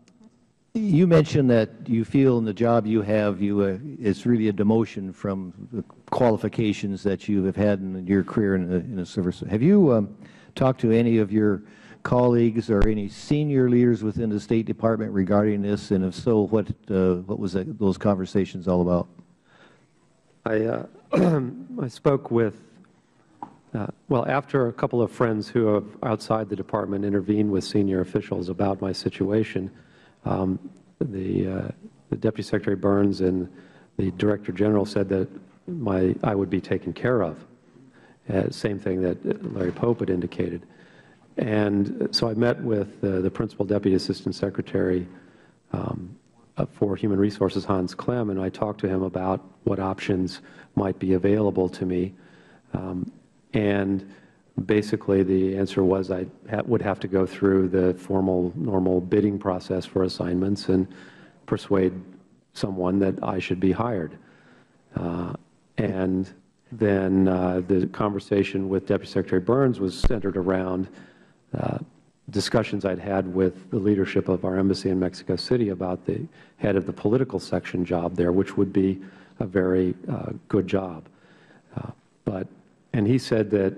S40: you mentioned that you feel in the job you have, you, uh, it's really a demotion from the qualifications that you have had in your career in the, in the service. Have you um, talked to any of your colleagues or any senior leaders within the State Department regarding this, and if so, what, uh, what was that, those conversations all about?
S4: I, uh, [clears throat] I spoke with, uh, well, after a couple of friends who have outside the Department intervened with senior officials about my situation, um, the, uh, the Deputy Secretary Burns and the Director General said that my, I would be taken care of. Uh, same thing that Larry Pope had indicated. And so I met with uh, the Principal Deputy Assistant Secretary um, uh, for Human Resources, Hans Klemm, and I talked to him about what options might be available to me. Um, and basically the answer was I ha would have to go through the formal, normal bidding process for assignments and persuade someone that I should be hired. Uh, and then uh, the conversation with Deputy Secretary Burns was centered around discussions I'd had with the leadership of our embassy in Mexico City about the head of the political section job there, which would be a very uh, good job. Uh, but, and he said that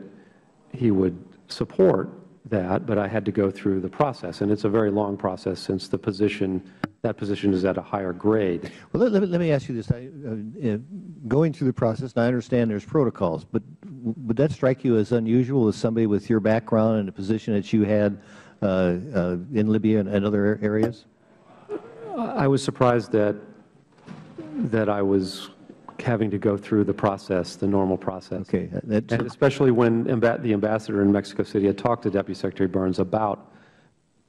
S4: he would support that, but I had to go through the process. And it's a very long process since the position, that position is at a higher grade.
S40: Well, let, let, me, let me ask you this. I, uh, going through the process, and I understand there's protocols, but would that strike you as unusual as somebody with your background and the position that you had uh, uh, in Libya and, and other areas?
S4: I was surprised that that I was having to go through the process, the normal process.
S40: Okay.
S4: and especially when the ambassador in Mexico City had talked to Deputy Secretary Burns about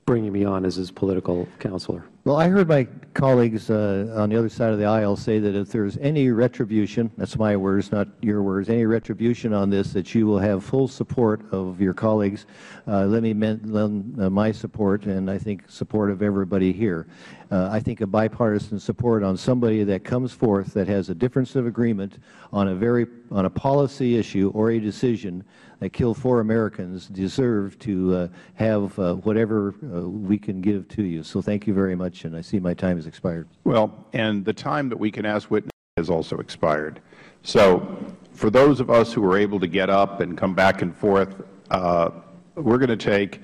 S4: bringing me on as his political counselor.
S40: Well, I heard my colleagues uh, on the other side of the aisle say that if there's any retribution, that's my words, not your words, any retribution on this, that you will have full support of your colleagues. Uh, let me lend uh, my support and I think support of everybody here. Uh, I think a bipartisan support on somebody that comes forth that has a difference of agreement on a very on a policy issue or a decision that killed four Americans deserve to uh, have uh, whatever uh, we can give to you. So thank you very much, and I see my time has expired.
S1: Well, and the time that we can ask witnesses has also expired. So for those of us who were able to get up and come back and forth, uh, we're going to take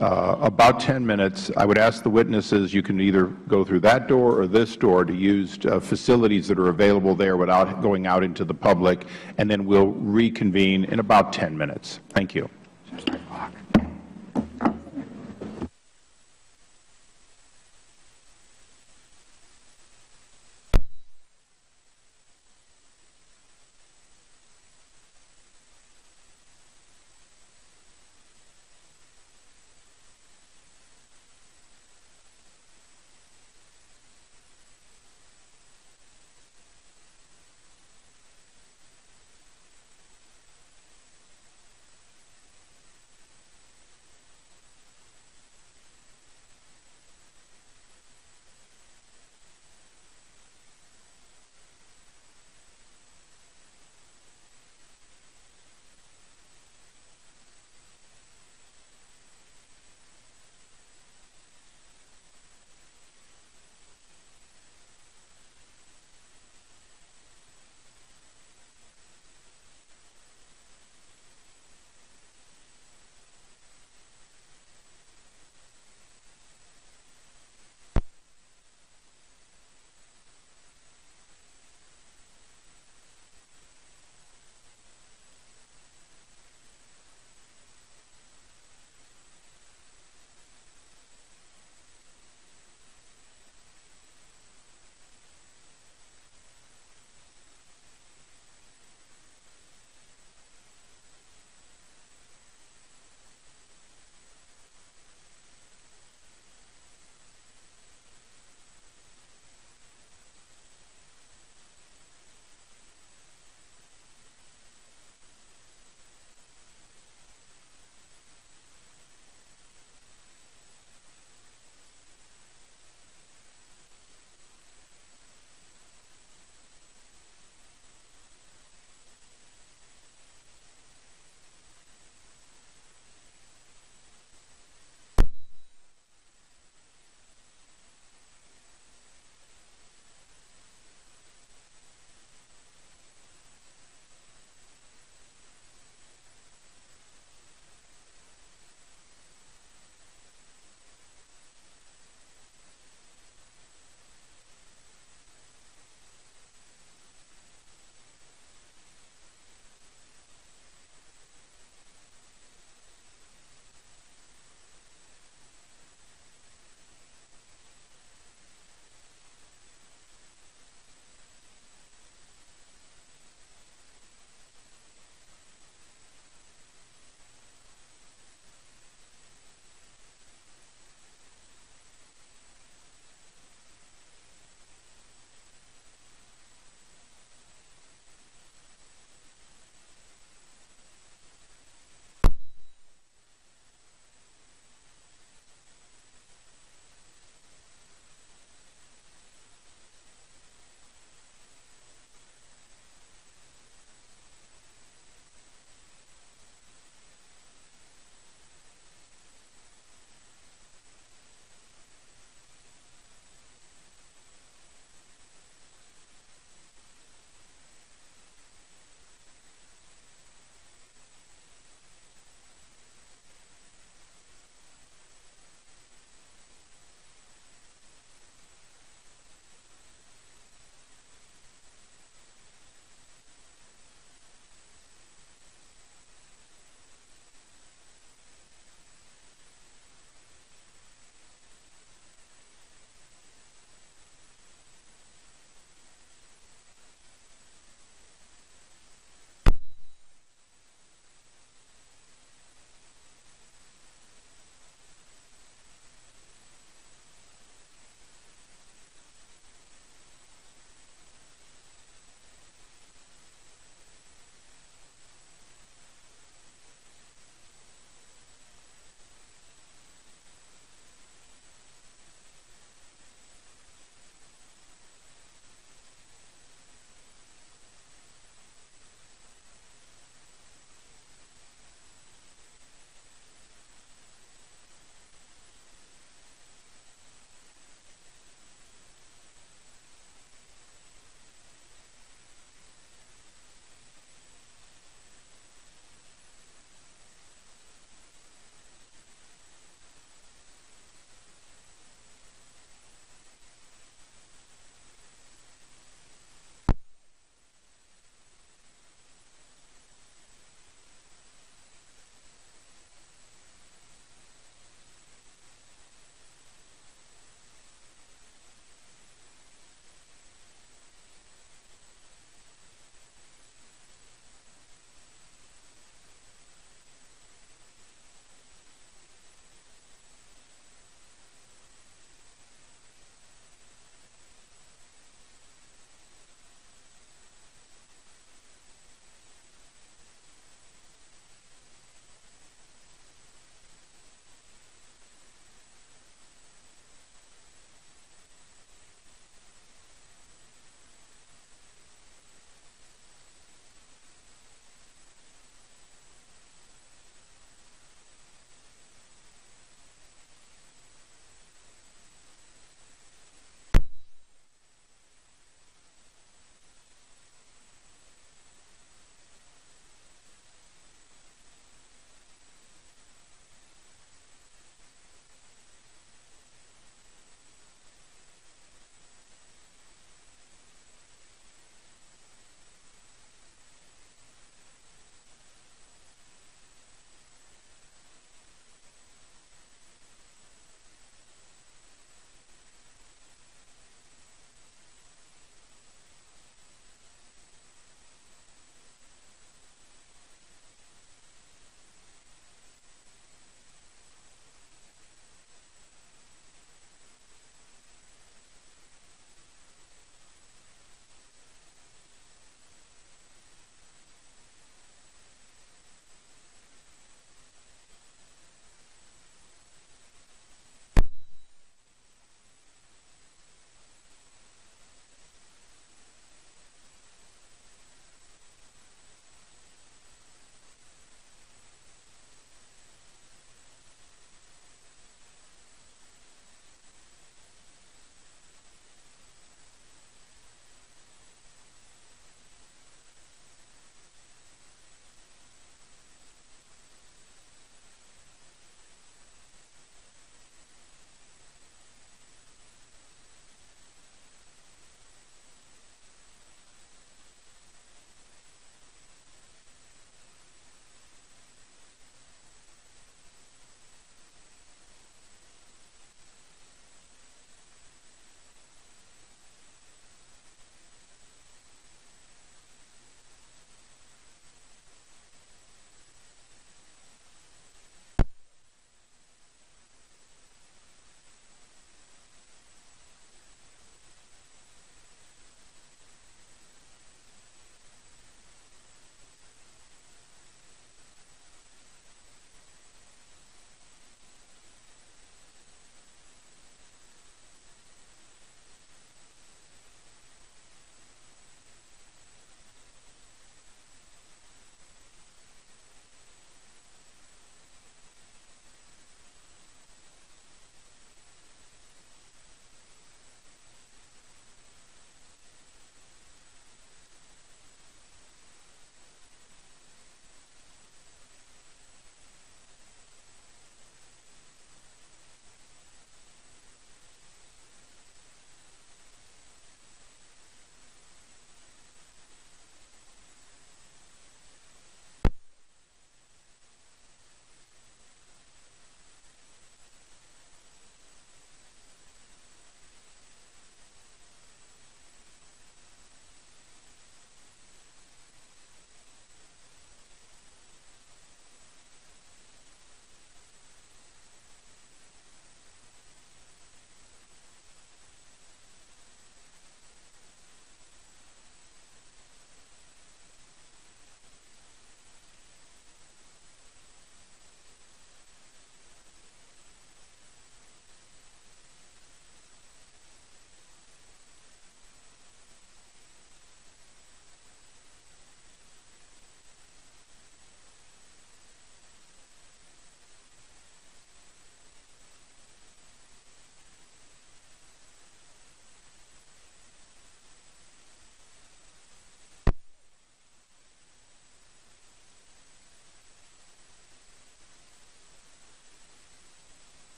S1: uh, about 10 minutes. I would ask the witnesses, you can either go through that door or this door to use uh, facilities that are available there without going out into the public, and then we'll reconvene in about 10 minutes. Thank you.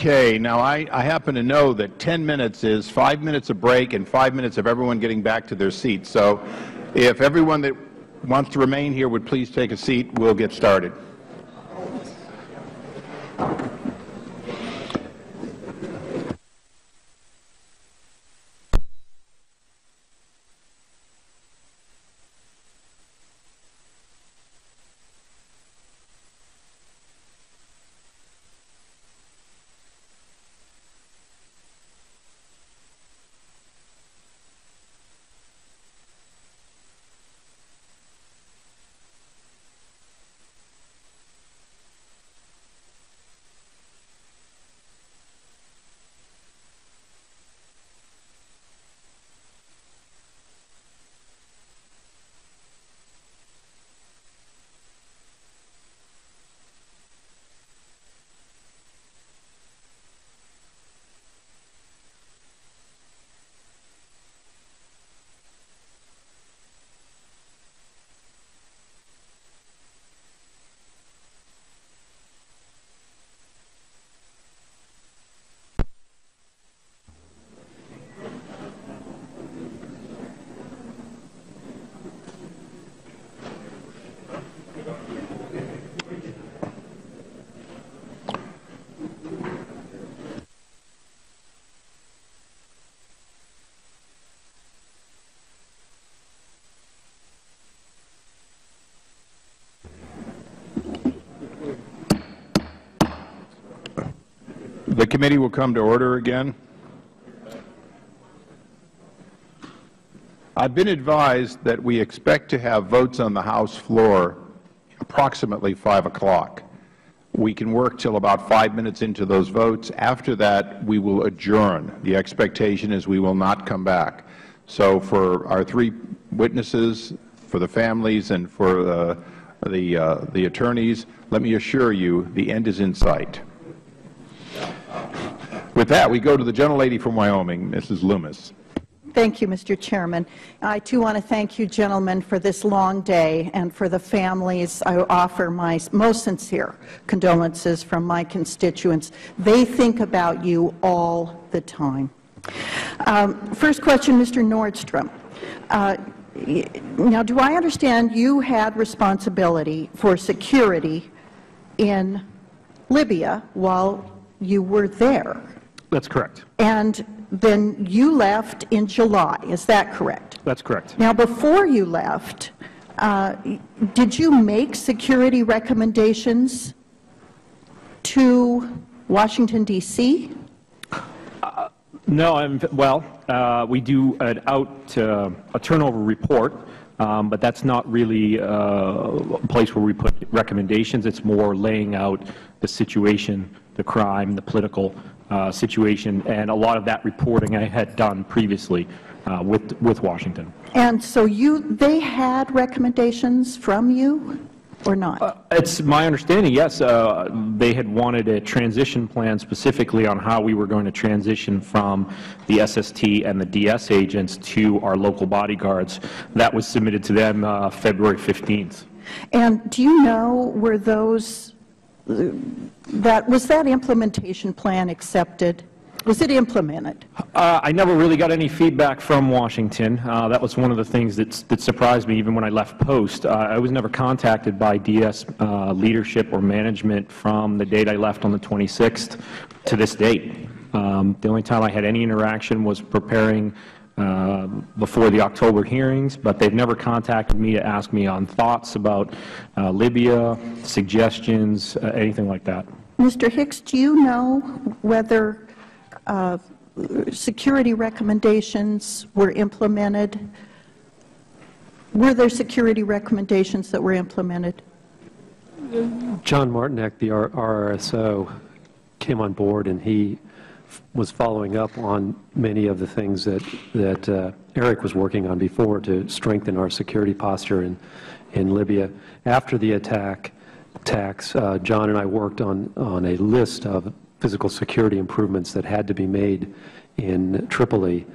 S1: Okay, now I, I happen to know that 10 minutes is five minutes of break and five minutes of everyone getting back to their seats. So if everyone that wants to remain here would please take a seat, we'll get started. The committee will come to order again. I've been advised that we expect to have votes on the House floor approximately 5 o'clock. We can work till about five minutes into those votes. After that, we will adjourn. The expectation is we will not come back. So for our three witnesses, for the families, and for uh, the, uh, the attorneys, let me assure you the end is in sight. With that, we go to the gentlelady from Wyoming, Mrs. Lummis.
S41: Thank you, Mr. Chairman. I, too, want to thank you, gentlemen, for this long day, and for the families, I offer my most sincere condolences from my constituents. They think about you all the time. Um, first question, Mr. Nordstrom. Uh, now, do I understand you had responsibility for security in Libya while you were there?
S5: That's correct.
S41: And then you left in July, is that correct?
S5: That's correct.
S41: Now, before you left, uh, did you make security recommendations to Washington, D.C.?
S5: Uh, no, I'm, well, uh, we do an out, uh, a turnover report, um, but that's not really uh, a place where we put recommendations. It's more laying out the situation, the crime, the political uh, situation, and a lot of that reporting I had done previously uh, with, with Washington.
S41: And so you, they had recommendations from you or not?
S5: Uh, it's my understanding, yes. Uh, they had wanted a transition plan specifically on how we were going to transition from the SST and the DS agents to our local bodyguards. That was submitted to them uh, February 15th.
S41: And do you know were those that was that implementation plan accepted? Was it implemented?
S5: Uh, I never really got any feedback from Washington. Uh, that was one of the things that, that surprised me even when I left post. Uh, I was never contacted by DS uh, leadership or management from the date I left on the 26th to this date. Um, the only time I had any interaction was preparing uh, before the October hearings, but they've never contacted me to ask me on thoughts about uh, Libya, suggestions, uh, anything like that.
S41: Mr. Hicks, do you know whether uh, security recommendations were implemented? Were there security recommendations that were implemented?
S4: John Martinec, the RRSO, came on board and he was following up on many of the things that, that uh, Eric was working on before to strengthen our security posture in, in Libya. After the attack, attacks, uh, John and I worked on, on a list of physical security improvements that had to be made in Tripoli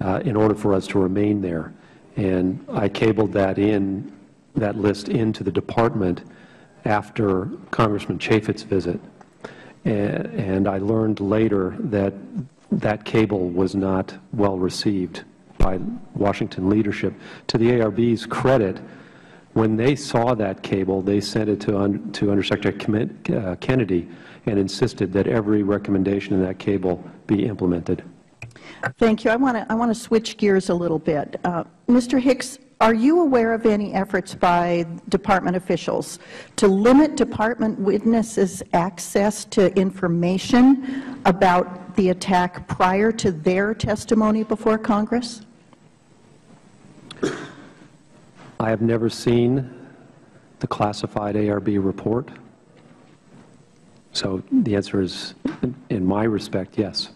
S4: uh, in order for us to remain there. And I cabled that in, that list into the department after Congressman Chaffetz's visit. And I learned later that that cable was not well received by Washington leadership. To the ARB's credit, when they saw that cable, they sent it to, to Undersecretary uh, Kennedy and insisted that every recommendation in that cable be implemented.
S41: Thank you. I want to I want to switch gears a little bit. Uh, Mr. Hicks, are you aware of any efforts by department officials to limit department witnesses' access to information about the attack prior to their testimony before Congress?
S4: I have never seen the classified ARB report. So the answer is, in my respect, yes.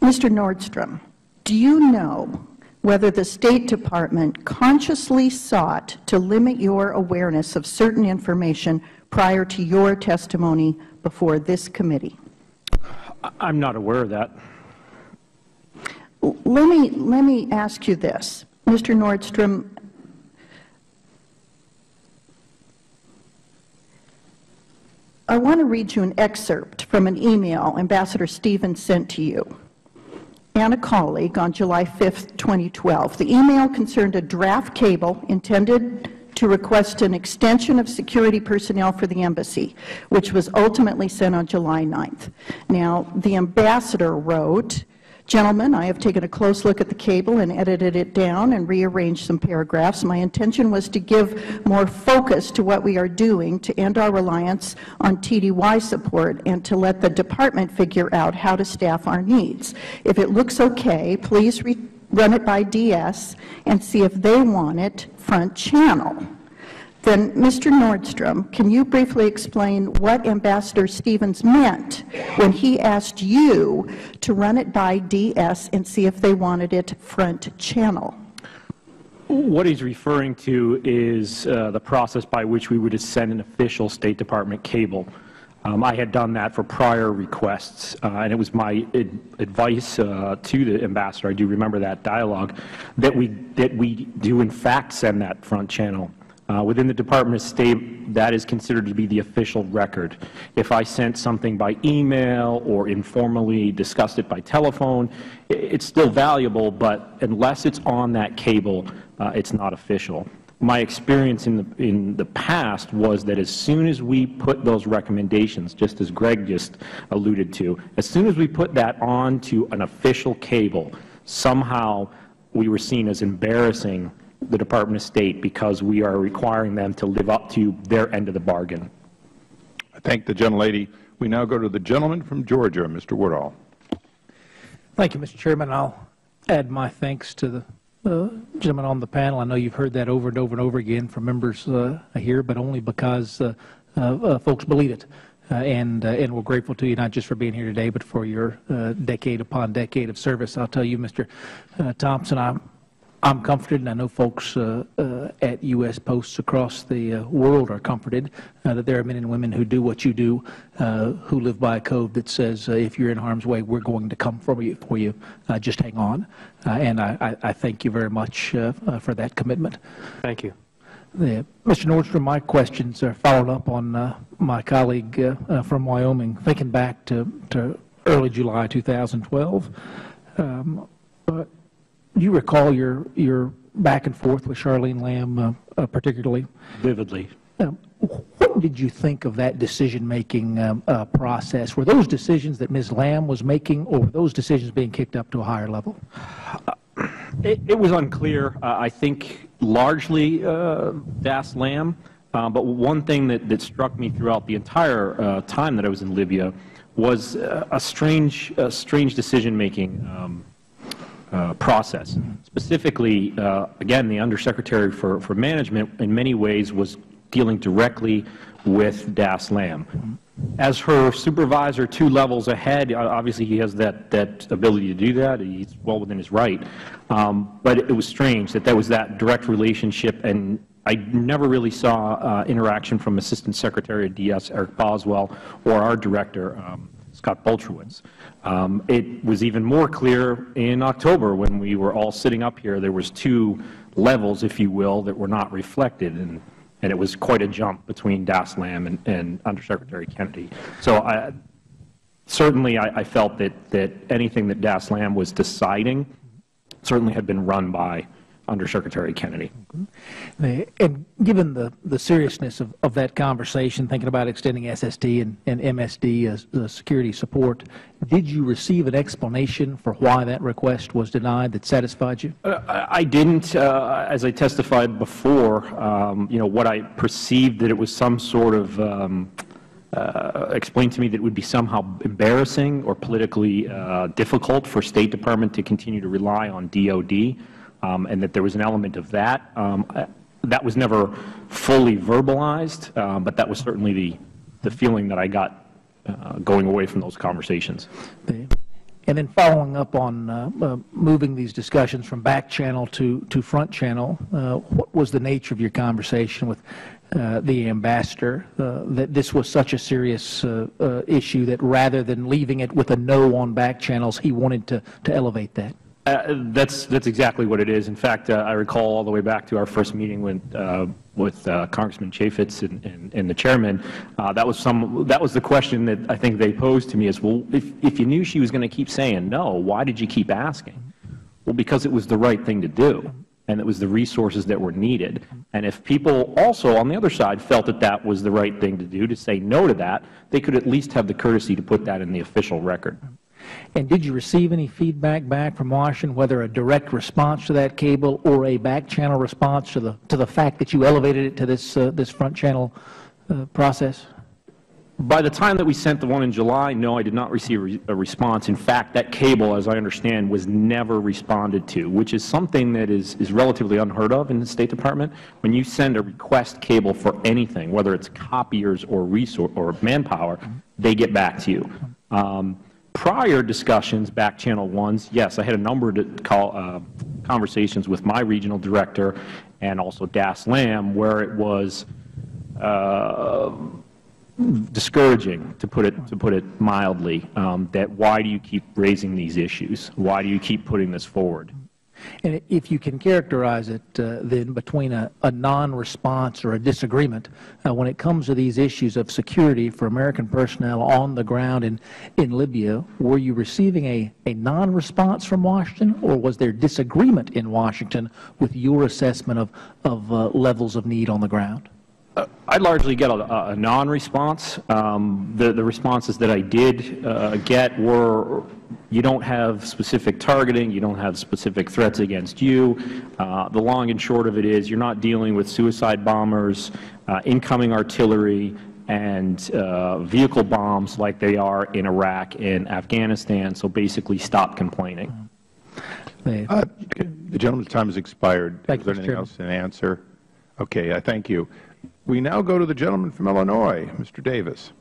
S41: Mr. Nordstrom, do you know whether the State Department consciously sought to limit your awareness of certain information prior to your testimony before this committee?
S5: I'm not aware of that.
S41: Let me, let me ask you this. Mr. Nordstrom, I want to read you an excerpt from an email Ambassador Stevens sent to you and a colleague on July 5, 2012. The email concerned a draft cable intended to request an extension of security personnel for the embassy, which was ultimately sent on July 9th. Now, the ambassador wrote, Gentlemen, I have taken a close look at the cable and edited it down and rearranged some paragraphs. My intention was to give more focus to what we are doing to end our reliance on TDY support and to let the department figure out how to staff our needs. If it looks okay, please run it by DS and see if they want it front channel. Then, Mr. Nordstrom, can you briefly explain what Ambassador Stevens meant when he asked you to run it by DS and see if they wanted it front channel?
S5: What he's referring to is uh, the process by which we would send an official State Department cable. Um, I had done that for prior requests, uh, and it was my ad advice uh, to the ambassador, I do remember that dialogue, that we, that we do in fact send that front channel. Uh, within the Department of State, that is considered to be the official record. If I sent something by email or informally discussed it by telephone, it's still valuable, but unless it's on that cable, uh, it's not official. My experience in the, in the past was that as soon as we put those recommendations, just as Greg just alluded to, as soon as we put that onto an official cable, somehow we were seen as embarrassing the Department of State because we are requiring them to live up to their end of the bargain.
S1: I thank the gentlelady. We now go to the gentleman from Georgia, Mr. Woodall.
S42: Thank you, Mr. Chairman. I'll add my thanks to the uh, gentleman on the panel. I know you've heard that over and over and over again from members uh, here, but only because uh, uh folks believe it. Uh, and, uh, and we're grateful to you not just for being here today, but for your decade upon decade of service. I'll tell you, Mr. Thompson, I'm I'm comforted, and I know folks uh, uh, at U.S. posts across the uh, world are comforted uh, that there are men and women who do what you do, uh, who live by a code that says uh, if you're in harm's way, we're going to come for you. For you. just hang on. and I, I, thank you very much for that commitment.
S4: Thank you.
S42: Mr. Nordstrom, my questions are followed up on my colleague from Wyoming, thinking back to, to early July 2012. Um, but you recall your your back and forth with Charlene Lamb, uh, uh, particularly
S5: vividly.
S42: Um, what did you think of that decision-making um, uh, process? Were those decisions that Ms. Lamb was making, or were those decisions being kicked up to a higher level?
S5: It, it, was unclear. Uh, I think largely uh, Das Lamb. Uh, but one thing that, that struck me throughout the entire time that I was in Libya was a strange, strange decision-making. Um, uh, process. Specifically, uh, again, the Undersecretary for, for Management in many ways was dealing directly with Das Lamb. As her supervisor two levels ahead, obviously he has that, that ability to do that. He's well within his right. Um, but it was strange that there was that direct relationship, and I never really saw uh, interaction from Assistant Secretary of DS Eric Boswell or our Director, um, Scott Bultrowicz. Um, it was even more clear in October when we were all sitting up here. There was two levels, if you will, that were not reflected. And and it was quite a jump between Das Lamb and, and Undersecretary Kennedy. So I, certainly I, I felt that, that anything that Das Lamb was deciding certainly had been run by Undersecretary Kennedy.
S42: The- And given the, the seriousness of, of that conversation, thinking about extending SST and, and MSD as the security support, did you receive an explanation for why that request was denied that satisfied you?
S5: Uh, I I didn't, uh, as I testified before, um, you know, what I perceived that it was some sort of, um, uh, explained to me that it would be somehow embarrassing or politically uh, difficult for State Department to continue to rely on DOD, um, and that there was an element of that. Um, That was never fully verbalized, uh, but that was certainly the, the feeling that I got uh, going away from those conversations.
S42: And then following up on uh, uh, moving these discussions from back channel to, to front channel, uh, what was the nature of your conversation with uh, the ambassador, uh, that this was such a serious uh, uh, issue that rather than leaving it with a no on back channels, he wanted to, to elevate that?
S5: Uh, That's, that's exactly what it is. In fact, uh, I recall all the way back to our first meeting with, uh, with uh, Congressman Chaffetz and, and, and the chairman. Uh, that was some, that was the question that I think they posed to me is, well, if, if you knew she was going to keep saying no, why did you keep asking? Well, because it was the right thing to do, and it was the resources that were needed. And if people also, on the other side, felt that that was the right thing to do, to say no to that, they could at least have the courtesy to put that in the official record.
S42: And did you receive any feedback back from Washington, whether a direct response to that cable or a back channel response to the, to the fact that you elevated it to this, uh, this front channel uh, process?
S5: By the time that we sent the one in July, no, I did not receive a response. In fact, that cable, as I understand, was never responded to, which is something that is, is relatively unheard of in the State Department. When you send a request cable for anything, whether it's copiers or resource or manpower, they get back to you. Um, prior discussions, back channel ones, yes, I had a number of call, uh, conversations with my regional director and also Das Lamb where it was uh, discouraging, to put it, to put it mildly, um, that why do you keep raising these issues? Why do you keep putting this forward?
S42: And if you can characterize it uh, then between a, a non-response or a disagreement, uh, when it comes to these issues of security for American personnel on the ground in, in Libya, were you receiving a, a non-response from Washington, or was there disagreement in Washington with your assessment of, of uh, levels of need on the ground?
S5: I largely get a, a non-response. Um, the, the responses that I did uh, get were, you don't have specific targeting, you don't have specific threats against you. Uh, the long and short of it is you're not dealing with suicide bombers, uh, incoming artillery, and uh, vehicle bombs like they are in Iraq and Afghanistan, so basically stop complaining.
S1: Uh, The gentleman's time has expired.
S42: Thank
S1: Is there anything
S42: Chairman.
S1: else in answer? Okay, I thank you. We now go to the gentleman from Illinois, Mr. Davis.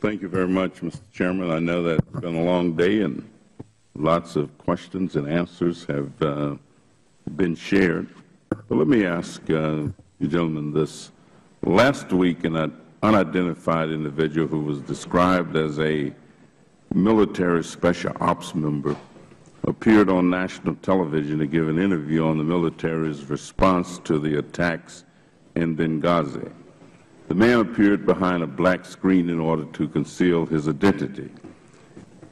S43: Thank you very much, Mr. Chairman. I know that it's been a long day and lots of questions and answers have uh, been shared. But let me ask uh, you gentlemen this. Last week, an unidentified individual who was described as a military special ops member appeared on national television to give an interview on the military's response to the attacks in Benghazi. The man appeared behind a black screen in order to conceal his identity.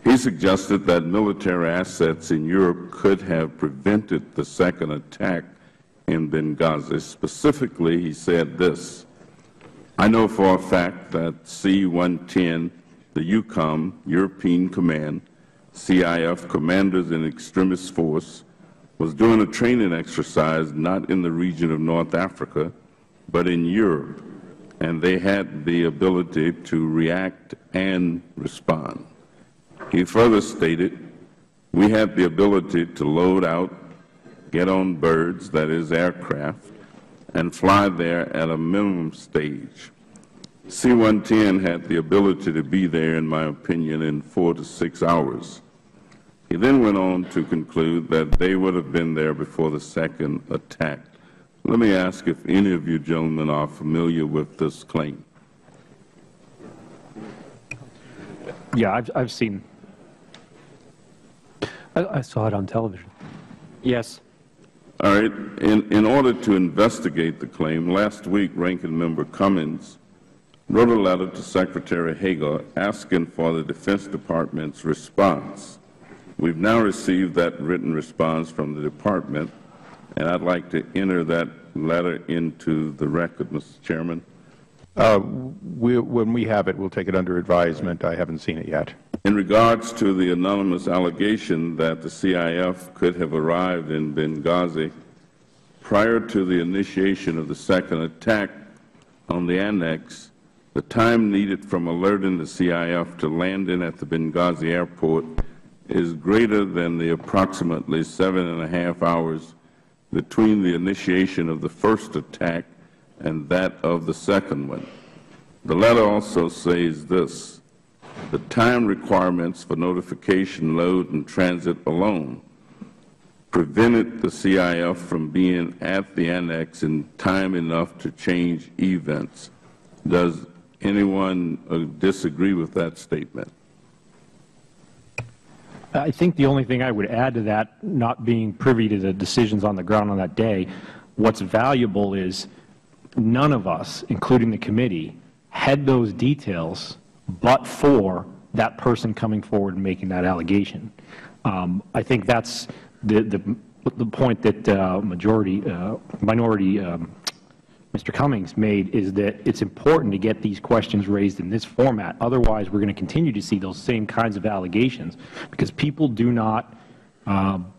S43: He suggested that military assets in Europe could have prevented the second attack in Benghazi. Specifically, he said this, I know for a fact that C-110, the EUCOM, European Command, CIF Commanders in Extremis Force, was doing a training exercise not in the region of North Africa, but in Europe, and they had the ability to react and respond. He further stated, we had the ability to load out, get on birds, that is aircraft, and fly there at a minimum stage. C-110 had the ability to be there, in my opinion, in four to six hours. He then went on to conclude that they would have been there before the second attack. Let me ask if any of you gentlemen are familiar with this claim.
S5: Yeah, I've, I've seen.
S4: I, I saw it on television.
S5: Yes.
S43: All right. In, in order to investigate the claim, last week Ranking Member Cummings wrote a letter to Secretary Hagel asking for the Defense Department's response. We've now received that written response from the Department, and I'd like to enter that letter into the record, Mr. Chairman.
S1: Uh, we, when we have it, we'll take it under advisement. I haven't seen it yet.
S43: In regards to the anonymous allegation that the CIF could have arrived in Benghazi prior to the initiation of the second attack on the annex, the time needed from alerting the CIF to landing at the Benghazi airport is greater than the approximately seven and a half hours between the initiation of the first attack and that of the second one. The letter also says this, the time requirements for notification, load, and transit alone prevented the CIF from being at the annex in time enough to change events. Does anyone uh, disagree with that statement?
S5: I think the only thing I would add to that, not being privy to the decisions on the ground on that day, what's valuable is none of us, including the committee, had those details but for that person coming forward and making that allegation. Um, I think that's the, the, the point that uh, majority, uh, minority um, Mr. Cummings made is that it's important to get these questions raised in this format. Otherwise, we're going to continue to see those same kinds of allegations because people do not um,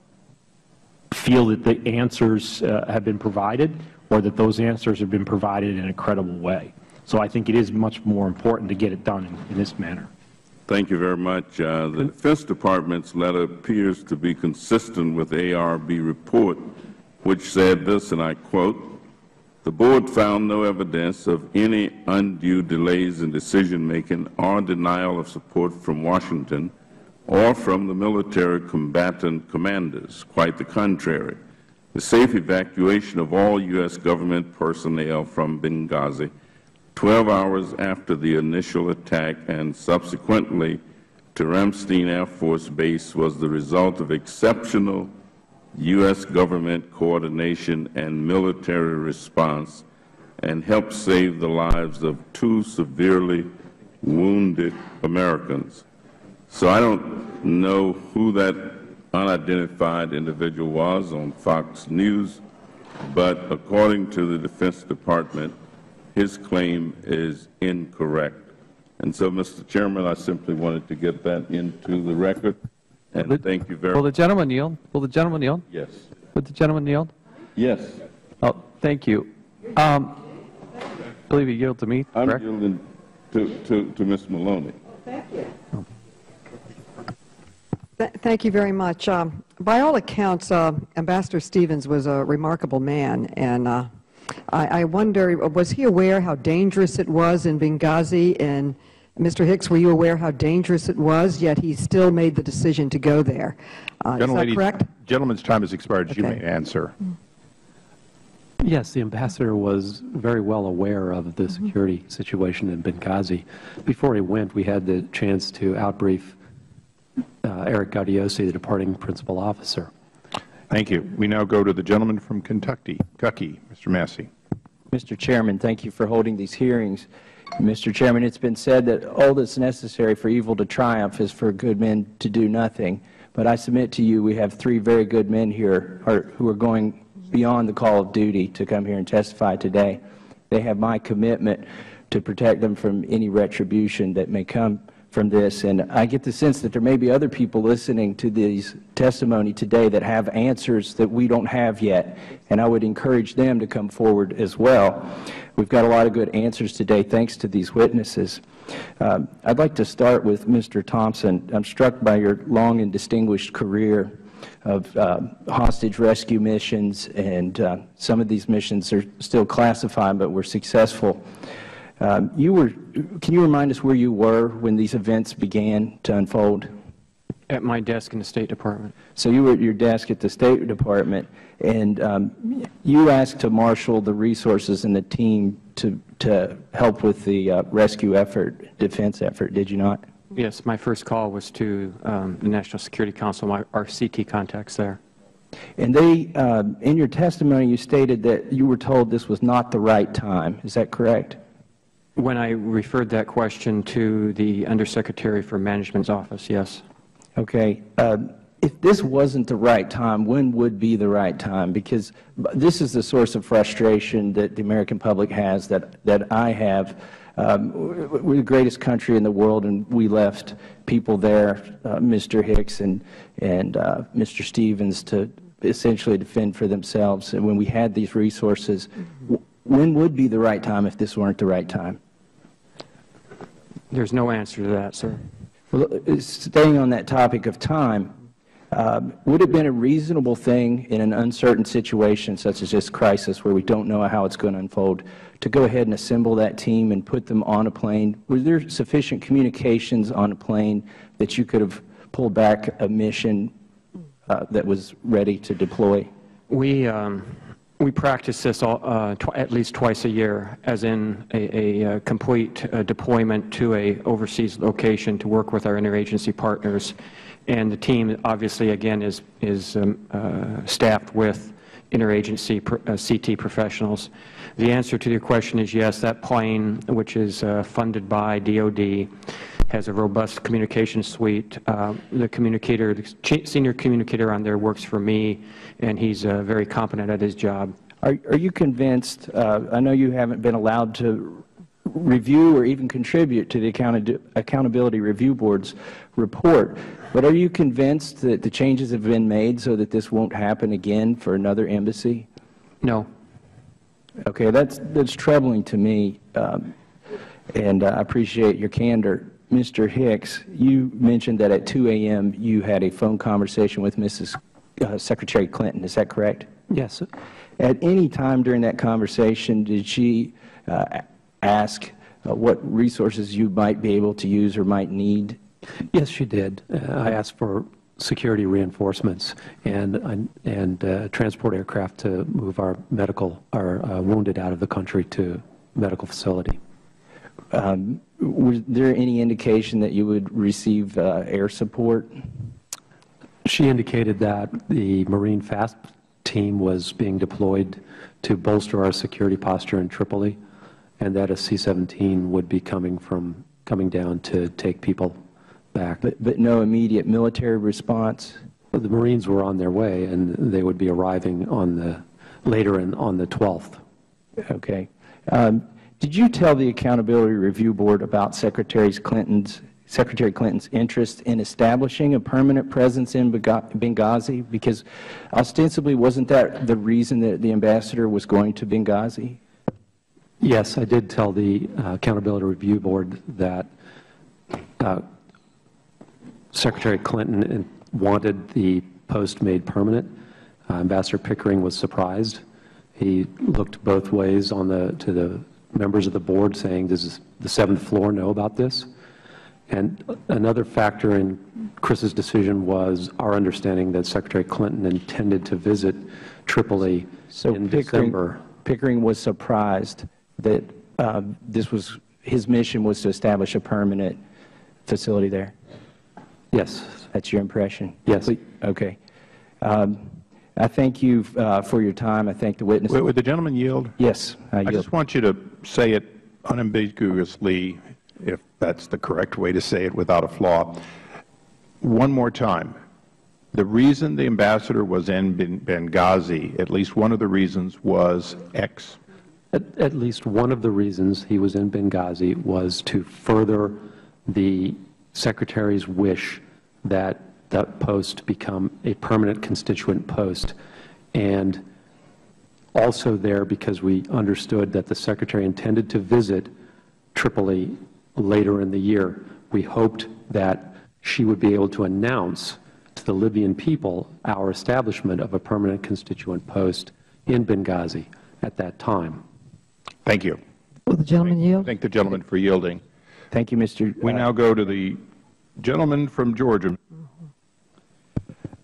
S5: feel that the answers uh, have been provided or that those answers have been provided in a credible way. So I think it is much more important to get it done in, in this manner.
S43: Thank you very much. Uh, the Defense Department's letter appears to be consistent with the ARB report, which said this, and I quote, the Board found no evidence of any undue delays in decision-making or denial of support from Washington or from the military combatant commanders. Quite the contrary. The safe evacuation of all U.S. government personnel from Benghazi 12 hours after the initial attack and subsequently to Ramstein Air Force Base was the result of exceptional U.S. government coordination and military response and helped save the lives of two severely wounded Americans. So I don't know who that unidentified individual was on Fox News, but according to the Defense Department, his claim is incorrect. And so, Mr. Chairman, I simply wanted to get that into the record, and
S8: the,
S43: thank you very
S8: Will
S43: much.
S8: the gentleman yield? Will the gentleman yield?
S43: Yes.
S8: Would the gentleman yield?
S43: Yes.
S8: Oh, thank you. Um, I believe you yield to me,
S43: I'm
S8: correct?
S43: yielding to, to, to Ms. Maloney.
S44: Thank you. Th thank you very much. Um, by all accounts, uh, Ambassador Stevens was a remarkable man, and uh, I, I wonder, was he aware how dangerous it was in Benghazi? And Mr. Hicks, were you aware how dangerous it was, yet he still made the decision to go there? Uh, is that correct?
S1: Gentleman's time has expired. You may answer.
S4: Yes, the ambassador was very well aware of the
S44: Mm-hmm.
S4: security situation in Benghazi. Before he went, we had the chance to outbrief uh, Eric Gaudiosi, the departing principal officer.
S1: Thank you. We now go to the gentleman from Kentucky, Kentucky, Mr. Massie.
S45: Mr. Chairman, thank you for holding these hearings. Mr. Chairman, it's been said that all that's necessary for evil to triumph is for good men to do nothing. But I submit to you, we have three very good men here who are going beyond the call of duty to come here and testify today. They have my commitment to protect them from any retribution that may come from this. And I get the sense that there may be other people listening to these testimony today that have answers that we don't have yet. And I would encourage them to come forward as well. We've got a lot of good answers today thanks to these witnesses. Um, I'd like to start with Mr. Thompson. I'm struck by your long and distinguished career of uh, hostage rescue missions, and uh, some of these missions are still classified but were successful. Um, you were, can you remind us where you were when these events began to unfold?
S3: At my desk in the State Department.
S45: So you were at your desk at the State Department, and um, you asked to marshal the resources and the team to, to help with the uh, rescue effort, defense effort, did you not?
S3: Yes, my first call was to um, the National Security Council, my, our CT contacts there.
S45: And they, uh, in your testimony, you stated that you were told this was not the right time. Is that correct?
S3: When I referred that question to the Undersecretary for Management's office, yes.
S45: Okay. Uh, if this wasn't the right time, when would be the right time? Because this is the source of frustration that the American public has, that, that I have. Um, we're the greatest country in the world, and we left people there, uh, Mr. Hicks and, and uh, Mr. Stevens, to essentially defend for themselves. And when we had these resources, when would be the right time if this weren't the right time?
S3: There's no answer to that, sir.
S45: Well, uh, staying on that topic of time, um, would it have been a reasonable thing in an uncertain situation such as this crisis where we don't know how it's going to unfold to go ahead and assemble that team and put them on a plane? Was there sufficient communications on a plane that you could have pulled back a mission uh, that was ready to deploy?
S3: We, um, we practice this all, uh, at least twice a year, as in a, a, a complete uh, deployment to a overseas location to work with our interagency partners. And the team, obviously, again, is, is um, uh, staffed with interagency pr uh, CT professionals. The answer to your question is yes, that plane, which is uh, funded by DOD, has a robust communication suite. Uh, the communicator, the senior communicator on there works for me, and he's uh, very competent at his job.
S45: Are, are you convinced, uh, I know you haven't been allowed to review or even contribute to the Accountability Review Board's report, but are you convinced that the changes have been made so that this won't happen again for another embassy?
S3: No.
S45: Okay, that's, that's troubling to me, um, and I appreciate your candor. Mr. Hicks, you mentioned that at 2 a.m. you had a phone conversation with Mrs. Uh, Secretary Clinton. Is that correct?
S4: Yes.
S45: At any time during that conversation, did she uh, ask uh, what resources you might be able to use or might need
S4: Yes, she did. Uh, I asked for security reinforcements and and uh, transport aircraft to move our medical, our uh, wounded out of the country to medical facility.
S45: Um, was there any indication that you would receive uh, air support?
S4: She indicated that the Marine FAST team was being deployed to bolster our security posture in Tripoli, and that a C-17 would be coming from coming down to take people back.
S45: But, but no immediate military response?
S4: Well, the Marines were on their way, and they would be arriving on the later in, on the 12th.
S45: Okay. Um, did you tell the Accountability Review Board about Secretary Clinton's Secretary Clinton's interest in establishing a permanent presence in Benghazi? Because ostensibly, wasn't that the reason that the ambassador was going to Benghazi?
S4: Yes, I did tell the uh, Accountability Review Board that uh, Secretary Clinton wanted the post made permanent. Uh, Ambassador Pickering was surprised. He looked both ways on the, to the members of the board saying, does the seventh floor know about this? And another factor in Chris's decision was our understanding that Secretary Clinton intended to visit Tripoli
S45: so
S4: in
S45: Pickering,
S4: December.
S45: Pickering was surprised that uh, this was his mission was to establish a permanent facility there.
S4: Yes.
S45: That's your impression?
S4: Yes.
S45: Okay. Um, I thank you uh, for your time. I thank the witnesses.
S1: Would the gentleman yield?
S45: Yes, I yield.
S1: I just want you to say it unambiguously, if that's the correct way to say it without a flaw. One more time. The reason the ambassador was in Benghazi, at least one of the reasons, was X.
S4: At, at least one of the reasons he was in Benghazi was to further the Secretary's wish that that post become a permanent constituent post. And also there because we understood that the Secretary intended to visit Tripoli later in the year. We hoped that she would be able to announce to the Libyan people our establishment of a permanent constituent post in Benghazi at that time.
S1: Thank you.
S44: Will the gentleman yield?
S1: Thank the gentleman for yielding.
S45: Thank you, Mr.
S1: We now go to the Gentleman from Georgia.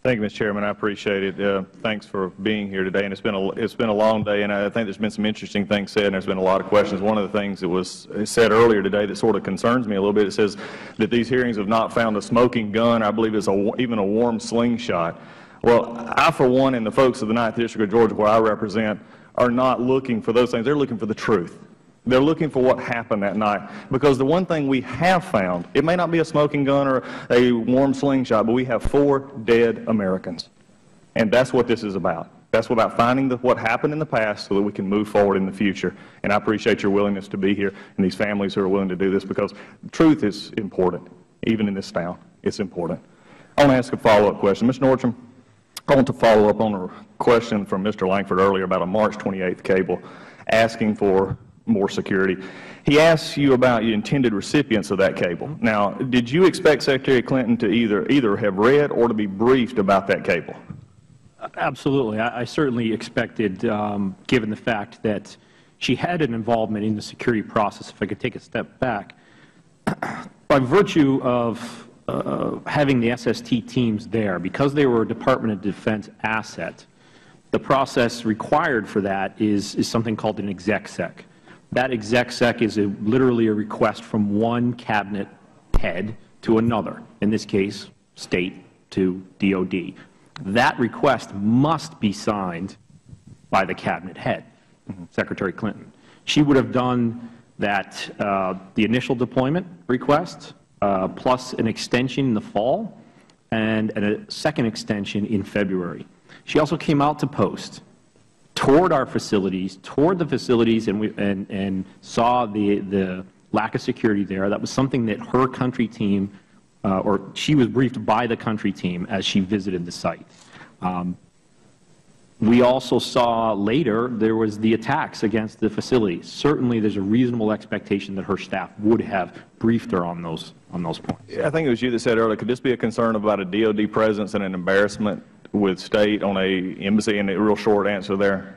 S46: Thank you, Mr. Chairman. I appreciate it. Uh, thanks for being here today. And it's been a it's been a long day, and I think there's been some interesting things said, and there's been a lot of questions. One of the things that was said earlier today that sort of concerns me a little bit. It says that these hearings have not found a smoking gun. I believe it's a, even a warm slingshot. Well, I, for one, and the folks of the Ninth District of Georgia, where I represent, are not looking for those things. They're looking for the truth. They're looking for what happened that night. Because the one thing we have found, it may not be a smoking gun or a warm slingshot, but we have four dead Americans. And that's what this is about. That's about finding the, what happened in the past so that we can move forward in the future. And I appreciate your willingness to be here and these families who are willing to do this because truth is important, even in this town. It's important. I want to ask a follow-up question. Mr. Nordstrom, I want to follow up on a question from Mr. Lankford earlier about a March 28th cable asking for more security. He asked you about your intended recipients of that cable. Now, did you expect Secretary Clinton to either, either have read or to be briefed about that cable?
S5: Absolutely. I, I certainly expected, um, given the fact that she had an involvement in the security process, if I could take a step back, by virtue of having the SST teams there, because they were a Department of Defense asset, the process required for that is, is something called an exec sec. That exec sec is a, literally a request from one cabinet head to another, in this case, State to DOD. That request must be signed by the cabinet head, Secretary Clinton. She would have done that, uh, the initial deployment request, uh, plus an extension in the fall and, a second extension in February. She also came out to post toward our facilities, toward the facilities, and, we, and, and saw the, the lack of security there. That was something that her country team, uh, or she was briefed by the country team as she visited the site. Um, we also saw later there was the attacks against the facility. Certainly, there's a reasonable expectation that her staff would have briefed her on those on those points.
S46: I think it was you that said earlier, could this be a concern about a DOD presence and an embarrassment with State on a embassy? And a real short answer there.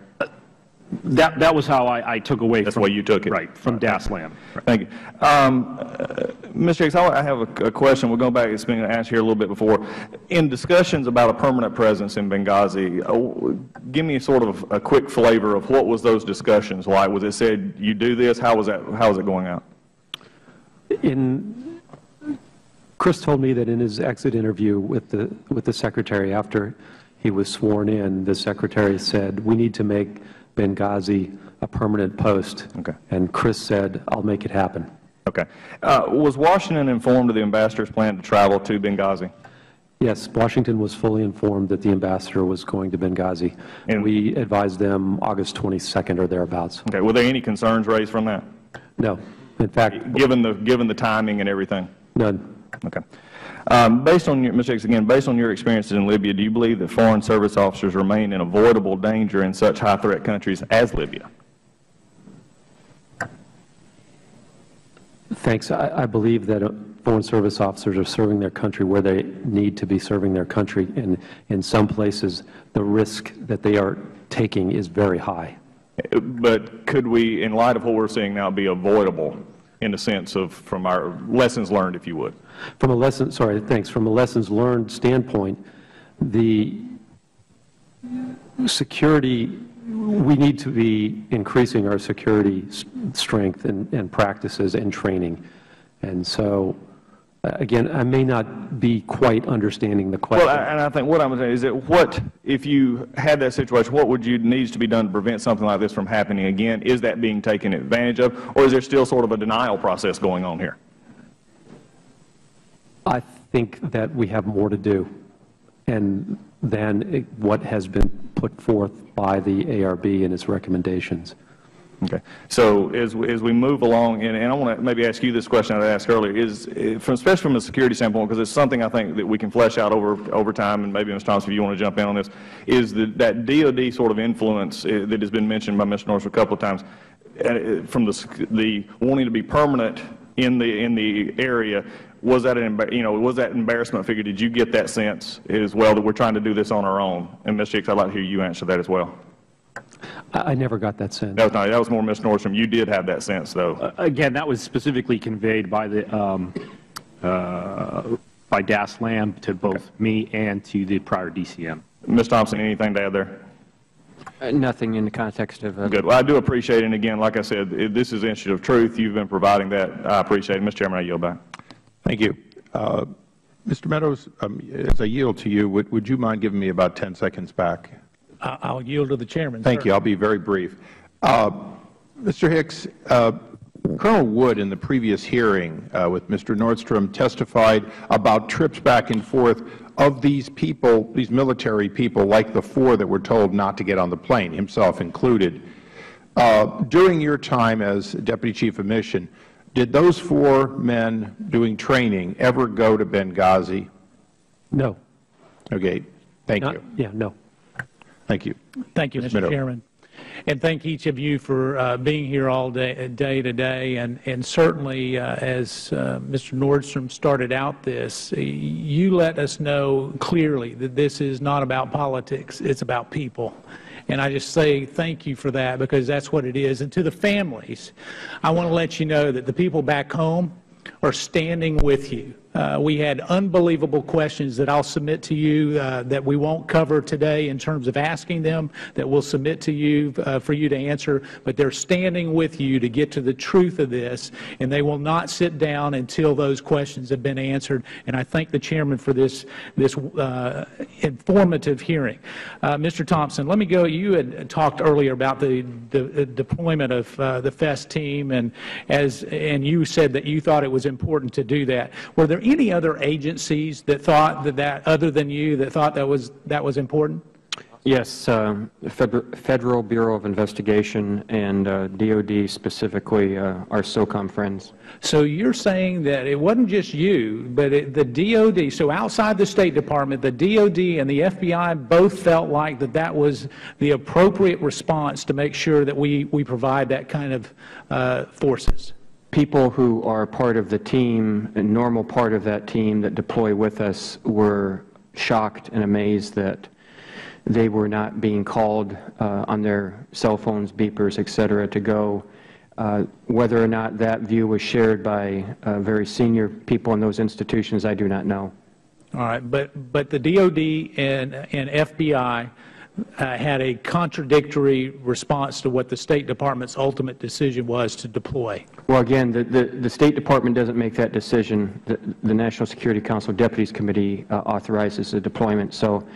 S5: That, that was how I, I took away
S46: That's
S5: from,
S46: the way you took it.
S5: Right, from DAS Lamb.
S46: Thank you. Um, uh, Mr. Hicks, I I have a, a question. We're going back, it's been asked here a little bit before. In discussions about a permanent presence in Benghazi, uh, give me sort of a quick flavor of what was those discussions like? Was it said, you do this? How was that, how was it going out?
S4: In, Chris told me that in his exit interview with the, with the Secretary after he was sworn in, the Secretary said, we need to make Benghazi a permanent post.
S46: Okay.
S4: And Chris said, I'll make it happen.
S46: Okay. Uh, was Washington informed of the ambassador's plan to travel to Benghazi?
S4: Yes, Washington was fully informed that the ambassador was going to Benghazi. And we advised them August 22nd or thereabouts.
S46: Okay. Were there any concerns raised from that?
S4: No. In fact,
S46: Given the, given the timing and everything?
S4: none.
S46: Okay. Um, based on your, Mr. Hicks, again, based on your experiences in Libya, do you believe that foreign service officers remain in avoidable danger in such high-threat countries as Libya?
S4: Thanks. I, I believe that uh, foreign service officers are serving their country where they need to be serving their country, and in some places, the risk that they are taking is very high.
S46: But could we, in light of what we're seeing now, be avoidable in the sense of, from our lessons learned, if you would?
S4: From a lesson, sorry, thanks. From a lessons learned standpoint, the security, we need to be increasing our security strength and, and practices and training. And so, Uh, again, I may not be quite understanding the question.
S46: Well, and I think what I'm saying is that what, if you had that situation, what would you, needs to be done to prevent something like this from happening again? Is that being taken advantage of, or is there still sort of a denial process going on here?
S4: I think that we have more to do and than what has been put forth by the ARB and its recommendations.
S46: Okay. So as, we- as we move along, and, and I want to maybe ask you this question I asked earlier, is, eh, from, especially from a security standpoint, because it's something I think that we can flesh out over, over time, and maybe Ms. Thompson, if you want to jump in on this, is the, that DOD sort of influence eh, that has been mentioned by Mr. Norris a couple of times, eh, from the, the wanting to be permanent in the, in the area, was that an, you know, was that embarrassment figure? Did you get that sense as well, that we're trying to do this on our own? And Ms. Hicks, I'd like to hear you answer that as well.
S4: I I never got that sense.
S46: That was not, that was more Ms. Nordstrom. You did have that sense, though.
S5: Again, that was specifically conveyed by the, um, uh, by DAS Lamb to both me and to the prior DCM.
S46: Ms. Thompson, anything to add there?
S3: Uh, Nothing in the context of. uh,
S46: Good. Well, I do appreciate it. And again, like I said, it- this is an issue of truth. You've been providing that. I appreciate it. Mr. Chairman, I yield back.
S38: Thank you. Uh,
S1: Mr. Meadows, um, as I yield to you, would, would you mind giving me about 10 seconds back?
S47: I- I'll yield to the chairman.
S1: Thank
S47: sir.
S1: you. I'll be very brief. Uh, Mr. Hicks, uh, Colonel Wood in the previous hearing uh, with Mr. Nordstrom testified about trips back and forth of these people, these military people, like the four that were told not to get on the plane, himself included. Uh, during your time as Deputy Chief of Mission, did those four men doing training ever go to Benghazi?
S5: No.
S1: Okay. Thank
S5: Not-
S1: you.
S5: Yeah, no.
S1: Thank you.
S47: Thank you,
S1: Ms.
S47: Mr. Chairman. And thank each of you for uh, being here all day, day today. And, and certainly, uh, as uh, Mr. Nordstrom started out this, you let us know clearly that this is not about politics, it's about people. And I just say thank you for that because that's what it is. And to the families, I want to let you know that the people back home are standing with you. Uh, we had unbelievable questions that I'll submit to you uh, that we won't cover today in terms of asking them, that we'll submit to you uh, for you to answer, but they're standing with you to get to the truth of this, and they will not sit down until those questions have been answered. And I thank the chairman for this, this uh, informative hearing. Uh, Mr. Thompson, let me go. You had talked earlier about the, the deployment of the FEST team, and, as, and you said that you thought it was important to do that. Were there any other agencies that thought that, that other than you, that thought that was, that was important?
S3: Yes, um, Federal Bureau of Investigation and uh, DOD specifically, uh, our SOCOM friends.
S47: So you're saying that it wasn't just you, but it, the DOD, so outside the State Department, the DOD and the FBI both felt like that that was the appropriate response to make sure that we, we provide that kind of uh, forces?
S3: People who are part of the team, a normal part of that team that deploy with us, were shocked and amazed that they were not being called uh, on their cell phones, beepers, et cetera, to go. Uh, Whether or not that view was shared by uh, very senior people in those institutions, I do not know.
S47: All right, but, but the DOD and, and FBI uh, had a contradictory response to what the State Department's ultimate decision was to deploy.
S3: Well, again, the, the, the State Department doesn't make that decision. The, the National Security Council Deputies Committee uh, authorizes the deployment. So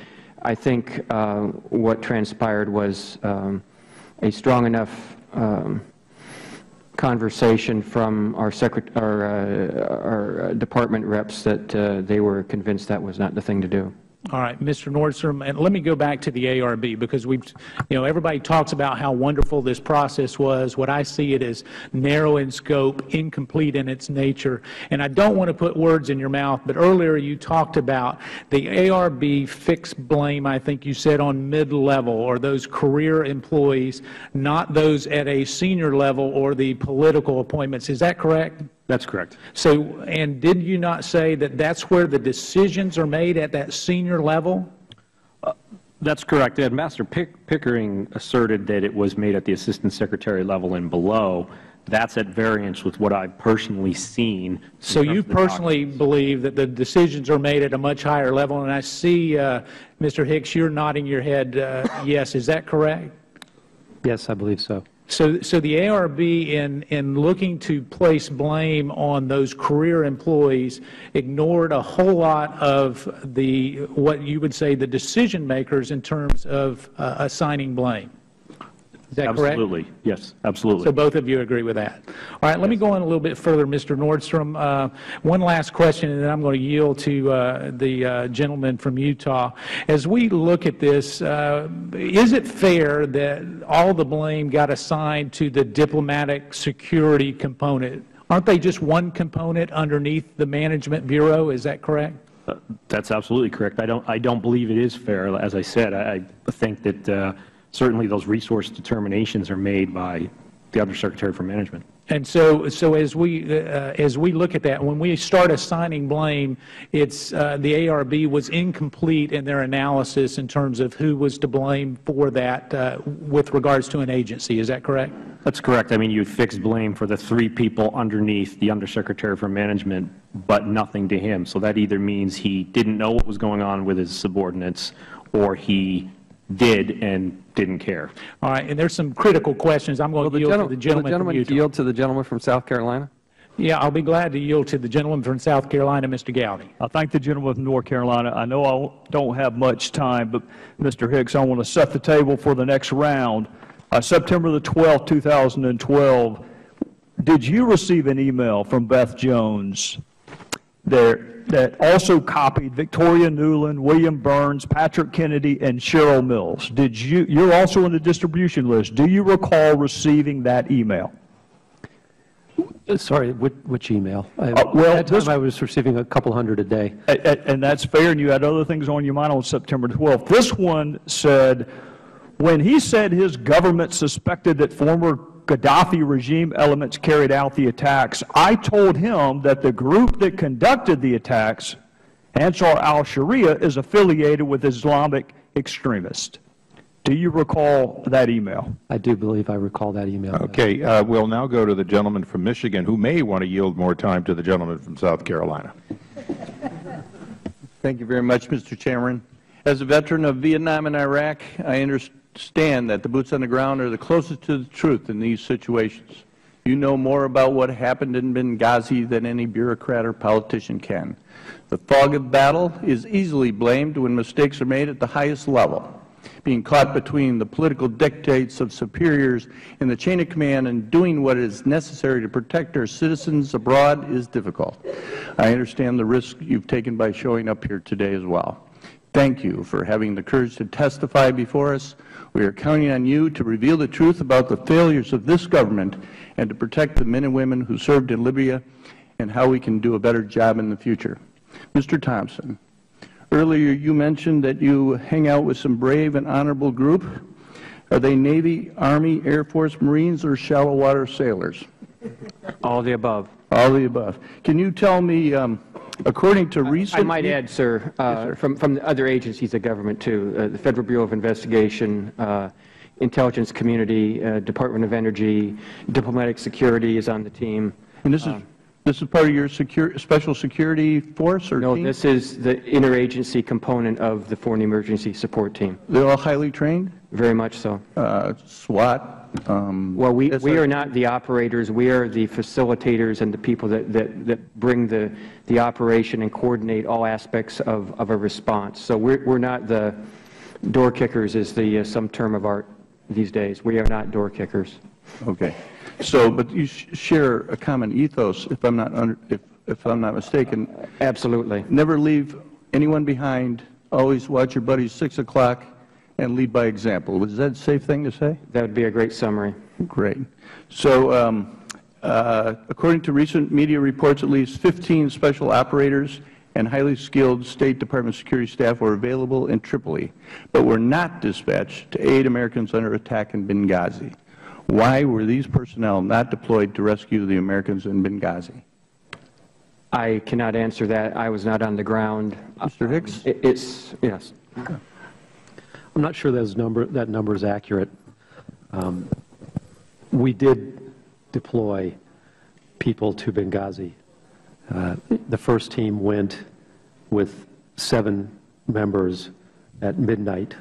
S3: I think uh, what transpired was um, a strong enough um, conversation from our, secret, our, uh, our uh, department reps that uh, they were convinced that was not the thing to do.
S47: All right, Mr. Nordstrom, and let me go back to the ARB because we've, you know, everybody talks about how wonderful this process was. What I see it as narrow in scope, incomplete in its nature. And I don't want to put words in your mouth, but earlier you talked about the ARB fixed blame, I think you said, on mid-level or those career employees, not those at a senior level or the political appointments. Is that correct?
S5: That's correct.
S47: So, and did you not say that that's where the decisions are made at that senior level?
S5: That's correct. Ambassador Pick- Pickering asserted that it was made at the Assistant Secretary level and below. That's at variance with what I've personally seen.
S47: So you
S5: of the
S47: personally believe that the decisions are made at a much higher level, and I see, uh, Mr. Hicks, you're nodding your head uh, yes. Is that correct?
S4: Yes, I believe so.
S47: So, so the ARB, in, in looking to place blame on those career employees, ignored a whole lot of the, what you would say, the decision makers in terms of uh, assigning blame. Is that correct?
S5: Absolutely. Yes, absolutely.
S47: So both of you agree with that. All right, let me go on a little bit further, Mr. Nordstrom. Uh, One last question, and then I'm going to yield to uh, the uh, gentleman from Utah. As we look at this, uh, is it fair that all the blame got assigned to the diplomatic security component? Aren't they just one component underneath the Management Bureau? Is that correct?
S5: Uh, That's absolutely correct. I don't, I don't believe it is fair. As I said, I, I think that uh, certainly those resource determinations are made by the Undersecretary for Management.
S47: And so, so as we, uh, as we look at that, when we start assigning blame, it's, uh, the ARB was incomplete in their analysis in terms of who was to blame for that uh, with regards to an agency. Is that correct?
S5: That's correct. I mean, you fixed blame for the three people underneath the Undersecretary for Management, but nothing to him. So that either means he didn't know what was going on with his subordinates, or he did and didn't care.
S47: All right, and there's some critical questions. I'm going to yield to the
S8: Will the
S47: gentleman from Utah.
S8: yield to the gentleman from South Carolina?
S47: Yeah, I'll be glad to yield to the gentleman from South Carolina, Mr. Gowdy.
S6: I thank the gentleman from North Carolina. I know I don't have much time, but Mr. Hicks, I want to set the table for the next round. Uh, September the 12th, 2012, did you receive an email from Beth Jones there that also copied Victoria Nuland, William Burns, Patrick Kennedy, and Cheryl Mills? Did you, you're also on the distribution list. Do you recall receiving that email?
S4: Uh, Sorry, which, which email? I-
S6: Uh, well,
S4: At that
S6: this-
S4: time, I was receiving a couple hundred a day.
S6: And that's fair, and you had other things on your mind on September 12th. This one said, when he said his government suspected that former Gaddafi regime elements carried out the attacks, I told him that the group that conducted the attacks, Ansar al-Sharia, is affiliated with Islamic extremists. Do you recall that email?
S4: I do believe I recall that email.
S1: Okay, uh, we'll now go to the gentleman from Michigan who may want to yield more time to the gentleman from South Carolina.
S48: Thank you very much, Mr. Chairman. As a veteran of Vietnam and Iraq, I understand that the boots on the ground are the closest to the truth in these situations. You know more about what happened in Benghazi than any bureaucrat or politician can. The fog of battle is easily blamed when mistakes are made at the highest level. Being caught between the political dictates of superiors in the chain of command and doing what is necessary to protect our citizens abroad is difficult. I understand the risk you've taken by showing up here today as well. Thank you for having the courage to testify before us. We are counting on you to reveal the truth about the failures of this government and to protect the men and women who served in Libya and how we can do a better job in the future. Mr. Thompson, earlier you mentioned that you hang out with some brave and honorable group. Are they Navy, Army, Air Force, Marines, or shallow water sailors?
S3: All the above.
S48: All the above. Can you tell me, um, according to recent...
S3: I might add, sir, uh, from, from the other agencies of government, too, uh, the Federal Bureau of Investigation, uh, Intelligence Community, uh, Department of Energy, Diplomatic Security is on the team.
S48: And this is, this is part of your secure, special security force or
S3: No,
S48: team?
S3: this is the interagency component of the Foreign Emergency Support Team.
S48: They're all highly trained?
S3: Very much so.
S48: Uh, SWAT? Um,
S3: Well, we, we are not the operators, we are the facilitators and the people that, that, that bring the, the operation and coordinate all aspects of, of a response. So we're, we're not the door kickers is the, uh, some term of art these days. We are not door kickers.
S48: Okay. So, but you sh- share a common ethos, if I'm not, under- if, if I'm not mistaken.
S3: Absolutely.
S48: Never leave anyone behind, always watch your buddies 6 o'clock, and lead by example. Was that a safe thing to say?
S3: That would be a great summary.
S48: Great. So, um, uh, according to recent media reports, at least 15 special operators and highly skilled State Department security staff were available in Tripoli, but were not dispatched to aid Americans under attack in Benghazi. Why were these personnel not deployed to rescue the Americans in Benghazi?
S3: I cannot answer that. I was not on the ground.
S48: Mr. Hicks?
S3: It- It's, yes.
S4: I'm not sure those number, that number is accurate. Um, We did deploy people to Benghazi. Uh, The first team went with seven members at midnight.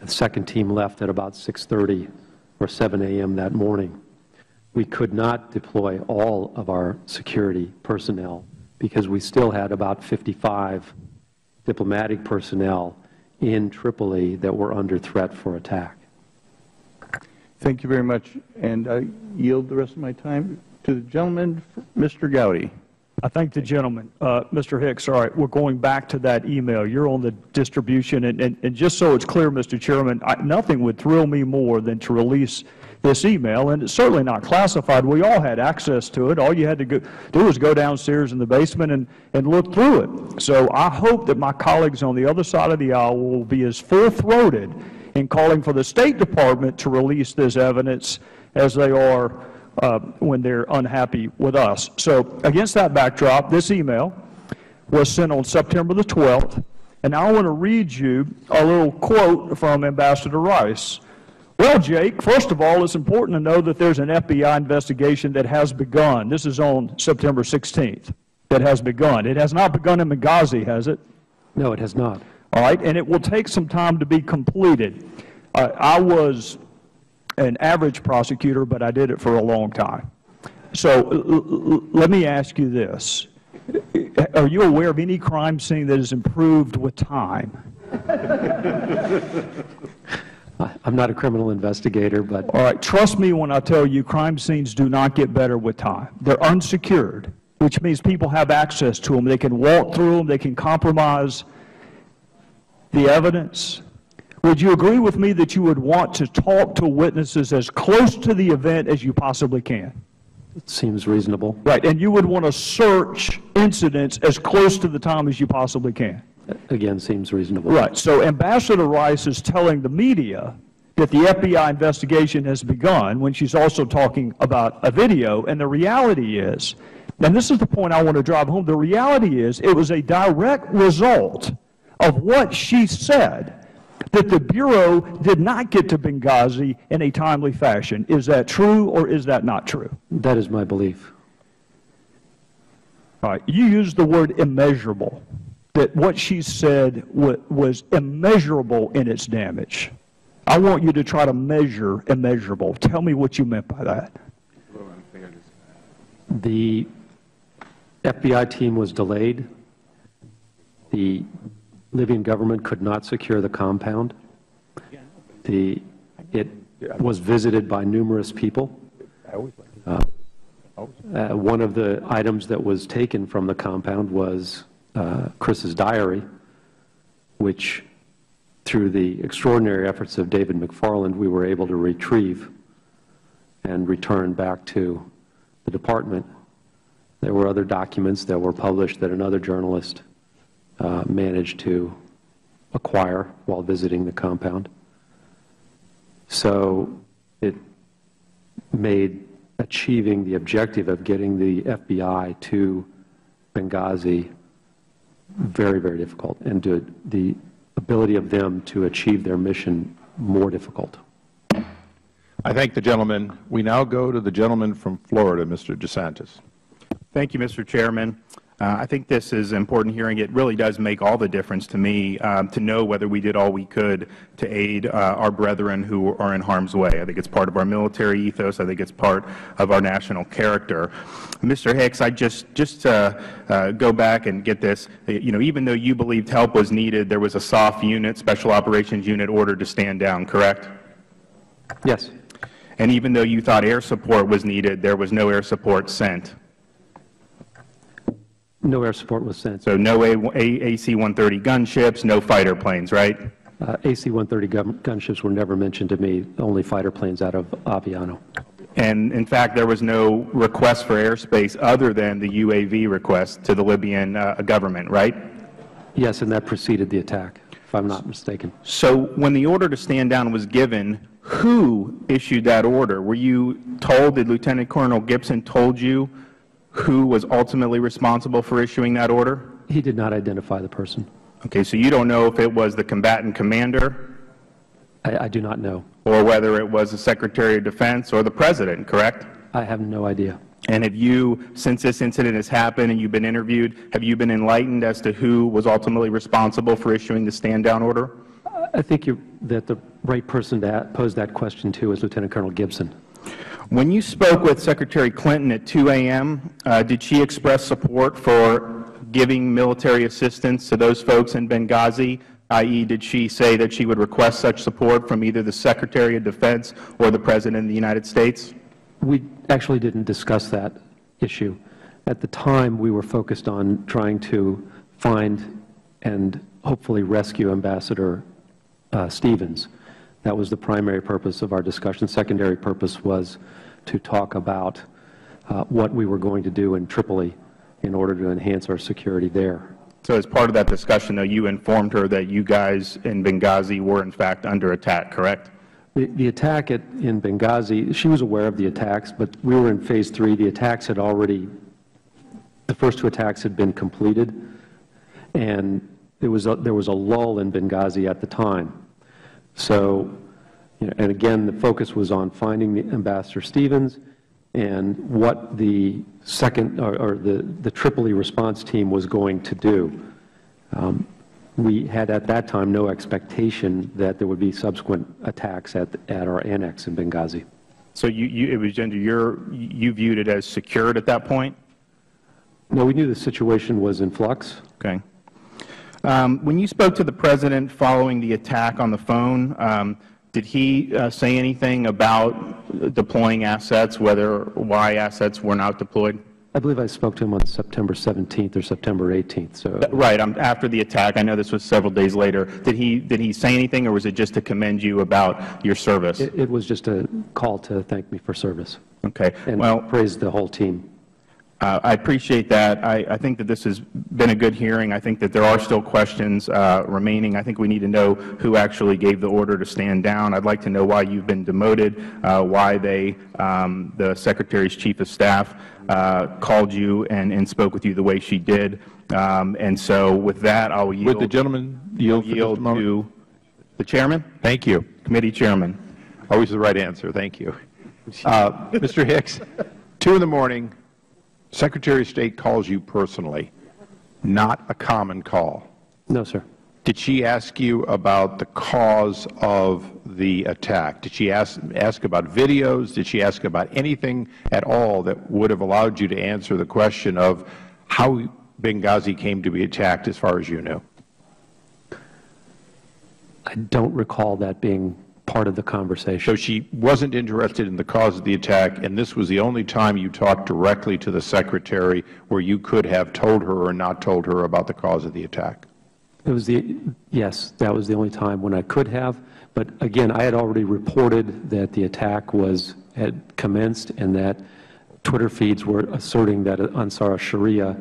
S4: The second team left at about 6:30 or 7 a.m. that morning. We could not deploy all of our security personnel because we still had about 55 diplomatic personnel in Tripoli that were under threat for attack.
S48: Thank you very much. And I yield the rest of my time to the gentleman, Mr. Gowdy.
S6: I thank the gentleman. Uh, Mr. Hicks, all right, we're going back to that email. You're on the distribution, and, and, and just so it's clear, Mr. Chairman, I, nothing would thrill me more than to release this email, and it's certainly not classified. We all had access to it. All you had to go, do was go downstairs in the basement and, and look through it. So I hope that my colleagues on the other side of the aisle will be as full-throated in calling for the State Department to release this evidence as they are uh, when they're unhappy with us. So against that backdrop, this email was sent on September the 12th, and I want to read you a little quote from Ambassador Rice. Well, Jake, first of all, it's important to know that there's an FBI investigation that has begun. This is on September 16th, that has begun. It has not begun in Benghazi, has it?
S4: No, it has not.
S6: All right, and it will take some time to be completed. Uh, I was an average prosecutor, but I did it for a long time. So let me ask you this. Are you aware of any crime scene that has improved with time? [laughs]
S4: I'm not a criminal investigator, but
S6: All right, trust me when I tell you crime scenes do not get better with time. They're unsecured, which means people have access to them. They can walk through them, they can compromise the evidence. Would you agree with me that you would want to talk to witnesses as close to the event as you possibly can?
S4: it seems reasonable.
S6: Right, and you would want to search incidents as close to the time as you possibly can.
S4: Again, seems reasonable.
S6: Right. So Ambassador Rice is telling the media that the FBI investigation has begun when she's also talking about a video. And the reality is, and this is the point I want to drive home, the reality is it was a direct result of what she said that the Bureau did not get to Benghazi in a timely fashion. Is that true or is that not true?
S4: That is my belief.
S6: All right. You used the word immeasurable, that what she said was immeasurable in its damage. I want you to try to measure immeasurable. Tell me what you meant by that.
S4: The FBI team was delayed. The Libyan government could not secure the compound. The, it was visited by numerous people. Uh, uh, One of the items that was taken from the compound was uh, Chris's diary, which, through the extraordinary efforts of David McFarland, we were able to retrieve and return back to the department. There were other documents that were published that another journalist uh, managed to acquire while visiting the compound. So it made achieving the objective of getting the FBI to Benghazi very, very difficult, and to the ability of them to achieve their mission more difficult.
S1: I thank the gentleman. We now go to the gentleman from Florida, Mr. DeSantis.
S49: Thank you, Mr. Chairman. Uh, I think this is an important hearing. It really does make all the difference to me um, to know whether we did all we could to aid uh, our brethren who are in harm's way. I think it's part of our military ethos. I think it's part of our national character. Mr. Hicks, I just just to uh, go back and get this. You know, even though you believed help was needed, there was a SOF unit, Special Operations Unit, ordered to stand down. Correct?
S4: Yes.
S49: And even though you thought air support was needed, there was no air support sent.
S4: No air support was sent.
S49: So no A- A- AC-130 gunships, no fighter planes, right?
S4: Uh, AC-130 gun- gunships were never mentioned to me, only fighter planes out of Aviano.
S49: And in fact, there was no request for airspace other than the UAV request to the Libyan uh, government, right?
S4: Yes, and that preceded the attack, if I'm not mistaken.
S49: So when the order to stand down was given, who issued that order? Were you told, did Lieutenant Colonel Gibson told you who was ultimately responsible for issuing that order?
S4: He did not identify the person.
S49: Okay, so you don't know if it was the combatant commander
S4: I, I do not know.
S49: or whether it was the Secretary of Defense or the President, correct?
S4: I have no idea.
S49: And have you, since this incident has happened and you've been interviewed, have you been enlightened as to who was ultimately responsible for issuing the stand-down order?
S4: I think you, that the right person to pose that question to is Lieutenant Colonel Gibson.
S49: When you spoke with Secretary Clinton at 2 a.m., uh, did she express support for giving military assistance to those folks in Benghazi, i.e., did she say that she would request such support from either the Secretary of Defense or the President of the United States?
S4: We actually didn't discuss that issue. At the time, we were focused on trying to find and hopefully rescue Ambassador uh, Stevens. That was the primary purpose of our discussion. Secondary purpose was to talk about uh, what we were going to do in Tripoli in order to enhance our security there.
S49: So as part of that discussion, though, you informed her that you guys in Benghazi were, in fact, under attack, correct?
S4: The, the attack at, in Benghazi, she was aware of the attacks, but we were in phase three. The attacks had already, the first two attacks had been completed, and there was a, there was a lull in Benghazi at the time. So, you know, and again, the focus was on finding the Ambassador Stevens and what the second, or, or the, the Tripoli response team was going to do. Um, we had at that time no expectation that there would be subsequent attacks at, at our annex in Benghazi.
S49: So you, you, it was under your, you viewed it as secured at that point?
S4: No, we knew the situation was in flux.
S49: Okay. Um, when you spoke to the President following the attack on the phone, um, did he uh, say anything about deploying assets, whether, why assets were not deployed?
S4: I believe I spoke to him on September 17th or September 18th, so.
S49: Right, um, after the attack, I know this was several days later. Did he, did he say anything, or was it just to commend you about your service?
S4: It, it was just a call to thank me for service.
S49: Okay.
S4: And
S49: Well-
S4: praise the whole team.
S49: Uh, I appreciate that. I, I think that this has been a good hearing. I think that there are still questions uh, remaining. I think we need to know who actually gave the order to stand down. I'd like to know why you've been demoted, uh, why they, um, the Secretary's Chief of Staff, uh, called you and, and spoke with you the way she did. Um, and so with that, I'll yield.
S1: Would the gentleman yield for just a
S49: yield to the Chairman?
S1: Thank you.
S49: Committee Chairman.
S1: Always the right answer. Thank you. Uh, Mr. Hicks, 2 in the morning, Secretary of State calls you personally. Not a common call.
S4: No, sir.
S1: Did she ask you about the cause of the attack? Did she ask, ask about videos? Did she ask about anything at all that would have allowed you to answer the question of how Benghazi came to be attacked as far as you knew?
S4: I don't recall that being part of the conversation.
S1: So she wasn't interested in the cause of the attack, and this was the only time you talked directly to the Secretary where you could have told her or not told her about the cause of the attack?
S4: It was the, yes, that was the only time when I could have. But again, I had already reported that the attack was, had commenced and that Twitter feeds were asserting that Ansar Sharia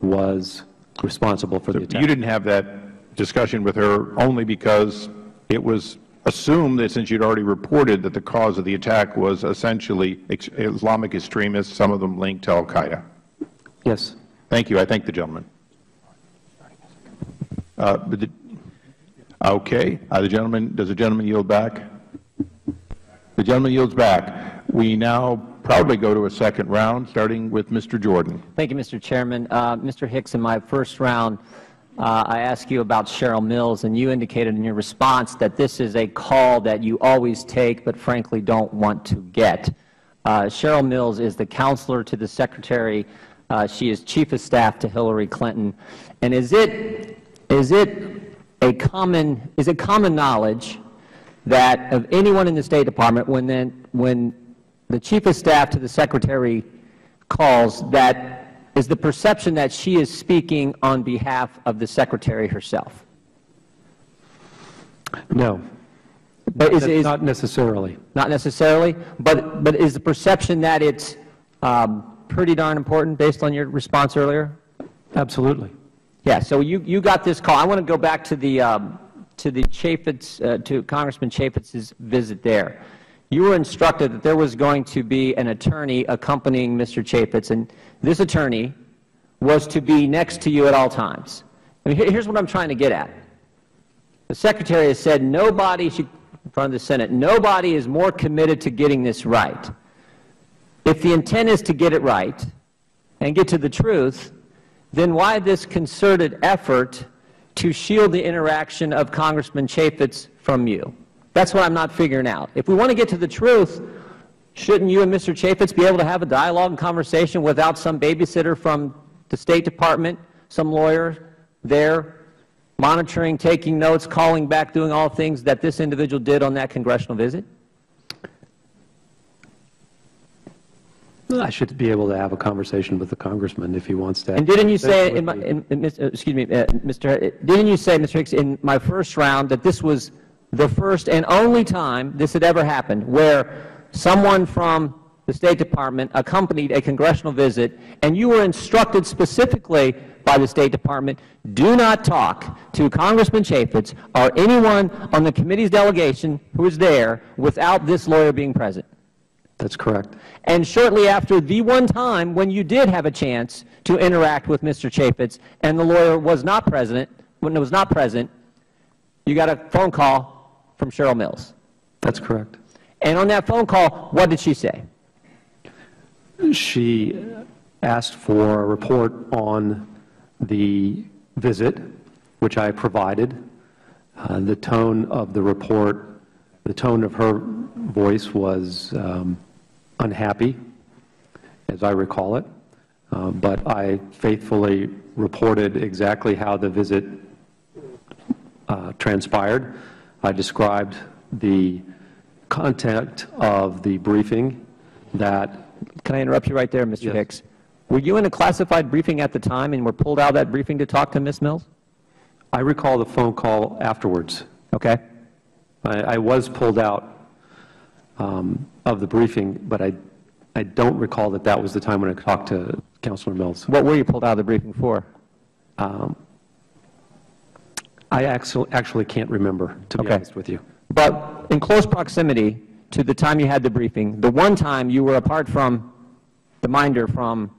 S4: was responsible for the attack.
S1: You didn't have that discussion with her only because it was assumed that since you'd already reported that the cause of the attack was essentially ex- Islamic extremists, some of them linked to al-Qaeda?
S4: Yes.
S1: Thank you. I thank the gentleman. Uh, the- Okay. Uh, The gentleman, does the gentleman yield back? The gentleman yields back. We now probably go to a second round, starting with Mr. Jordan.
S16: Thank you, Mr. Chairman. Uh, Mr. Hicks, in my first round, uh, I asked you about Cheryl Mills, and you indicated in your response that this is a call that you always take but frankly don't want to get. Uh, Cheryl Mills is the counselor to the Secretary. Uh, she is Chief of Staff to Hillary Clinton. And is it, is it a common, is it common knowledge that of anyone in the State Department, when, then, when the Chief of Staff to the Secretary calls, that is the perception that she is speaking on behalf of the Secretary herself?
S4: No.
S16: But is,
S4: Not-
S16: is,
S4: Not necessarily.
S16: not necessarily, but, but is the perception that it's um, pretty darn important based on your response earlier?
S4: Absolutely.
S16: Yeah, so you, you got this call. I want to go back to the, um, to the Chaffetz, uh, to Congressman Chaffetz's visit there. You were instructed that there was going to be an attorney accompanying Mr. Chaffetz, and this attorney was to be next to you at all times. I mean, here's what I'm trying to get at. The Secretary has said nobody, she, in front of the Senate, nobody is more committed to getting this right. If the intent is to get it right and get to the truth, then why this concerted effort to shield the interaction of Congressman Chaffetz from you? That's what I'm not figuring out. If we want to get to the truth, shouldn't you and Mr. Chaffetz be able to have a dialogue and conversation without some babysitter from the State Department, some lawyer there monitoring, taking notes, calling back, doing all things that this individual did on that congressional visit?
S4: I should be able to have a conversation with the congressman if he wants to.
S16: And didn't you say, in my, in, in, uh, excuse me, uh, Mr., uh, didn't you say, Mr. Hicks, in my first round that this was the first and only time this had ever happened where someone from the State Department accompanied a congressional visit and you were instructed specifically by the State Department, do not talk to Congressman Chaffetz or anyone on the committee's delegation who is there without this lawyer being present?
S4: That's correct.
S16: And shortly after the one time when you did have a chance to interact with Mr. Chaffetz and the lawyer was not present, when it was not present, you got a phone call from Cheryl Mills.
S4: That's correct.
S16: And on that phone call, what did she say?
S4: She asked for a report on the visit, which I provided. Uh, The tone of the report The tone of her voice was um, unhappy, as I recall it, Uh, but I faithfully reported exactly how the visit uh, transpired. I described the content of the briefing that...
S16: Can I interrupt you right there, Mr. Hicks? Were you in a classified briefing at the time and were pulled out of that briefing to talk to Ms. Mills?
S4: I recall the phone call afterwards.
S16: Okay.
S4: I, I was pulled out um, of the briefing, but I, I don't recall that that was the time when I talked to Counselor Mills.
S16: What were you pulled out of the briefing for?
S4: Um, I actually, actually can't remember, to be
S16: Okay.
S4: honest with you.
S16: But in close proximity to the time you had the briefing, the one time you were apart from the minder from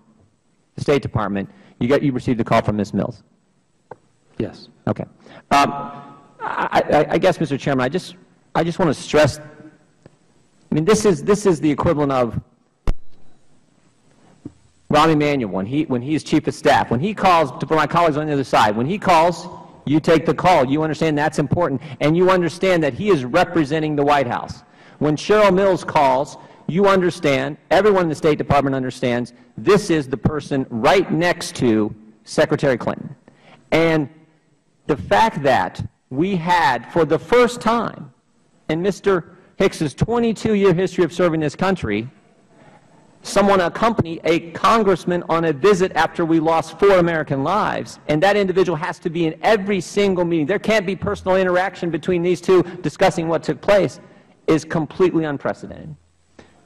S16: the State Department, you got, you received a call from Ms. Mills?
S4: Yes.
S16: Okay. Um, I, I, I guess, Mr. Chairman, I just, I just want to stress, I mean, this is, this is the equivalent of Rahm Emanuel, when he, when he's chief of staff. When he calls, for my colleagues on the other side, when he calls, you take the call. You understand that's important, and you understand that he is representing the White House. When Cheryl Mills calls, you understand, everyone in the State Department understands, this is the person right next to Secretary Clinton. And the fact that we had, for the first time in Mr. Hicks's 22-year history of serving this country, someone accompany a congressman on a visit after we lost four American lives, and that individual has to be in every single meeting. There can't be personal interaction between these two discussing what took place, is completely unprecedented.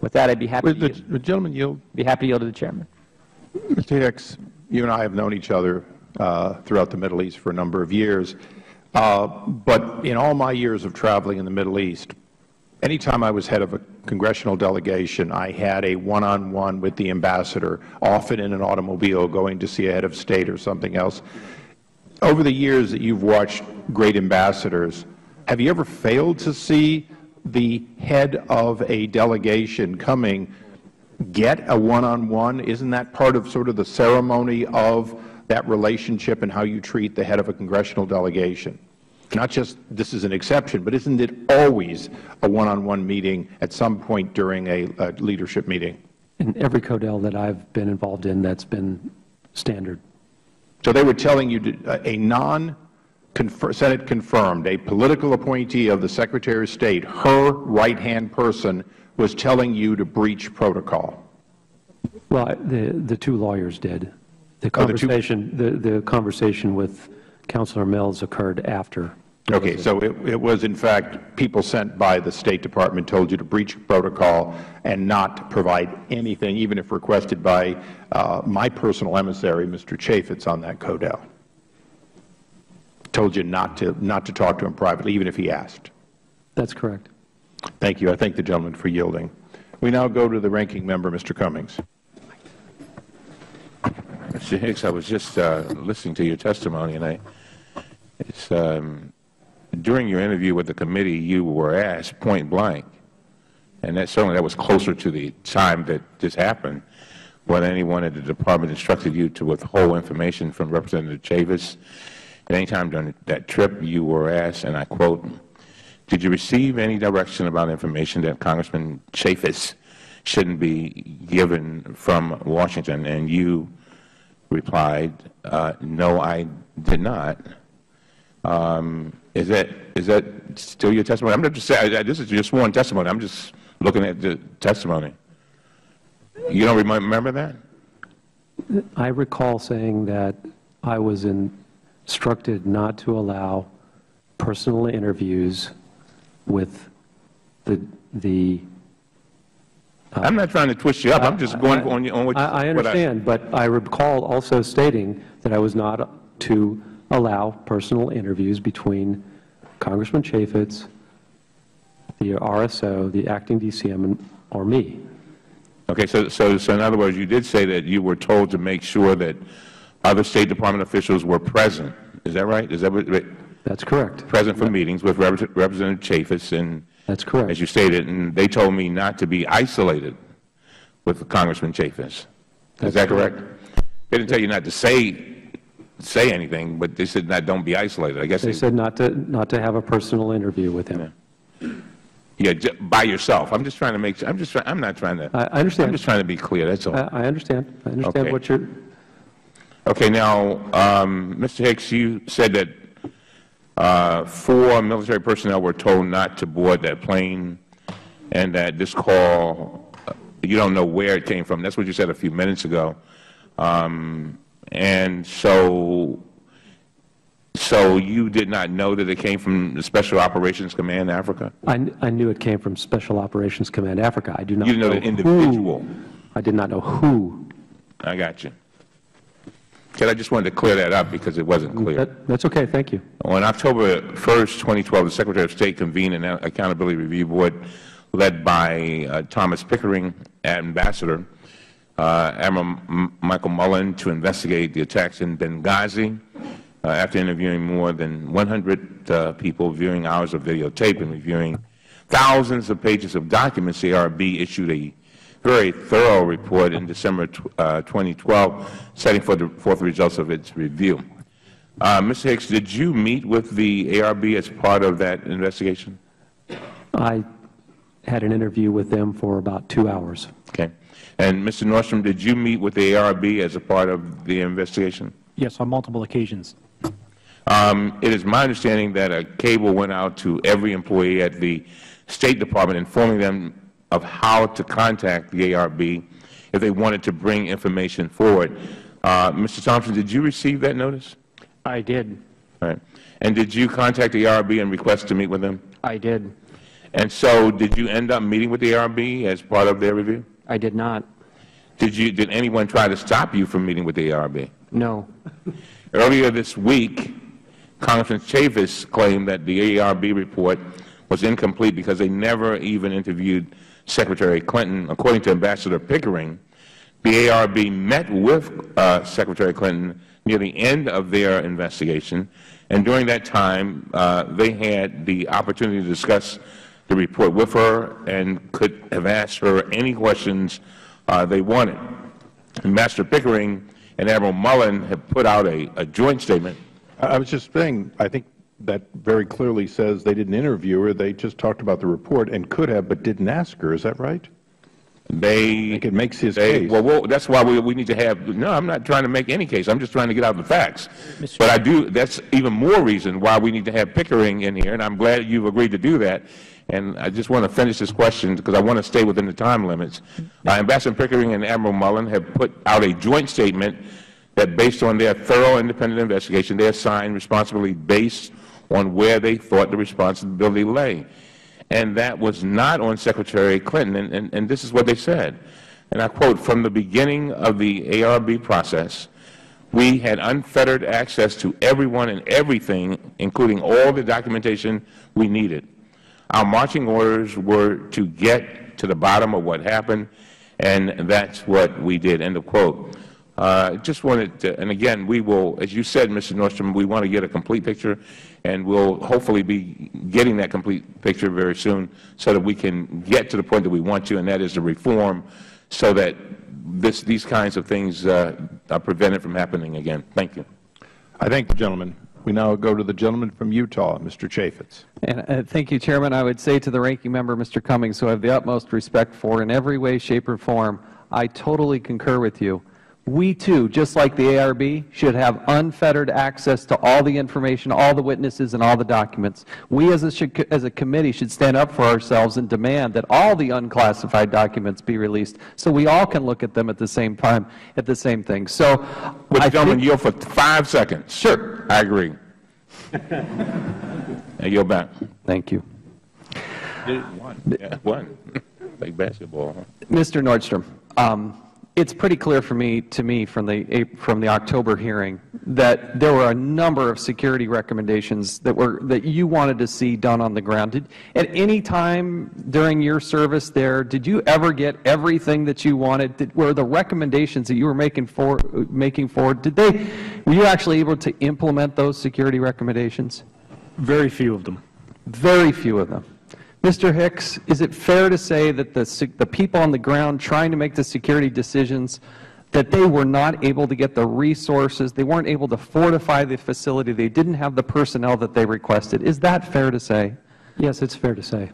S16: With that, I'd be happy
S1: Would
S16: to
S1: the
S16: yield,
S1: the gentleman yield?
S16: be happy to yield to the chairman.
S1: Mr. Hicks, you and I have known each other uh, throughout the Middle East for a number of years. Uh, but in all my years of traveling in the Middle East, anytime I was head of a congressional delegation, I had a one-on-one with the ambassador, often in an automobile going to see a head of state or something else. Over the years that you've watched great ambassadors, have you ever failed to see the head of a delegation coming get a one-on-one? Isn't that part of sort of the ceremony of that relationship and how you treat the head of a congressional delegation? Not just this is an exception, but isn't it always a one-on-one meeting at some point during a, a leadership meeting?
S4: In every CODEL that I've been involved in, that's been standard.
S1: So they were telling you, to, a non Senate confirmed, a political appointee of the Secretary of State, her right-hand person, was telling you to breach protocol.
S4: Well, the, the two lawyers did. The
S1: Oh, the
S4: conversation, the, the conversation with Counselor Mills occurred after.
S1: Okay, so it, it was in fact people sent by the State Department told you to breach protocol and not provide anything, even if requested by uh, my personal emissary, Mr. Chaffetz, on that CODEL. Told you not to, not to talk to him privately, even if he asked.
S4: That's correct.
S1: Thank you. I thank the gentleman for yielding. We now go to the ranking member, Mr. Cummings.
S2: Mr. Hicks, I was just uh, listening to your testimony, and I, it's, um, during your interview with the committee, you were asked point blank, and that certainly that was closer to the time that this happened, whether anyone at the department instructed you to withhold information from Representative Chaffetz. At any time during that trip, you were asked, and I quote, did you receive any direction about information that Congressman Chaffetz shouldn't be given from Washington? And you replied, uh, no, I did not. Um, is that is that still your testimony? I'm not just saying this is your sworn testimony. I'm just looking at the testimony. You don't remember that?
S4: I recall saying that I was instructed not to allow personal interviews with the, the
S2: I'm not trying to twist you up. I'm just going on, on what,
S4: I, I
S2: what
S4: understand, but I recall also stating that I was not to allow personal interviews between Congressman Chaffetz, the RSO, the acting DCM, and, or me.
S2: Okay, so, so, so in other words, you did say that you were told to make sure that other State Department officials were present. Is that right? Is that what?
S4: That's correct.
S2: Present for meetings with Repres- Representative Chaffetz and.
S4: That's correct.
S2: As you stated, and they told me not to be isolated with Congressman Chaffetz. Is
S4: That's
S2: that
S4: correct.
S2: correct? They didn't tell you not to say, say anything, but they said not, don't be isolated. I guess
S4: They said not to, not to have a personal interview with him.
S2: Yeah, ju- by yourself. I'm just trying to make, I'm just, try- I'm not trying to.
S4: I I understand.
S2: I'm just trying to be clear, that's all.
S4: I I understand. I understand
S2: Okay.
S4: what you're,
S2: Okay, now, um, Mr. Hicks, you said that uh, four military personnel were told not to board that plane, and that this call, uh, you don't know where it came from. That's what you said a few minutes ago. Um, And so, so you did not know that it came from the Special Operations Command Africa?
S4: I I knew it came from Special Operations Command Africa. I do not
S2: You didn't know the
S4: who-
S2: individual?
S4: I did not know who.
S2: I got you. Because I just wanted to clear that up because it wasn't clear.
S4: That- That's okay, thank you.
S2: On October 1st, 2012, the Secretary of State convened an Accountability Review Board led by uh, Thomas Pickering, Ambassador, Admiral M- Michael Mullen, to investigate the attacks in Benghazi. Uh, After interviewing more than 100 uh, people, viewing hours of videotape, and reviewing thousands of pages of documents, the ARB issued a very thorough report in December uh, 2012, setting forth the, forth the results of its review. Uh, Mr. Hicks, did you meet with the ARB as part of that investigation?
S4: I had an interview with them for about two hours.
S2: Okay. And Mr. Nordstrom, did you meet with the ARB as a part of the investigation?
S5: Yes, on multiple occasions.
S2: Um, it is my understanding that a cable went out to every employee at the State Department informing them of how to contact the ARB if they wanted to bring information forward. Uh, Mr. Thompson, did you receive that notice?
S3: I did.
S2: All right. And did you contact the ARB and request to meet with them?
S3: I did.
S2: And so did you end up meeting with the ARB as part of their review?
S3: I did not.
S2: Did you, did anyone try to stop you from meeting with the ARB?
S3: No. [laughs]
S2: Earlier this week, Congressman Chaffetz claimed that the ARB report was incomplete because they never even interviewed Secretary Clinton. According to Ambassador Pickering, the ARB met with uh, Secretary Clinton near the end of their investigation, and during that time, uh, they had the opportunity to discuss the report with her and could have asked her any questions uh, they wanted. Ambassador Pickering and Admiral Mullen have put out a, a joint statement.
S1: I I was just saying, I think that very clearly says they didn't interview her, they just talked about the report and could have, but didn't ask her. Is that right?
S2: They,
S1: I think it makes his
S2: they,
S1: case.
S2: well, well, that's why we, we need to have, no, I'm not trying to make any case. I'm just trying to get out the facts. But I do, that's even more reason why we need to have Pickering in here, and I'm glad you've agreed to do that. And I just want to finish this question because I want to stay within the time limits. Uh, Ambassador Pickering and Admiral Mullen have put out a joint statement that based on their thorough independent investigation, they assigned responsibility based on where they thought the responsibility lay. And that was not on Secretary Clinton, and, and, and this is what they said. And I quote, from the beginning of the ARB process, we had unfettered access to everyone and everything, including all the documentation we needed. Our marching orders were to get to the bottom of what happened, and that's what we did, end of quote. Uh, just wanted to, and again, we will, as you said, Mr. Nordstrom, we want to get a complete picture, and we'll hopefully be getting that complete picture very soon so that we can get to the point that we want to, and that is to reform so that this, these kinds of things uh, are prevented from happening again. Thank you.
S1: I thank the gentleman. We now go to the gentleman from Utah, Mr. Chaffetz.
S8: And uh, thank you, Chairman. I would say to the ranking member, Mr. Cummings, who I have the utmost respect for in every way, shape, or form, I totally concur with you. We, too, just like the ARB, should have unfettered access to all the information, all the witnesses, and all the documents. We, as a, as a committee, should stand up for ourselves and demand that all the unclassified documents be released so we all can look at them at the same time, at the same thing. So,
S2: Would
S8: I
S2: the gentleman yield for five seconds?
S8: Sure.
S2: I agree. [laughs] And yield back.
S8: Thank you.
S2: One. Yeah, one. Like basketball, huh?
S8: Mr. Nordstrom, um, it's pretty clear for me, to me, from the, from the October hearing, that there were a number of security recommendations that were, that you wanted to see done on the ground. Did, at any time during your service there, did you ever get everything that you wanted? Did, were the recommendations that you were making for, making forward, did they, were you actually able to implement those security recommendations?
S5: Very few of them.
S8: Very few of them. Mr. Hicks, is it fair to say that the, the people on the ground trying to make the security decisions, that they were not able to get the resources, they weren't able to fortify the facility, they didn't have the personnel that they requested? Is that fair to say?
S4: Yes, it's fair to say.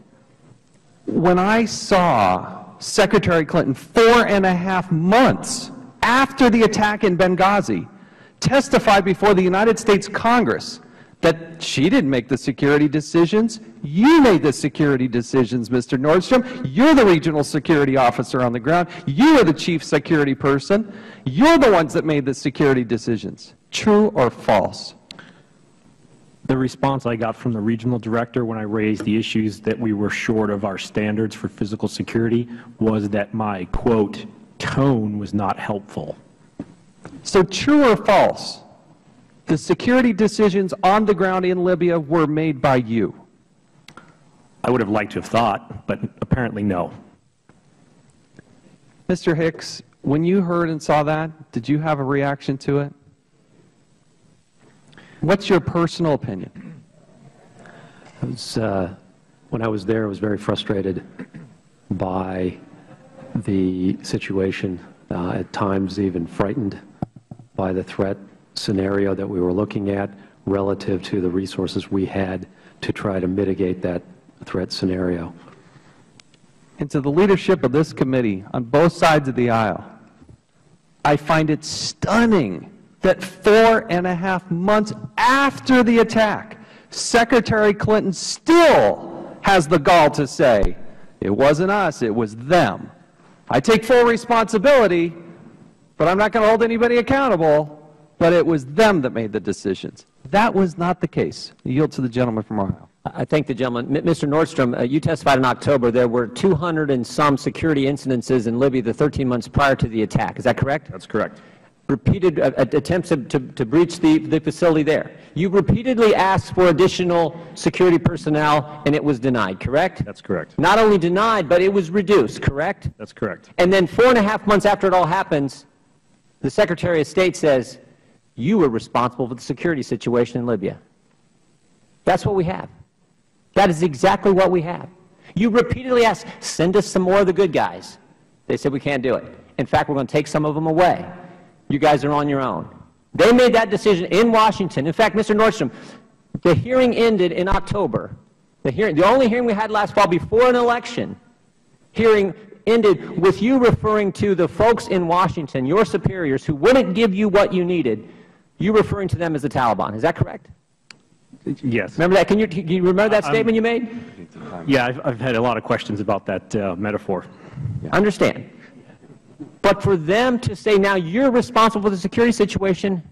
S8: when I saw Secretary Clinton four and a half months after the attack in Benghazi testify before the United States Congress that she didn't make the security decisions. You made the security decisions, Mr. Nordstrom. You're the regional security officer on the ground. You are the chief security person. You're the ones that made the security decisions. True or false?
S5: The response I got from the regional director when I raised the issues that we were short of our standards for physical security was that my, quote, tone was not helpful.
S8: So true or false? The security decisions on the ground in Libya were made by you.
S5: I would have liked to have thought, but apparently no.
S8: Mr. Hicks, when you heard and saw that, did you have a reaction to it? What's your personal opinion?
S4: I was, uh, when I was there, I was very frustrated by the situation, uh, at times even frightened by the threat scenario that we were looking at relative to the resources we had to try to mitigate that threat scenario.
S8: And to the leadership of this committee on both sides of the aisle, I find it stunning that four and a half months after the attack, Secretary Clinton still has the gall to say, it wasn't us, it was them. I take full responsibility, but I'm not going to hold anybody accountable, but it was them that made the decisions. That was not the case. I yield to the gentleman from Ohio.
S16: I thank the gentleman. Mr. Nordstrom, uh, you testified in October there were 200 and some security incidences in Libya the 13 months prior to the attack. Is that correct?
S5: That's correct.
S16: Repeated uh, attempts to, to, to breach the, the facility there. You repeatedly asked for additional security personnel, and it was denied, correct?
S5: That's correct.
S16: Not only denied, but it was reduced, correct?
S5: That's correct.
S16: And then four and a half months after it all happens, the Secretary of State says, you were responsible for the security situation in Libya. That's what we have. That is exactly what we have. You repeatedly asked, send us some more of the good guys. They said, we can't do it. In fact, we're going to take some of them away. You guys are on your own. They made that decision in Washington. In fact, Mr. Nordstrom, the hearing ended in October. The, hearing, the only hearing we had last fall before an election, hearing ended with you referring to the folks in Washington, your superiors, who wouldn't give you what you needed, you referring to them as the Taliban. Is that correct?
S5: Yes.
S16: Remember that? Can you, can you remember that
S5: I'm-
S16: statement you made?
S5: Yeah, I've, I've had a lot of questions about that uh, metaphor.
S16: Understand. But for them to say now you're responsible for the security situation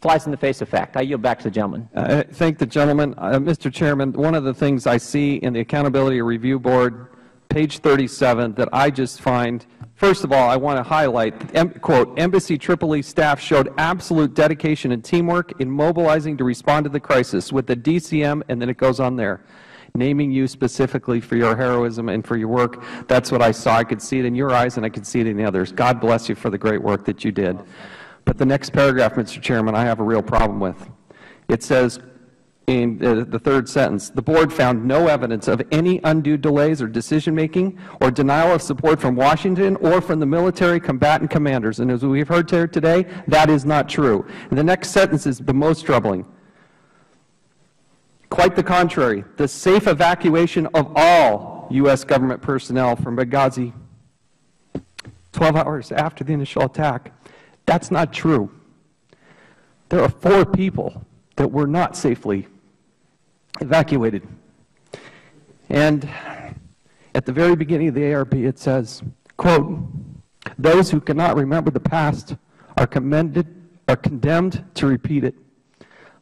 S16: flies in the face of fact. I yield back to the gentleman.
S8: I thank the gentleman. Uh, Mr. Chairman, one of the things I see in the Accountability Review Board, page 37, that I just find, first of all, I want to highlight, quote, Embassy Tripoli staff showed absolute dedication and teamwork in mobilizing to respond to the crisis with the DCM, and then it goes on there, naming you specifically for your heroism and for your work. That's what I saw. I could see it in your eyes, and I could see it in the others. God bless you for the great work that you did. But the next paragraph, Mr. Chairman, I have a real problem with. It says, in the, third sentence, the board found no evidence of any undue delays or decision-making or denial of support from Washington or from the military combatant commanders. And as we've heard here today, that is not true. And the next sentence is the most troubling. Quite the contrary, the safe evacuation of all U.S. government personnel from Benghazi 12 hours after the initial attack. That's not true. There are four people that were not safely evacuated. And at the very beginning of the ARB, it says, quote, those who cannot remember the past are commended, are condemned to repeat it.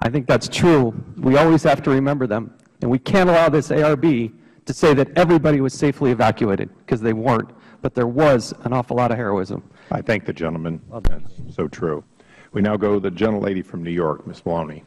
S8: I think that's true. We always have to remember them. And we can't allow this ARB to say that everybody was safely evacuated, because they weren't. But there was an awful lot of heroism.
S38: I thank the gentleman. That's so true. We now go to the gentlelady from New York, Ms. Maloney.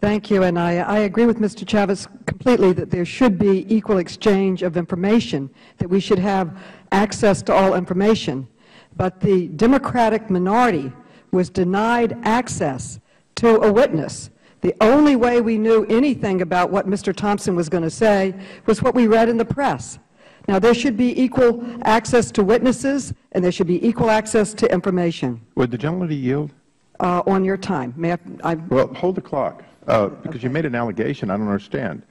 S44: Thank you, and I, I agree with Mr. Chaffetz completely that there should be equal exchange of information, that we should have access to all information. But the Democratic minority was denied access to a witness. The only way we knew anything about what Mr. Thompson was going to say was what we read in the press. Now, there should be equal access to witnesses, and there should be equal access to information.
S38: Would the gentleman yield?
S44: Uh, on your time. May I, I,
S38: Well, hold the clock, uh, because you made an allegation I don't understand.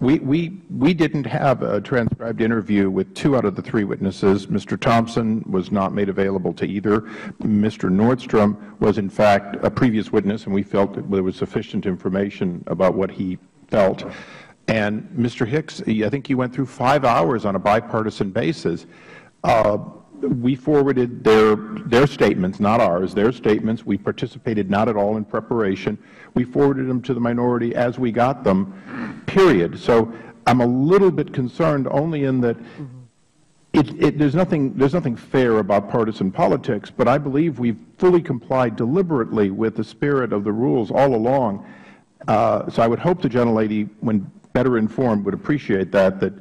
S1: We, we, we didn't have a transcribed interview with two out of the three witnesses. Mr. Thompson was not made available to either. Mr. Nordstrom was, in fact, a previous witness, and we felt that there was sufficient information about what he felt. And Mr. Hicks, I think he went through five hours on a bipartisan basis. Uh, we forwarded their, their statements, not ours, their statements. We participated not at all in preparation. We forwarded them to the minority as we got them, period. So I'm a little bit concerned only in that it, it, there's, nothing, there's nothing fair about partisan politics, but I believe we've fully complied deliberately with the spirit of the rules all along. Uh, so I would hope the gentlelady, when better informed, would appreciate that, that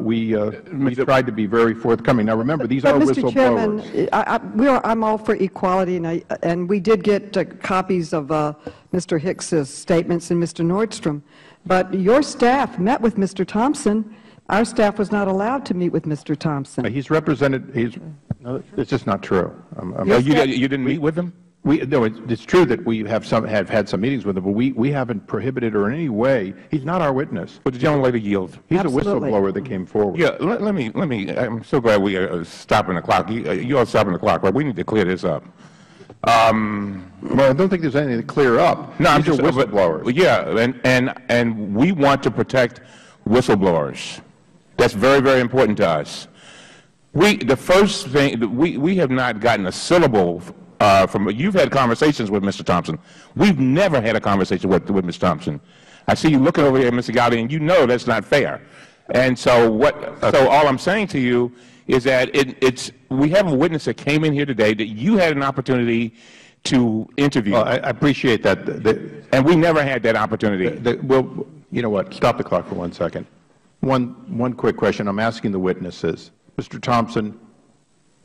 S1: we, uh, we tried to be very forthcoming. Now, remember, these
S7: But,
S1: are
S7: Mr.
S1: whistleblowers.
S7: Chairman, I, I, we are, I'm all for equality, and, I, and we did get uh, copies of uh, Mr. Hicks's statements and Mr. Nordstrom. But your staff met with Mr. Thompson. Our staff was not allowed to meet with Mr. Thompson.
S1: He's represented, he's, no, it's just not true. Um, um,
S7: Your staff-
S1: you didn't meet with him? We, no, it's, it's true that we have some, have had some meetings with him, but we, we haven't prohibited or in any way, he's not our witness.
S2: Would the gentlelady yield?
S1: He's
S2: Absolutely.
S1: a whistleblower that came forward.
S2: Yeah, let, let me, let me, I'm so glad we are stopping the clock. You, uh, you are stopping the clock, right? We need to clear this up. Um,
S1: well, I don't think there's anything to clear up.
S2: No, I'm just,
S1: are
S2: but-
S1: whistleblowers.
S2: Yeah, and, and, and we want to protect whistleblowers. That's very, very important to us. We, the first thing, we, we have not gotten a syllable uh, from, you've had conversations with Mr. Thompson. We've never had a conversation with, with Mr. Thompson. I see you looking over here, Mr. Gowdy, and you know that's not fair. And so what, so all I'm saying to you is that it, it's, we have a witness that came in here today that you had an opportunity to interview.
S1: Well, I, I appreciate that. The-
S2: And we never had that opportunity.
S1: the- well, you know what, stop the clock for one second. One, one quick question. I'm asking the witnesses. Mr. Thompson,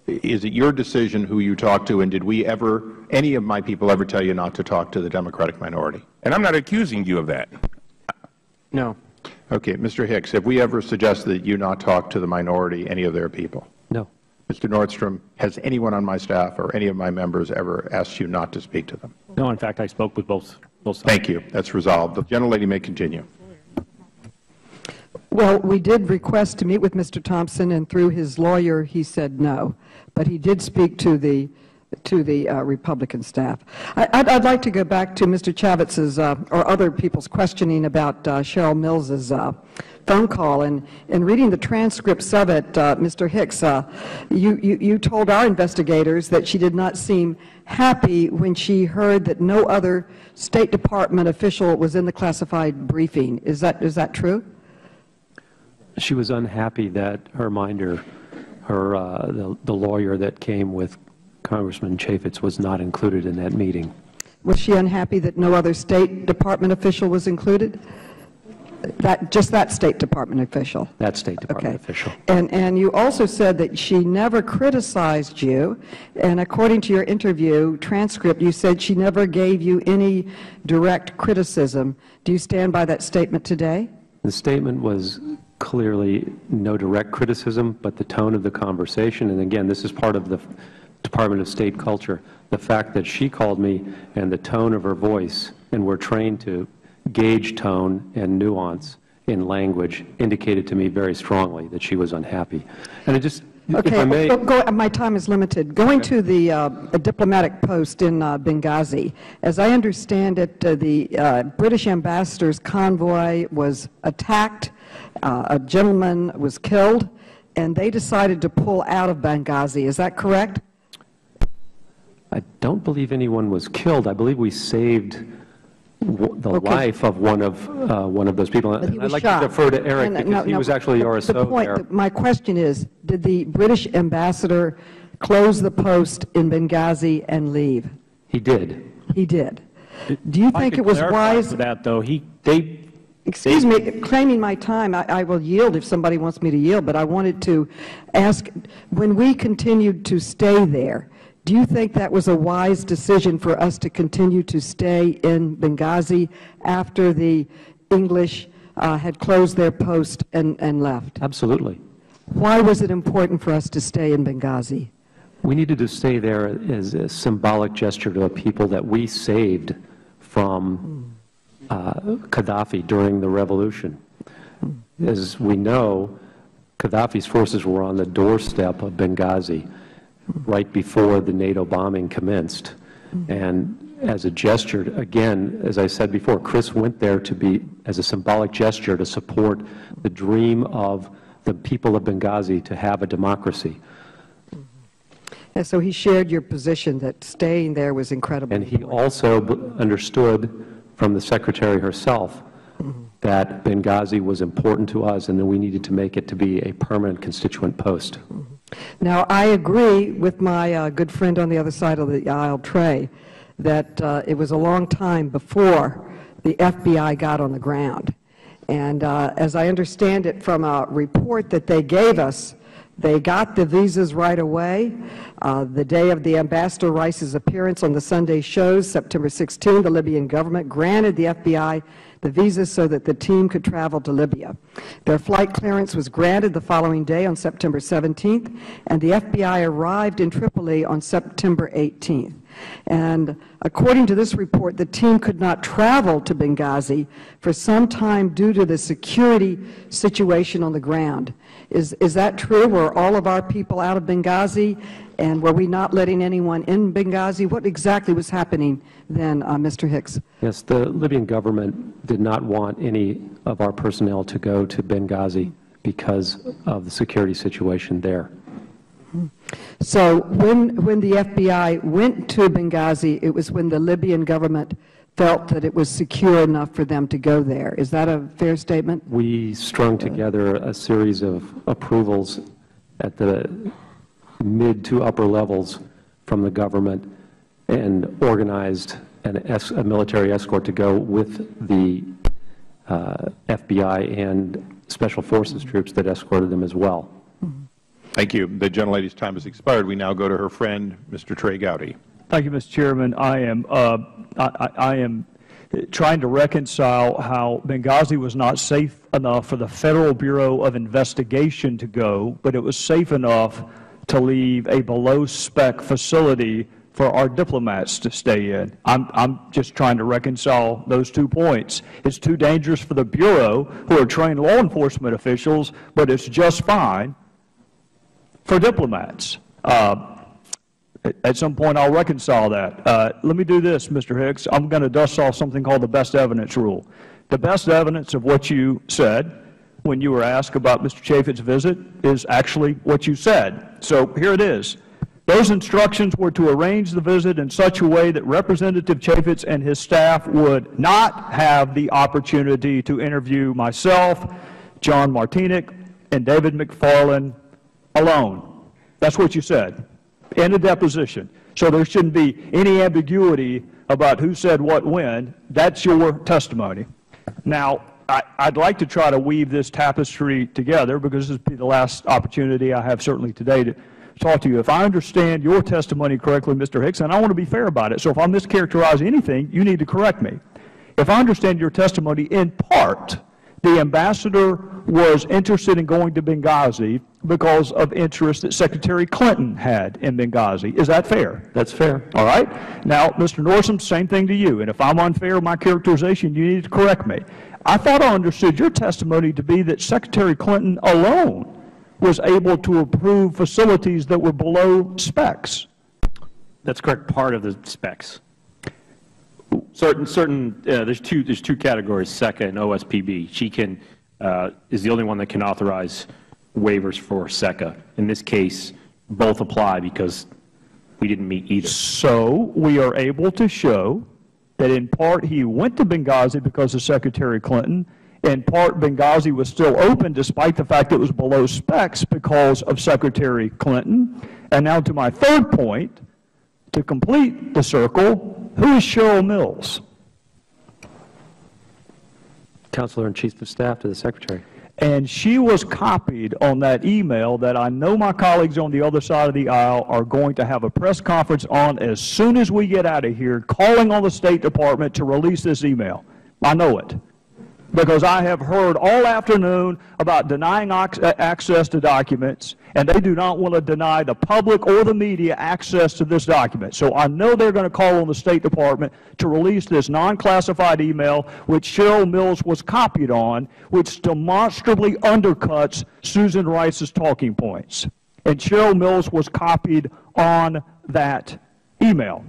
S1: is it your decision who you talk to, and did we ever, any of my people ever tell you not to talk to the Democratic minority?
S2: And I'm not accusing you of that.
S3: No.
S1: Okay, Mr. Hicks, have we ever suggested that you not talk to the minority, any of their people?
S4: No.
S1: Mr. Nordstrom, has anyone on my staff or any of my members ever asked you not to speak to them?
S5: No, in fact, I spoke with both, both sides.
S1: Thank you. That's resolved. The gentlelady may continue.
S7: Well, we did request to meet with Mr. Thompson, and through his lawyer, he said no. But he did speak to the, to the uh, Republican staff. I- I'd, I'd like to go back to Mr. Chaffetz's, uh, or other people's questioning about uh, Cheryl Mills's uh, phone call. And in reading the transcripts of it, uh, Mr. Hicks, uh, you, you, you told our investigators that she did not seem happy when she heard that no other State Department official was in the classified briefing. Is that, is that true?
S4: She was unhappy that her minder, her, uh, the, the lawyer that came with Congressman Chaffetz was not included in that meeting.
S7: Was she unhappy that no other State Department official was included? That, just that State Department official?
S4: That State Department
S7: Okay.
S4: official.
S7: And, and you also said that she never criticized you, and according to your interview transcript, you said she never gave you any direct criticism. Do you stand by that statement today?
S4: The statement was clearly no direct criticism, but the tone of the conversation, and again, this is part of the Department of State culture, the fact that she called me and the tone of her voice, and we're trained to gauge tone and nuance in language, indicated to me very strongly that she was unhappy. And I just, if
S7: Okay,
S4: I may...
S7: go- my time is limited. Going to the uh, diplomatic post in uh, Benghazi, as I understand it, uh, the uh, British ambassador's convoy was attacked, uh, a gentleman was killed, and they decided to pull out of Benghazi. Is that correct?
S4: I don't believe anyone was killed. I believe we saved w- the
S7: Okay.
S4: life of one of, uh, one of those people.
S7: He
S4: And I'd like
S7: shot.
S4: to defer to Eric
S7: And, uh,
S4: because
S7: no,
S4: he
S7: no,
S4: was actually
S7: the-
S4: our
S7: the
S4: SO
S7: point-
S4: there.
S7: My question is, did the British ambassador close the post in Benghazi and leave?
S4: He did.
S7: He did. Do you
S5: If I
S7: think it was
S5: clarify
S7: wise?
S5: for that, though, he, they,
S7: Excuse me, claiming my time, I, I will yield if somebody wants me to yield, but I wanted to ask, when we continued to stay there, do you think that was a wise decision for us to continue to stay in Benghazi after the English uh, had closed their post and, and left?
S4: Absolutely.
S7: Why was it important for us to stay in Benghazi?
S4: We needed to stay there as a symbolic gesture to a people that we saved from uh, Gaddafi during the revolution. as we know, Gaddafi's forces were on the doorstep of Benghazi right before the NATO bombing commenced. And as a gesture, again, as I said before, Chris went there to be, as a symbolic gesture, to support the dream of the people of Benghazi to have a democracy.
S7: And so he shared your position that staying there was incredible.
S4: And he also understood from the Secretary herself that Benghazi was important to us and that we needed to make it to be a permanent constituent post.
S7: Now, I agree with my uh, good friend on the other side of the aisle, Trey, that uh, it was a long time before the FBI got on the ground. And uh, as I understand it from a report that they gave us, they got the visas right away. Uh, the day of the Ambassador Rice's appearance on the Sunday shows, September 16, the Libyan government granted the FBI the visas so that the team could travel to Libya. Their flight clearance was granted the following day on September 17th, and the FBI arrived in Tripoli on September 18th. And according to this report, the team could not travel to Benghazi for some time due to the security situation on the ground. Is, is that true? Were all of our people out of Benghazi, and were we not letting anyone in Benghazi? What exactly was happening then, uh, Mr. Hicks?
S4: Yes, the Libyan government did not want any of our personnel to go to Benghazi because of the security situation there.
S7: So when, when the FBI went to Benghazi, it was when the Libyan government felt that it was secure enough for them to go there. Is that a fair statement?
S4: We strung together a series of approvals at the mid to upper levels from the government and organized an es a military escort to go with the uh, FBI and Special Forces troops that escorted them as well.
S1: Thank you. The gentlelady's time has expired. We now go to her friend, Mr. Trey Gowdy.
S6: Thank you, Mr. Chairman. I am, uh, I, I am trying to reconcile how Benghazi was not safe enough for the Federal Bureau of Investigation to go, but it was safe enough to leave a below-spec facility for our diplomats to stay in. I'm, I'm just trying to reconcile those two points. It's too dangerous for the Bureau, who are trained law enforcement officials, but it's just fine for diplomats. Uh, at- some point, I'll reconcile that. Uh, let me do this, Mr. Hicks. I'm going to dust off something called the best evidence rule. The best evidence of what you said when you were asked about Mr. Chaffetz's visit is actually what you said. So here it is. Those instructions were to arrange the visit in such a way that Representative Chaffetz and his staff would not have the opportunity to interview myself, John Martinec, and David McFarland alone. That's what you said in a deposition. So there shouldn't be any ambiguity about who said what when. That's your testimony. Now, I, I'd like to try to weave this tapestry together because this will be the last opportunity I have certainly today to talk to you. If I understand your testimony correctly, Mr. Hicks, and I want to be fair about it, so if I mischaracterize anything, you need to correct me. If I understand your testimony in part, the ambassador was interested in going to Benghazi because of interest that Secretary Clinton had in Benghazi. Is that fair?
S4: That's fair.
S6: All right. Now, Mr. Nordstrom, same thing to you. And if I'm unfair in my characterization, you need to correct me. I thought I understood your testimony to be that Secretary Clinton alone was able to approve facilities that were below specs.
S5: That's correct, part of the specs. Certain, certain, uh, there's two, there's two categories, SECCA and OSPB. She can, uh, is the only one that can authorize waivers for SECCA. In this case, both apply because we didn't meet either.
S6: So we are able to show that in part he went to Benghazi because of Secretary Clinton, in part Benghazi was still open despite the fact it was below specs because of Secretary Clinton. And now to my third point, to complete the circle, who is Cheryl Mills?
S4: Counselor and Chief of Staff to the Secretary.
S6: And she was copied on that email that I know my colleagues on the other side of the aisle are going to have a press conference on as soon as we get out of here, calling on the State Department to release this email. I know it. because I have heard all afternoon about denying uh, access to documents, and they do not want to deny the public or the media access to this document. So I know they're going to call on the State Department to release this non-classified email, which Cheryl Mills was copied on, which demonstrably undercuts Susan Rice's talking points. And Cheryl Mills was copied on that email.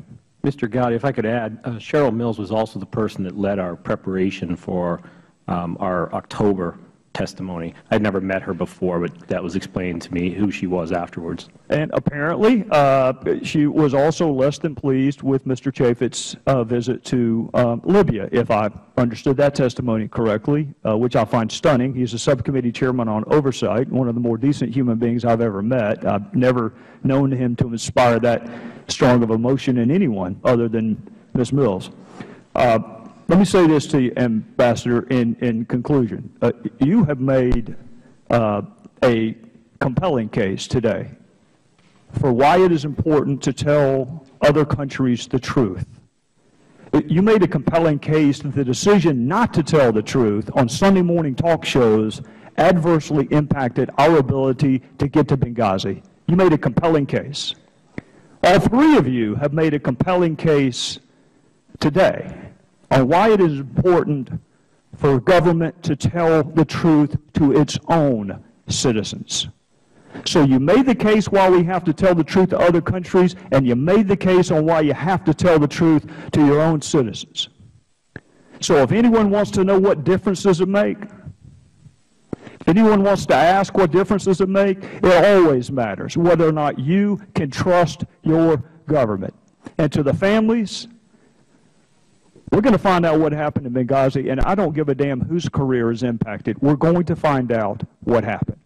S5: Mr. Gowdy, if I could add, uh, Cheryl Mills was also the person that led our preparation for um, our October testimony. I'd never met her before, but that was explained to me who she was afterwards.
S6: And apparently, uh, she was also less than pleased with Mr. Chaffetz's uh, visit to um, Libya, if I understood that testimony correctly, uh, which I find stunning. He's a subcommittee chairman on oversight, one of the more decent human beings I've ever met. I've never known him to inspire that strong of emotion in anyone other than Ms. Mills. Uh, let me say this to you, Ambassador, in, in conclusion. Uh, you have made uh, a compelling case today for why it is important to tell other countries the truth. You made a compelling case that the decision not to tell the truth on Sunday morning talk shows adversely impacted our ability to get to Benghazi. You made a compelling case. All three of you have made a compelling case today on why it is important for government to tell the truth to its own citizens. So you made the case why we have to tell the truth to other countries, and you made the case on why you have to tell the truth to your own citizens. So if anyone wants to know what difference does it make, if anyone wants to ask what difference does it make, it always matters whether or not you can trust your government. And to the families, we're going to find out what happened in Benghazi, and I don't give a damn whose career is impacted. We're going to find out what happened.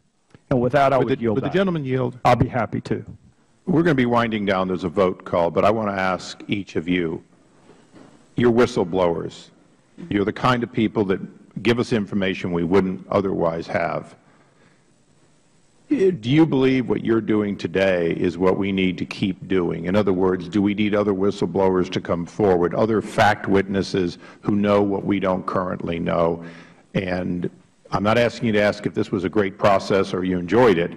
S6: And with that, I would,
S1: Would the,
S6: yield
S1: would the gentleman yield?
S6: I'll be happy to.
S1: We're going to be winding down. There's a vote call, but I want to ask each of you, you're whistleblowers. You're the kind of people that give us information we wouldn't otherwise have. Do you believe what you're doing today is what we need to keep doing? In other words, do we need other whistleblowers to come forward, other fact witnesses who know what we don't currently know? And I'm not asking you to ask if this was a great process or you enjoyed it,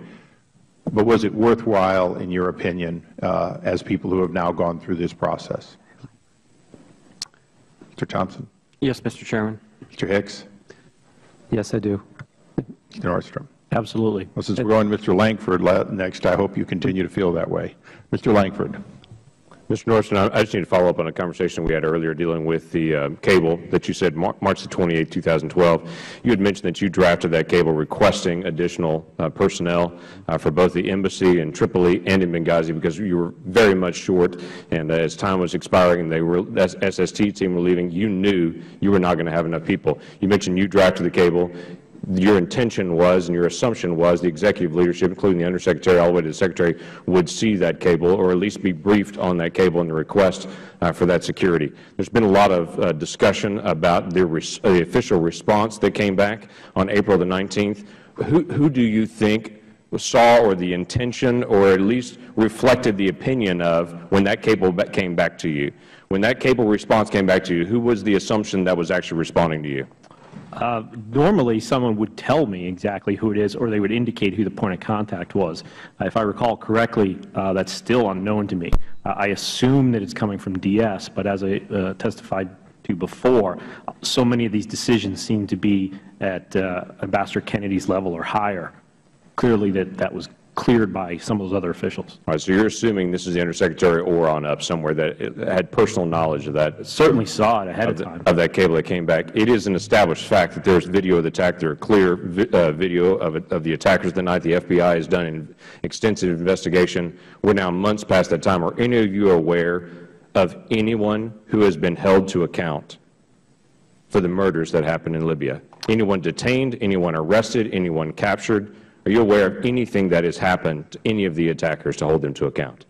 S1: but was it worthwhile, in your opinion, uh, as people who have now gone through this process? Mr. Thompson?
S3: Yes, Mr. Chairman.
S1: Mr. Hicks?
S3: Yes, I do.
S1: Mr. Nordstrom?
S5: Absolutely.
S1: Well, since we're going to Mr. Lankford next, I hope you continue to feel that way. Mr. Lankford?
S50: Mr. Norton, I I just need to follow up on a conversation we had earlier dealing with the uh, cable that you said Mar- March the 28, 2012. You had mentioned that you drafted that cable requesting additional uh, personnel uh, for both the embassy in Tripoli and in Benghazi because you were very much short, and uh, as time was expiring and the SST team were leaving, you knew you were not going to have enough people. You mentioned you drafted the cable your intention was and your assumption was the executive leadership, including the undersecretary all the way to the secretary, would see that cable or at least be briefed on that cable and the request uh, for that security. There's been a lot of uh, discussion about the, res the official response that came back on April the 19th. Who, who do you think saw or the intention or at least reflected the opinion of when that cable came back to you? When that cable response came back to you, who was the assumption that was actually responding to you?
S5: Uh, normally, someone would tell me exactly who it is, or they would indicate who the point of contact was. Uh, if I recall correctly, uh, that's still unknown to me. Uh, I assume that it's coming from DS, but as I uh, testified to before, so many of these decisions seem to be at uh, Ambassador Kennedy's level or higher. Clearly, that that was cleared by some of those other officials.
S50: All right, so you're assuming this is the undersecretary or on up somewhere that had personal knowledge of that.
S5: Certainly saw it ahead of
S50: the-
S5: time.
S50: Of that cable that came back. It is an established fact that there's video of the attack. There are clear vi- uh, video of, it- of the attackers the night. The FBI has done an extensive investigation. We're now months past that time. Are any of you aware of anyone who has been held to account for the murders that happened in Libya? Anyone detained, anyone arrested, anyone captured? Are you aware of anything that has happened to any of the attackers to hold them to account?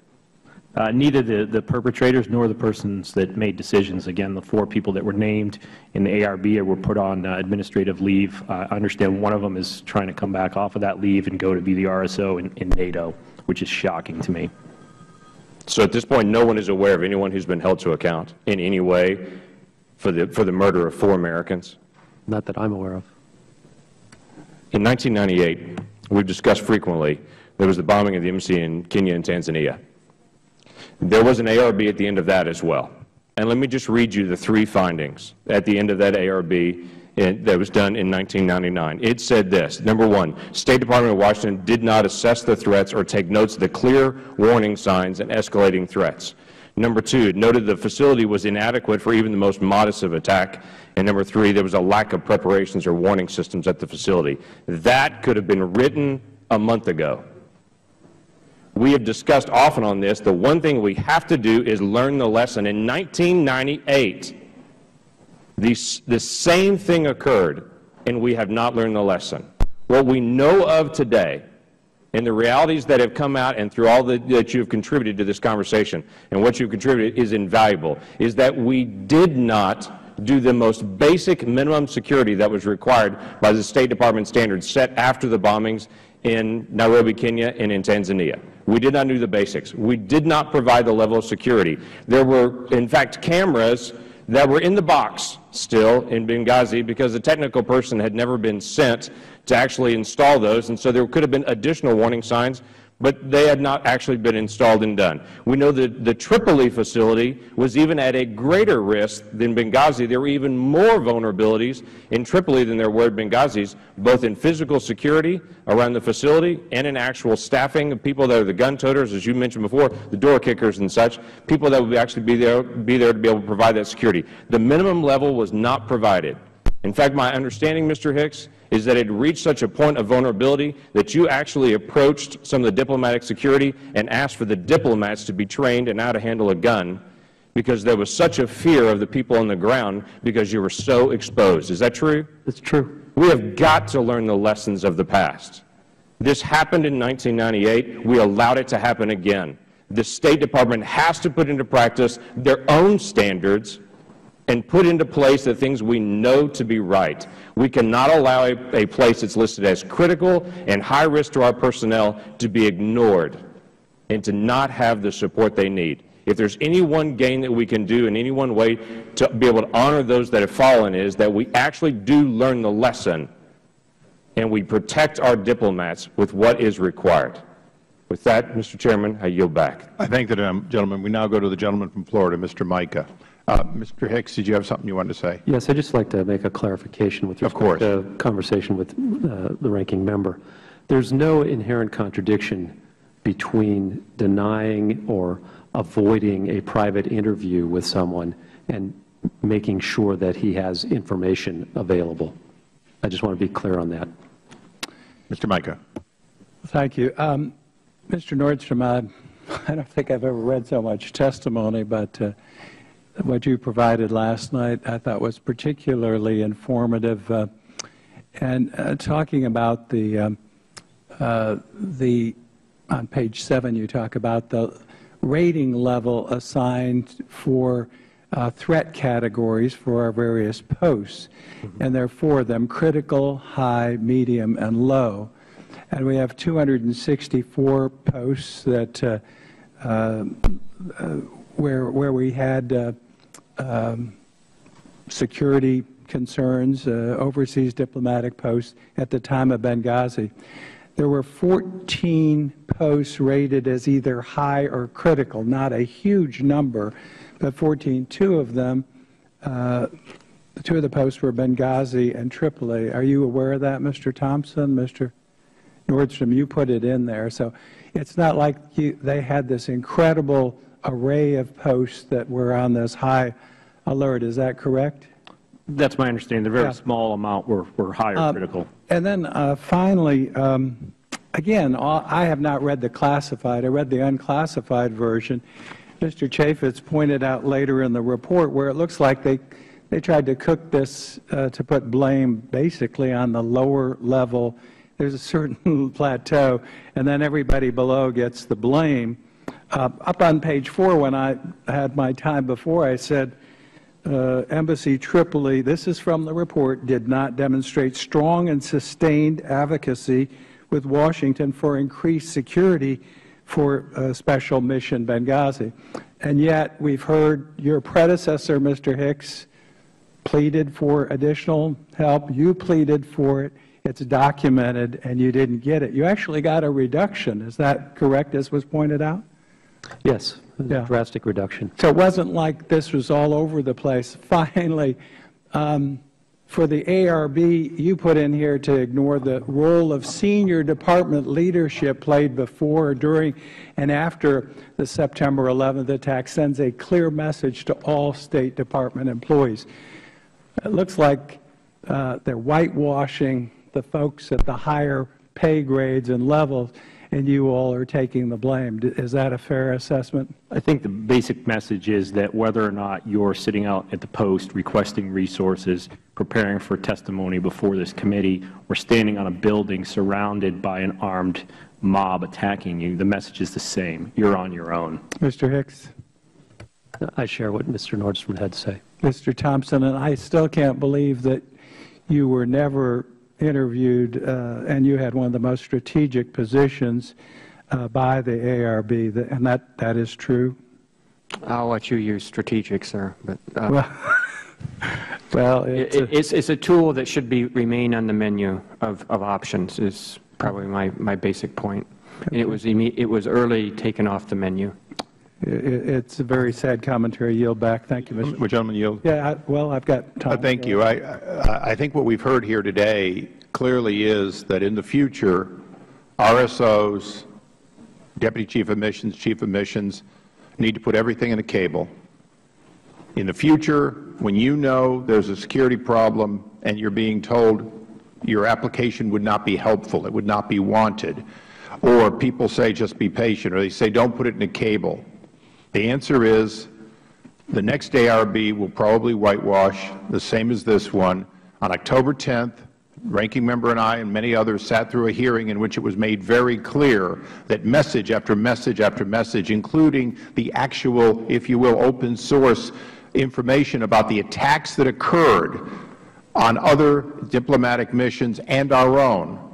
S5: Uh, neither the, the perpetrators nor the persons that made decisions. Again, the four people that were named in the ARB were put on uh, administrative leave. Uh, I understand one of them is trying to come back off of that leave and go to be the RSO in, in NATO, which is shocking to me.
S50: So at this point, no one is aware of anyone who's been held to account in any way for the, for the murder of four Americans?
S4: Not that I'm aware of.
S50: In 1998, we've discussed frequently, there was the bombing of the embassy in Kenya and Tanzania. There was an ARB at the end of that as well. And let me just read you the three findings at the end of that ARB in, that was done in 1999. It said this, number one, State Department of Washington did not assess the threats or take notes of the clear warning signs and escalating threats. Number two, noted the facility was inadequate for even the most modest of attack. And number three, there was a lack of preparations or warning systems at the facility. That could have been written a month ago. We have discussed often on this, the one thing we have to do is learn the lesson. In 1998, the, the same thing occurred, and we have not learned the lesson. What we know of today and the realities that have come out and through all that you have contributed to this conversation and what you've contributed is invaluable, is that we did not do the most basic minimum security that was required by the State Department standards set after the bombings in Nairobi, Kenya, and in Tanzania. We did not do the basics. We did not provide the level of security. There were, in fact, cameras that were in the box still in Benghazi because the technical person had never been sent to actually install those, and so there could have been additional warning signs but they had not actually been installed and done. We know that the Tripoli facility was even at a greater risk than Benghazi. There were even more vulnerabilities in Tripoli than there were at Benghazi, both in physical security around the facility and in actual staffing of people that are the gun toters, as you mentioned before, the door kickers and such, people that would actually be there, be there to be able to provide that security. The minimum level was not provided. In fact, my understanding, Mr. Hicks, is that it reached such a point of vulnerability that you actually approached some of the diplomatic security and asked for the diplomats to be trained in how to handle a gun because there was such a fear of the people on the ground because you were so exposed. Is that true?
S4: It's true.
S50: We have got to learn the lessons of the past. This happened in 1998. We allowed it to happen again. The State Department has to put into practice their own standards and put into place the things we know to be right. We cannot allow a, a place that's listed as critical and high risk to our personnel to be ignored and to not have the support they need. If there's any one gain that we can do in any one way to be able to honor those that have fallen is that we actually do learn the lesson and we protect our diplomats with what is required. With that, Mr. Chairman, I yield back.
S1: I thank the um, gentleman. We now go to the gentleman from Florida, Mr. Mica. Uh, Mr. Hicks, did you have something you wanted to say?
S4: Yes, I'd just like to make a clarification with respect
S1: of course.
S4: to conversation with uh, the ranking member. There's no inherent contradiction between denying or avoiding a private interview with someone and making sure that he has information available. I just want to be clear on that.
S1: Mr. Mica.
S12: Thank you. Um, Mr. Nordstrom, I, [laughs] I, don't think I've ever read so much testimony, but uh, what you provided last night I thought was particularly informative. Uh, and uh, talking about the, um, uh, the, on page 7 you talk about the rating level assigned for uh, threat categories for our various posts. Mm -hmm. And there are four of them, critical, high, medium, and low. And we have 264 posts that uh, uh, where, where we had um, security concerns, uh, overseas diplomatic posts at the time of Benghazi. There were 14 posts rated as either high or critical, not a huge number, but 14. Two of them, uh, two of the posts were Benghazi and Tripoli. Are you aware of that, Mr. Thompson? Mr. Nordstrom, you put it in there. So it's not like you, they had this incredible array of posts that were on this high alert. Is that correct?
S5: That's my understanding. The very yeah. small amount were, were higher uh, critical.
S12: And then uh, finally, um, again, all, I have not read the classified. I read the unclassified version. Mr. Chaffetz pointed out later in the report where it looks like they, they tried to cook this uh, to put blame basically on the lower level. There's a certain [laughs] plateau, and then everybody below gets the blame. Uh, up on page four, when I had my time before, I said, uh, Embassy Tripoli, this is from the report, did not demonstrate strong and sustained advocacy with Washington for increased security for uh, Special Mission Benghazi. And yet, we've heard your predecessor, Mr. Hicks, pleaded for additional help. You pleaded for it. It's documented, and you didn't get it. You actually got a reduction. Is that correct, as was pointed out?
S4: Yes,
S12: Yeah.
S4: drastic reduction.
S12: So it wasn't like this was all over the place. [laughs] Finally, um, for the ARB, you put in here to ignore the role of senior department leadership played before, during, and after the September 11th attack sends a clear message to all State Department employees. It looks like uh, they're whitewashing the folks at the higher pay grades and levels, and you all are taking the blame. Is that a fair assessment?
S5: I think the basic message is that whether or not you're sitting out at the post requesting resources, preparing for testimony before this committee, or standing on a building surrounded by an armed mob attacking you, the message is the same. You're on your own.
S12: Mr. Hicks?
S4: I share what Mr. Nordstrom had to say.
S12: Mr. Thompson, and I still can't believe that you were never interviewed, uh, and you had one of the most strategic positions uh, by the ARB, Th- and that, that is true?
S3: I'll let you use strategic, sir, but. uh,
S12: Well, [laughs] well,
S3: It-
S12: it's a-
S3: It's, it's a tool that should be, remain on the menu of, of options is probably my, my basic point. And it was, it was early taken off the menu.
S12: It's a very sad commentary. Yield back. Thank you, Mr.
S1: Would gentleman yield?
S12: Yeah, I- well, I've got
S1: Uh,
S12: time.
S1: Thank you. I, I I think what we've heard here today clearly is that in the future, RSOs, Deputy Chief of Missions, Chief of Missions, need to put everything in a cable. In the future, when you know there's a security problem and you're being told your application would not be helpful, it would not be wanted, or people say just be patient, or they say don't put it in a cable, the answer is the next ARB will probably whitewash, the same as this one. On October 10th, Ranking Member and I and many others sat through a hearing in which it was made very clear that message after message after message, including the actual, if you will, open source information about the attacks that occurred on other diplomatic missions and our own,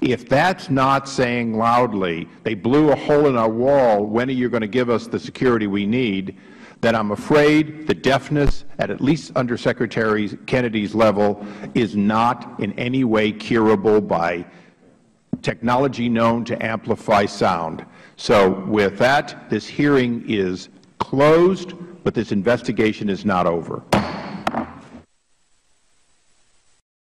S1: if that's not saying loudly, they blew a hole in our wall, when are you going to give us the security we need, then I'm afraid the deafness at at least Undersecretary Kennedy's level is not in any way curable by technology known to amplify sound. So with that, this hearing is closed, but this investigation is not over.